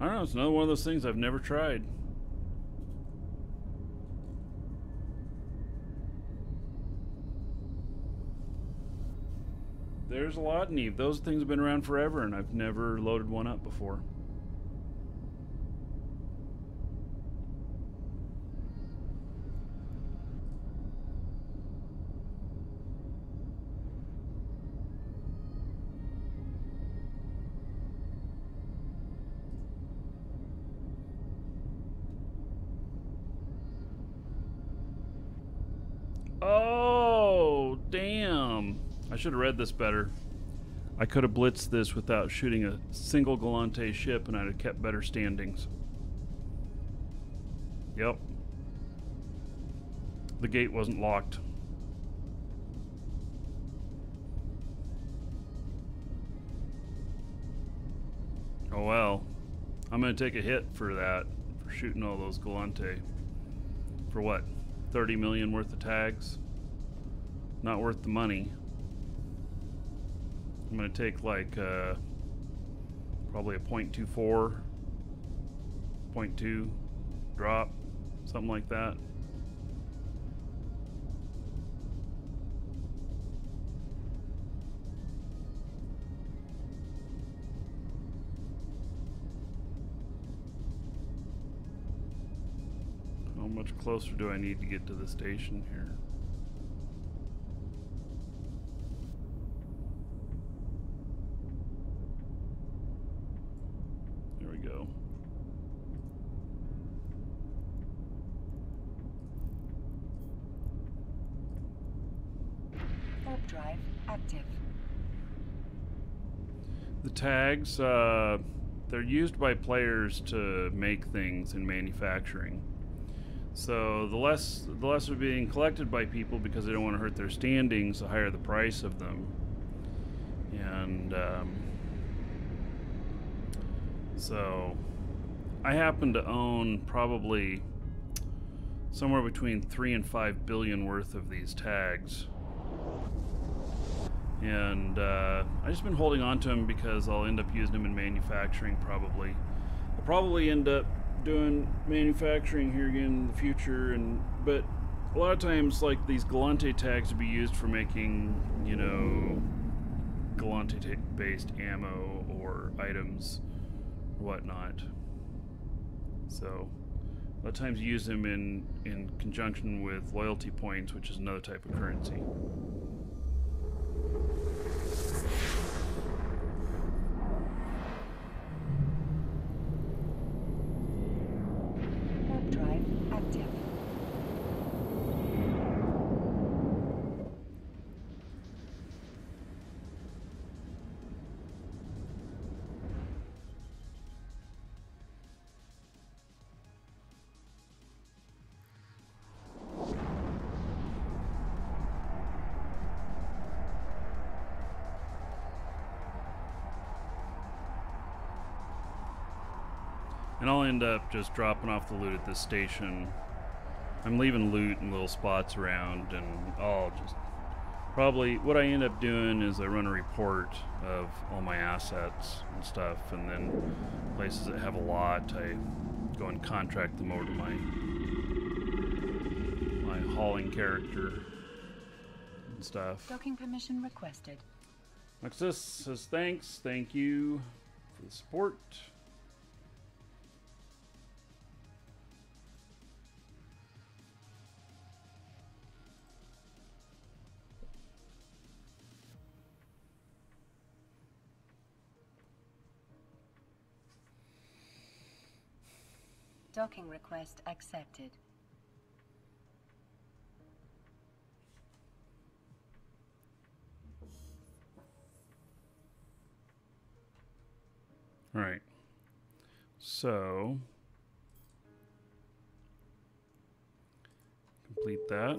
I don't know. It's another one of those things I've never tried. There's a lot in Eve. Those things have been around forever, and I've never loaded one up before. Damn. I should have read this better. I could have blitzed this without shooting a single Gallente ship and I'd have kept better standings. Yep. The gate wasn't locked. Oh well. I'm gonna take a hit for that, for shooting all those Gallente. For what? 30 million worth of tags? Not worth the money. I'm gonna take like uh, probably a 0.24, 0.2 drop, something like that. How much closer do I need to get to the station here? Tags, uh, they're used by players to make things in manufacturing. So the less the less are being collected by people because they don't want to hurt their standings, the higher the price of them. And um, so I happen to own probably somewhere between three and five billion worth of these tags and uh, I just been holding on to them because I'll end up using them in manufacturing probably. I'll probably end up doing manufacturing here again in the future, and but a lot of times like these Gallente tags would be used for making you know Gallente based ammo or items, whatnot. So a lot of times you use them in in conjunction with loyalty points, which is another type of currency. End up just dropping off the loot at this station. I'm leaving loot in little spots around, and I'll just probably what I end up doing is I run a report of all my assets and stuff, and then places that have a lot, I go and contract them over to my my hauling character and stuff. Docking permission requested. Nexus says thanks, thank you for the support. Docking request accepted. All right. So complete that.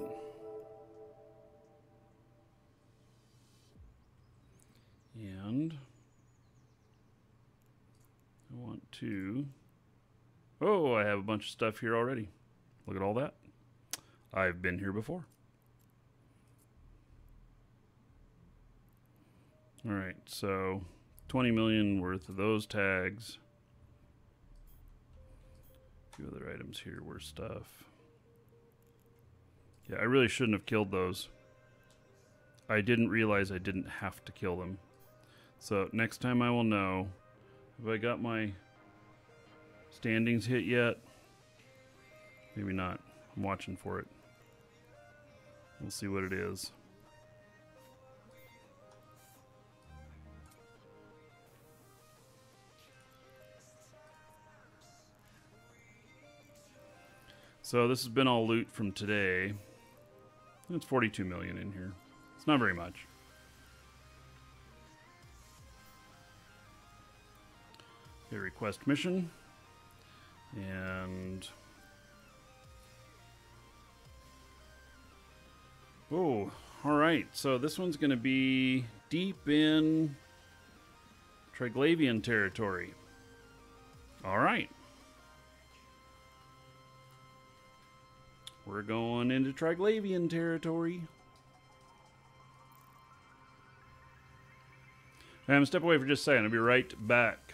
And I want to Oh, I have a bunch of stuff here already. Look at all that. I've been here before. All right, so 20 million worth of those tags. A few other items here were stuff. Yeah, I really shouldn't have killed those. I didn't realize I didn't have to kill them. So next time I will know. Have I got my standings hit yet? Maybe not. I'm watching for it. We'll see what it is. So this has been all loot from today. It's 42 million in here. It's not very much. A request mission. And Oh, all right. So this one's going to be deep in Triglavian territory. All right. We're going into Triglavian territory. I'm step away for just a second. I'll be right back.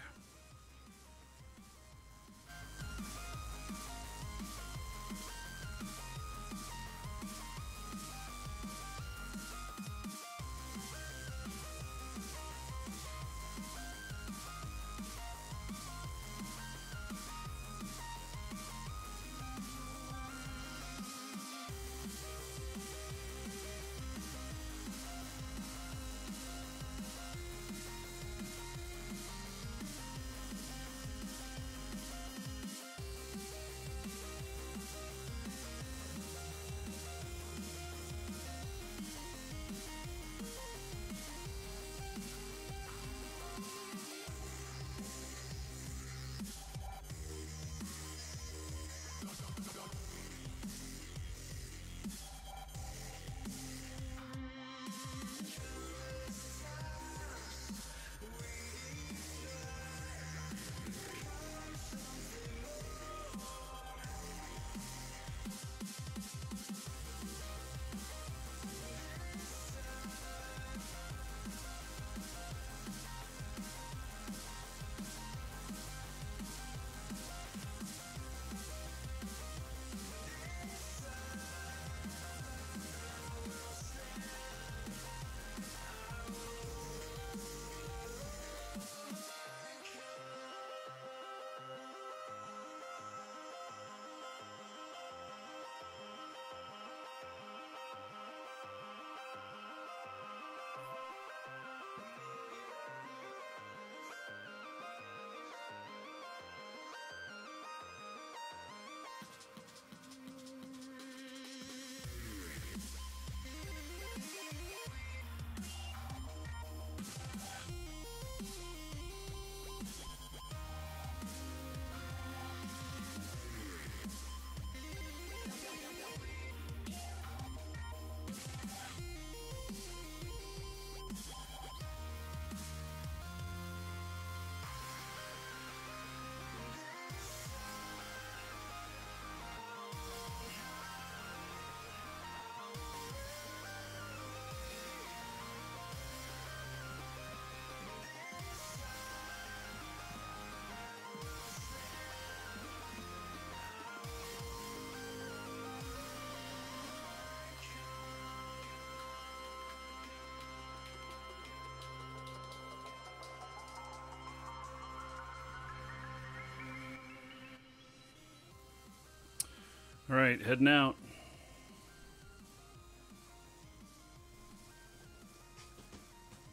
All right, heading out.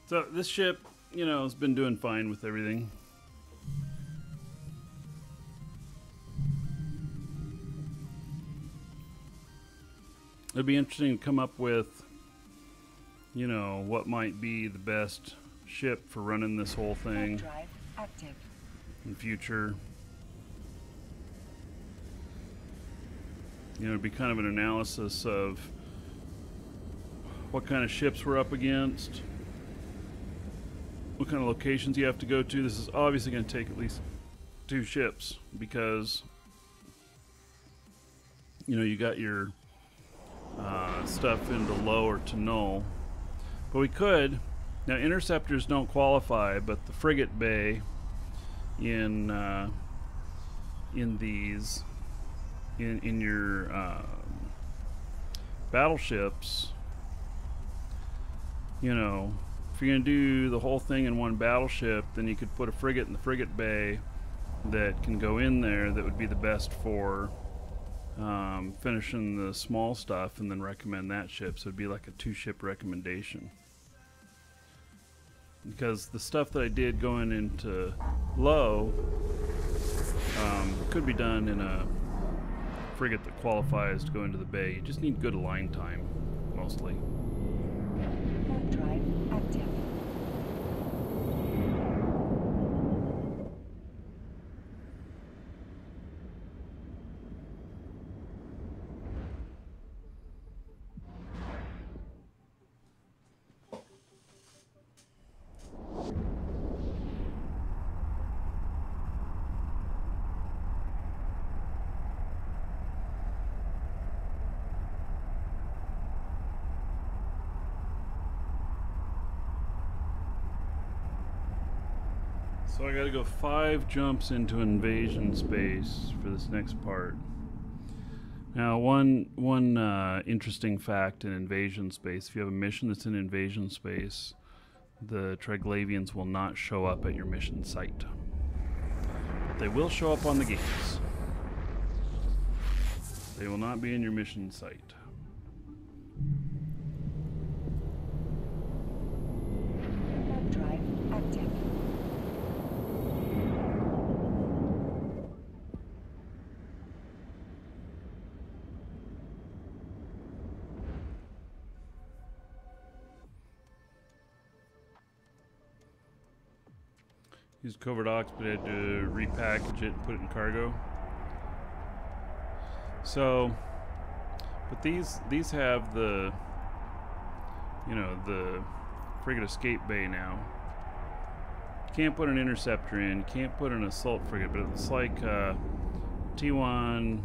So this ship, you know, has been doing fine with everything. It'd be interesting to come up with, you know, what might be the best ship for running this whole thing in future. You know, it'd be kind of an analysis of what kind of ships we're up against, what kind of locations you have to go to. This is obviously going to take at least two ships because, you know, you got your uh, stuff into low or to null. But we could. Now, interceptors don't qualify, but the frigate bay in uh, in these in in your um, battleships, you know, if you're gonna do the whole thing in one battleship, then you could put a frigate in the frigate bay that can go in there. That would be the best for um, finishing the small stuff, and then recommend that ship. So it'd be like a two ship recommendation. Because the stuff that I did going into low um, could be done in a frigate that qualifies to go into the bay. You just need good line time, mostly. Warp drive active. So I gotta go five jumps into invasion space for this next part. Now, one one uh, interesting fact in invasion space: if you have a mission that's in invasion space, the Triglavians will not show up at your mission site. But they will show up on the gates. They will not be in your mission site. Use covert ops, but I had to repackage it and put it in cargo. So, but these these have the, you know, the frigate escape bay now. Can't put an interceptor in. Can't put an assault frigate, but it's like uh, T1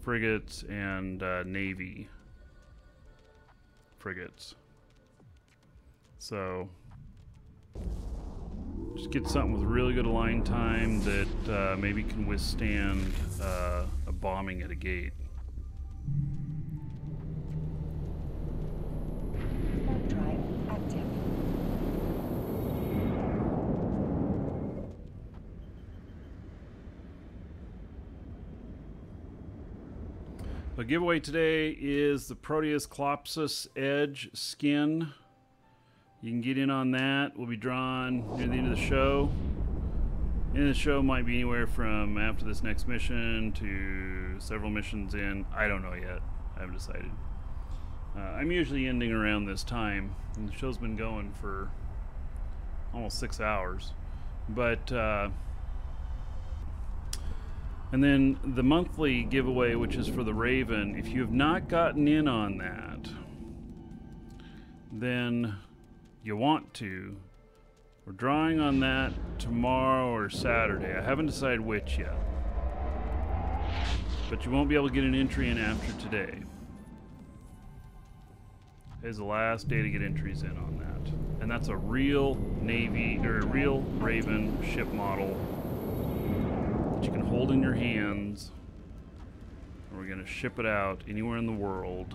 frigates and uh, Navy frigates. So just get something with really good align time that uh, maybe can withstand uh, a bombing at a gate. Warp drive active. The giveaway today is the Proteus Kopis Edge skin. You can get in on that. We'll be drawn near the end of the show. End of the show might be anywhere from after this next mission to several missions in. I don't know yet. I haven't decided. Uh, I'm usually ending around this time, and the show's been going for almost six hours. But uh, and then the monthly giveaway, which is for the Raven, if you have not gotten in on that, then you want to. We're drawing on that tomorrow or Saturday. I haven't decided which yet. But you won't be able to get an entry in after today. Is the last day to get entries in on that. And that's a real Navy or a real Raven ship model that you can hold in your hands. And we're going to ship it out anywhere in the world.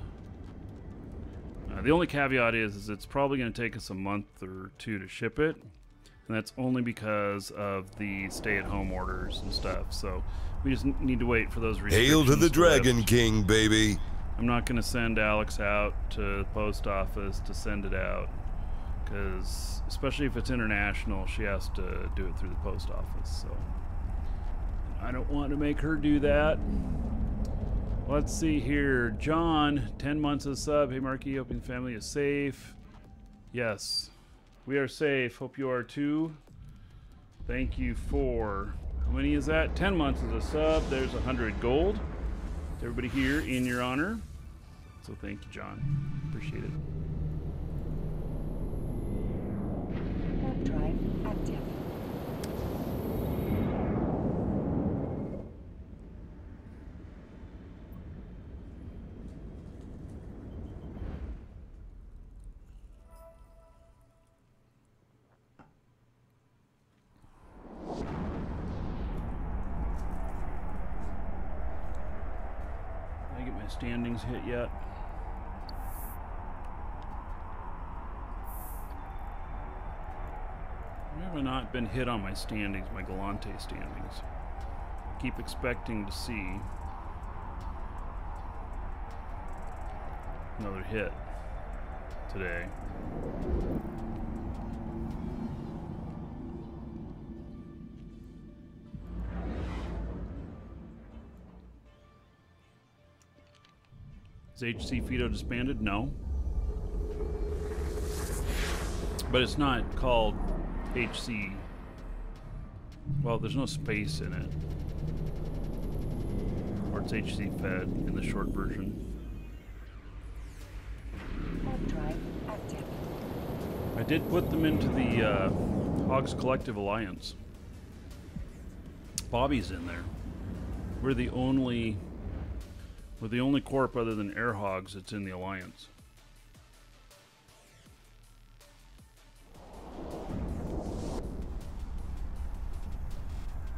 Uh, the only caveat is, is it's probably going to take us a month or two to ship it. And that's only because of the stay-at-home orders and stuff. So we just need to wait for those restrictions. Hail to the lift. Dragon King, baby. I'm not going to send Alex out to the post office to send it out because, especially if it's international, she has to do it through the post office. So I don't want to make her do that. Let's see here. John, 10 months of sub. Hey, Markee, hoping family is safe. Yes, we are safe. Hope you are too. Thank you for. How many is that? 10 months as a sub. There's 100 gold. To everybody here in your honor. So thank you, John. Appreciate it. Drive active. Yet. Why have I not been hit on my standings, my Gallente standings? I Keep expecting to see another hit today. Is HC Fido disbanded? No. But it's not called HC. Well, there's no space in it. Or it's HC Fed in the short version. Hard drive active. I did put them into the uh, Hogs Collective Alliance. Bobby's in there. We're the only we're the only corp other than Air Hogs that's in the alliance.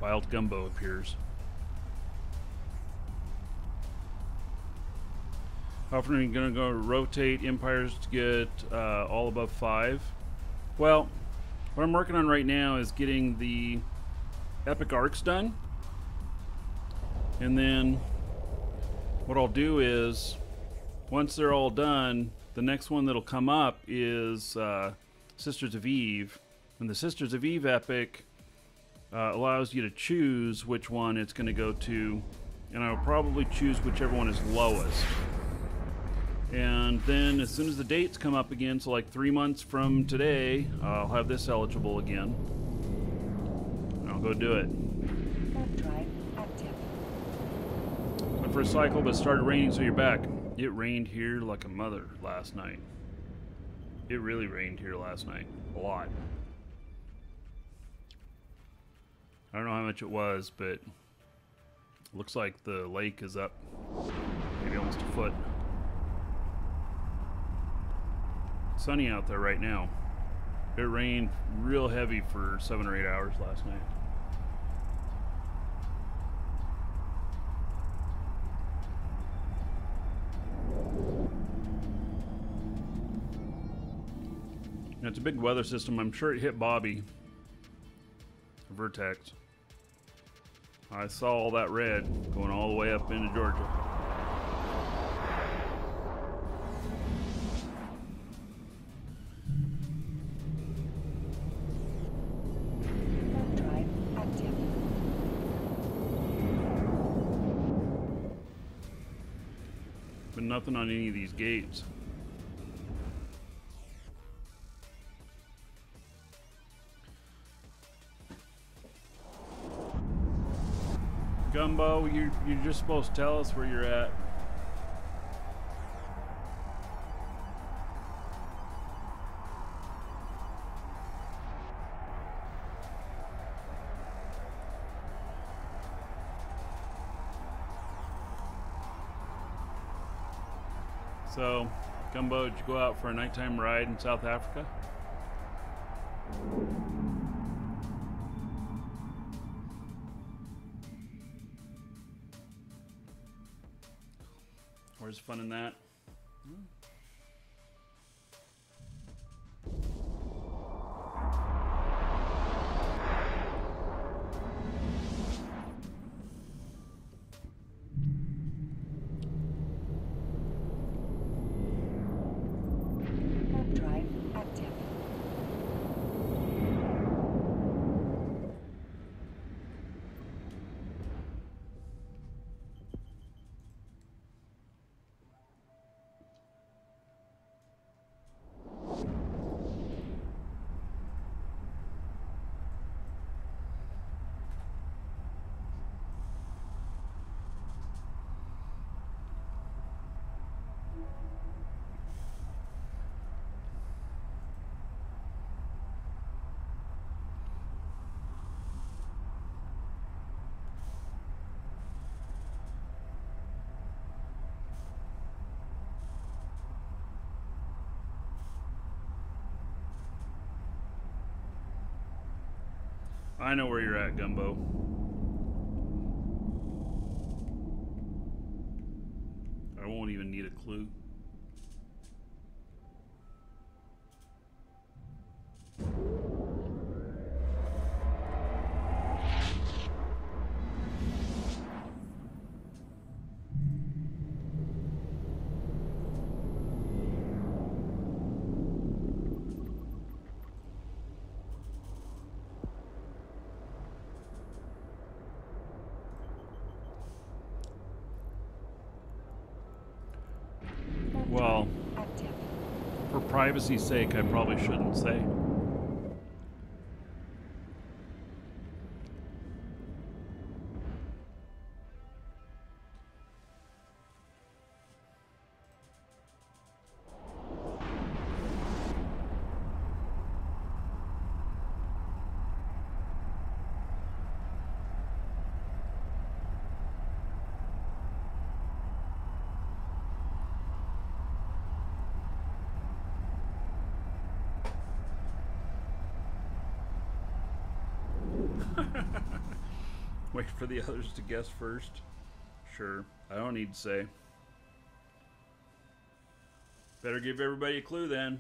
Wild Gumbo appears. How often are you going to go rotate empires to get uh, all above five? Well, what I'm working on right now is getting the epic arcs done. And then what I'll do is, once they're all done, the next one that'll come up is uh, Sisters of Eve. And the Sisters of Eve epic uh, allows you to choose which one it's going to go to. And I'll probably choose whichever one is lowest. And then as soon as the dates come up again, so like three months from today, I'll have this eligible again. And I'll go do it. Hard drive active. Went for a cycle, but started raining, so you're back. It rained here like a mother last night. It really rained here last night. A lot. I don't know how much it was, but looks like the lake is up maybe almost a foot. Sunny out there right now. It rained real heavy for seven or eight hours last night. It's a big weather system. I'm sure it hit Bobby. Vertex. I saw all that red going all the way up into Georgia. But nothing on any of these gates. Gumbo, you you're just supposed to tell us where you're at. So, Gumbo, did you go out for a nighttime ride in South Africa? Where's the fun in that? Hmm. Hard drive active. I know where you're at, Gumbo. I won't even need a clue. Well, Active. for privacy's sake, I probably shouldn't say. The others to guess first. Sure, I don't need to say. Better give everybody a clue then.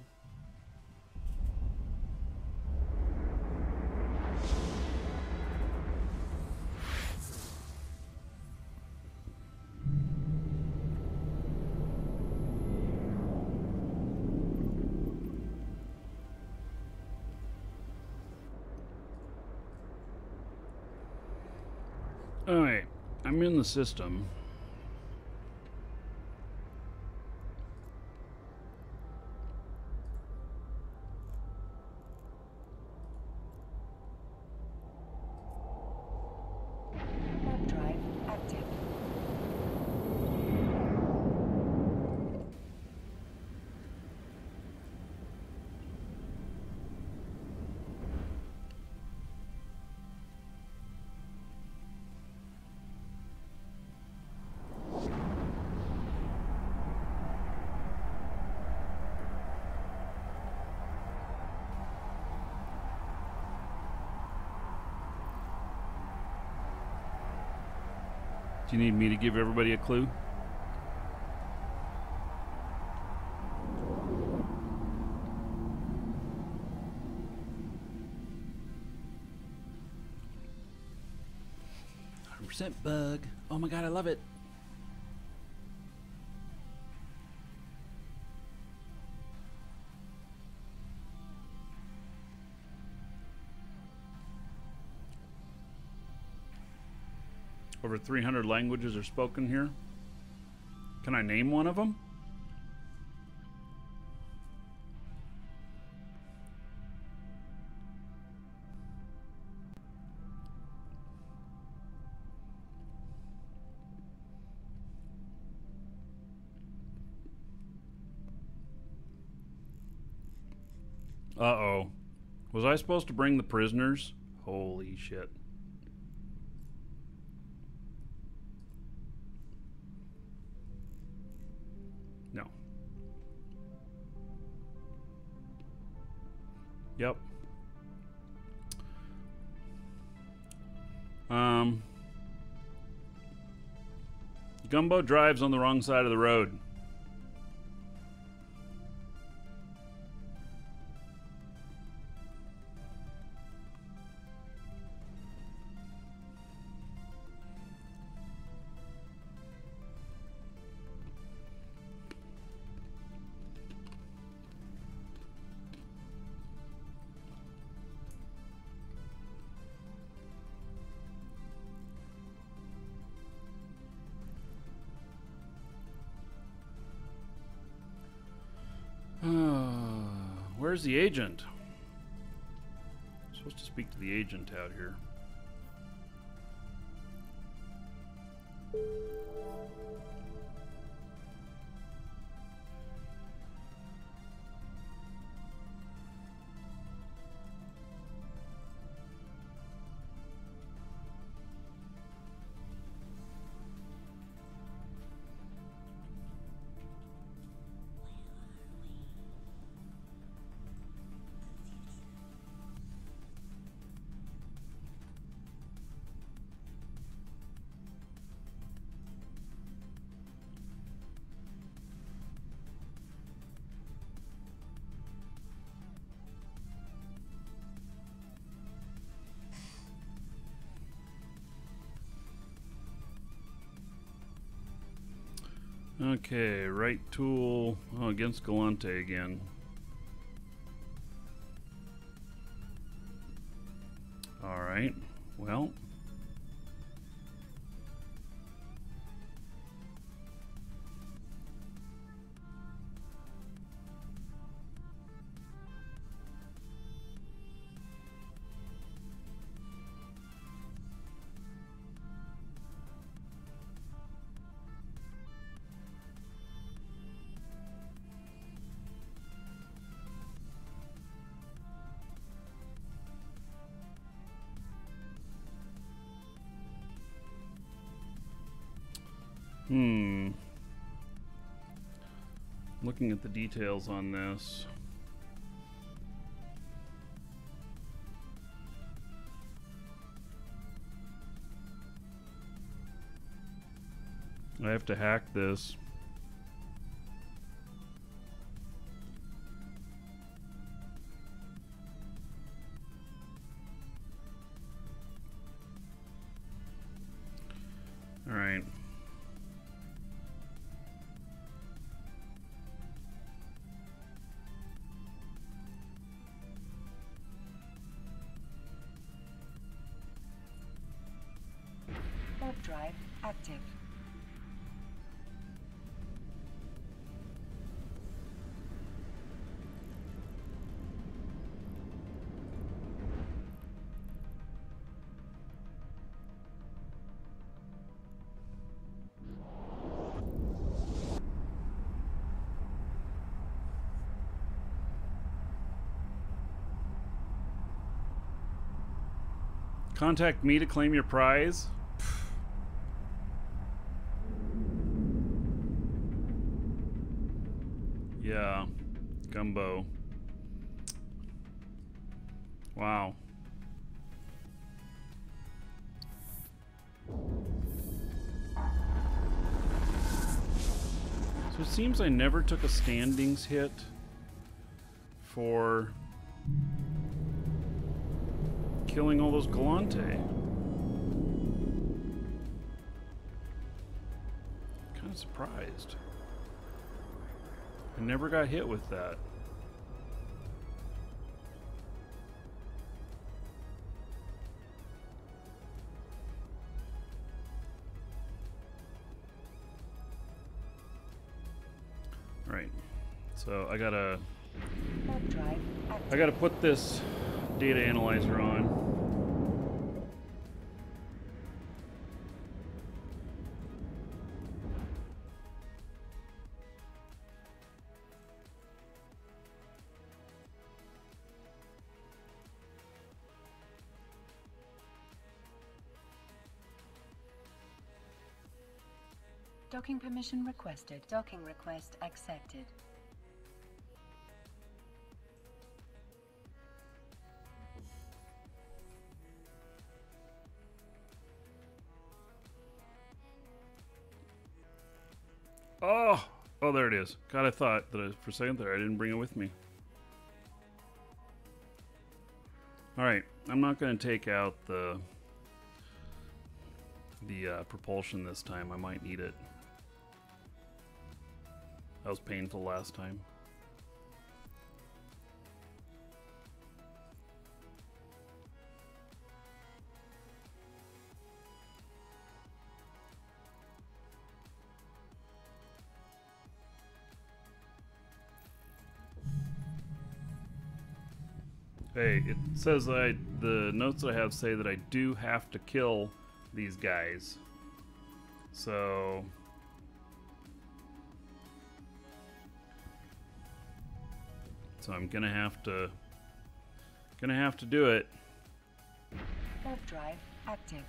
The system. You need me to give everybody a clue? Hundred percent bug. Oh my god, I love it. Over 300 languages are spoken here. Can I name one of them? Uh oh. Was I supposed to bring the prisoners? Holy shit. Gumbo drives on the wrong side of the road. Where's the agent? I'm supposed to speak to the agent out here. Right tool oh, against Gallente again. Looking at the details on this. I have to hack this. Contact me to claim your prize. Yeah, gumbo. Wow. So it seems I never took a standings hit for killing all those Gallente. Kind of surprised. I never got hit with that. Right. So I gotta Warp drive active. I gotta put this data analyzer on. Permission requested. Docking request accepted. Oh, oh, there it is. God, I thought that I, for a second there I didn't bring it with me. All right, I'm not going to take out the the uh, propulsion this time. I might need it. That was painful last time. Hey, it says I the notes I have say that I do have to kill these guys. So So I'm gonna have to gonna have to do it. Warp drive active.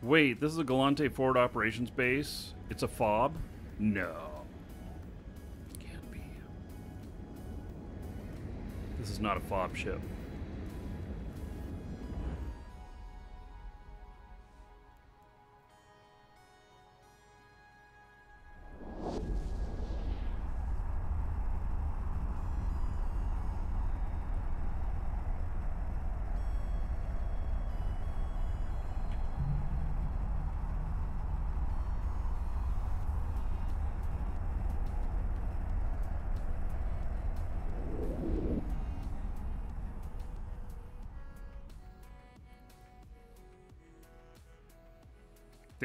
Wait, this is a Gallente Forward Operations Base? It's a FOB? No. Can't be. This is not a FOB ship.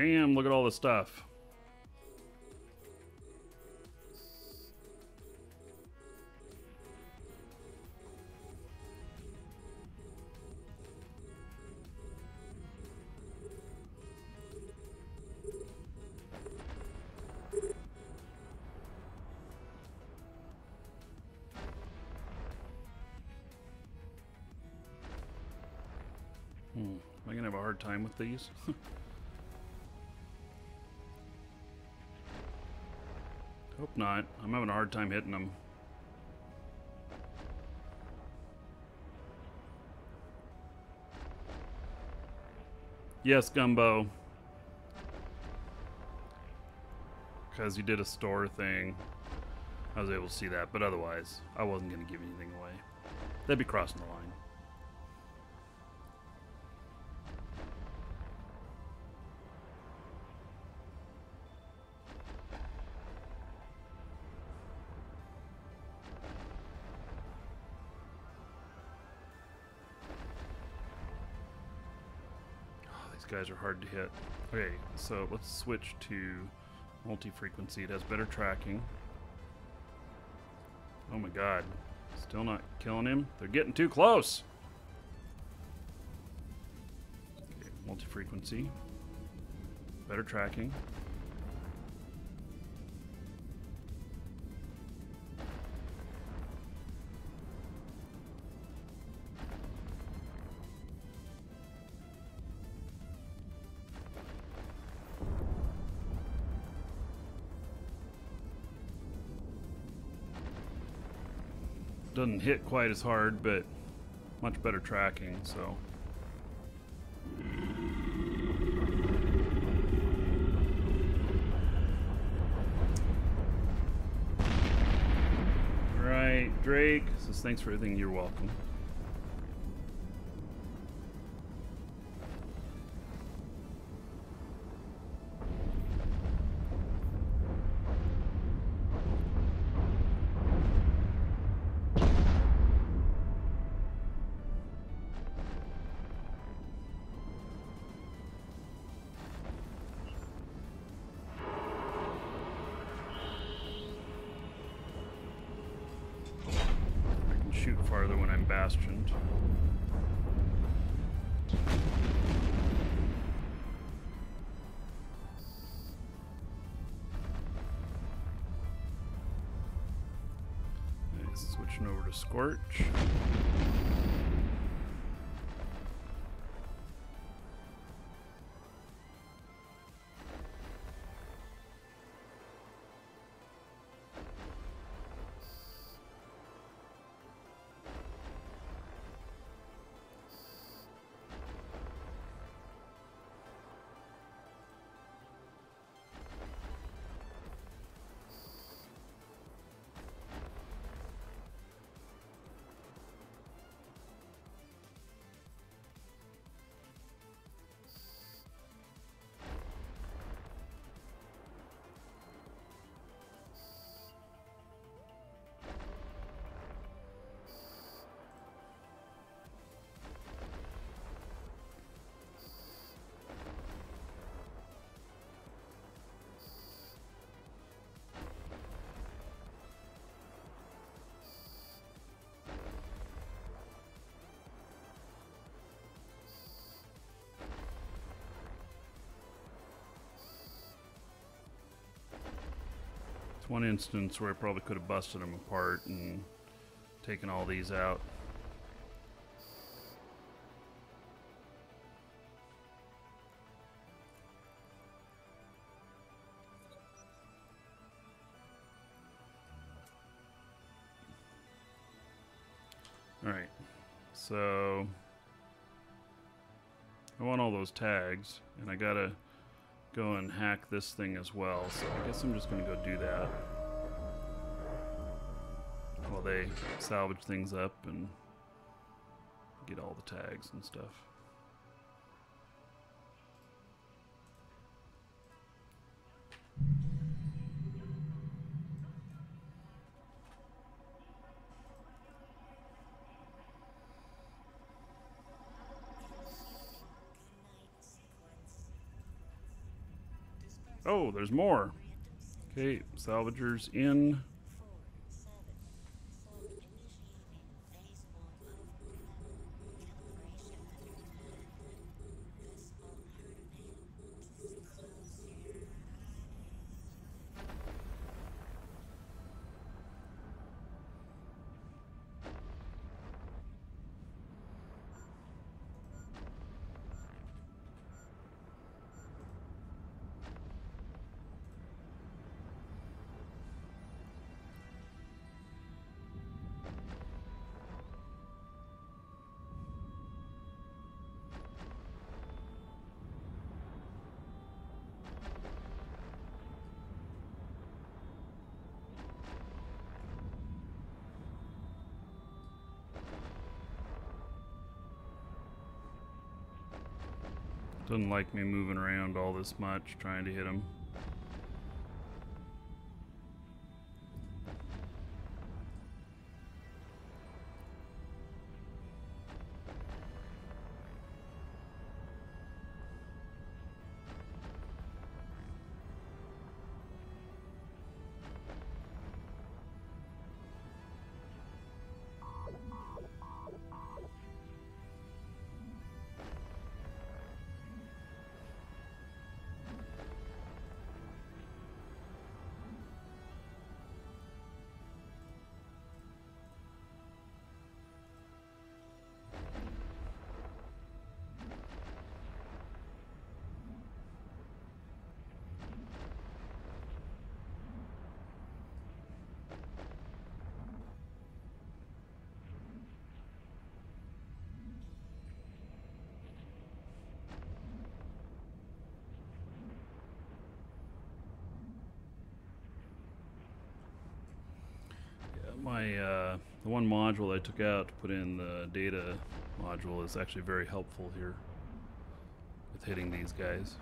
Damn, look at all this stuff. Hmm. Am I gonna have a hard time with these? Hope not. I'm having a hard time hitting them. Yes, Gumbo. Because you did a store thing. I was able to see that, but otherwise, I wasn't going to give anything away. They'd be crossing the line. Guys are hard to hit. Okay, so let's switch to multi-frequency. It has better tracking. Oh my god. Still not killing him. They're getting too close. Okay, multi-frequency. Better tracking. Doesn't hit quite as hard, but much better tracking, so. Right, Drake says thanks for everything. You're welcome. It's one instance where I probably could have busted them apart and taken all these out. Alright, so I want all those tags, and I gotta go and hack this thing as well. So I guess I'm just gonna go do that while they salvage things up and get all the tags and stuff. There's more. Okay, salvagers in. Doesn't like me moving around all this much trying to hit him. The one module I took out to put in the data module is actually very helpful here with hitting these guys.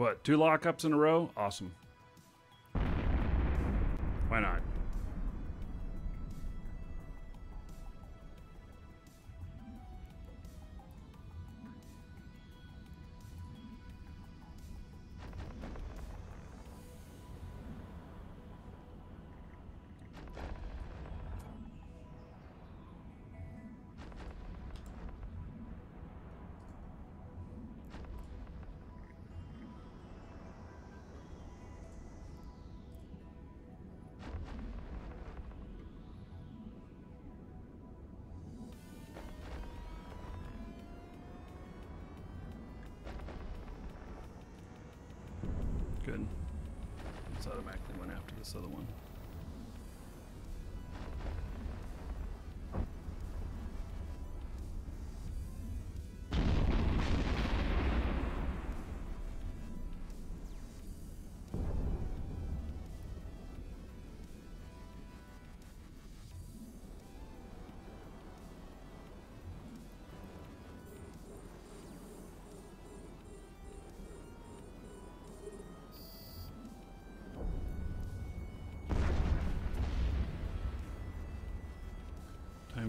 What, two lockups in a row? Awesome.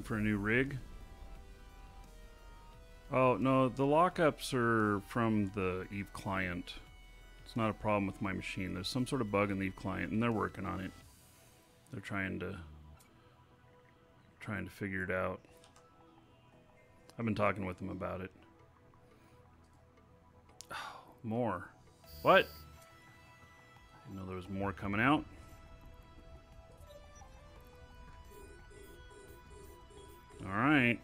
Time for a new rig. Oh, no, the lockups are from the Eve client. It's not a problem with my machine. There's some sort of bug in the Eve client, and they're working on it. They're trying to trying to figure it out. I've been talking with them about it. Oh, more. What? I know there was more coming out. Right.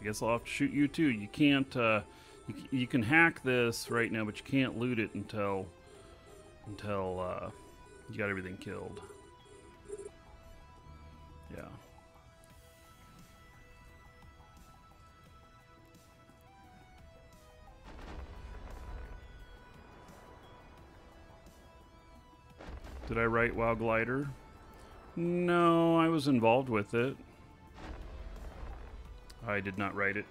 I guess I'll have to shoot you too. You can't. Uh, you, you can hack this right now, but you can't loot it until until uh, you got everything killed. Yeah. Did I write WoW Glider? No, I was involved with it. I did not write it.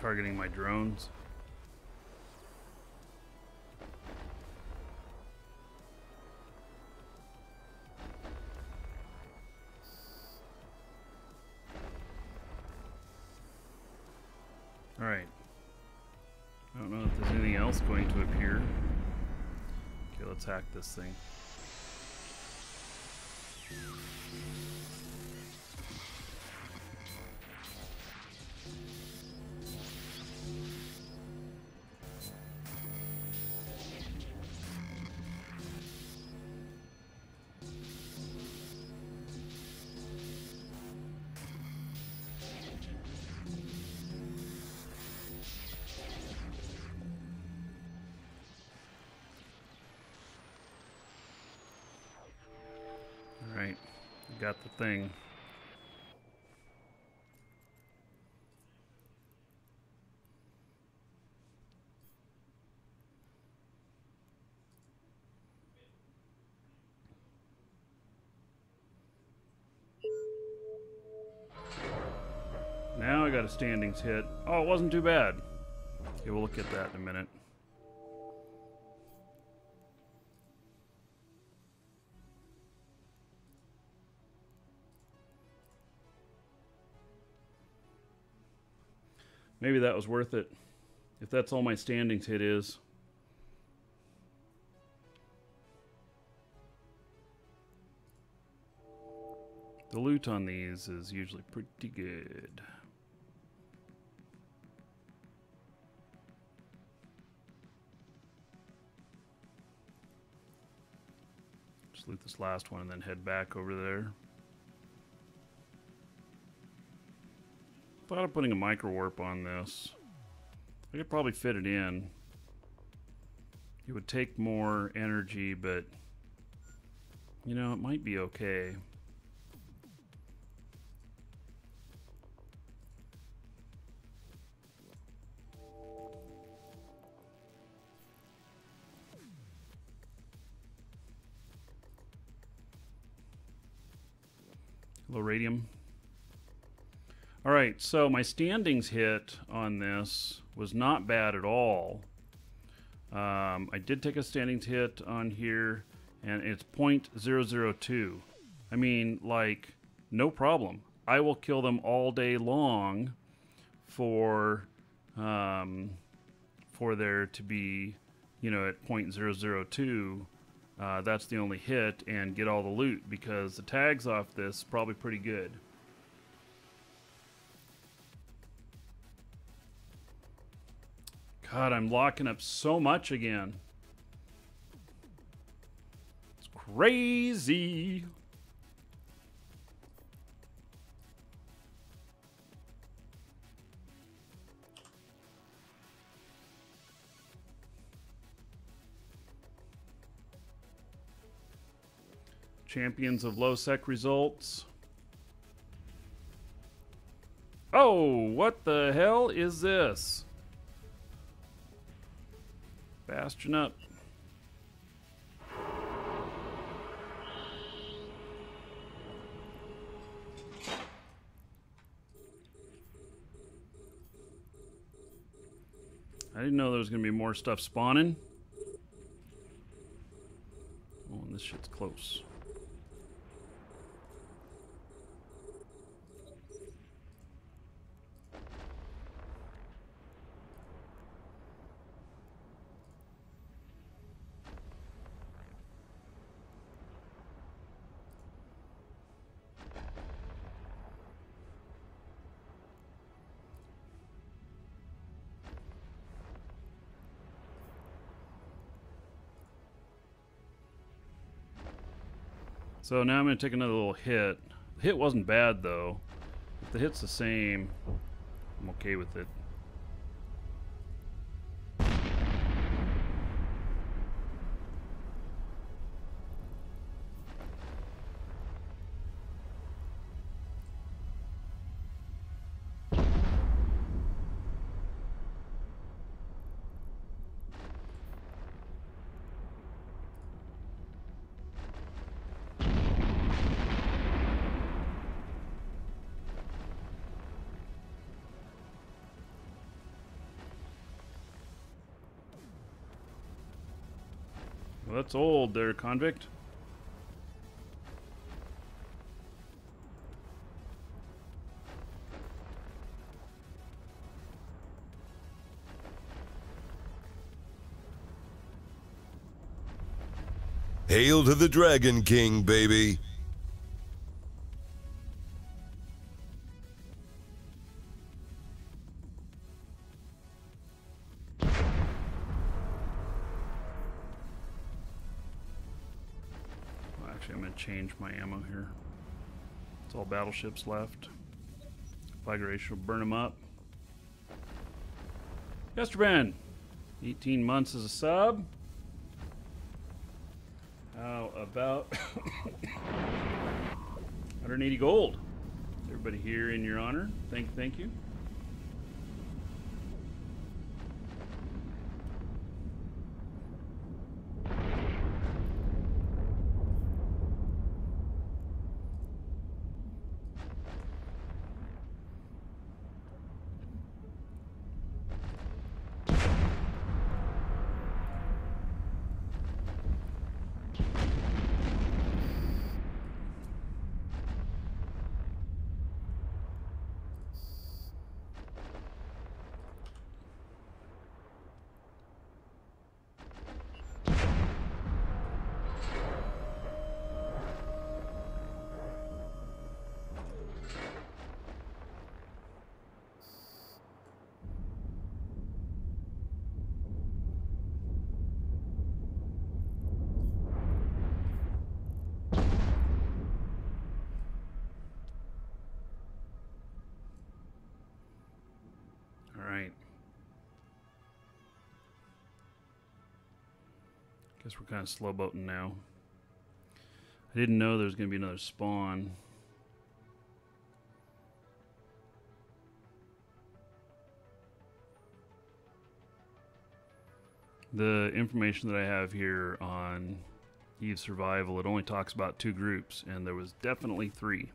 Targeting my drones. Alright. I don't know if there's anything else going to appear. Okay, let's hack this thing. Thing. Now I got a standings hit. Oh, it wasn't too bad. Okay, we'll look at that in a minute. Maybe that was worth it. If that's all my standings hit is. The loot on these is usually pretty good. Just loot this last one and then head back over there. Thought of putting a micro warp on this. I could probably fit it in. It would take more energy, but you know, it might be okay. Hello, radium. All right, so my standings hit on this was not bad at all. Um, I did take a standings hit on here, and it's .002. I mean, like, no problem. I will kill them all day long for um, for there to be, you know, at .002. Uh, that's the only hit, and get all the loot because the tags off this probably pretty good. God, I'm locking up so much again. It's crazy. Champions of low sec results. Oh, what the hell is this? Bastion up. I didn't know there was going to be more stuff spawning. Oh, and this shit's close. So now I'm going to take another little hit. The hit wasn't bad though. If the hit's the same, I'm okay with it. Well, that's old there, convict. Hail to the Dragon King, baby. Change my ammo here. It's all battleships left. Flag ratio, burn them up. Yesterben, 18 months as a sub. How about 180 gold? Everybody here in your honor. Thank, thank you. Kind of slow boating now. I didn't know there was going to be another spawn. The information that I have here on Eve Survival, it only talks about two groups, and there was definitely three.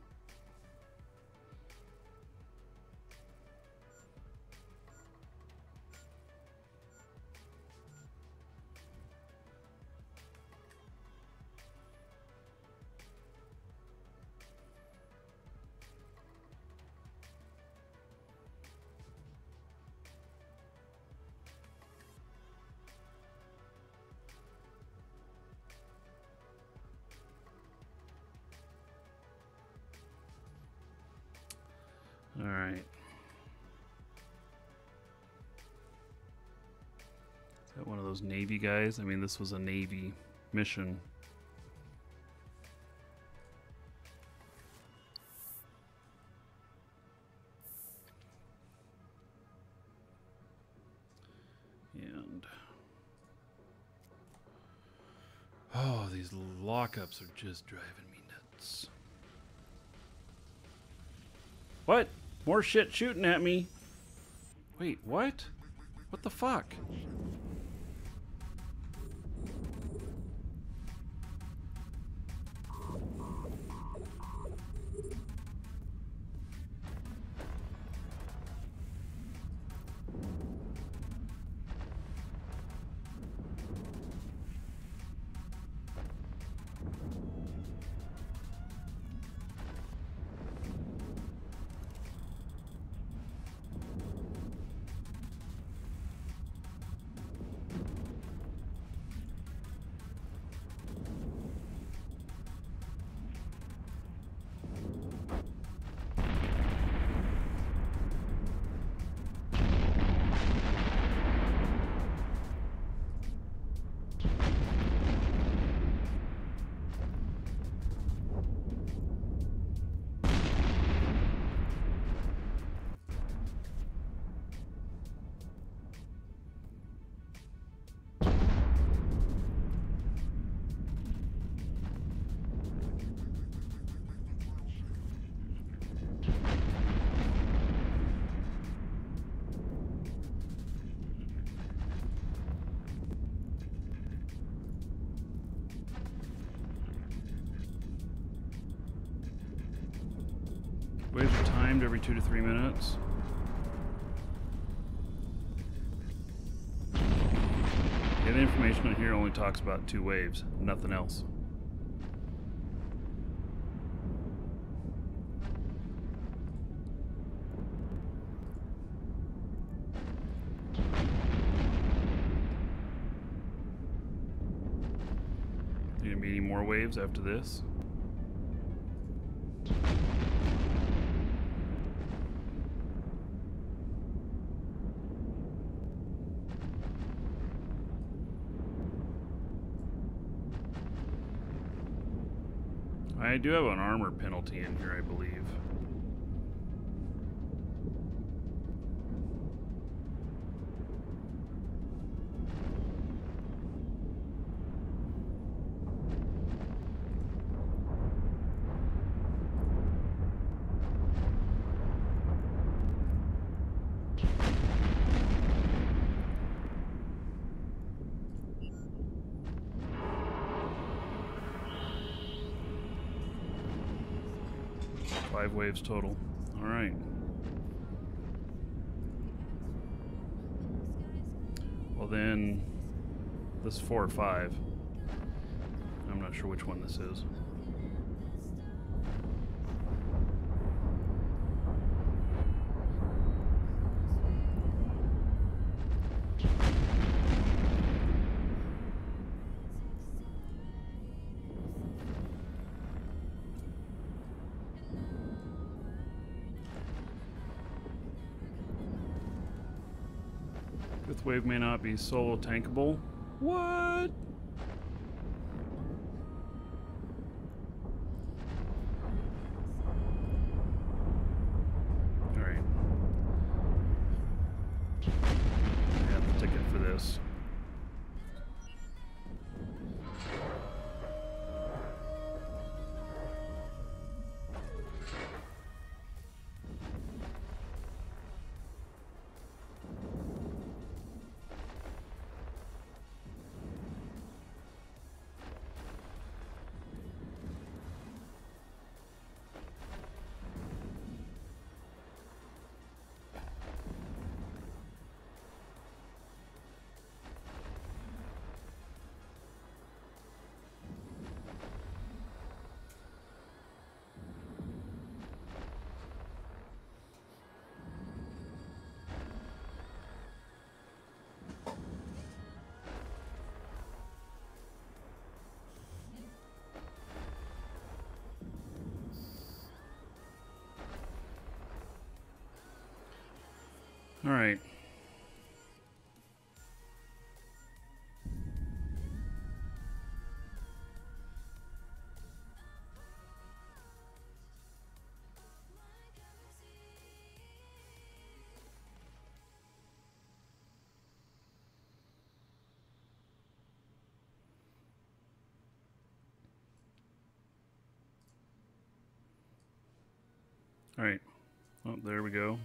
Navy guys? I mean, this was a Navy mission. And oh, these lockups are just driving me nuts. What? More shit shooting at me. Wait, what? What the fuck? Three minutes. Yeah, the information on here only talks about two waves, nothing else. Gonna be any more waves after this? I do have an armor penalty in here, I believe. Waves total. All right. Well then, this is four or five. I'm not sure which one this is. May not be solo tankable. What? Oh, there we go.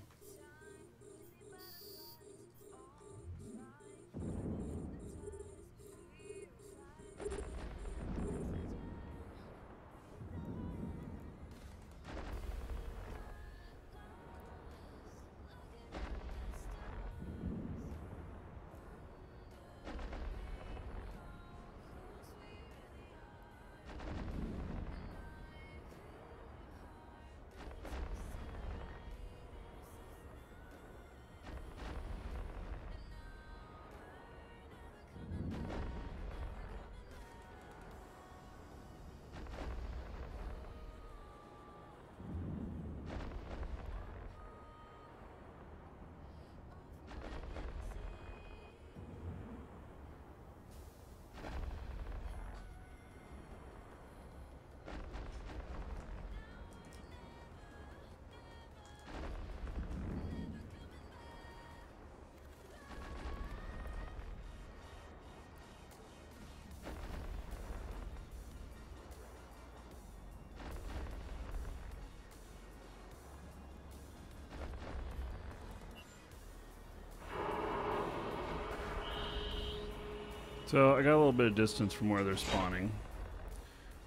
So I got a little bit of distance from where they're spawning.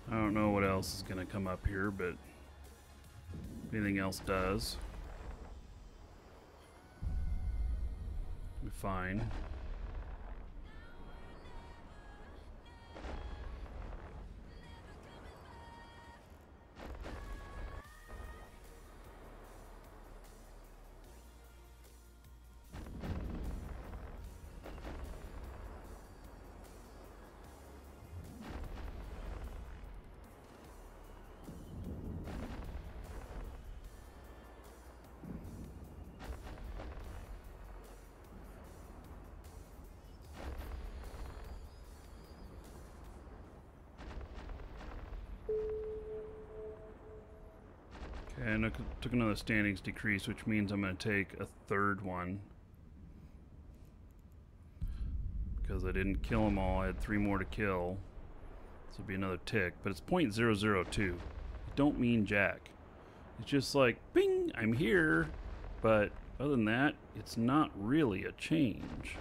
I don't know what else is going to come up here, but anything else does. Fine. Took another standings decrease, which means I'm going to take a third one. Because I didn't kill them all, I had three more to kill. This will be another tick, but it's .002. Don't mean jack. It's just like, bing, I'm here. But other than that, it's not really a change.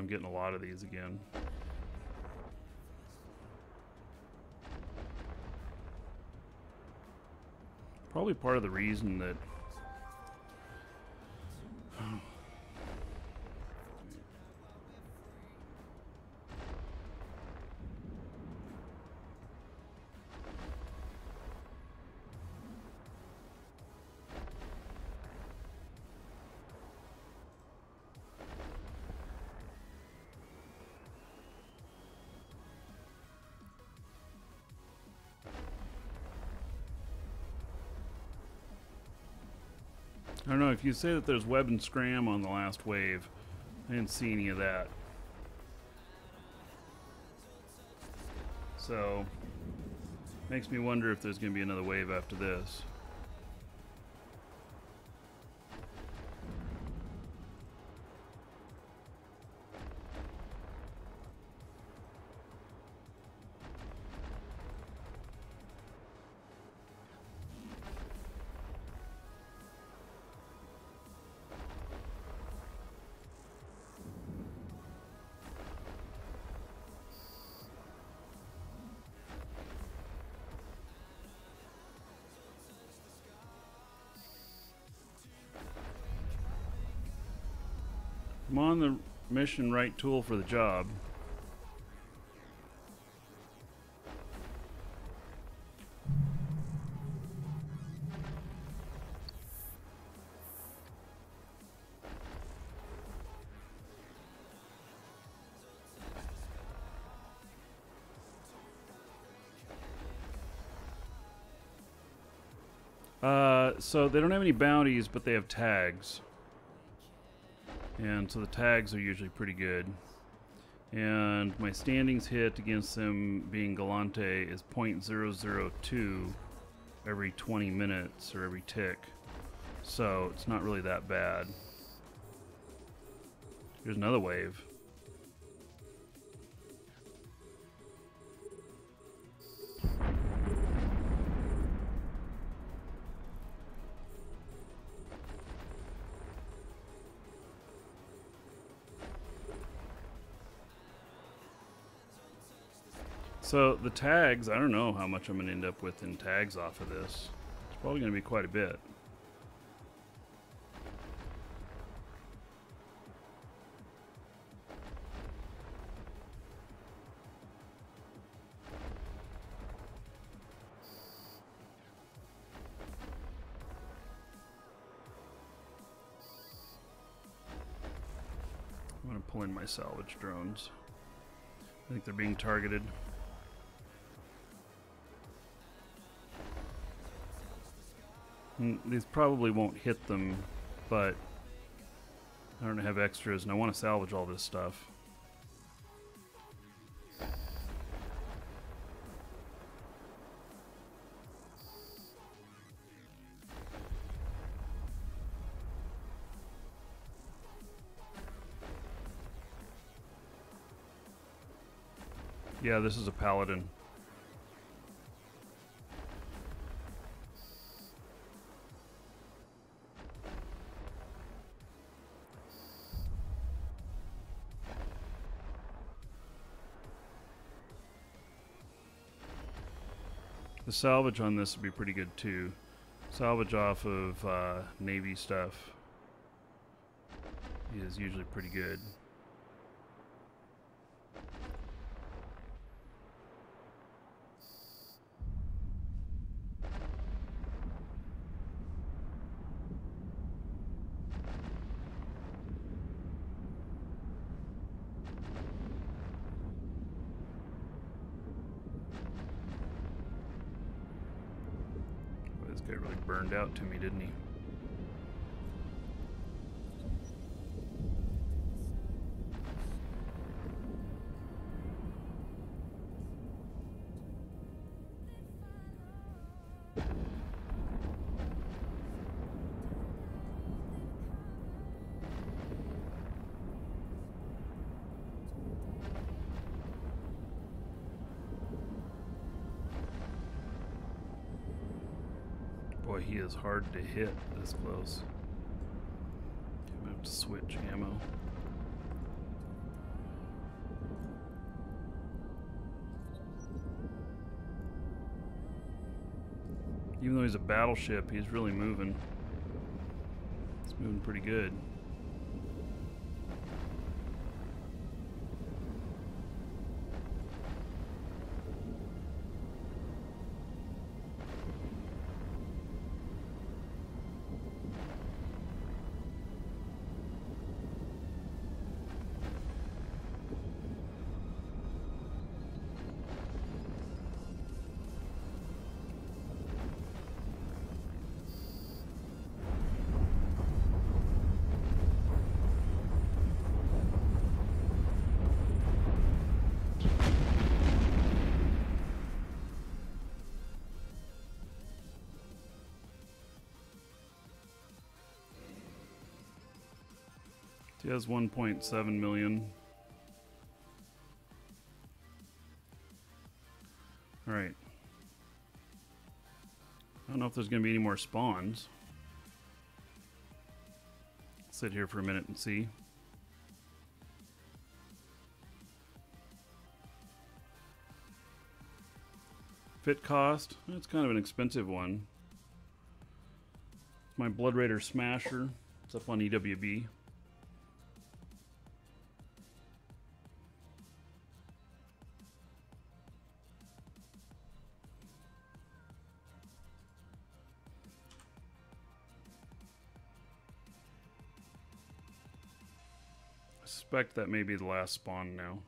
I'm getting a lot of these again. Probably part of the reason that if you say that there's web and scram on the last wave. I didn't see any of that. So makes me wonder if there's going to be another wave after this. The mission right tool for the job. Uh, so they don't have any bounties, but they have tags. And so the tags are usually pretty good. And my standings hit against them being Gallente is .002 every 20 minutes or every tick. So it's not really that bad. Here's another wave. So the tags, I don't know how much I'm going to end up with in tags off of this. It's probably going to be quite a bit. I'm going to pull in my salvage drones. I think they're being targeted. These probably won't hit them, but I don't have extras, and I want to salvage all this stuff. Yeah, this is a paladin. The salvage on this would be pretty good too. Salvage off of uh, Navy stuff is usually pretty good. Boy, this guy really to me, didn't? Is hard to hit this close. I'm gonna have to switch ammo. Even though he's a battleship, he's really moving. He's moving pretty good. Has 1.7 million. Alright. I don't know if there's going to be any more spawns. Sit here for a minute and see. Fit cost? It's kind of an expensive one. It's My Blood Raider Smasher. It's up on EWB. Suspect that may be the last spawn now.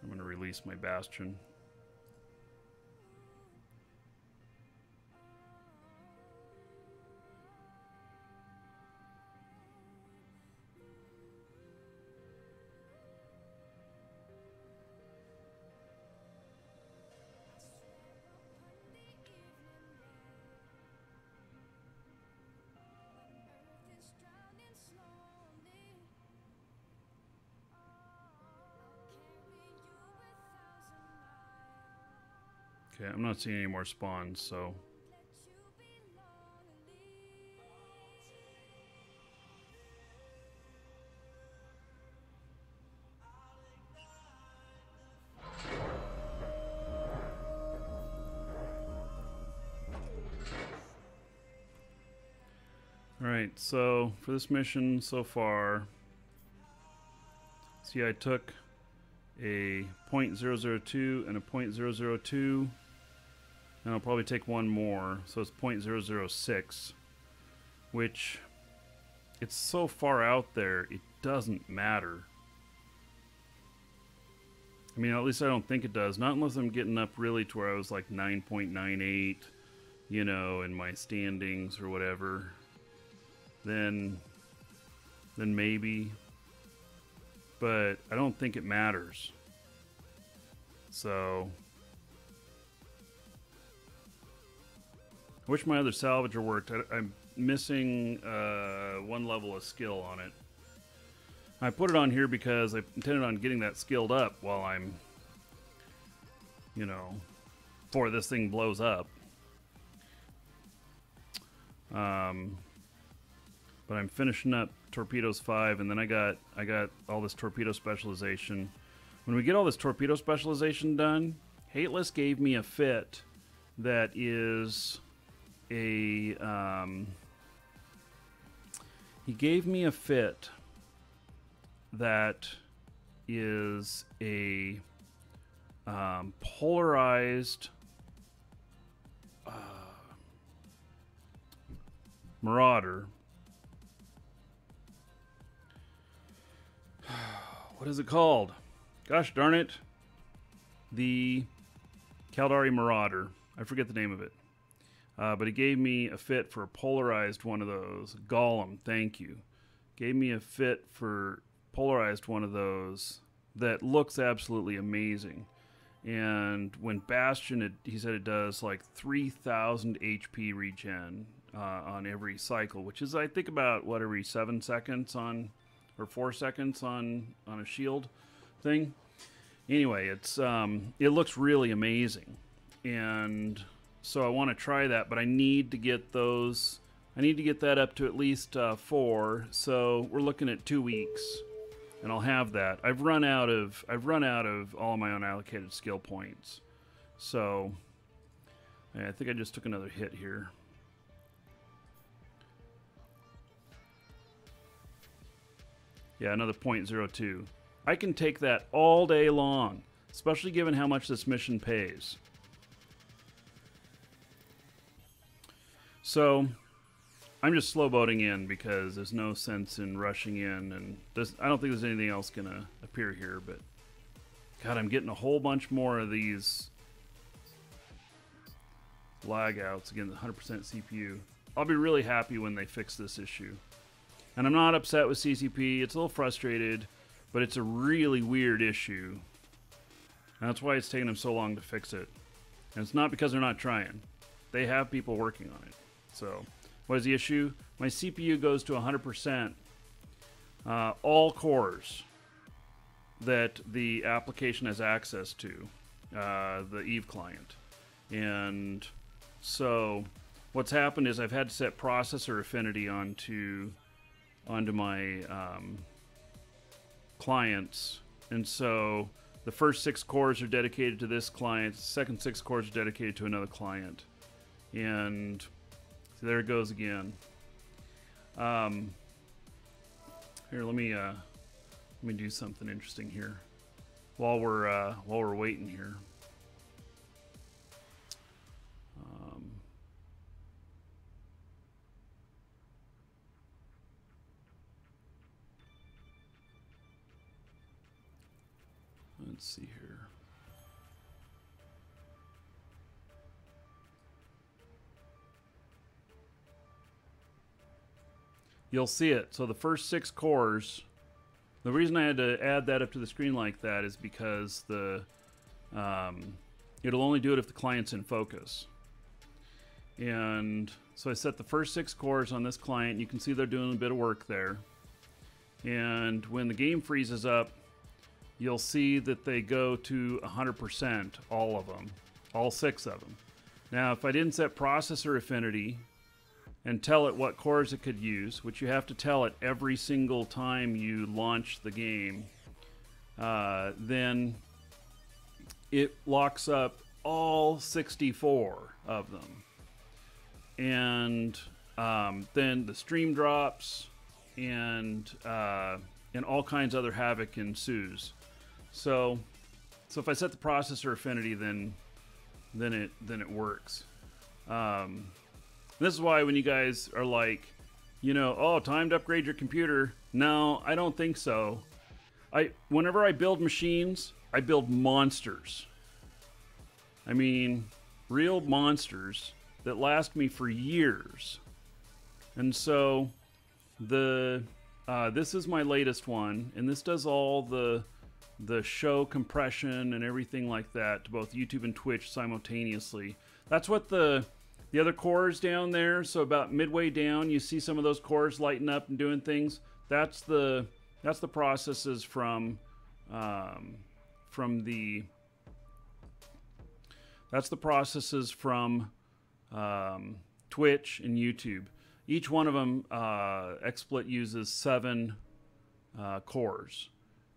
I'm going to release my Bastion. Okay, I'm not seeing any more spawns, so. Alright, so for this mission so far, see I took a .002 and a .002 and I'll probably take one more. So it's .006 which it's so far out there it doesn't matter. I mean at least I don't think it does. Not unless I'm getting up really to where I was like 9.98 you know in my standings or whatever. Then then maybe. But I don't think it matters. So I wish my other salvager worked. I, am missing uh, one level of skill on it. I put it on here because I intended on getting that skilled up while I'm, you know, before this thing blows up. Um, but I'm finishing up torpedoes five, and then I got I got all this torpedo specialization. When we get all this torpedo specialization done, Hateless gave me a fit that is a. Um, he gave me a fit that is a um, polarized uh, marauder. what is it called? Gosh darn it. The Caldari Marauder. I forget the name of it. Uh, but it gave me a fit for a polarized one of those. Golem, thank you. Gave me a fit for polarized one of those that looks absolutely amazing. And when Bastion, it, he said it does like 3,000 HP regen uh, on every cycle, which is I think about what every seven seconds on, or four seconds on on a shield thing. Anyway, it's um, it looks really amazing, and so I want to try that, but I need to get those. I need to get that up to at least uh, four. So we're looking at two weeks, and I'll have that. I've run out of I've run out of all my unallocated skill points, so I think I just took another hit here. Yeah, another point zero two. I can take that all day long, especially given how much this mission pays. So, I'm just slow boating in because there's no sense in rushing in, and I don't think there's anything else gonna appear here. But God, I'm getting a whole bunch more of these lag outs again. 100% CPU. I'll be really happy when they fix this issue. And I'm not upset with CCP. It's a little frustrated, but it's a really weird issue. And that's why it's taking them so long to fix it. And it's not because they're not trying. They have people working on it. So, what is the issue? My CPU goes to 100%. Uh, all cores that the application has access to, uh, the Eve client. And so, what's happened is I've had to set processor affinity onto onto my um, clients, and so the first six cores are dedicated to this client. Second six cores are dedicated to another client, and there it goes again. Um, here, let me uh, let me do something interesting here while we're uh, while we're waiting here. Um, let's see You'll see it. So the first six cores. The reason I had to add that up to the screen like that is because the um, it'll only do it if the client's in focus. And so I set the first six cores on this client. You can see they're doing a bit of work there. And when the game freezes up, you'll see that they go to 100%, all of them, all six of them. Now, if I didn't set processor affinity and tell it what cores it could use, which you have to tell it every single time you launch the game, uh, then it locks up all 64 of them. And um, then the stream drops, and uh, and all kinds of other havoc ensues. So, so if I set the processor affinity, then then it then it works. Um, this is why when you guys are like, you know, oh, time to upgrade your computer. No, I don't think so. I whenever I build machines, I build monsters. I mean, real monsters that last me for years. And so the uh, this is my latest one, and this does all the the show compression and everything like that to both YouTube and Twitch simultaneously. That's what the the other cores down there. So about midway down, you see some of those cores lighting up and doing things. That's the that's the processes from um, from the that's the processes from um, Twitch and YouTube. Each one of them, uh, XSplit uses seven uh, cores,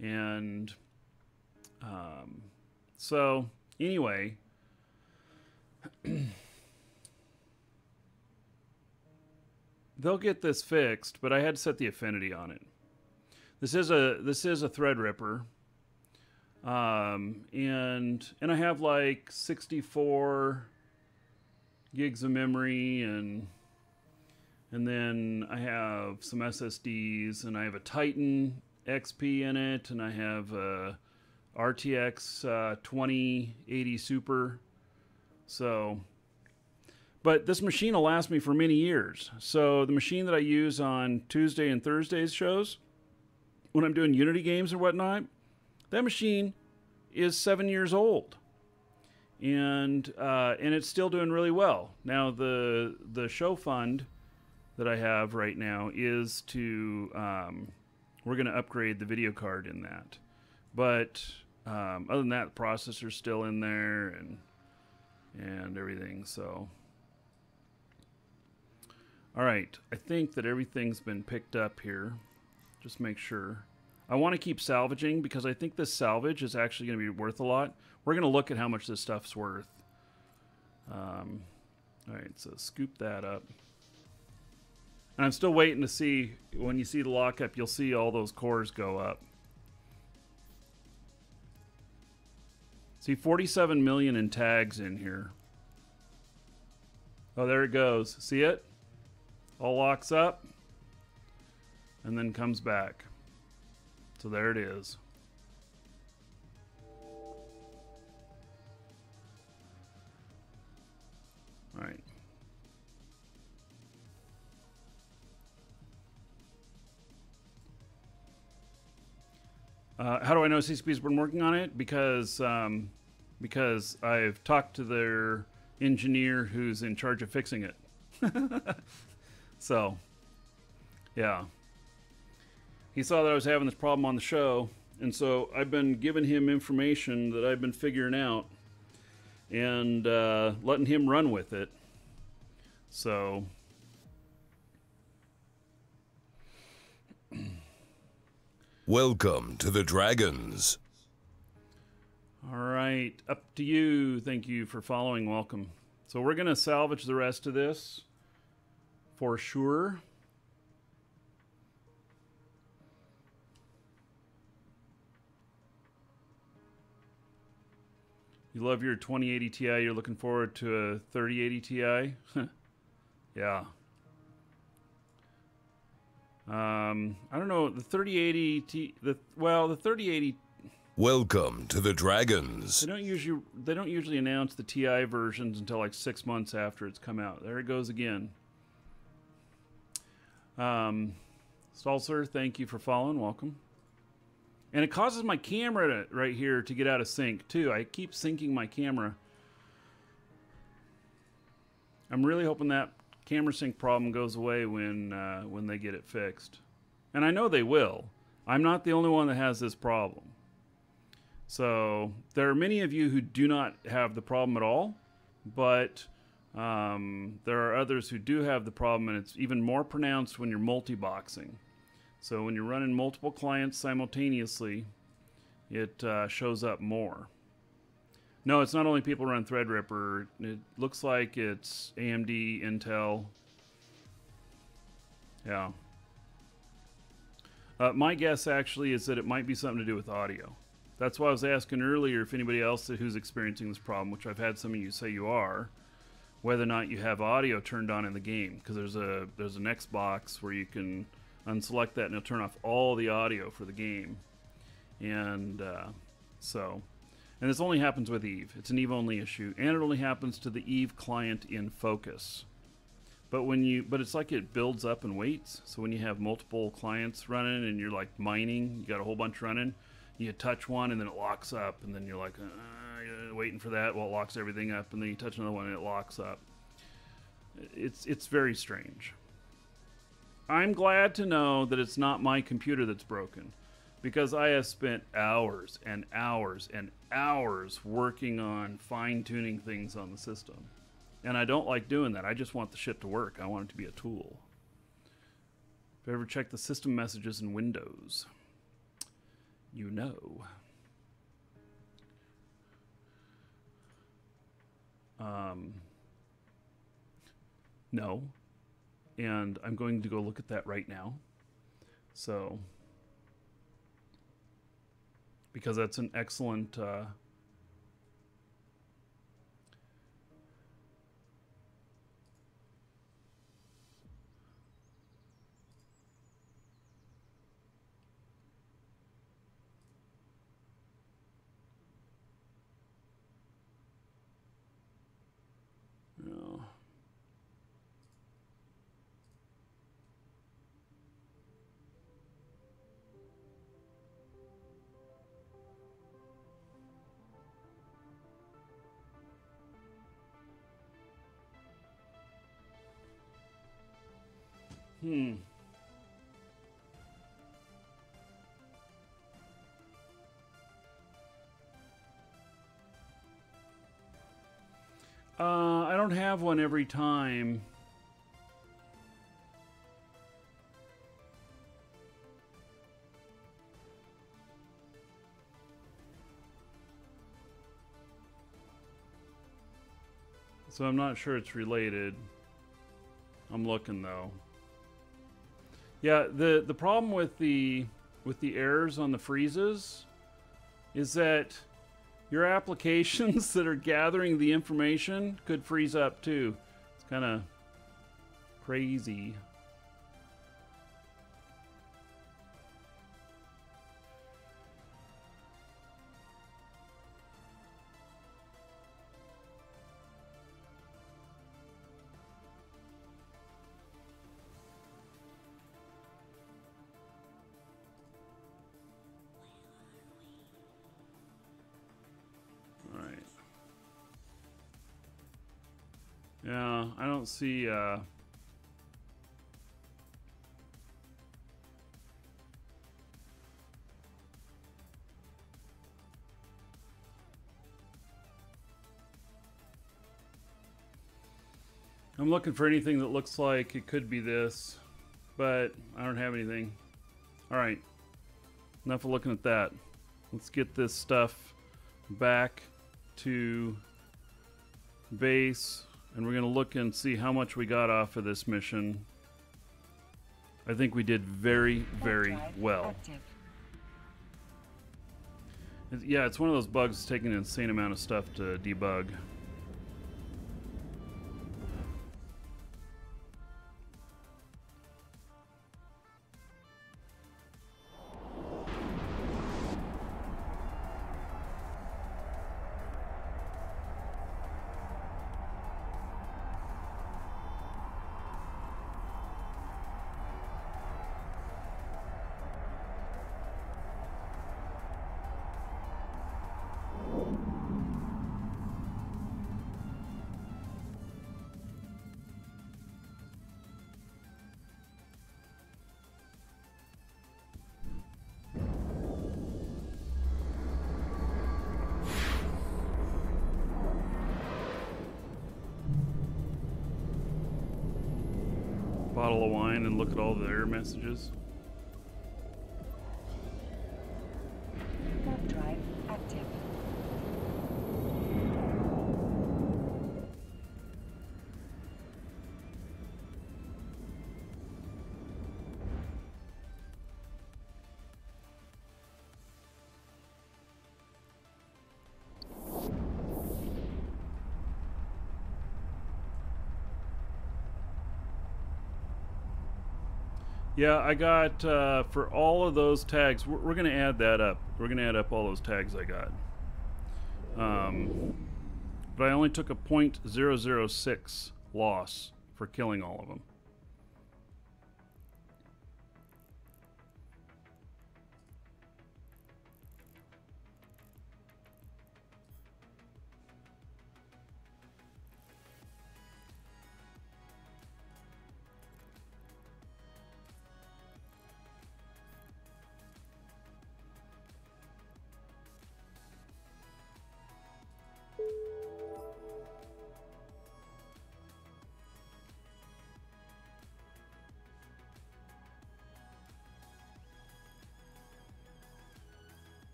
and um, so anyway, they'll get this fixed, but I had to set the affinity on it. This is a this is a Threadripper, um, and and I have like 64 gigs of memory and and then I have some SSDs and I have a Titan XP in it and I have a RTX uh, 2080 Super. So, but this machine will last me for many years. So the machine that I use on Tuesday and Thursdays shows, when I'm doing Unity games or whatnot, that machine is seven years old and uh, and it's still doing really well. Now the the show fund that I have right now is to um, we're going to upgrade the video card in that, but um, other than that, the processor's still in there and and everything. So, all right, I think that everything's been picked up here. Just make sure. I want to keep salvaging because I think this salvage is actually going to be worth a lot. We're going to look at how much this stuff's worth. Um, all right, so scoop that up. And I'm still waiting to see, when you see the lockup, you'll see all those cores go up. See, 47 million in tags in here. Oh, there it goes. See it? All locks up and then comes back. So there it is. All right. Uh, how do I know CCP's been working on it? Because um, because I've talked to their engineer who's in charge of fixing it. so, yeah. He saw that I was having this problem on the show, and so I've been giving him information that I've been figuring out and uh, letting him run with it. So, Welcome to the Dragons. all right, up to you. Thank you for following. Welcome. So, we're going to salvage the rest of this for sure. You love your 2080 Ti. You're looking forward to a 3080 Ti. yeah. Um, I don't know the 3080 T. The well, the 3080 Welcome to the Dragons. they don't usually they don't usually announce the Ti versions until like six months after it's come out. There it goes again. Um, thank you for following. Welcome. And it causes my camera to, right here to get out of sync too. I keep syncing my camera. I'm really hoping that camera sync problem goes away when uh, when they get it fixed, and I know they will. I'm not the only one that has this problem. So there are many of you who do not have the problem at all, but um, there are others who do have the problem, and it's even more pronounced when you're multi-boxing. So when you're running multiple clients simultaneously, it uh, shows up more. No, it's not only people run Threadripper. It looks like it's AMD, Intel. Yeah. Uh, my guess actually is that it might be something to do with audio. That's why I was asking earlier if anybody else who's experiencing this problem, which I've had some of you say you are, whether or not you have audio turned on in the game because there's a there's an Xbox where you can unselect that and it'll turn off all the audio for the game, and uh, so and this only happens with Eve. It's an Eve only issue, and it only happens to the Eve client in Focus. But when you, but it's like it builds up and waits. So when you have multiple clients running and you're like mining, you got a whole bunch running, you touch one and then it locks up, and then you're like uh, waiting for that while it locks everything up, and then you touch another one and it locks up. It's it's very strange. I'm glad to know that it's not my computer that's broken because I have spent hours and hours and hours working on fine tuning things on the system. And I don't like doing that. I just want the shit to work. I want it to be a tool. If you ever check the system messages in Windows, you know. Um, no. And I'm going to go look at that right now. So, because that's an excellent. Uh, Hmm. Uh, I don't have one every time. So I'm not sure it's related. I'm looking though. Yeah, the the problem with the with the errors on the freezes is that your applications that are gathering the information could freeze up too. It's kind of crazy. Don't see. Uh, I'm looking for anything that looks like it could be this, but I don't have anything. All right. Enough of looking at that. Let's get this stuff back to base and we're going to look and see how much we got off of this mission. I think we did very, very well. Yeah, it's one of those bugs taking an insane amount of stuff to debug. Look at all the error messages. Yeah, I got uh, for all of those tags. We're, we're going to add that up. We're going to add up all those tags I got. Um, but I only took a .006 loss for killing all of them.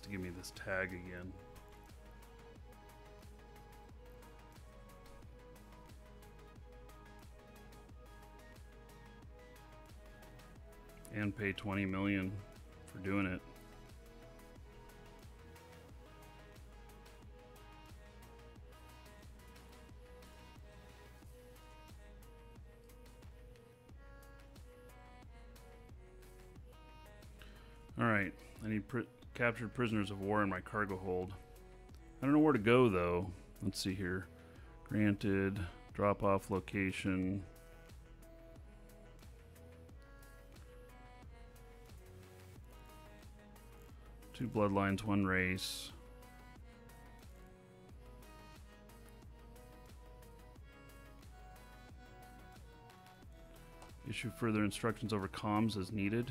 Wants to give me this tag again. And pay 20 million for doing it. Captured prisoners of war in my cargo hold. I don't know where to go though. Let's see here. Granted, drop off location. Two bloodlines, one race. Issue further instructions over comms as needed.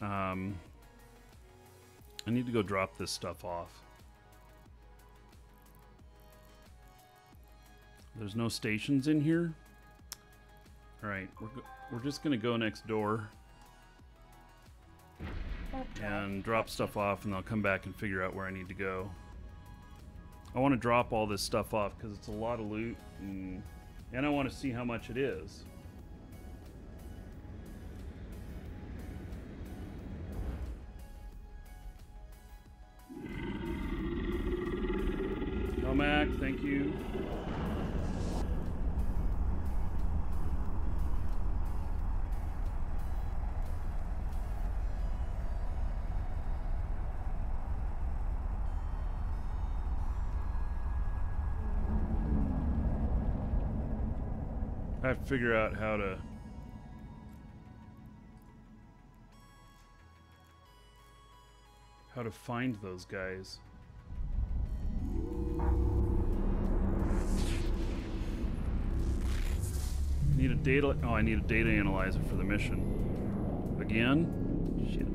Um, I need to go drop this stuff off. There's no stations in here. All right, we're we're just gonna go next door and drop stuff off, and I'll come back and figure out where I need to go. I want to drop all this stuff off because it's a lot of loot, and and I want to see how much it is. Thank you. I have to figure out how to how to find those guys. Need a data. Oh, I need a data analyzer for the mission. Again? Shit.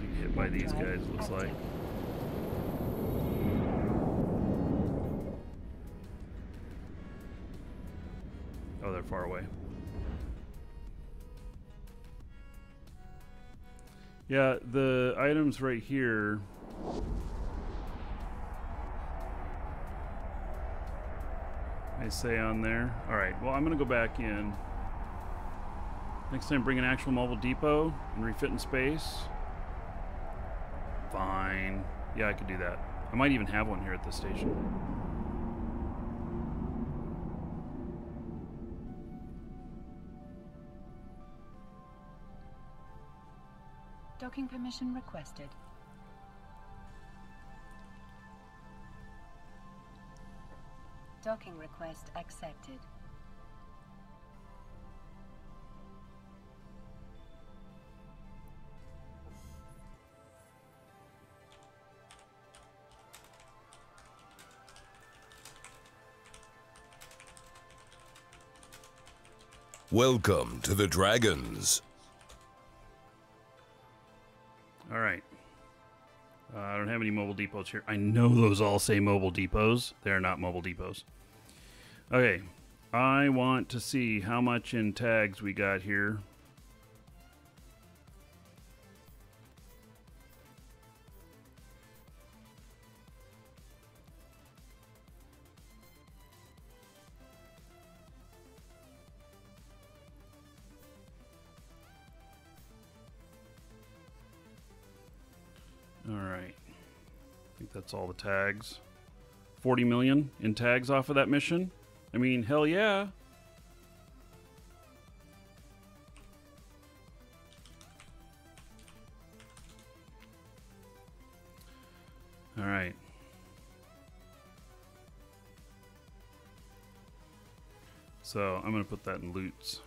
Being hit by these guys, looks like. Oh, they're far away. Yeah, the items right here. Say on there. All right. Well, I'm gonna go back in. Next time, bring an actual mobile depot and refit in space. Fine. Yeah, I could do that. I might even have one here at the station. Docking permission requested. Docking request accepted. Welcome to the Dragons. Mobile depots here. I know those all say mobile depots. They're not mobile depots. Okay. I want to see how much in tags we got here. That's all the tags. 40 million in tags off of that mission. I mean, hell yeah. All right. So I'm going to put that in loots.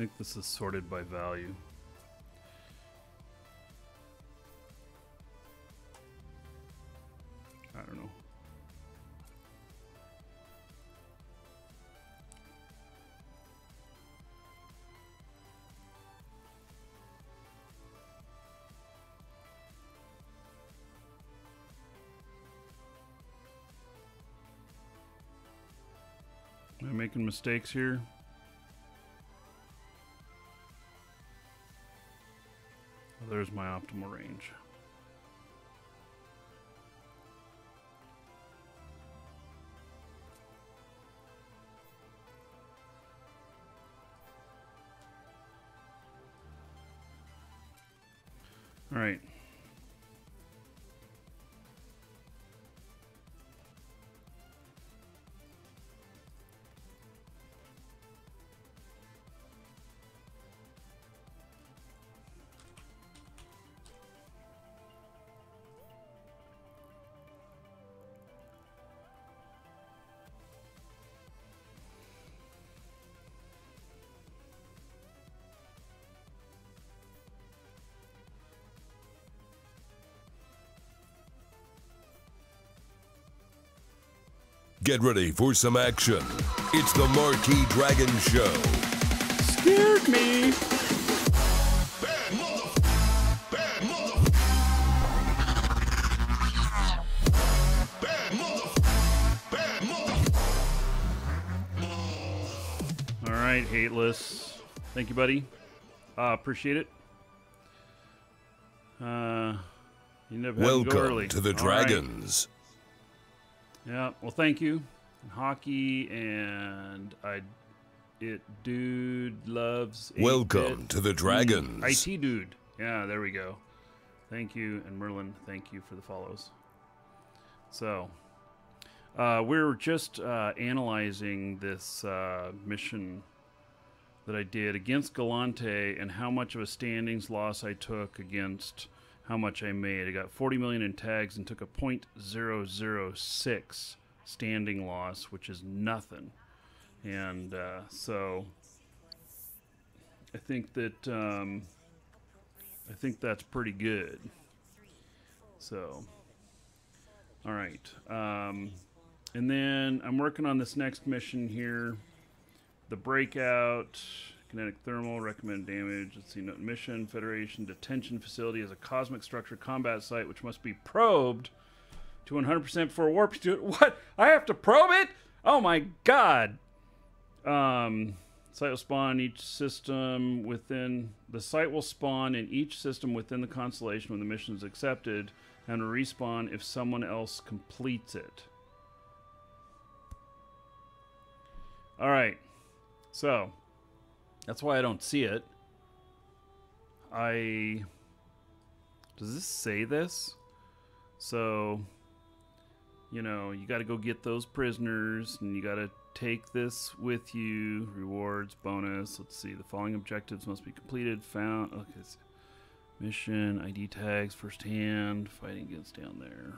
Think this is sorted by value. I don't know. Am I making mistakes here? There's my optimal range. Get ready for some action. It's the Markee Dragon Show. Scared me. All right, hateless. Thank you, buddy. Uh, appreciate it. Uh, you end up having to go early. Welcome to the All right. Dragons. Yeah, well, thank you. Hockey and I, it dude loves. 8-bit. Welcome to the Dragons. Mm, IT dude. Yeah, there we go. Thank you, and Merlin, thank you for the follows. So, uh, we're just uh, analyzing this uh, mission that I did against Gallente and how much of a standings loss I took against how much I made. I got 40 million in tags and took a .006 standing loss, which is nothing. And uh, so I think that um, I think that's pretty good. So, all right. Um, and then I'm working on this next mission here. The breakout, kinetic thermal, recommend damage. Let's see, note mission, Federation detention facility is a cosmic structure combat site which must be probed to 100% before warp to it. What? I have to probe it? Oh my god. Um, site will spawn each system within the site will spawn in each system within the constellation when the mission is accepted and respawn if someone else completes it. All right. So, that's why I don't see it. I Does this say this? So, you know, you got to go get those prisoners and you got to take this with you. Rewards, bonus. Let's see. The following objectives must be completed. Found. Okay. Mission, ID tags, first hand, fighting against down there.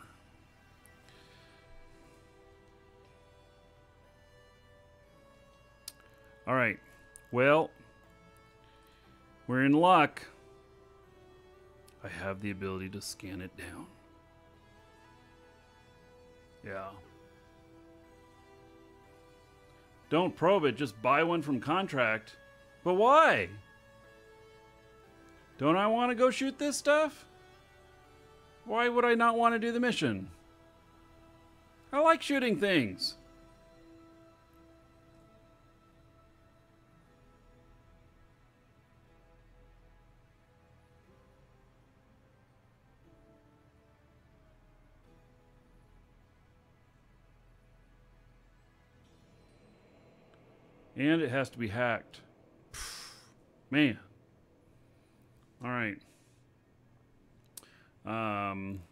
All right. Well, we're in luck. I have the ability to scan it down. Yeah. Don't probe it, just buy one from contract. But why? Don't I want to go shoot this stuff? Why would I not want to do the mission? I like shooting things. And it has to be hacked. Man. All right. Um,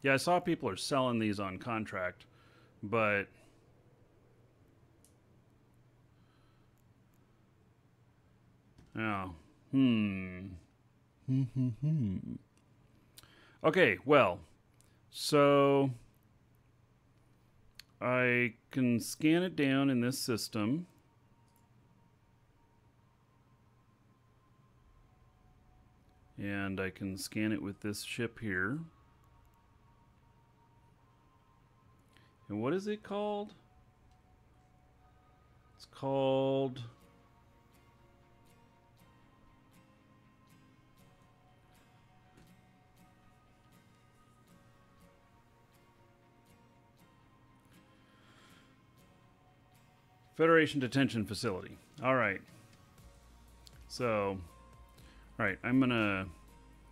yeah, I saw people are selling these on contract, but hmm, hmm, hmm, hmm. Okay, well, so I can scan it down in this system. And I can scan it with this ship here. And what is it called? It's called. Federation Detention Facility. All right. So, all right, I'm gonna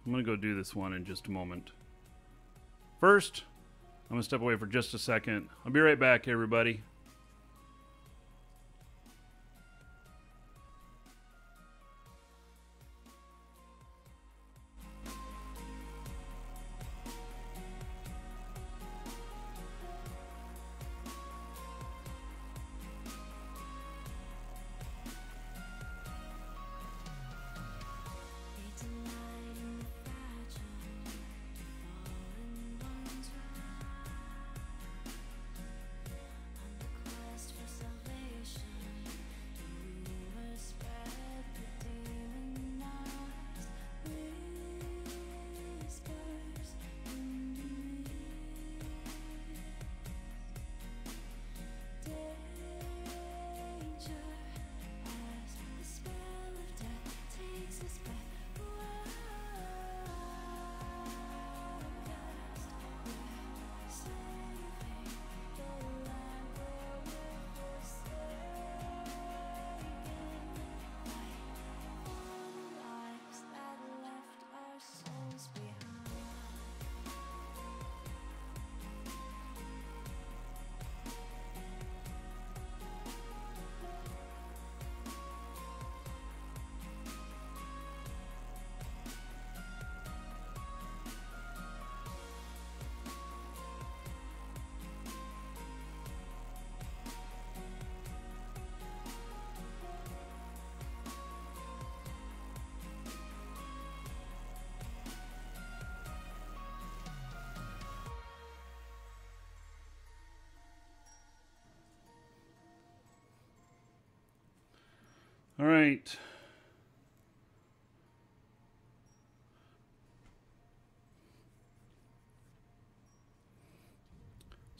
I'm gonna go do this one in just a moment. First, I'm gonna step away for just a second. I'll be right back, everybody.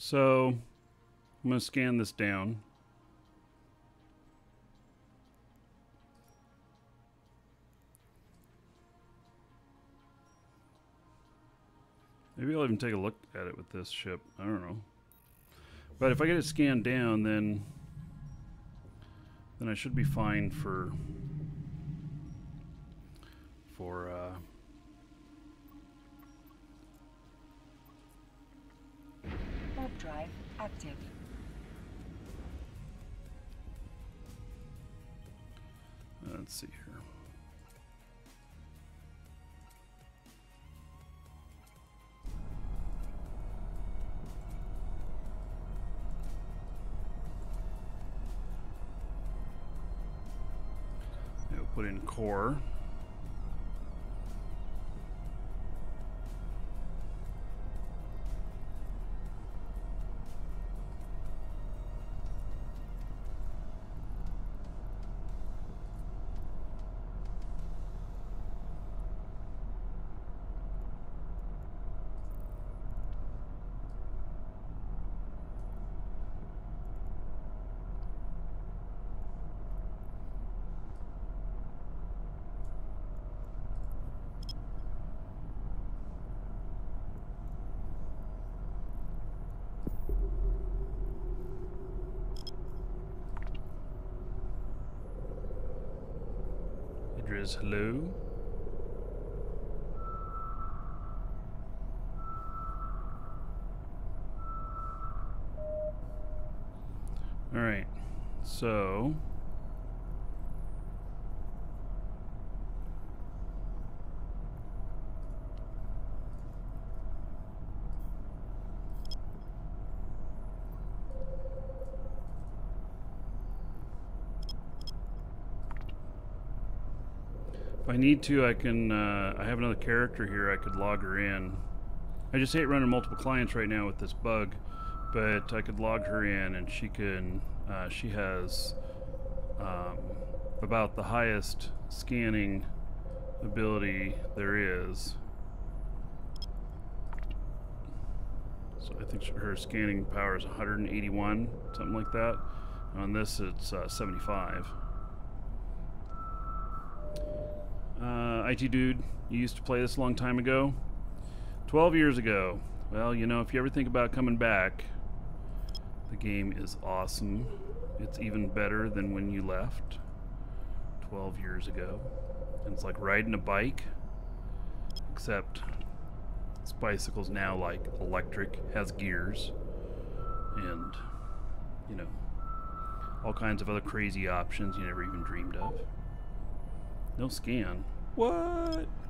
So I'm going to scan this down. Maybe I'll even take a look at it with this ship. I don't know. But if I get it scanned down, then then I should be fine for Hello. All right, so If I need to, I can. Uh, I have another character here. I could log her in. I just hate running multiple clients right now with this bug, but I could log her in, and she can. Uh, she has um, about the highest scanning ability there is. So I think her scanning power is 181, something like that. On this, it's uh, 75. Uh, IT dude, you used to play this a long time ago. 12 years ago. Well, you know, if you ever think about coming back, the game is awesome. It's even better than when you left 12 years ago. And it's like riding a bike, except this bicycle's now like electric, has gears, and, you know, all kinds of other crazy options you never even dreamed of. No scan. What?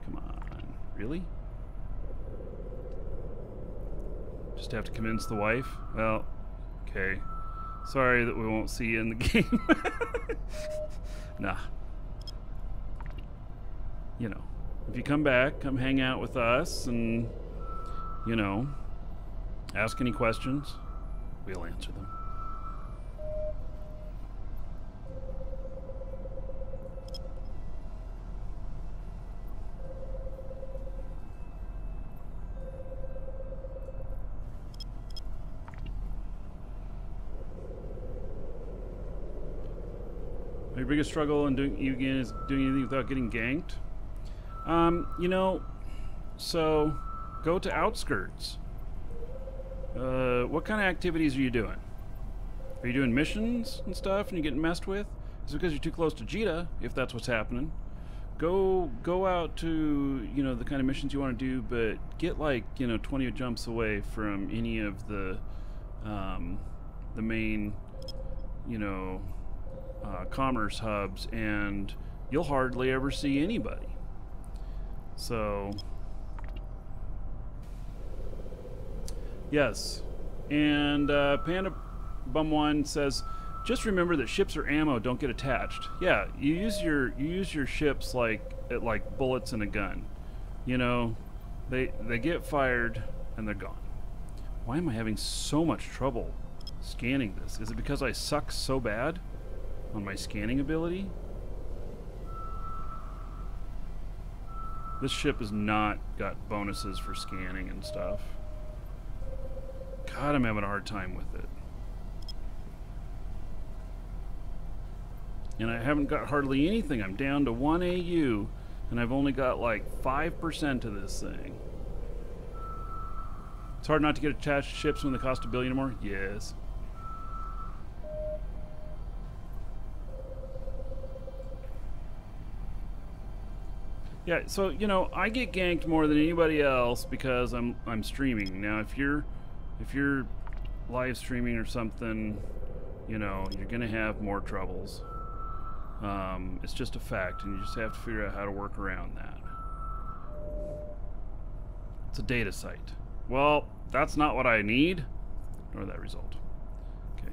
Come on. Really? Just have to convince the wife? Well, okay. Sorry that we won't see you in the game. nah. You know, if you come back, come hang out with us and, you know, ask any questions. We'll answer them. Biggest struggle in doing you again is doing anything without getting ganked. Um, you know, so go to outskirts. Uh, what kind of activities are you doing? Are you doing missions and stuff, and you're getting messed with? It's because you're too close to Jita, if that's what's happening. Go go out to you know the kind of missions you want to do, but get like you know 20 jumps away from any of the um, the main you know uh, commerce hubs, and you'll hardly ever see anybody. So, yes, and uh, Panda Bum One says, just remember that ships or ammo don't get attached. Yeah, you use your you use your ships like like bullets in a gun. You know, they they get fired and they're gone. Why am I having so much trouble scanning this? Is it because I suck so bad on my scanning ability? This ship has not got bonuses for scanning and stuff. God, I'm having a hard time with it. And I haven't got hardly anything. I'm down to 1 AU, and I've only got like 5% of this thing. It's hard not to get attached to ships when they cost a billion or more? Yes. Yeah, so you know, I get ganked more than anybody else because I'm I'm streaming. Now, if you're if you're live streaming or something, you know, you're gonna have more troubles. Um, it's just a fact, and you just have to figure out how to work around that. It's a data site. Well, that's not what I need, nor that result. Okay.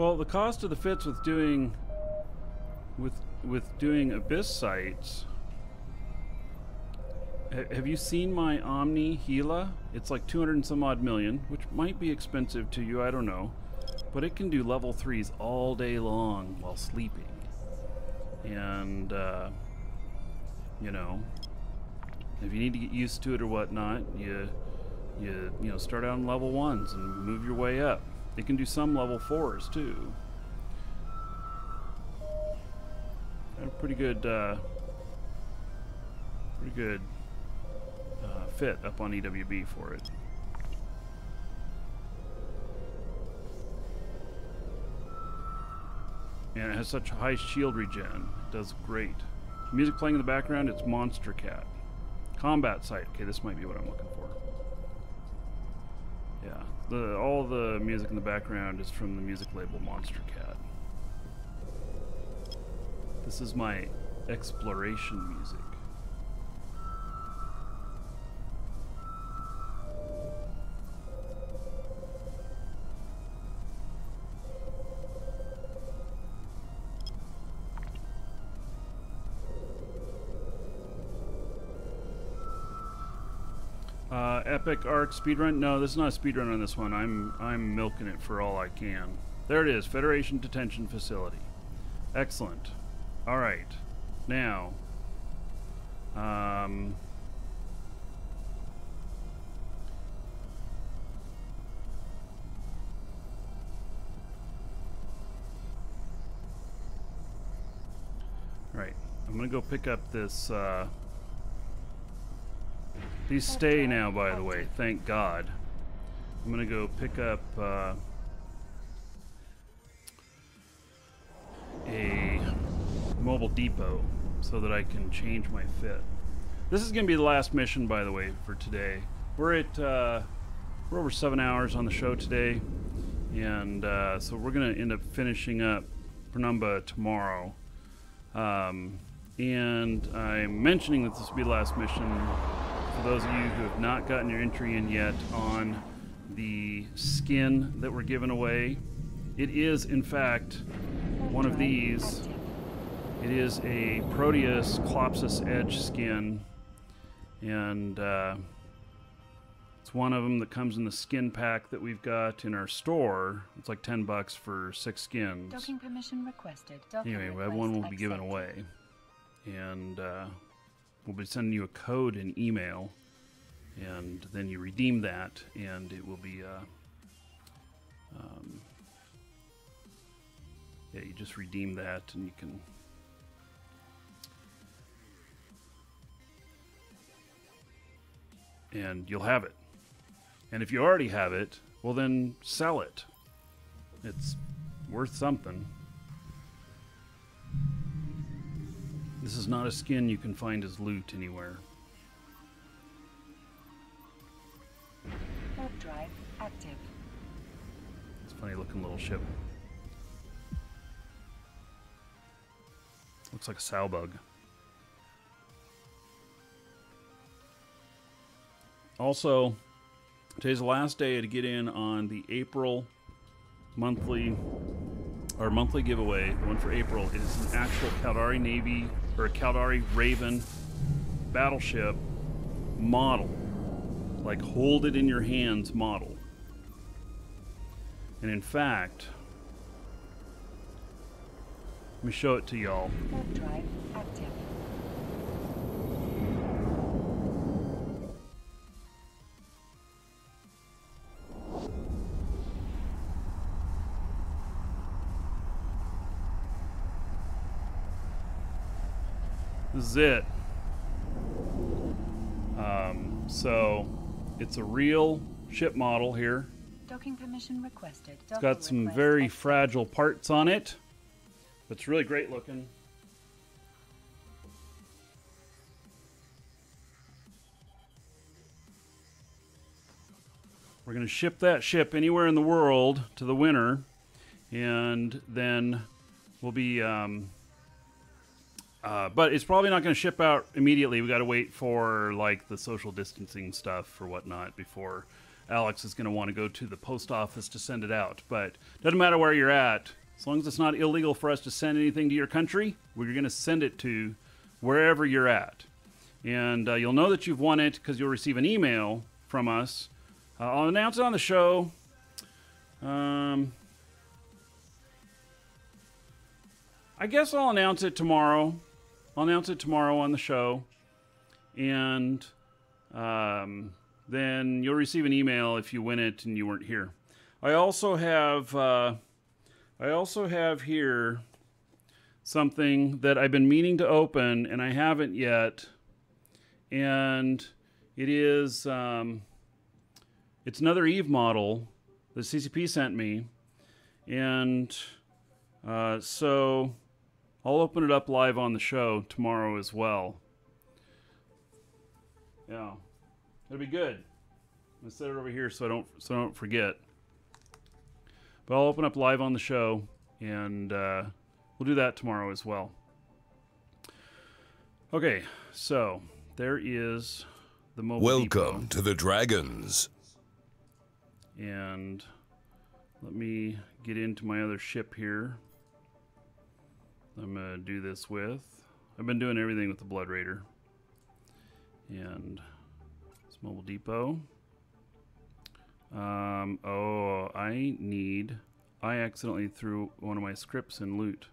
Well, the cost of the fits with doing with with doing abyss sites. Have you seen my Omni Gila? It's like 200 and some odd million, which might be expensive to you, I don't know. But it can do level 3s all day long while sleeping. And, uh, you know, if you need to get used to it or whatnot, you, you, you know, start out on level 1s and move your way up. It can do some level 4s too. Got a pretty good, uh, pretty good uh, fit up on EWB for it. And it has such high shield regen. It does great. Music playing in the background, it's Monstercat. Combat site. Okay, this might be what I'm looking for. Yeah, the all the music in the background is from the music label Monster Cat. This is my exploration music. Epic Arc speedrun? No, this is not a speedrun on this one. I'm I'm milking it for all I can. There it is, Federation Detention Facility. Excellent. All right. Now, um, Right. I'm gonna go pick up this. Uh, these stay now, by the way. Thank God. I'm gonna go pick up uh, a mobile depot so that I can change my fit. This is gonna be the last mission, by the way, for today. We're at uh, we're over seven hours on the show today, and uh, so we're gonna end up finishing up Penumbra tomorrow. Um, and I'm mentioning that this will be the last mission for those of you who have not gotten your entry in yet on the skin that we're giving away. It is, in fact, one of these. It is a Proteus Kopis Edge skin, and uh, it's one of them that comes in the skin pack that we've got in our store. It's like 10 bucks for six skins. Docking permission requested. Docking Anyway, request one will be given away, and uh, we'll be sending you a code in email, and then you redeem that, and it will be. Uh, um, yeah, you just redeem that, and you can. And you'll have it. And if you already have it, well, then sell it. It's worth something. This is not a skin you can find as loot anywhere. Warp drive active. It's a funny looking little ship. Looks like a sow bug. Also, today's the last day to get in on the April monthly or monthly giveaway. The one for April. It is an actual Caldari Navy or a Caldari Raven battleship model. Like hold it in your hands model. And in fact, let me show it to y'all. Is it. Um, so it's a real ship model here. Docking permission requested. It's got some very fragile parts on it, but it's really great looking. We're going to ship that ship anywhere in the world to the winner, and then we'll be. Um, uh, but it's probably not going to ship out immediately. We got to wait for like the social distancing stuff or whatnot before Alex is going to want to go to the post office to send it out. But doesn't matter where you're at, as long as it's not illegal for us to send anything to your country, we're going to send it to wherever you're at, and uh, you'll know that you've won it because you'll receive an email from us. Uh, I'll announce it on the show. Um, I guess I'll announce it tomorrow. I'll announce it tomorrow on the show, and um, then you'll receive an email if you win it and you weren't here. I also have uh, I also have here something that I've been meaning to open and I haven't yet, and it is um, it's another Eve model that CCP sent me, and uh, so I'll open it up live on the show tomorrow as well. Yeah, it'll be good. I'm gonna set it over here so I don't so I don't forget. But I'll open up live on the show, and uh, we'll do that tomorrow as well. Okay, so there is the mobile Welcome depot. to the Dragons. and let me get into my other ship here. I'm gonna do this with. I've been doing everything with the Blood Raider, and It's Mobile Depot. Um, oh, I need. I accidentally threw one of my scripts in loot.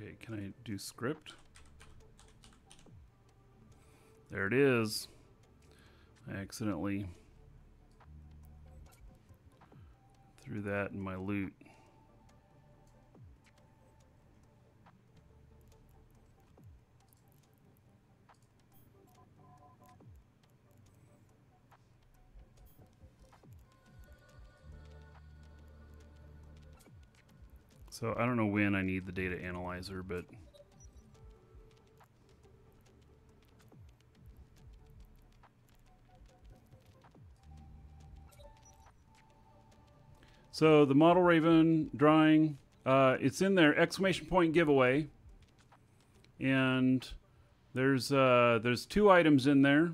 Okay, can I do script? There it is. I accidentally threw that in my loot. So I don't know when I need the data analyzer, but So the model raven drawing, uh, it's in there exclamation point giveaway, and there's uh, there's two items in there.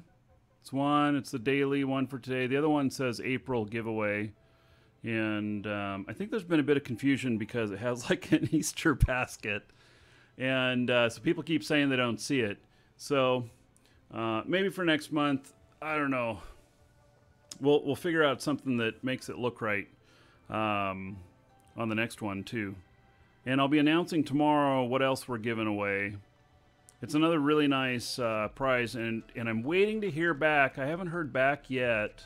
It's one, it's the daily one for today. The other one says April giveaway, and um, I think there's been a bit of confusion because it has like an Easter basket, and uh, so people keep saying they don't see it. So uh, maybe for next month, I don't know. We'll we'll figure out something that makes it look right um, on the next one too. And I'll be announcing tomorrow what else we're giving away. It's another really nice uh, prize, and and I'm waiting to hear back. I haven't heard back yet.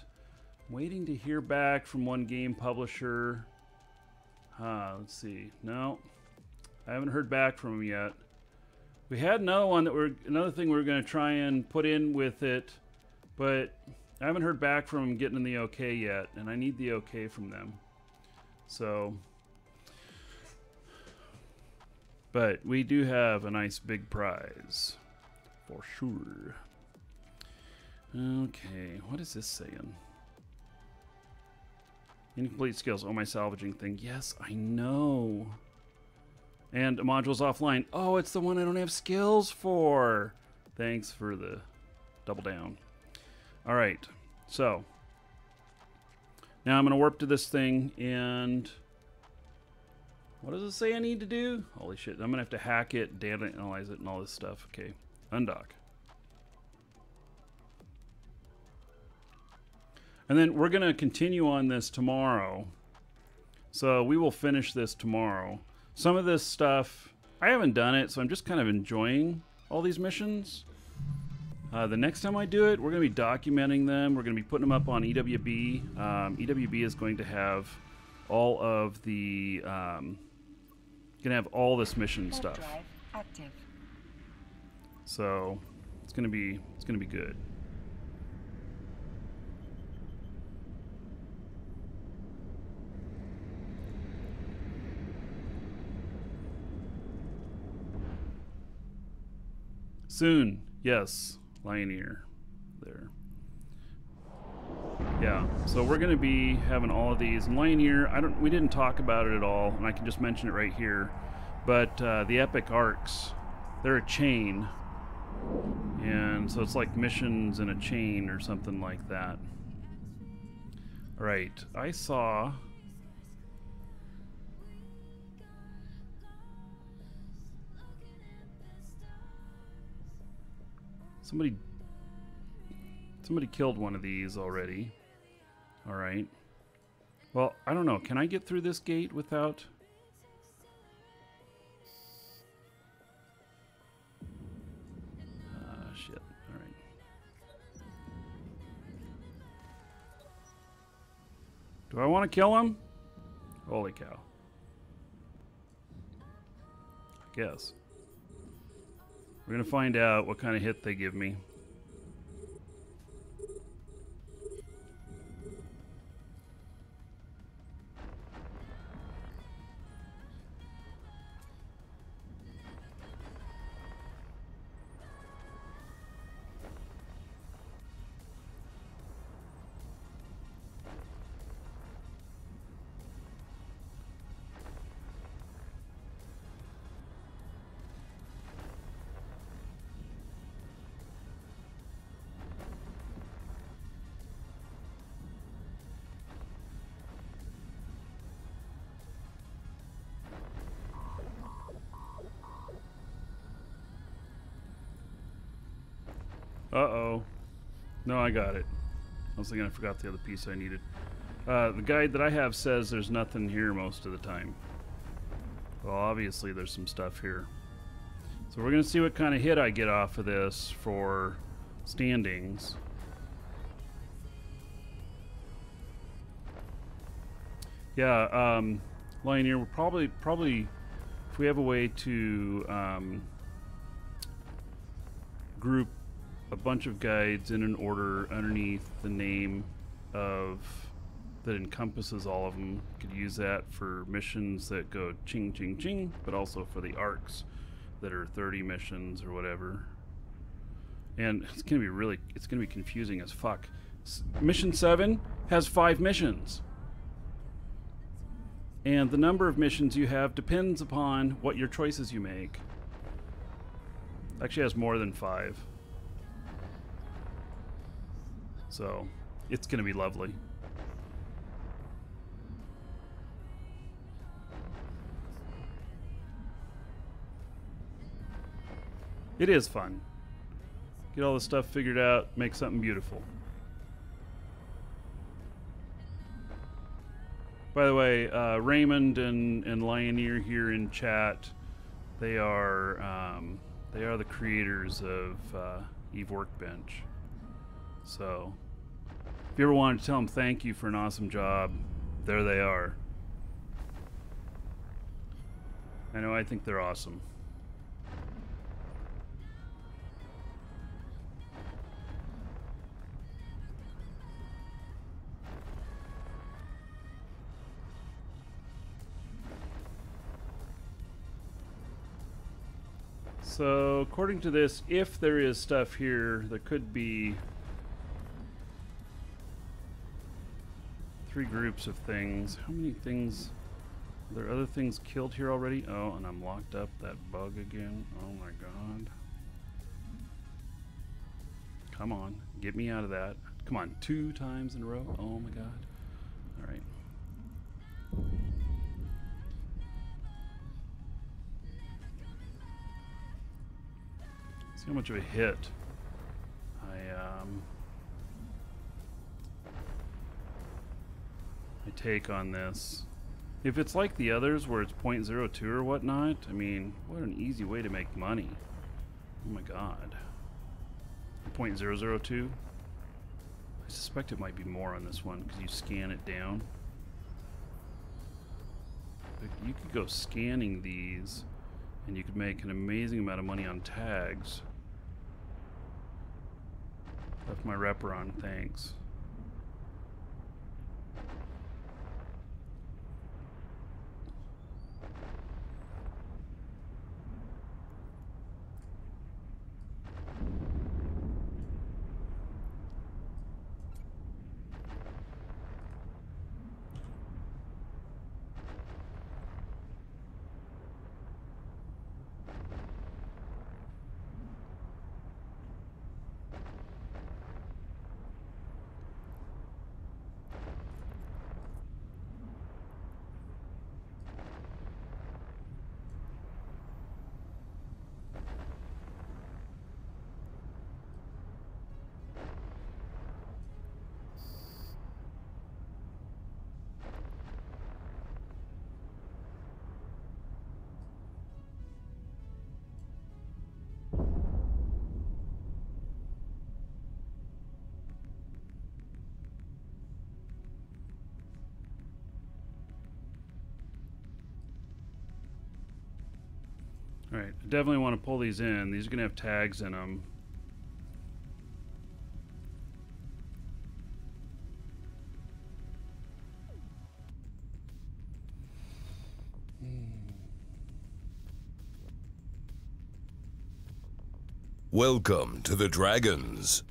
I'm waiting to hear back from one game publisher. Uh, let's see. No, I haven't heard back from them yet. We had another one that we're another thing we are going to try and put in with it, but I haven't heard back from them getting the okay yet, and I need the okay from them. So, but we do have a nice big prize for sure. Okay, what is this saying? Incomplete skills. Oh, my salvaging thing. Yes, I know. And modules offline. Oh, it's the one I don't have skills for. Thanks for the double down. All right, so now I'm going to warp to this thing and what does it say I need to do? Holy shit, I'm going to have to hack it, data analyze it, and all this stuff. Okay, undock. And then we're going to continue on this tomorrow. So we will finish this tomorrow. Some of this stuff, I haven't done it, so I'm just kind of enjoying all these missions. Uh, the next time I do it, we're going to be documenting them. We're going to be putting them up on EWB. Um, EWB is going to have all of the, um, going to have all this mission stuff. So it's going to be, it's going to be good. Soon, yes, Lioneer. There. Yeah, so we're going to be having all of these. And Lioneer, I don't, we didn't talk about it at all, and I can just mention it right here. But uh, the Epic Arcs, they're a chain, and so it's like missions in a chain or something like that. All right, I saw. Somebody somebody killed one of these already. All right. Well, I don't know. Can I get through this gate without Ah, shit. All right. Do I want to kill him? Holy cow. I guess. We're going to find out what kind of hit they give me. No, I got it. I was thinking I forgot the other piece I needed. Uh, the guide that I have says there's nothing here most of the time. Well, obviously there's some stuff here. So we're going to see what kind of hit I get off of this for standings. Yeah, um, Lioneer, we're probably, probably, if we have a way to um, group a bunch of guides in an order underneath the name of that encompasses all of them. Could use that for missions that go ching ching ching, but also for the arcs that are 30 missions or whatever. And it's gonna be really, it's gonna be confusing as fuck. Mission seven has five missions. And the number of missions you have depends upon what your choices you make. Actually has more than five. So, it's going to be lovely. It is fun. Get all the stuff figured out, make something beautiful. By the way, uh, Raymond and, and Lioneer here in chat, they are um, they are the creators of uh, Eve Workbench. So, if you ever wanted to tell them thank you for an awesome job, there they are. I know I think they're awesome. So, according to this, if there is stuff here, there could be three groups of things. How many things? Are there other things killed here already? Oh, and I'm locked up. That bug again. Oh my god. Come on. Get me out of that. Come on. Two times in a row. Oh my god. Alright. See how much of a hit I um take on this. If it's like the others where it's 0.02 or whatnot, I mean, what an easy way to make money. Oh my god. 0.002? I suspect it might be more on this one because you scan it down. You could go scanning these and you could make an amazing amount of money on tags. Left my repper on, thanks. Alright, I definitely want to pull these in. These are going to have tags in them. Welcome to the Dragons.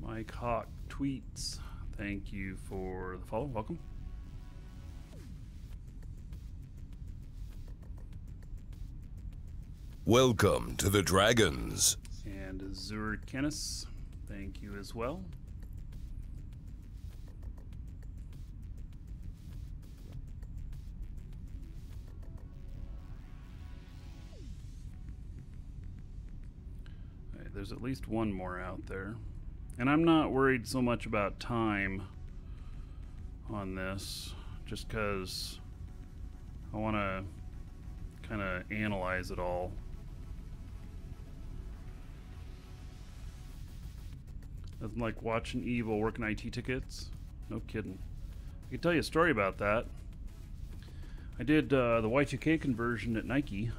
Mike Hawk tweets. Thank you for the follow. Welcome. Welcome to the Dragons. And Zur Kennis. Thank you as well. there's at least one more out there. And I'm not worried so much about time on this, just because I want to kind of analyze it all. Nothing like watching Evil working IT tickets. No kidding. I can tell you a story about that. I did uh, the Y2K conversion at Nike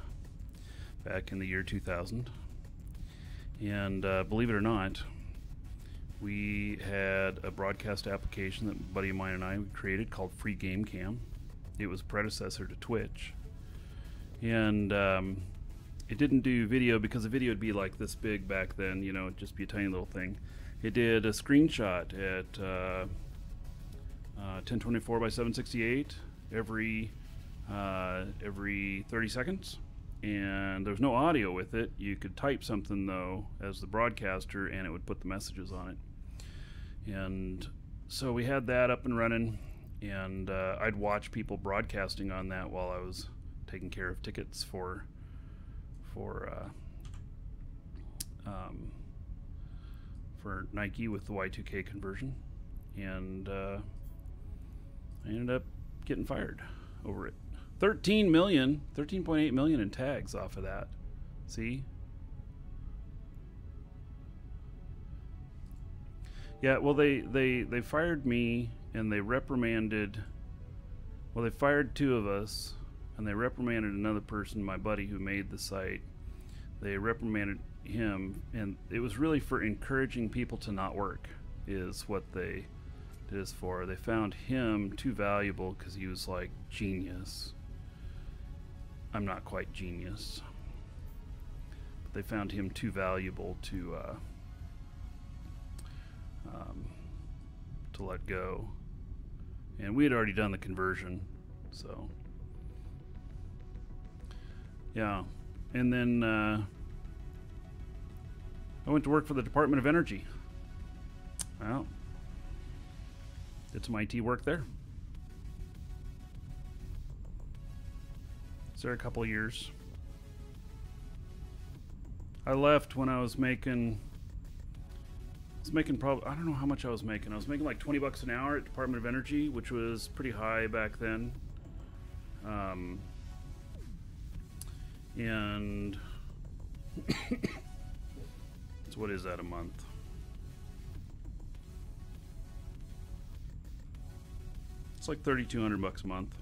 back in the year 2000. And uh, believe it or not, we had a broadcast application that a buddy of mine and I created called Free Game Cam. It was predecessor to Twitch. And um, it didn't do video because the video would be like this big back then, you know, it'd just be a tiny little thing. It did a screenshot at uh, uh, 1024 by 768 every uh, every 30 seconds. And there's no audio with it. You could type something though as the broadcaster and it would put the messages on it. And so we had that up and running and uh, i'd watch people broadcasting on that while i was taking care of tickets for for uh, um, for nike with the y2k conversion and uh, I ended up getting fired over it. 13 million, 13.8 million in tags off of that. See? Yeah, well they they they fired me and they reprimanded well they fired two of us and they reprimanded another person, my buddy who made the site. They reprimanded him and it was really for encouraging people to not work is what they did this for. They found him too valuable because he was like genius. I'm not quite genius. But they found him too valuable to uh, um, to let go. And we had already done the conversion, so yeah. And then uh, I went to work for the Department of Energy. Well, did some IT work there. There a couple years. I left when I was making. I was making probably I don't know how much I was making. I was making like twenty bucks an hour at Department of Energy, which was pretty high back then. Um, and so what is that a month? It's like thirty-two hundred bucks a month,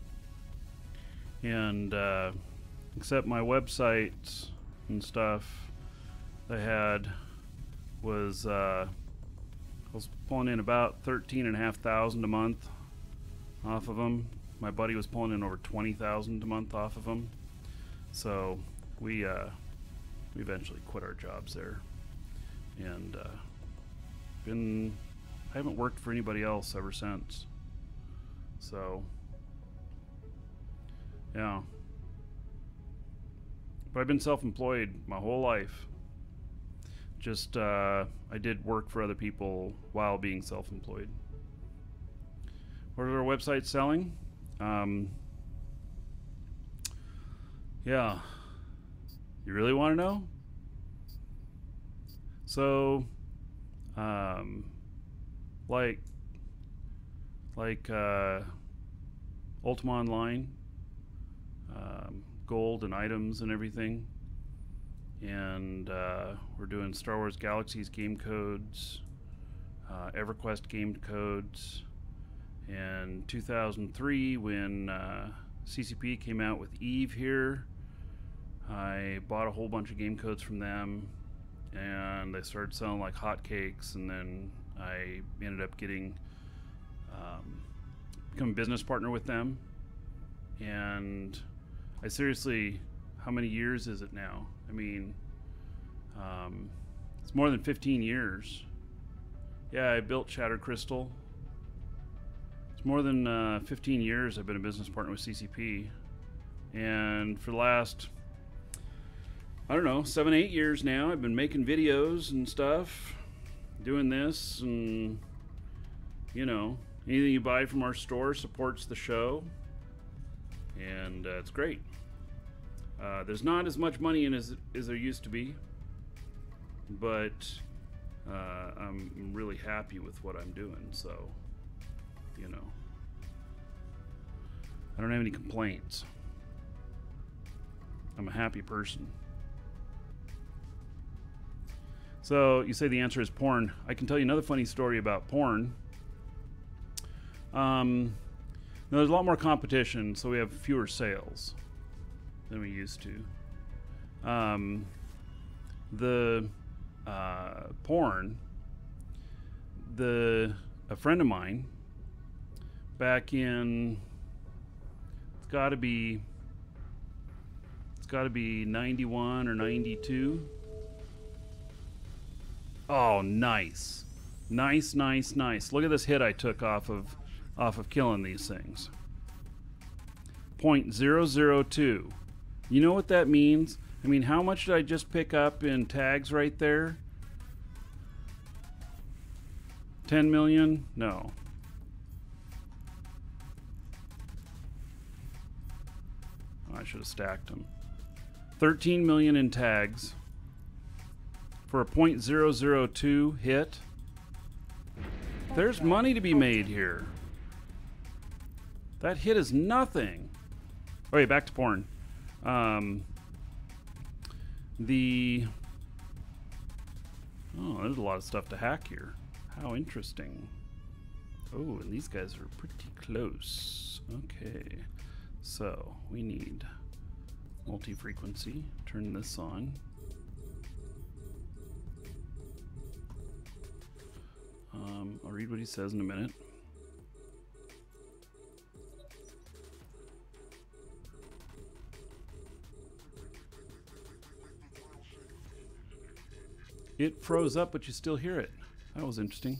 and uh, except my websites and stuff, I had was uh, I was pulling in about thirteen and a half thousand a month off of them. My buddy was pulling in over twenty thousand a month off of them, so we uh, we eventually quit our jobs there, and uh, been I haven't worked for anybody else ever since. So, yeah. But I've been self employed my whole life. Just, uh, I did work for other people while being self employed. What are our websites selling? Um, yeah. You really want to know? So, um, like like uh, Ultima Online, um, gold and items and everything. And uh, we're doing Star Wars Galaxies game codes, uh, EverQuest game codes. In 2003, when uh, CCP came out with Eve here, I bought a whole bunch of game codes from them, and they started selling like hotcakes. And then I ended up getting um, become a business partner with them. And I seriously, how many years is it now? I mean, um, it's more than 15 years. Yeah, I built Shattered Crystal. It's more than uh, 15 years I've been a business partner with CCP. And for the last, I don't know, seven, eight years now, I've been making videos and stuff, doing this, and, you know, Anything you buy from our store supports the show, and uh, it's great. Uh, there's not as much money in as, as there used to be. but uh, I'm really happy with what I'm doing. So, you know, I don't have any complaints. I'm a happy person. So you say the answer is porn. I can tell you another funny story about porn. Um, now there's a lot more competition, so we have fewer sales than we used to. Um, the uh, porn, the a friend of mine back in it's got to be it's got to be 91 or 92 oh nice. Nice nice nice. Look at this hit i took off of off of killing these things. Point zero zero two. You know what that means? I mean how much did i just pick up in tags right there? 10 million? No. Oh, I should have stacked them. 13 million in tags for a .002 hit. There's money to be made here. That hit is nothing. Oh, wait, back to porn. Um, the oh, there's a lot of stuff to hack here. How interesting. Oh, and these guys are pretty close. Okay. So we need multi-frequency. Turn this on. Um, I'll read what he says in a minute. It froze up, but you still hear it. That was interesting.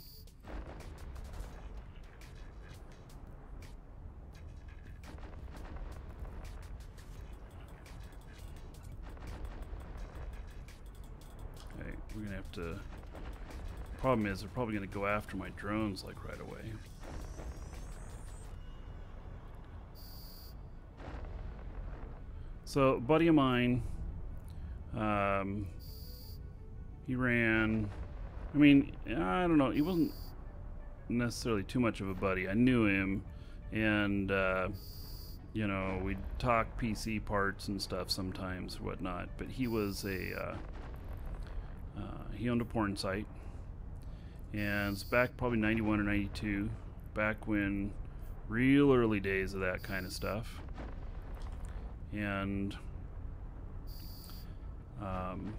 Okay, we're gonna have to. Problem is, they're probably gonna go after my drones like right away. So, buddy of mine, um, he ran. I mean, I don't know. He wasn't necessarily too much of a buddy. I knew him, and uh, you know, we'd talk PC parts and stuff sometimes, whatnot. But he was a uh, uh, he owned a porn site, and it's back probably '91 or '92, back when real early days of that kind of stuff, and. Um,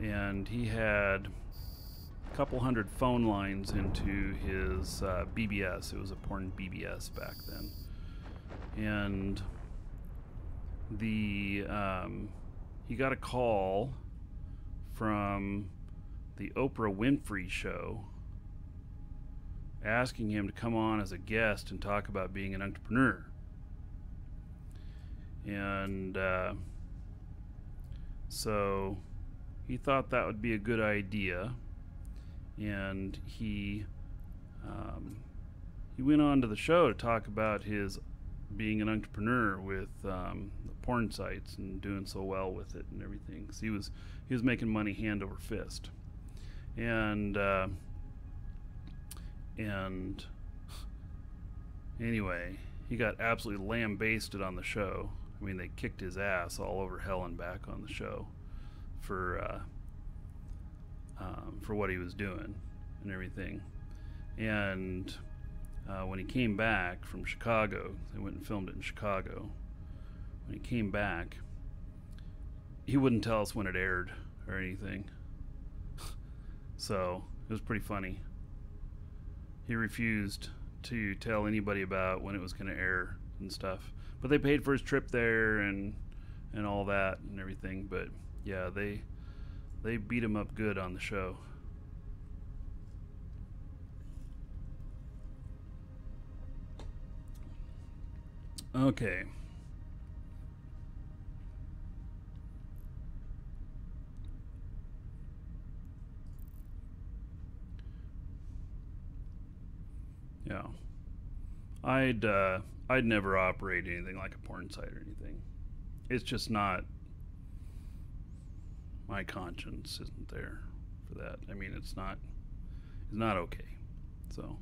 and he had a couple hundred phone lines into his uh, BBS. It was a porn BBS back then, and the um, he got a call from the Oprah Winfrey show asking him to come on as a guest and talk about being an entrepreneur. And uh, so he thought that would be a good idea, and he um, he went on to the show to talk about his being an entrepreneur with um, the porn sites and doing so well with it and everything. 'Cause he was he was making money hand over fist, and uh, and anyway, he got absolutely lambasted on the show. I mean, they kicked his ass all over hell and back on the show for uh, um, for what he was doing and everything. And uh, when he came back from Chicago, they went and filmed it in Chicago. When he came back, he wouldn't tell us when it aired or anything. So it was pretty funny. He refused to tell anybody about when it was going to air and stuff. But they paid for his trip there and and all that and everything. But yeah, they they beat him up good on the show. Okay. Yeah. I'd uh, I'd never operate anything like a porn site or anything. It's just not my conscience isn't there for that. I mean, it's not it's not okay. So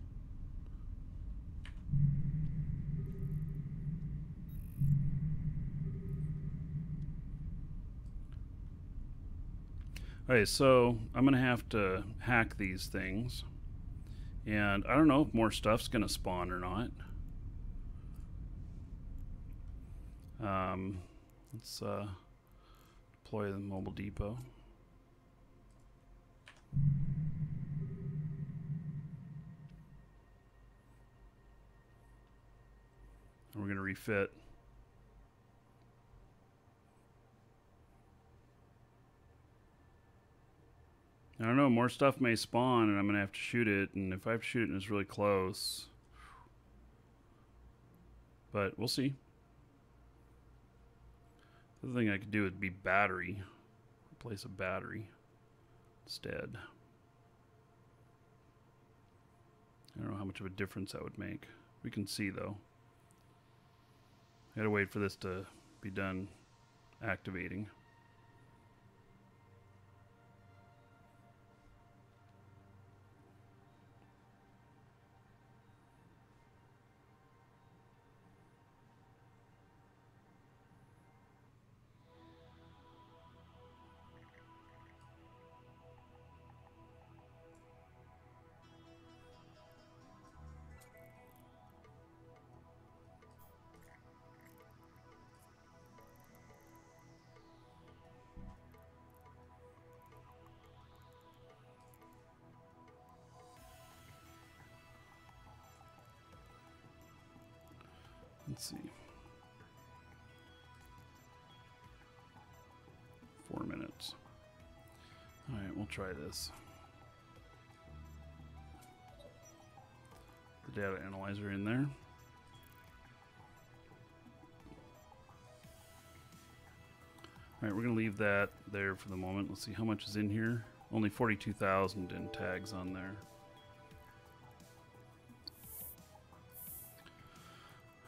Okay, so I'm gonna have to hack these things, and I don't know if more stuff's gonna spawn or not. Um, let's uh, deploy the mobile depot. We're gonna refit. I don't know. More stuff may spawn, and I'm gonna have to shoot it. And if I have to shoot it and it's really close, but we'll see. The other thing I could do would be battery. Replace a battery instead. I don't know how much of a difference that would make. We can see though. I gotta wait for this to be done activating. Try this. The data analyzer in there. All right, we're gonna leave that there for the moment. Let's see how much is in here. Only 42,000 in tags on there.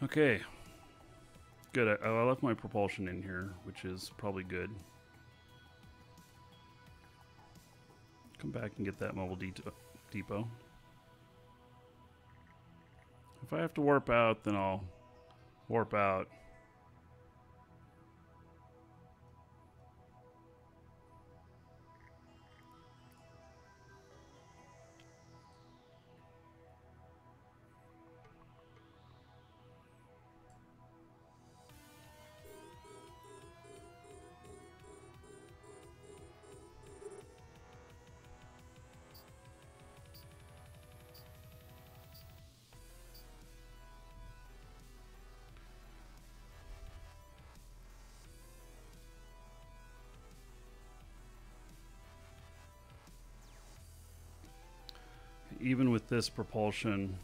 Okay. Good. I, I left my propulsion in here, which is probably good. Come back and get that mobile det- depot. If I have to warp out, then I'll warp out. With this propulsion.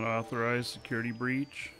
Not authorized security breach.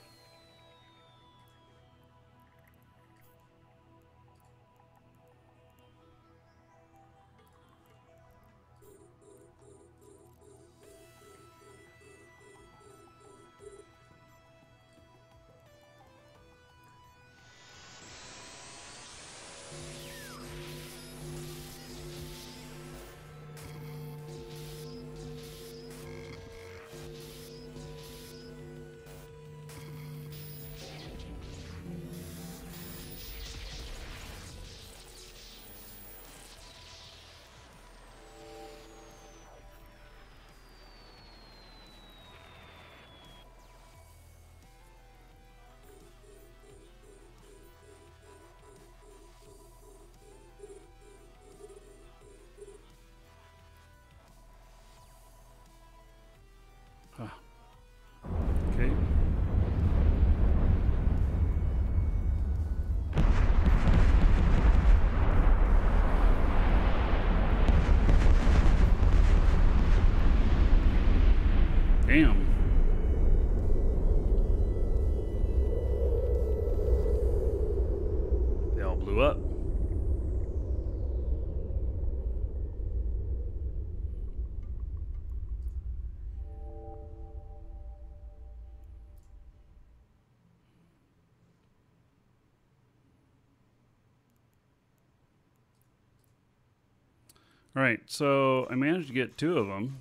All right, so I managed to get two of them.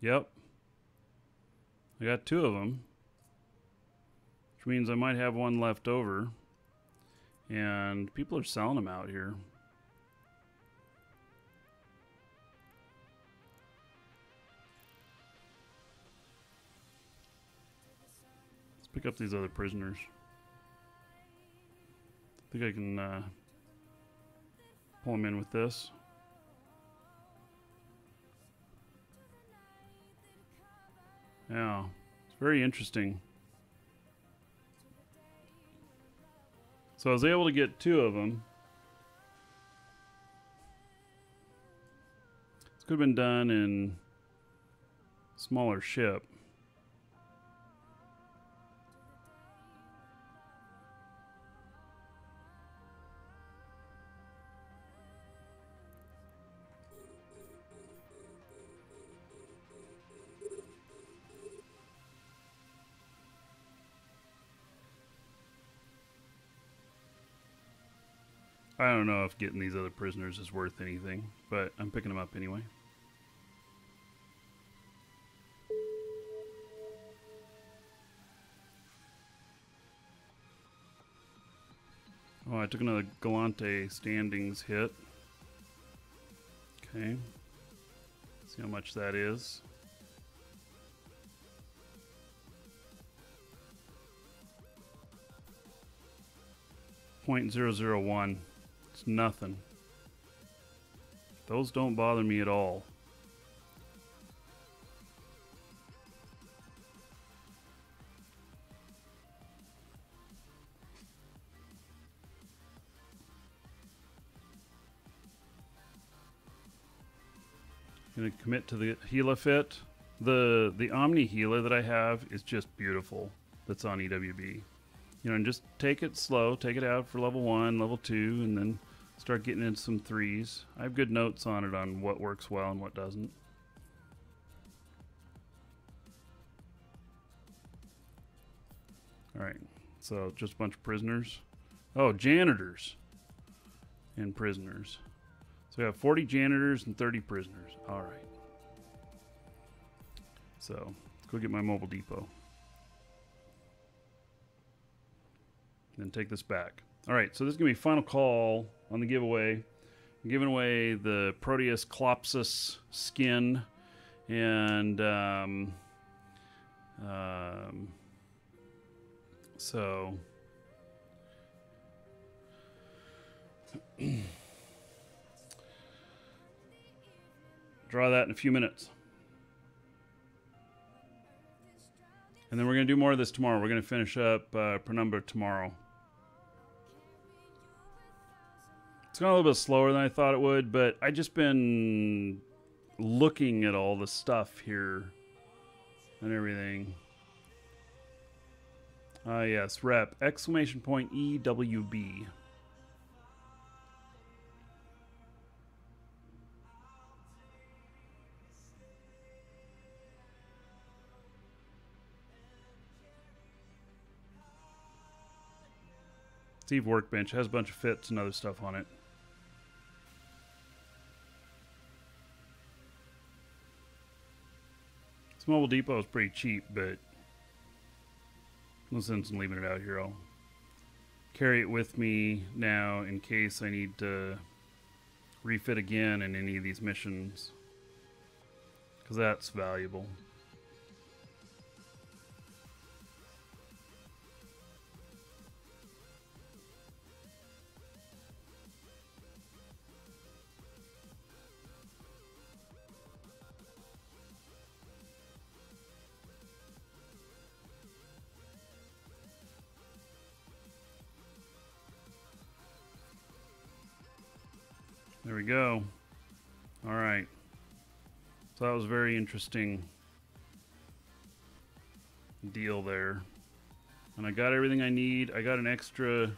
Yep. I got two of them, which means I might have one left over. And people are selling them out here. Let's pick up these other prisoners. I think I can uh, pull them in with this. Yeah, it's very interesting. So I was able to get two of them. This could have been done in smaller ship. I don't know if getting these other prisoners is worth anything, but I'm picking them up anyway. Oh, I took another Gallente standings hit. Okay. See how much that is. Point zero zero one. Nothing. Those don't bother me at all. Gonna commit to the Gila fit. The the Omni Gila that I have is just beautiful. That's on EWB you know, and just take it slow, take it out for level one, level two, and then start getting into some threes. I have good notes on it on what works well and what doesn't. All right, so just a bunch of prisoners. Oh, janitors and prisoners. So we have 40 janitors and 30 prisoners. All right. So let's go get my mobile depot. then take this back. All right, so this is going to be final call on the giveaway. I'm giving away the Proteus Clopsis skin and um, um, so draw that in a few minutes. And then we're going to do more of this tomorrow. We're going to finish up uh, Penumbra tomorrow. It's gone a little bit slower than I thought it would, but I just been looking at all the stuff here and everything. Ah, uh, yes, rep exclamation point EWB. Steve Workbench has a bunch of fits and other stuff on it. This mobile depot is pretty cheap, but no sense in leaving it out here. I'll carry it with me now in case I need to refit again in any of these missions. Because that's valuable. We go. All right. So that was very interesting deal there. And I got everything I need. I got an extra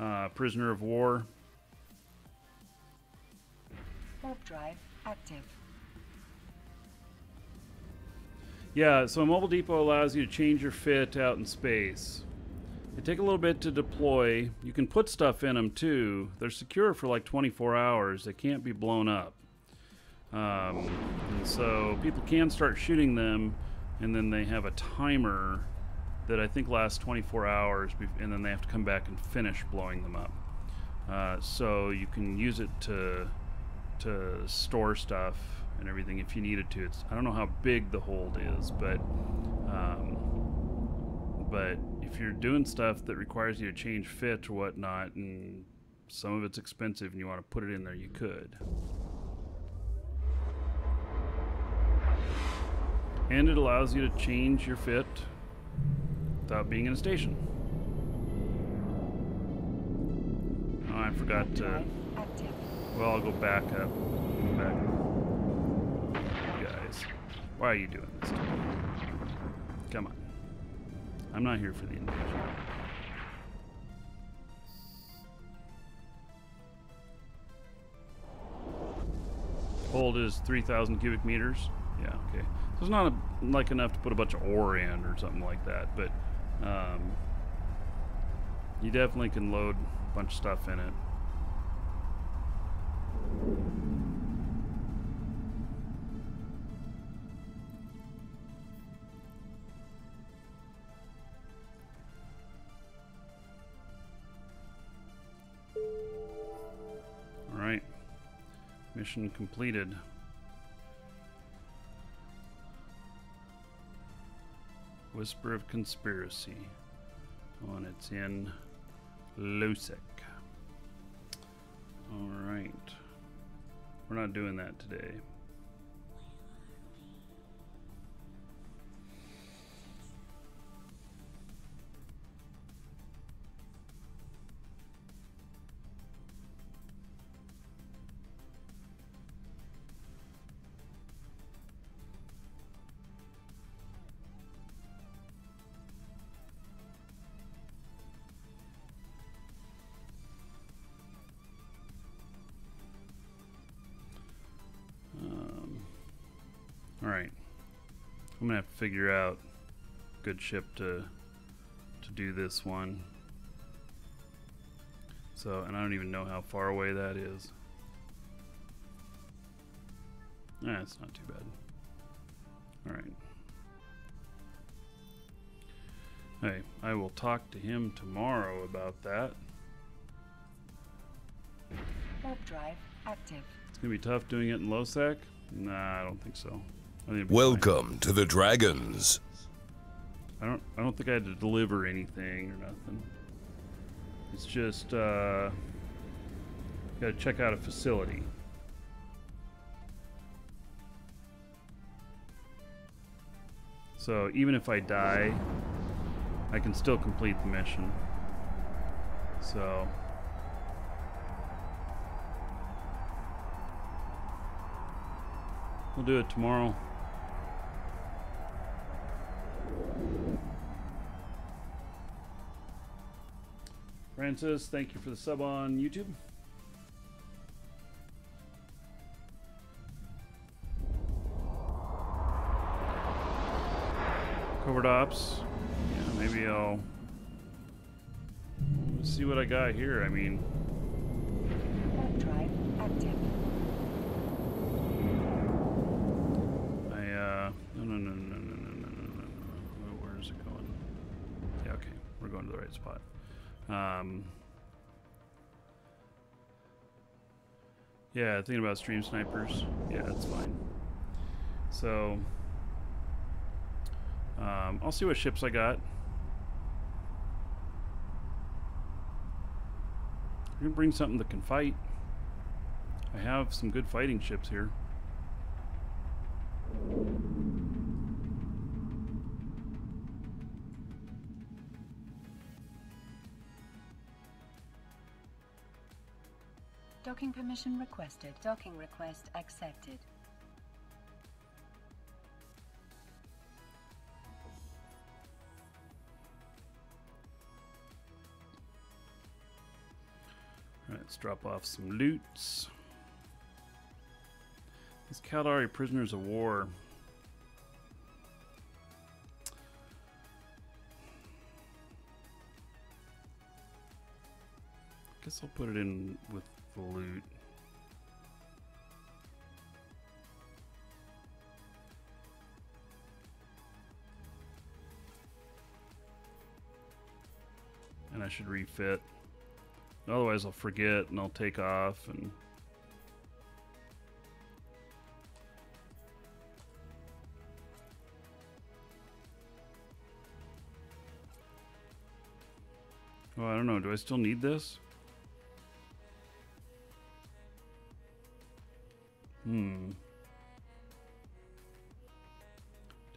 uh, prisoner of war. Warp drive active. Yeah, so a mobile depot allows you to change your fit out in space. They take a little bit to deploy. You can put stuff in them too. They're secure for like 24 hours. They can't be blown up. Um, and so people can start shooting them, and then they have a timer that I think lasts 24 hours, and then they have to come back and finish blowing them up. Uh, so you can use it to to store stuff and everything if you needed to. It's I don't know how big the hold is, but um, but if you're doing stuff that requires you to change fit or whatnot, and some of it's expensive, and you want to put it in there, you could. And it allows you to change your fit without being in a station. Oh, I forgot to. Well, I'll go back up. Go back. You guys, why are you doing this to me? Come on. I'm not here for the invasion. Hold is 3,000 cubic meters. Yeah, okay. So it's not a, like enough to put a bunch of ore in or something like that, but um, you definitely can load a bunch of stuff in it. Mission completed. Whisper of Conspiracy. Oh, and it's in low sec. All right. We're not doing that today. Gonna have to figure out a good ship to to do this one. So, and I don't even know how far away that is. Nah, it's not too bad. All right. Hey, I will talk to him tomorrow about that. Warp drive active. It's gonna be tough doing it in low sec. Nah, I don't think so. Welcome to the Dragons. I don't I don't think I had to deliver anything or nothing. It's just uh gotta check out a facility. So even if I die, I can still complete the mission. So we'll do it tomorrow. Francis, thank you for the sub on YouTube. Covert ops. Yeah, maybe I'll see what I got here. I mean, I uh no no no no no no no no no. Where is it going? Yeah, okay, we're going to the right spot. Um Yeah, thinking about stream snipers. Yeah, that's fine. So um, I'll see what ships I got. I'm gonna bring something that can fight. I have some good fighting ships here. Docking permission requested. Docking request accepted. Let's drop off some loots. These Caldari prisoners of war. Guess I'll put it in with loot. And I should refit. Otherwise, I'll forget and I'll take off and. Oh, I don't know. Do I still need this? Hmm.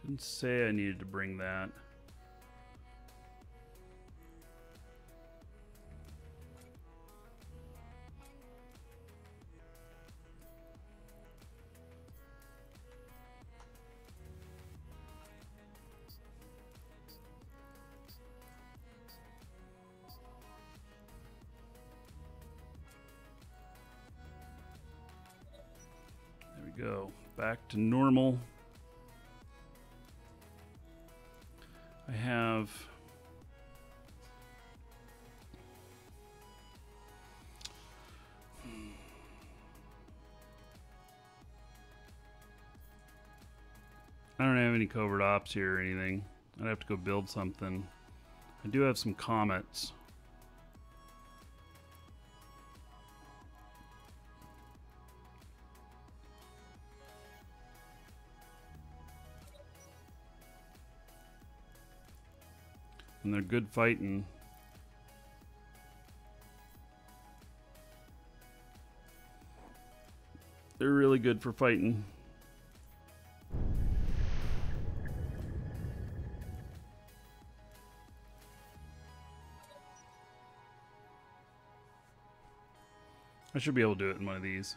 Didn't say I needed to bring that. To normal. I have. I don't have any covert ops here or anything. I'd have to go build something. I do have some comets. And they're good fighting. They're really good for fighting. I should be able to do it in one of these.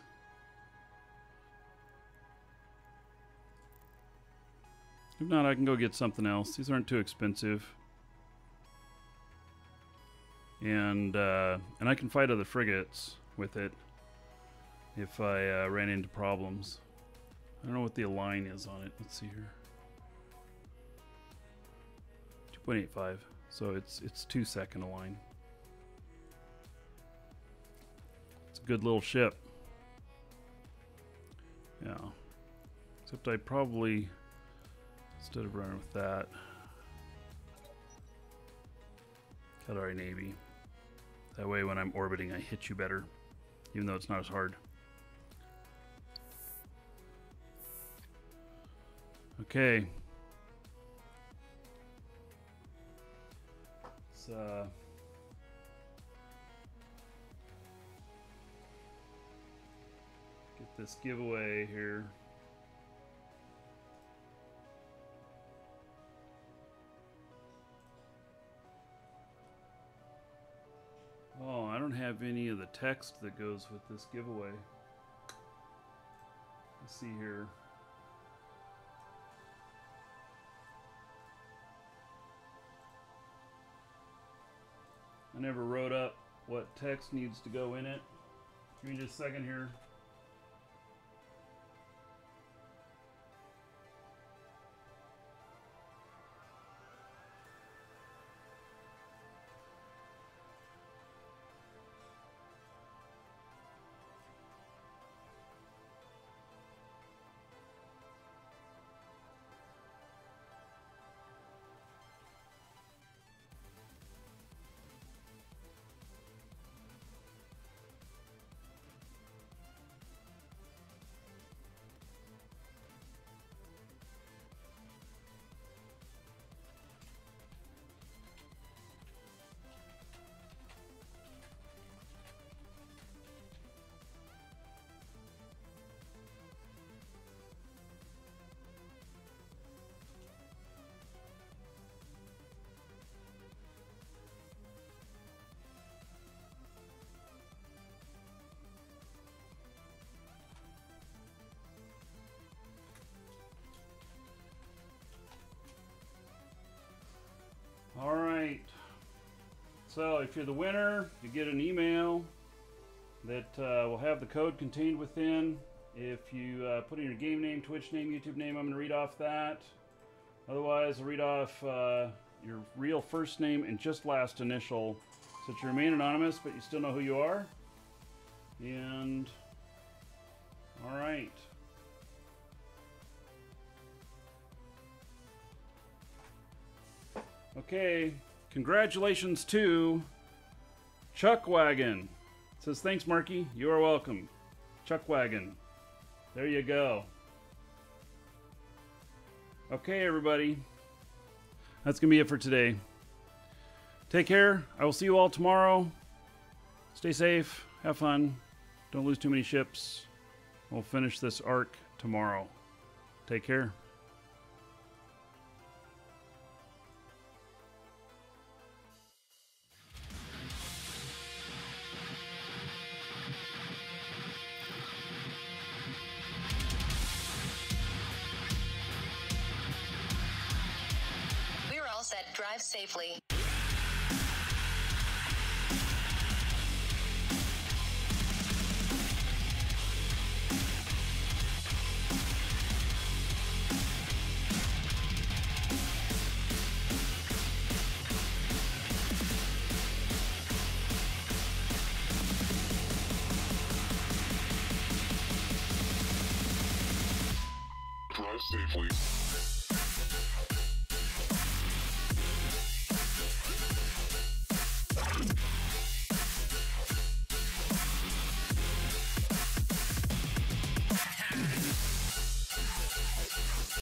If not, I can go get something else. These aren't too expensive. And uh, and I can fight other frigates with it if I uh, ran into problems. I don't know what the align is on it. Let's see here. 2.85. So it's it's two second align. It's a good little ship. Yeah. Except I probably instead of running with that. Caldari Navy. That way when I'm orbiting I hit you better. Even though it's not as hard. Okay. Let's uh get this giveaway here. Don't have any of the text that goes with this giveaway. Let's see here. I never wrote up what text needs to go in it. Give me just a second here. So if you're the winner, you get an email that uh, will have the code contained within. If you uh, put in your game name, Twitch name, YouTube name, I'm going to read off that. Otherwise, I'll read off uh, your real first name and just last initial so that you remain anonymous, but you still know who you are. And, all right. Okay, congratulations to Chuck Wagon. says thanks, Markee. You are welcome. Chuck Wagon. There you go. Okay, everybody. That's gonna be it for today. Take care. I will see you all tomorrow. Stay safe. Have fun. Don't lose too many ships. We'll finish this arc tomorrow. Take care. Safely.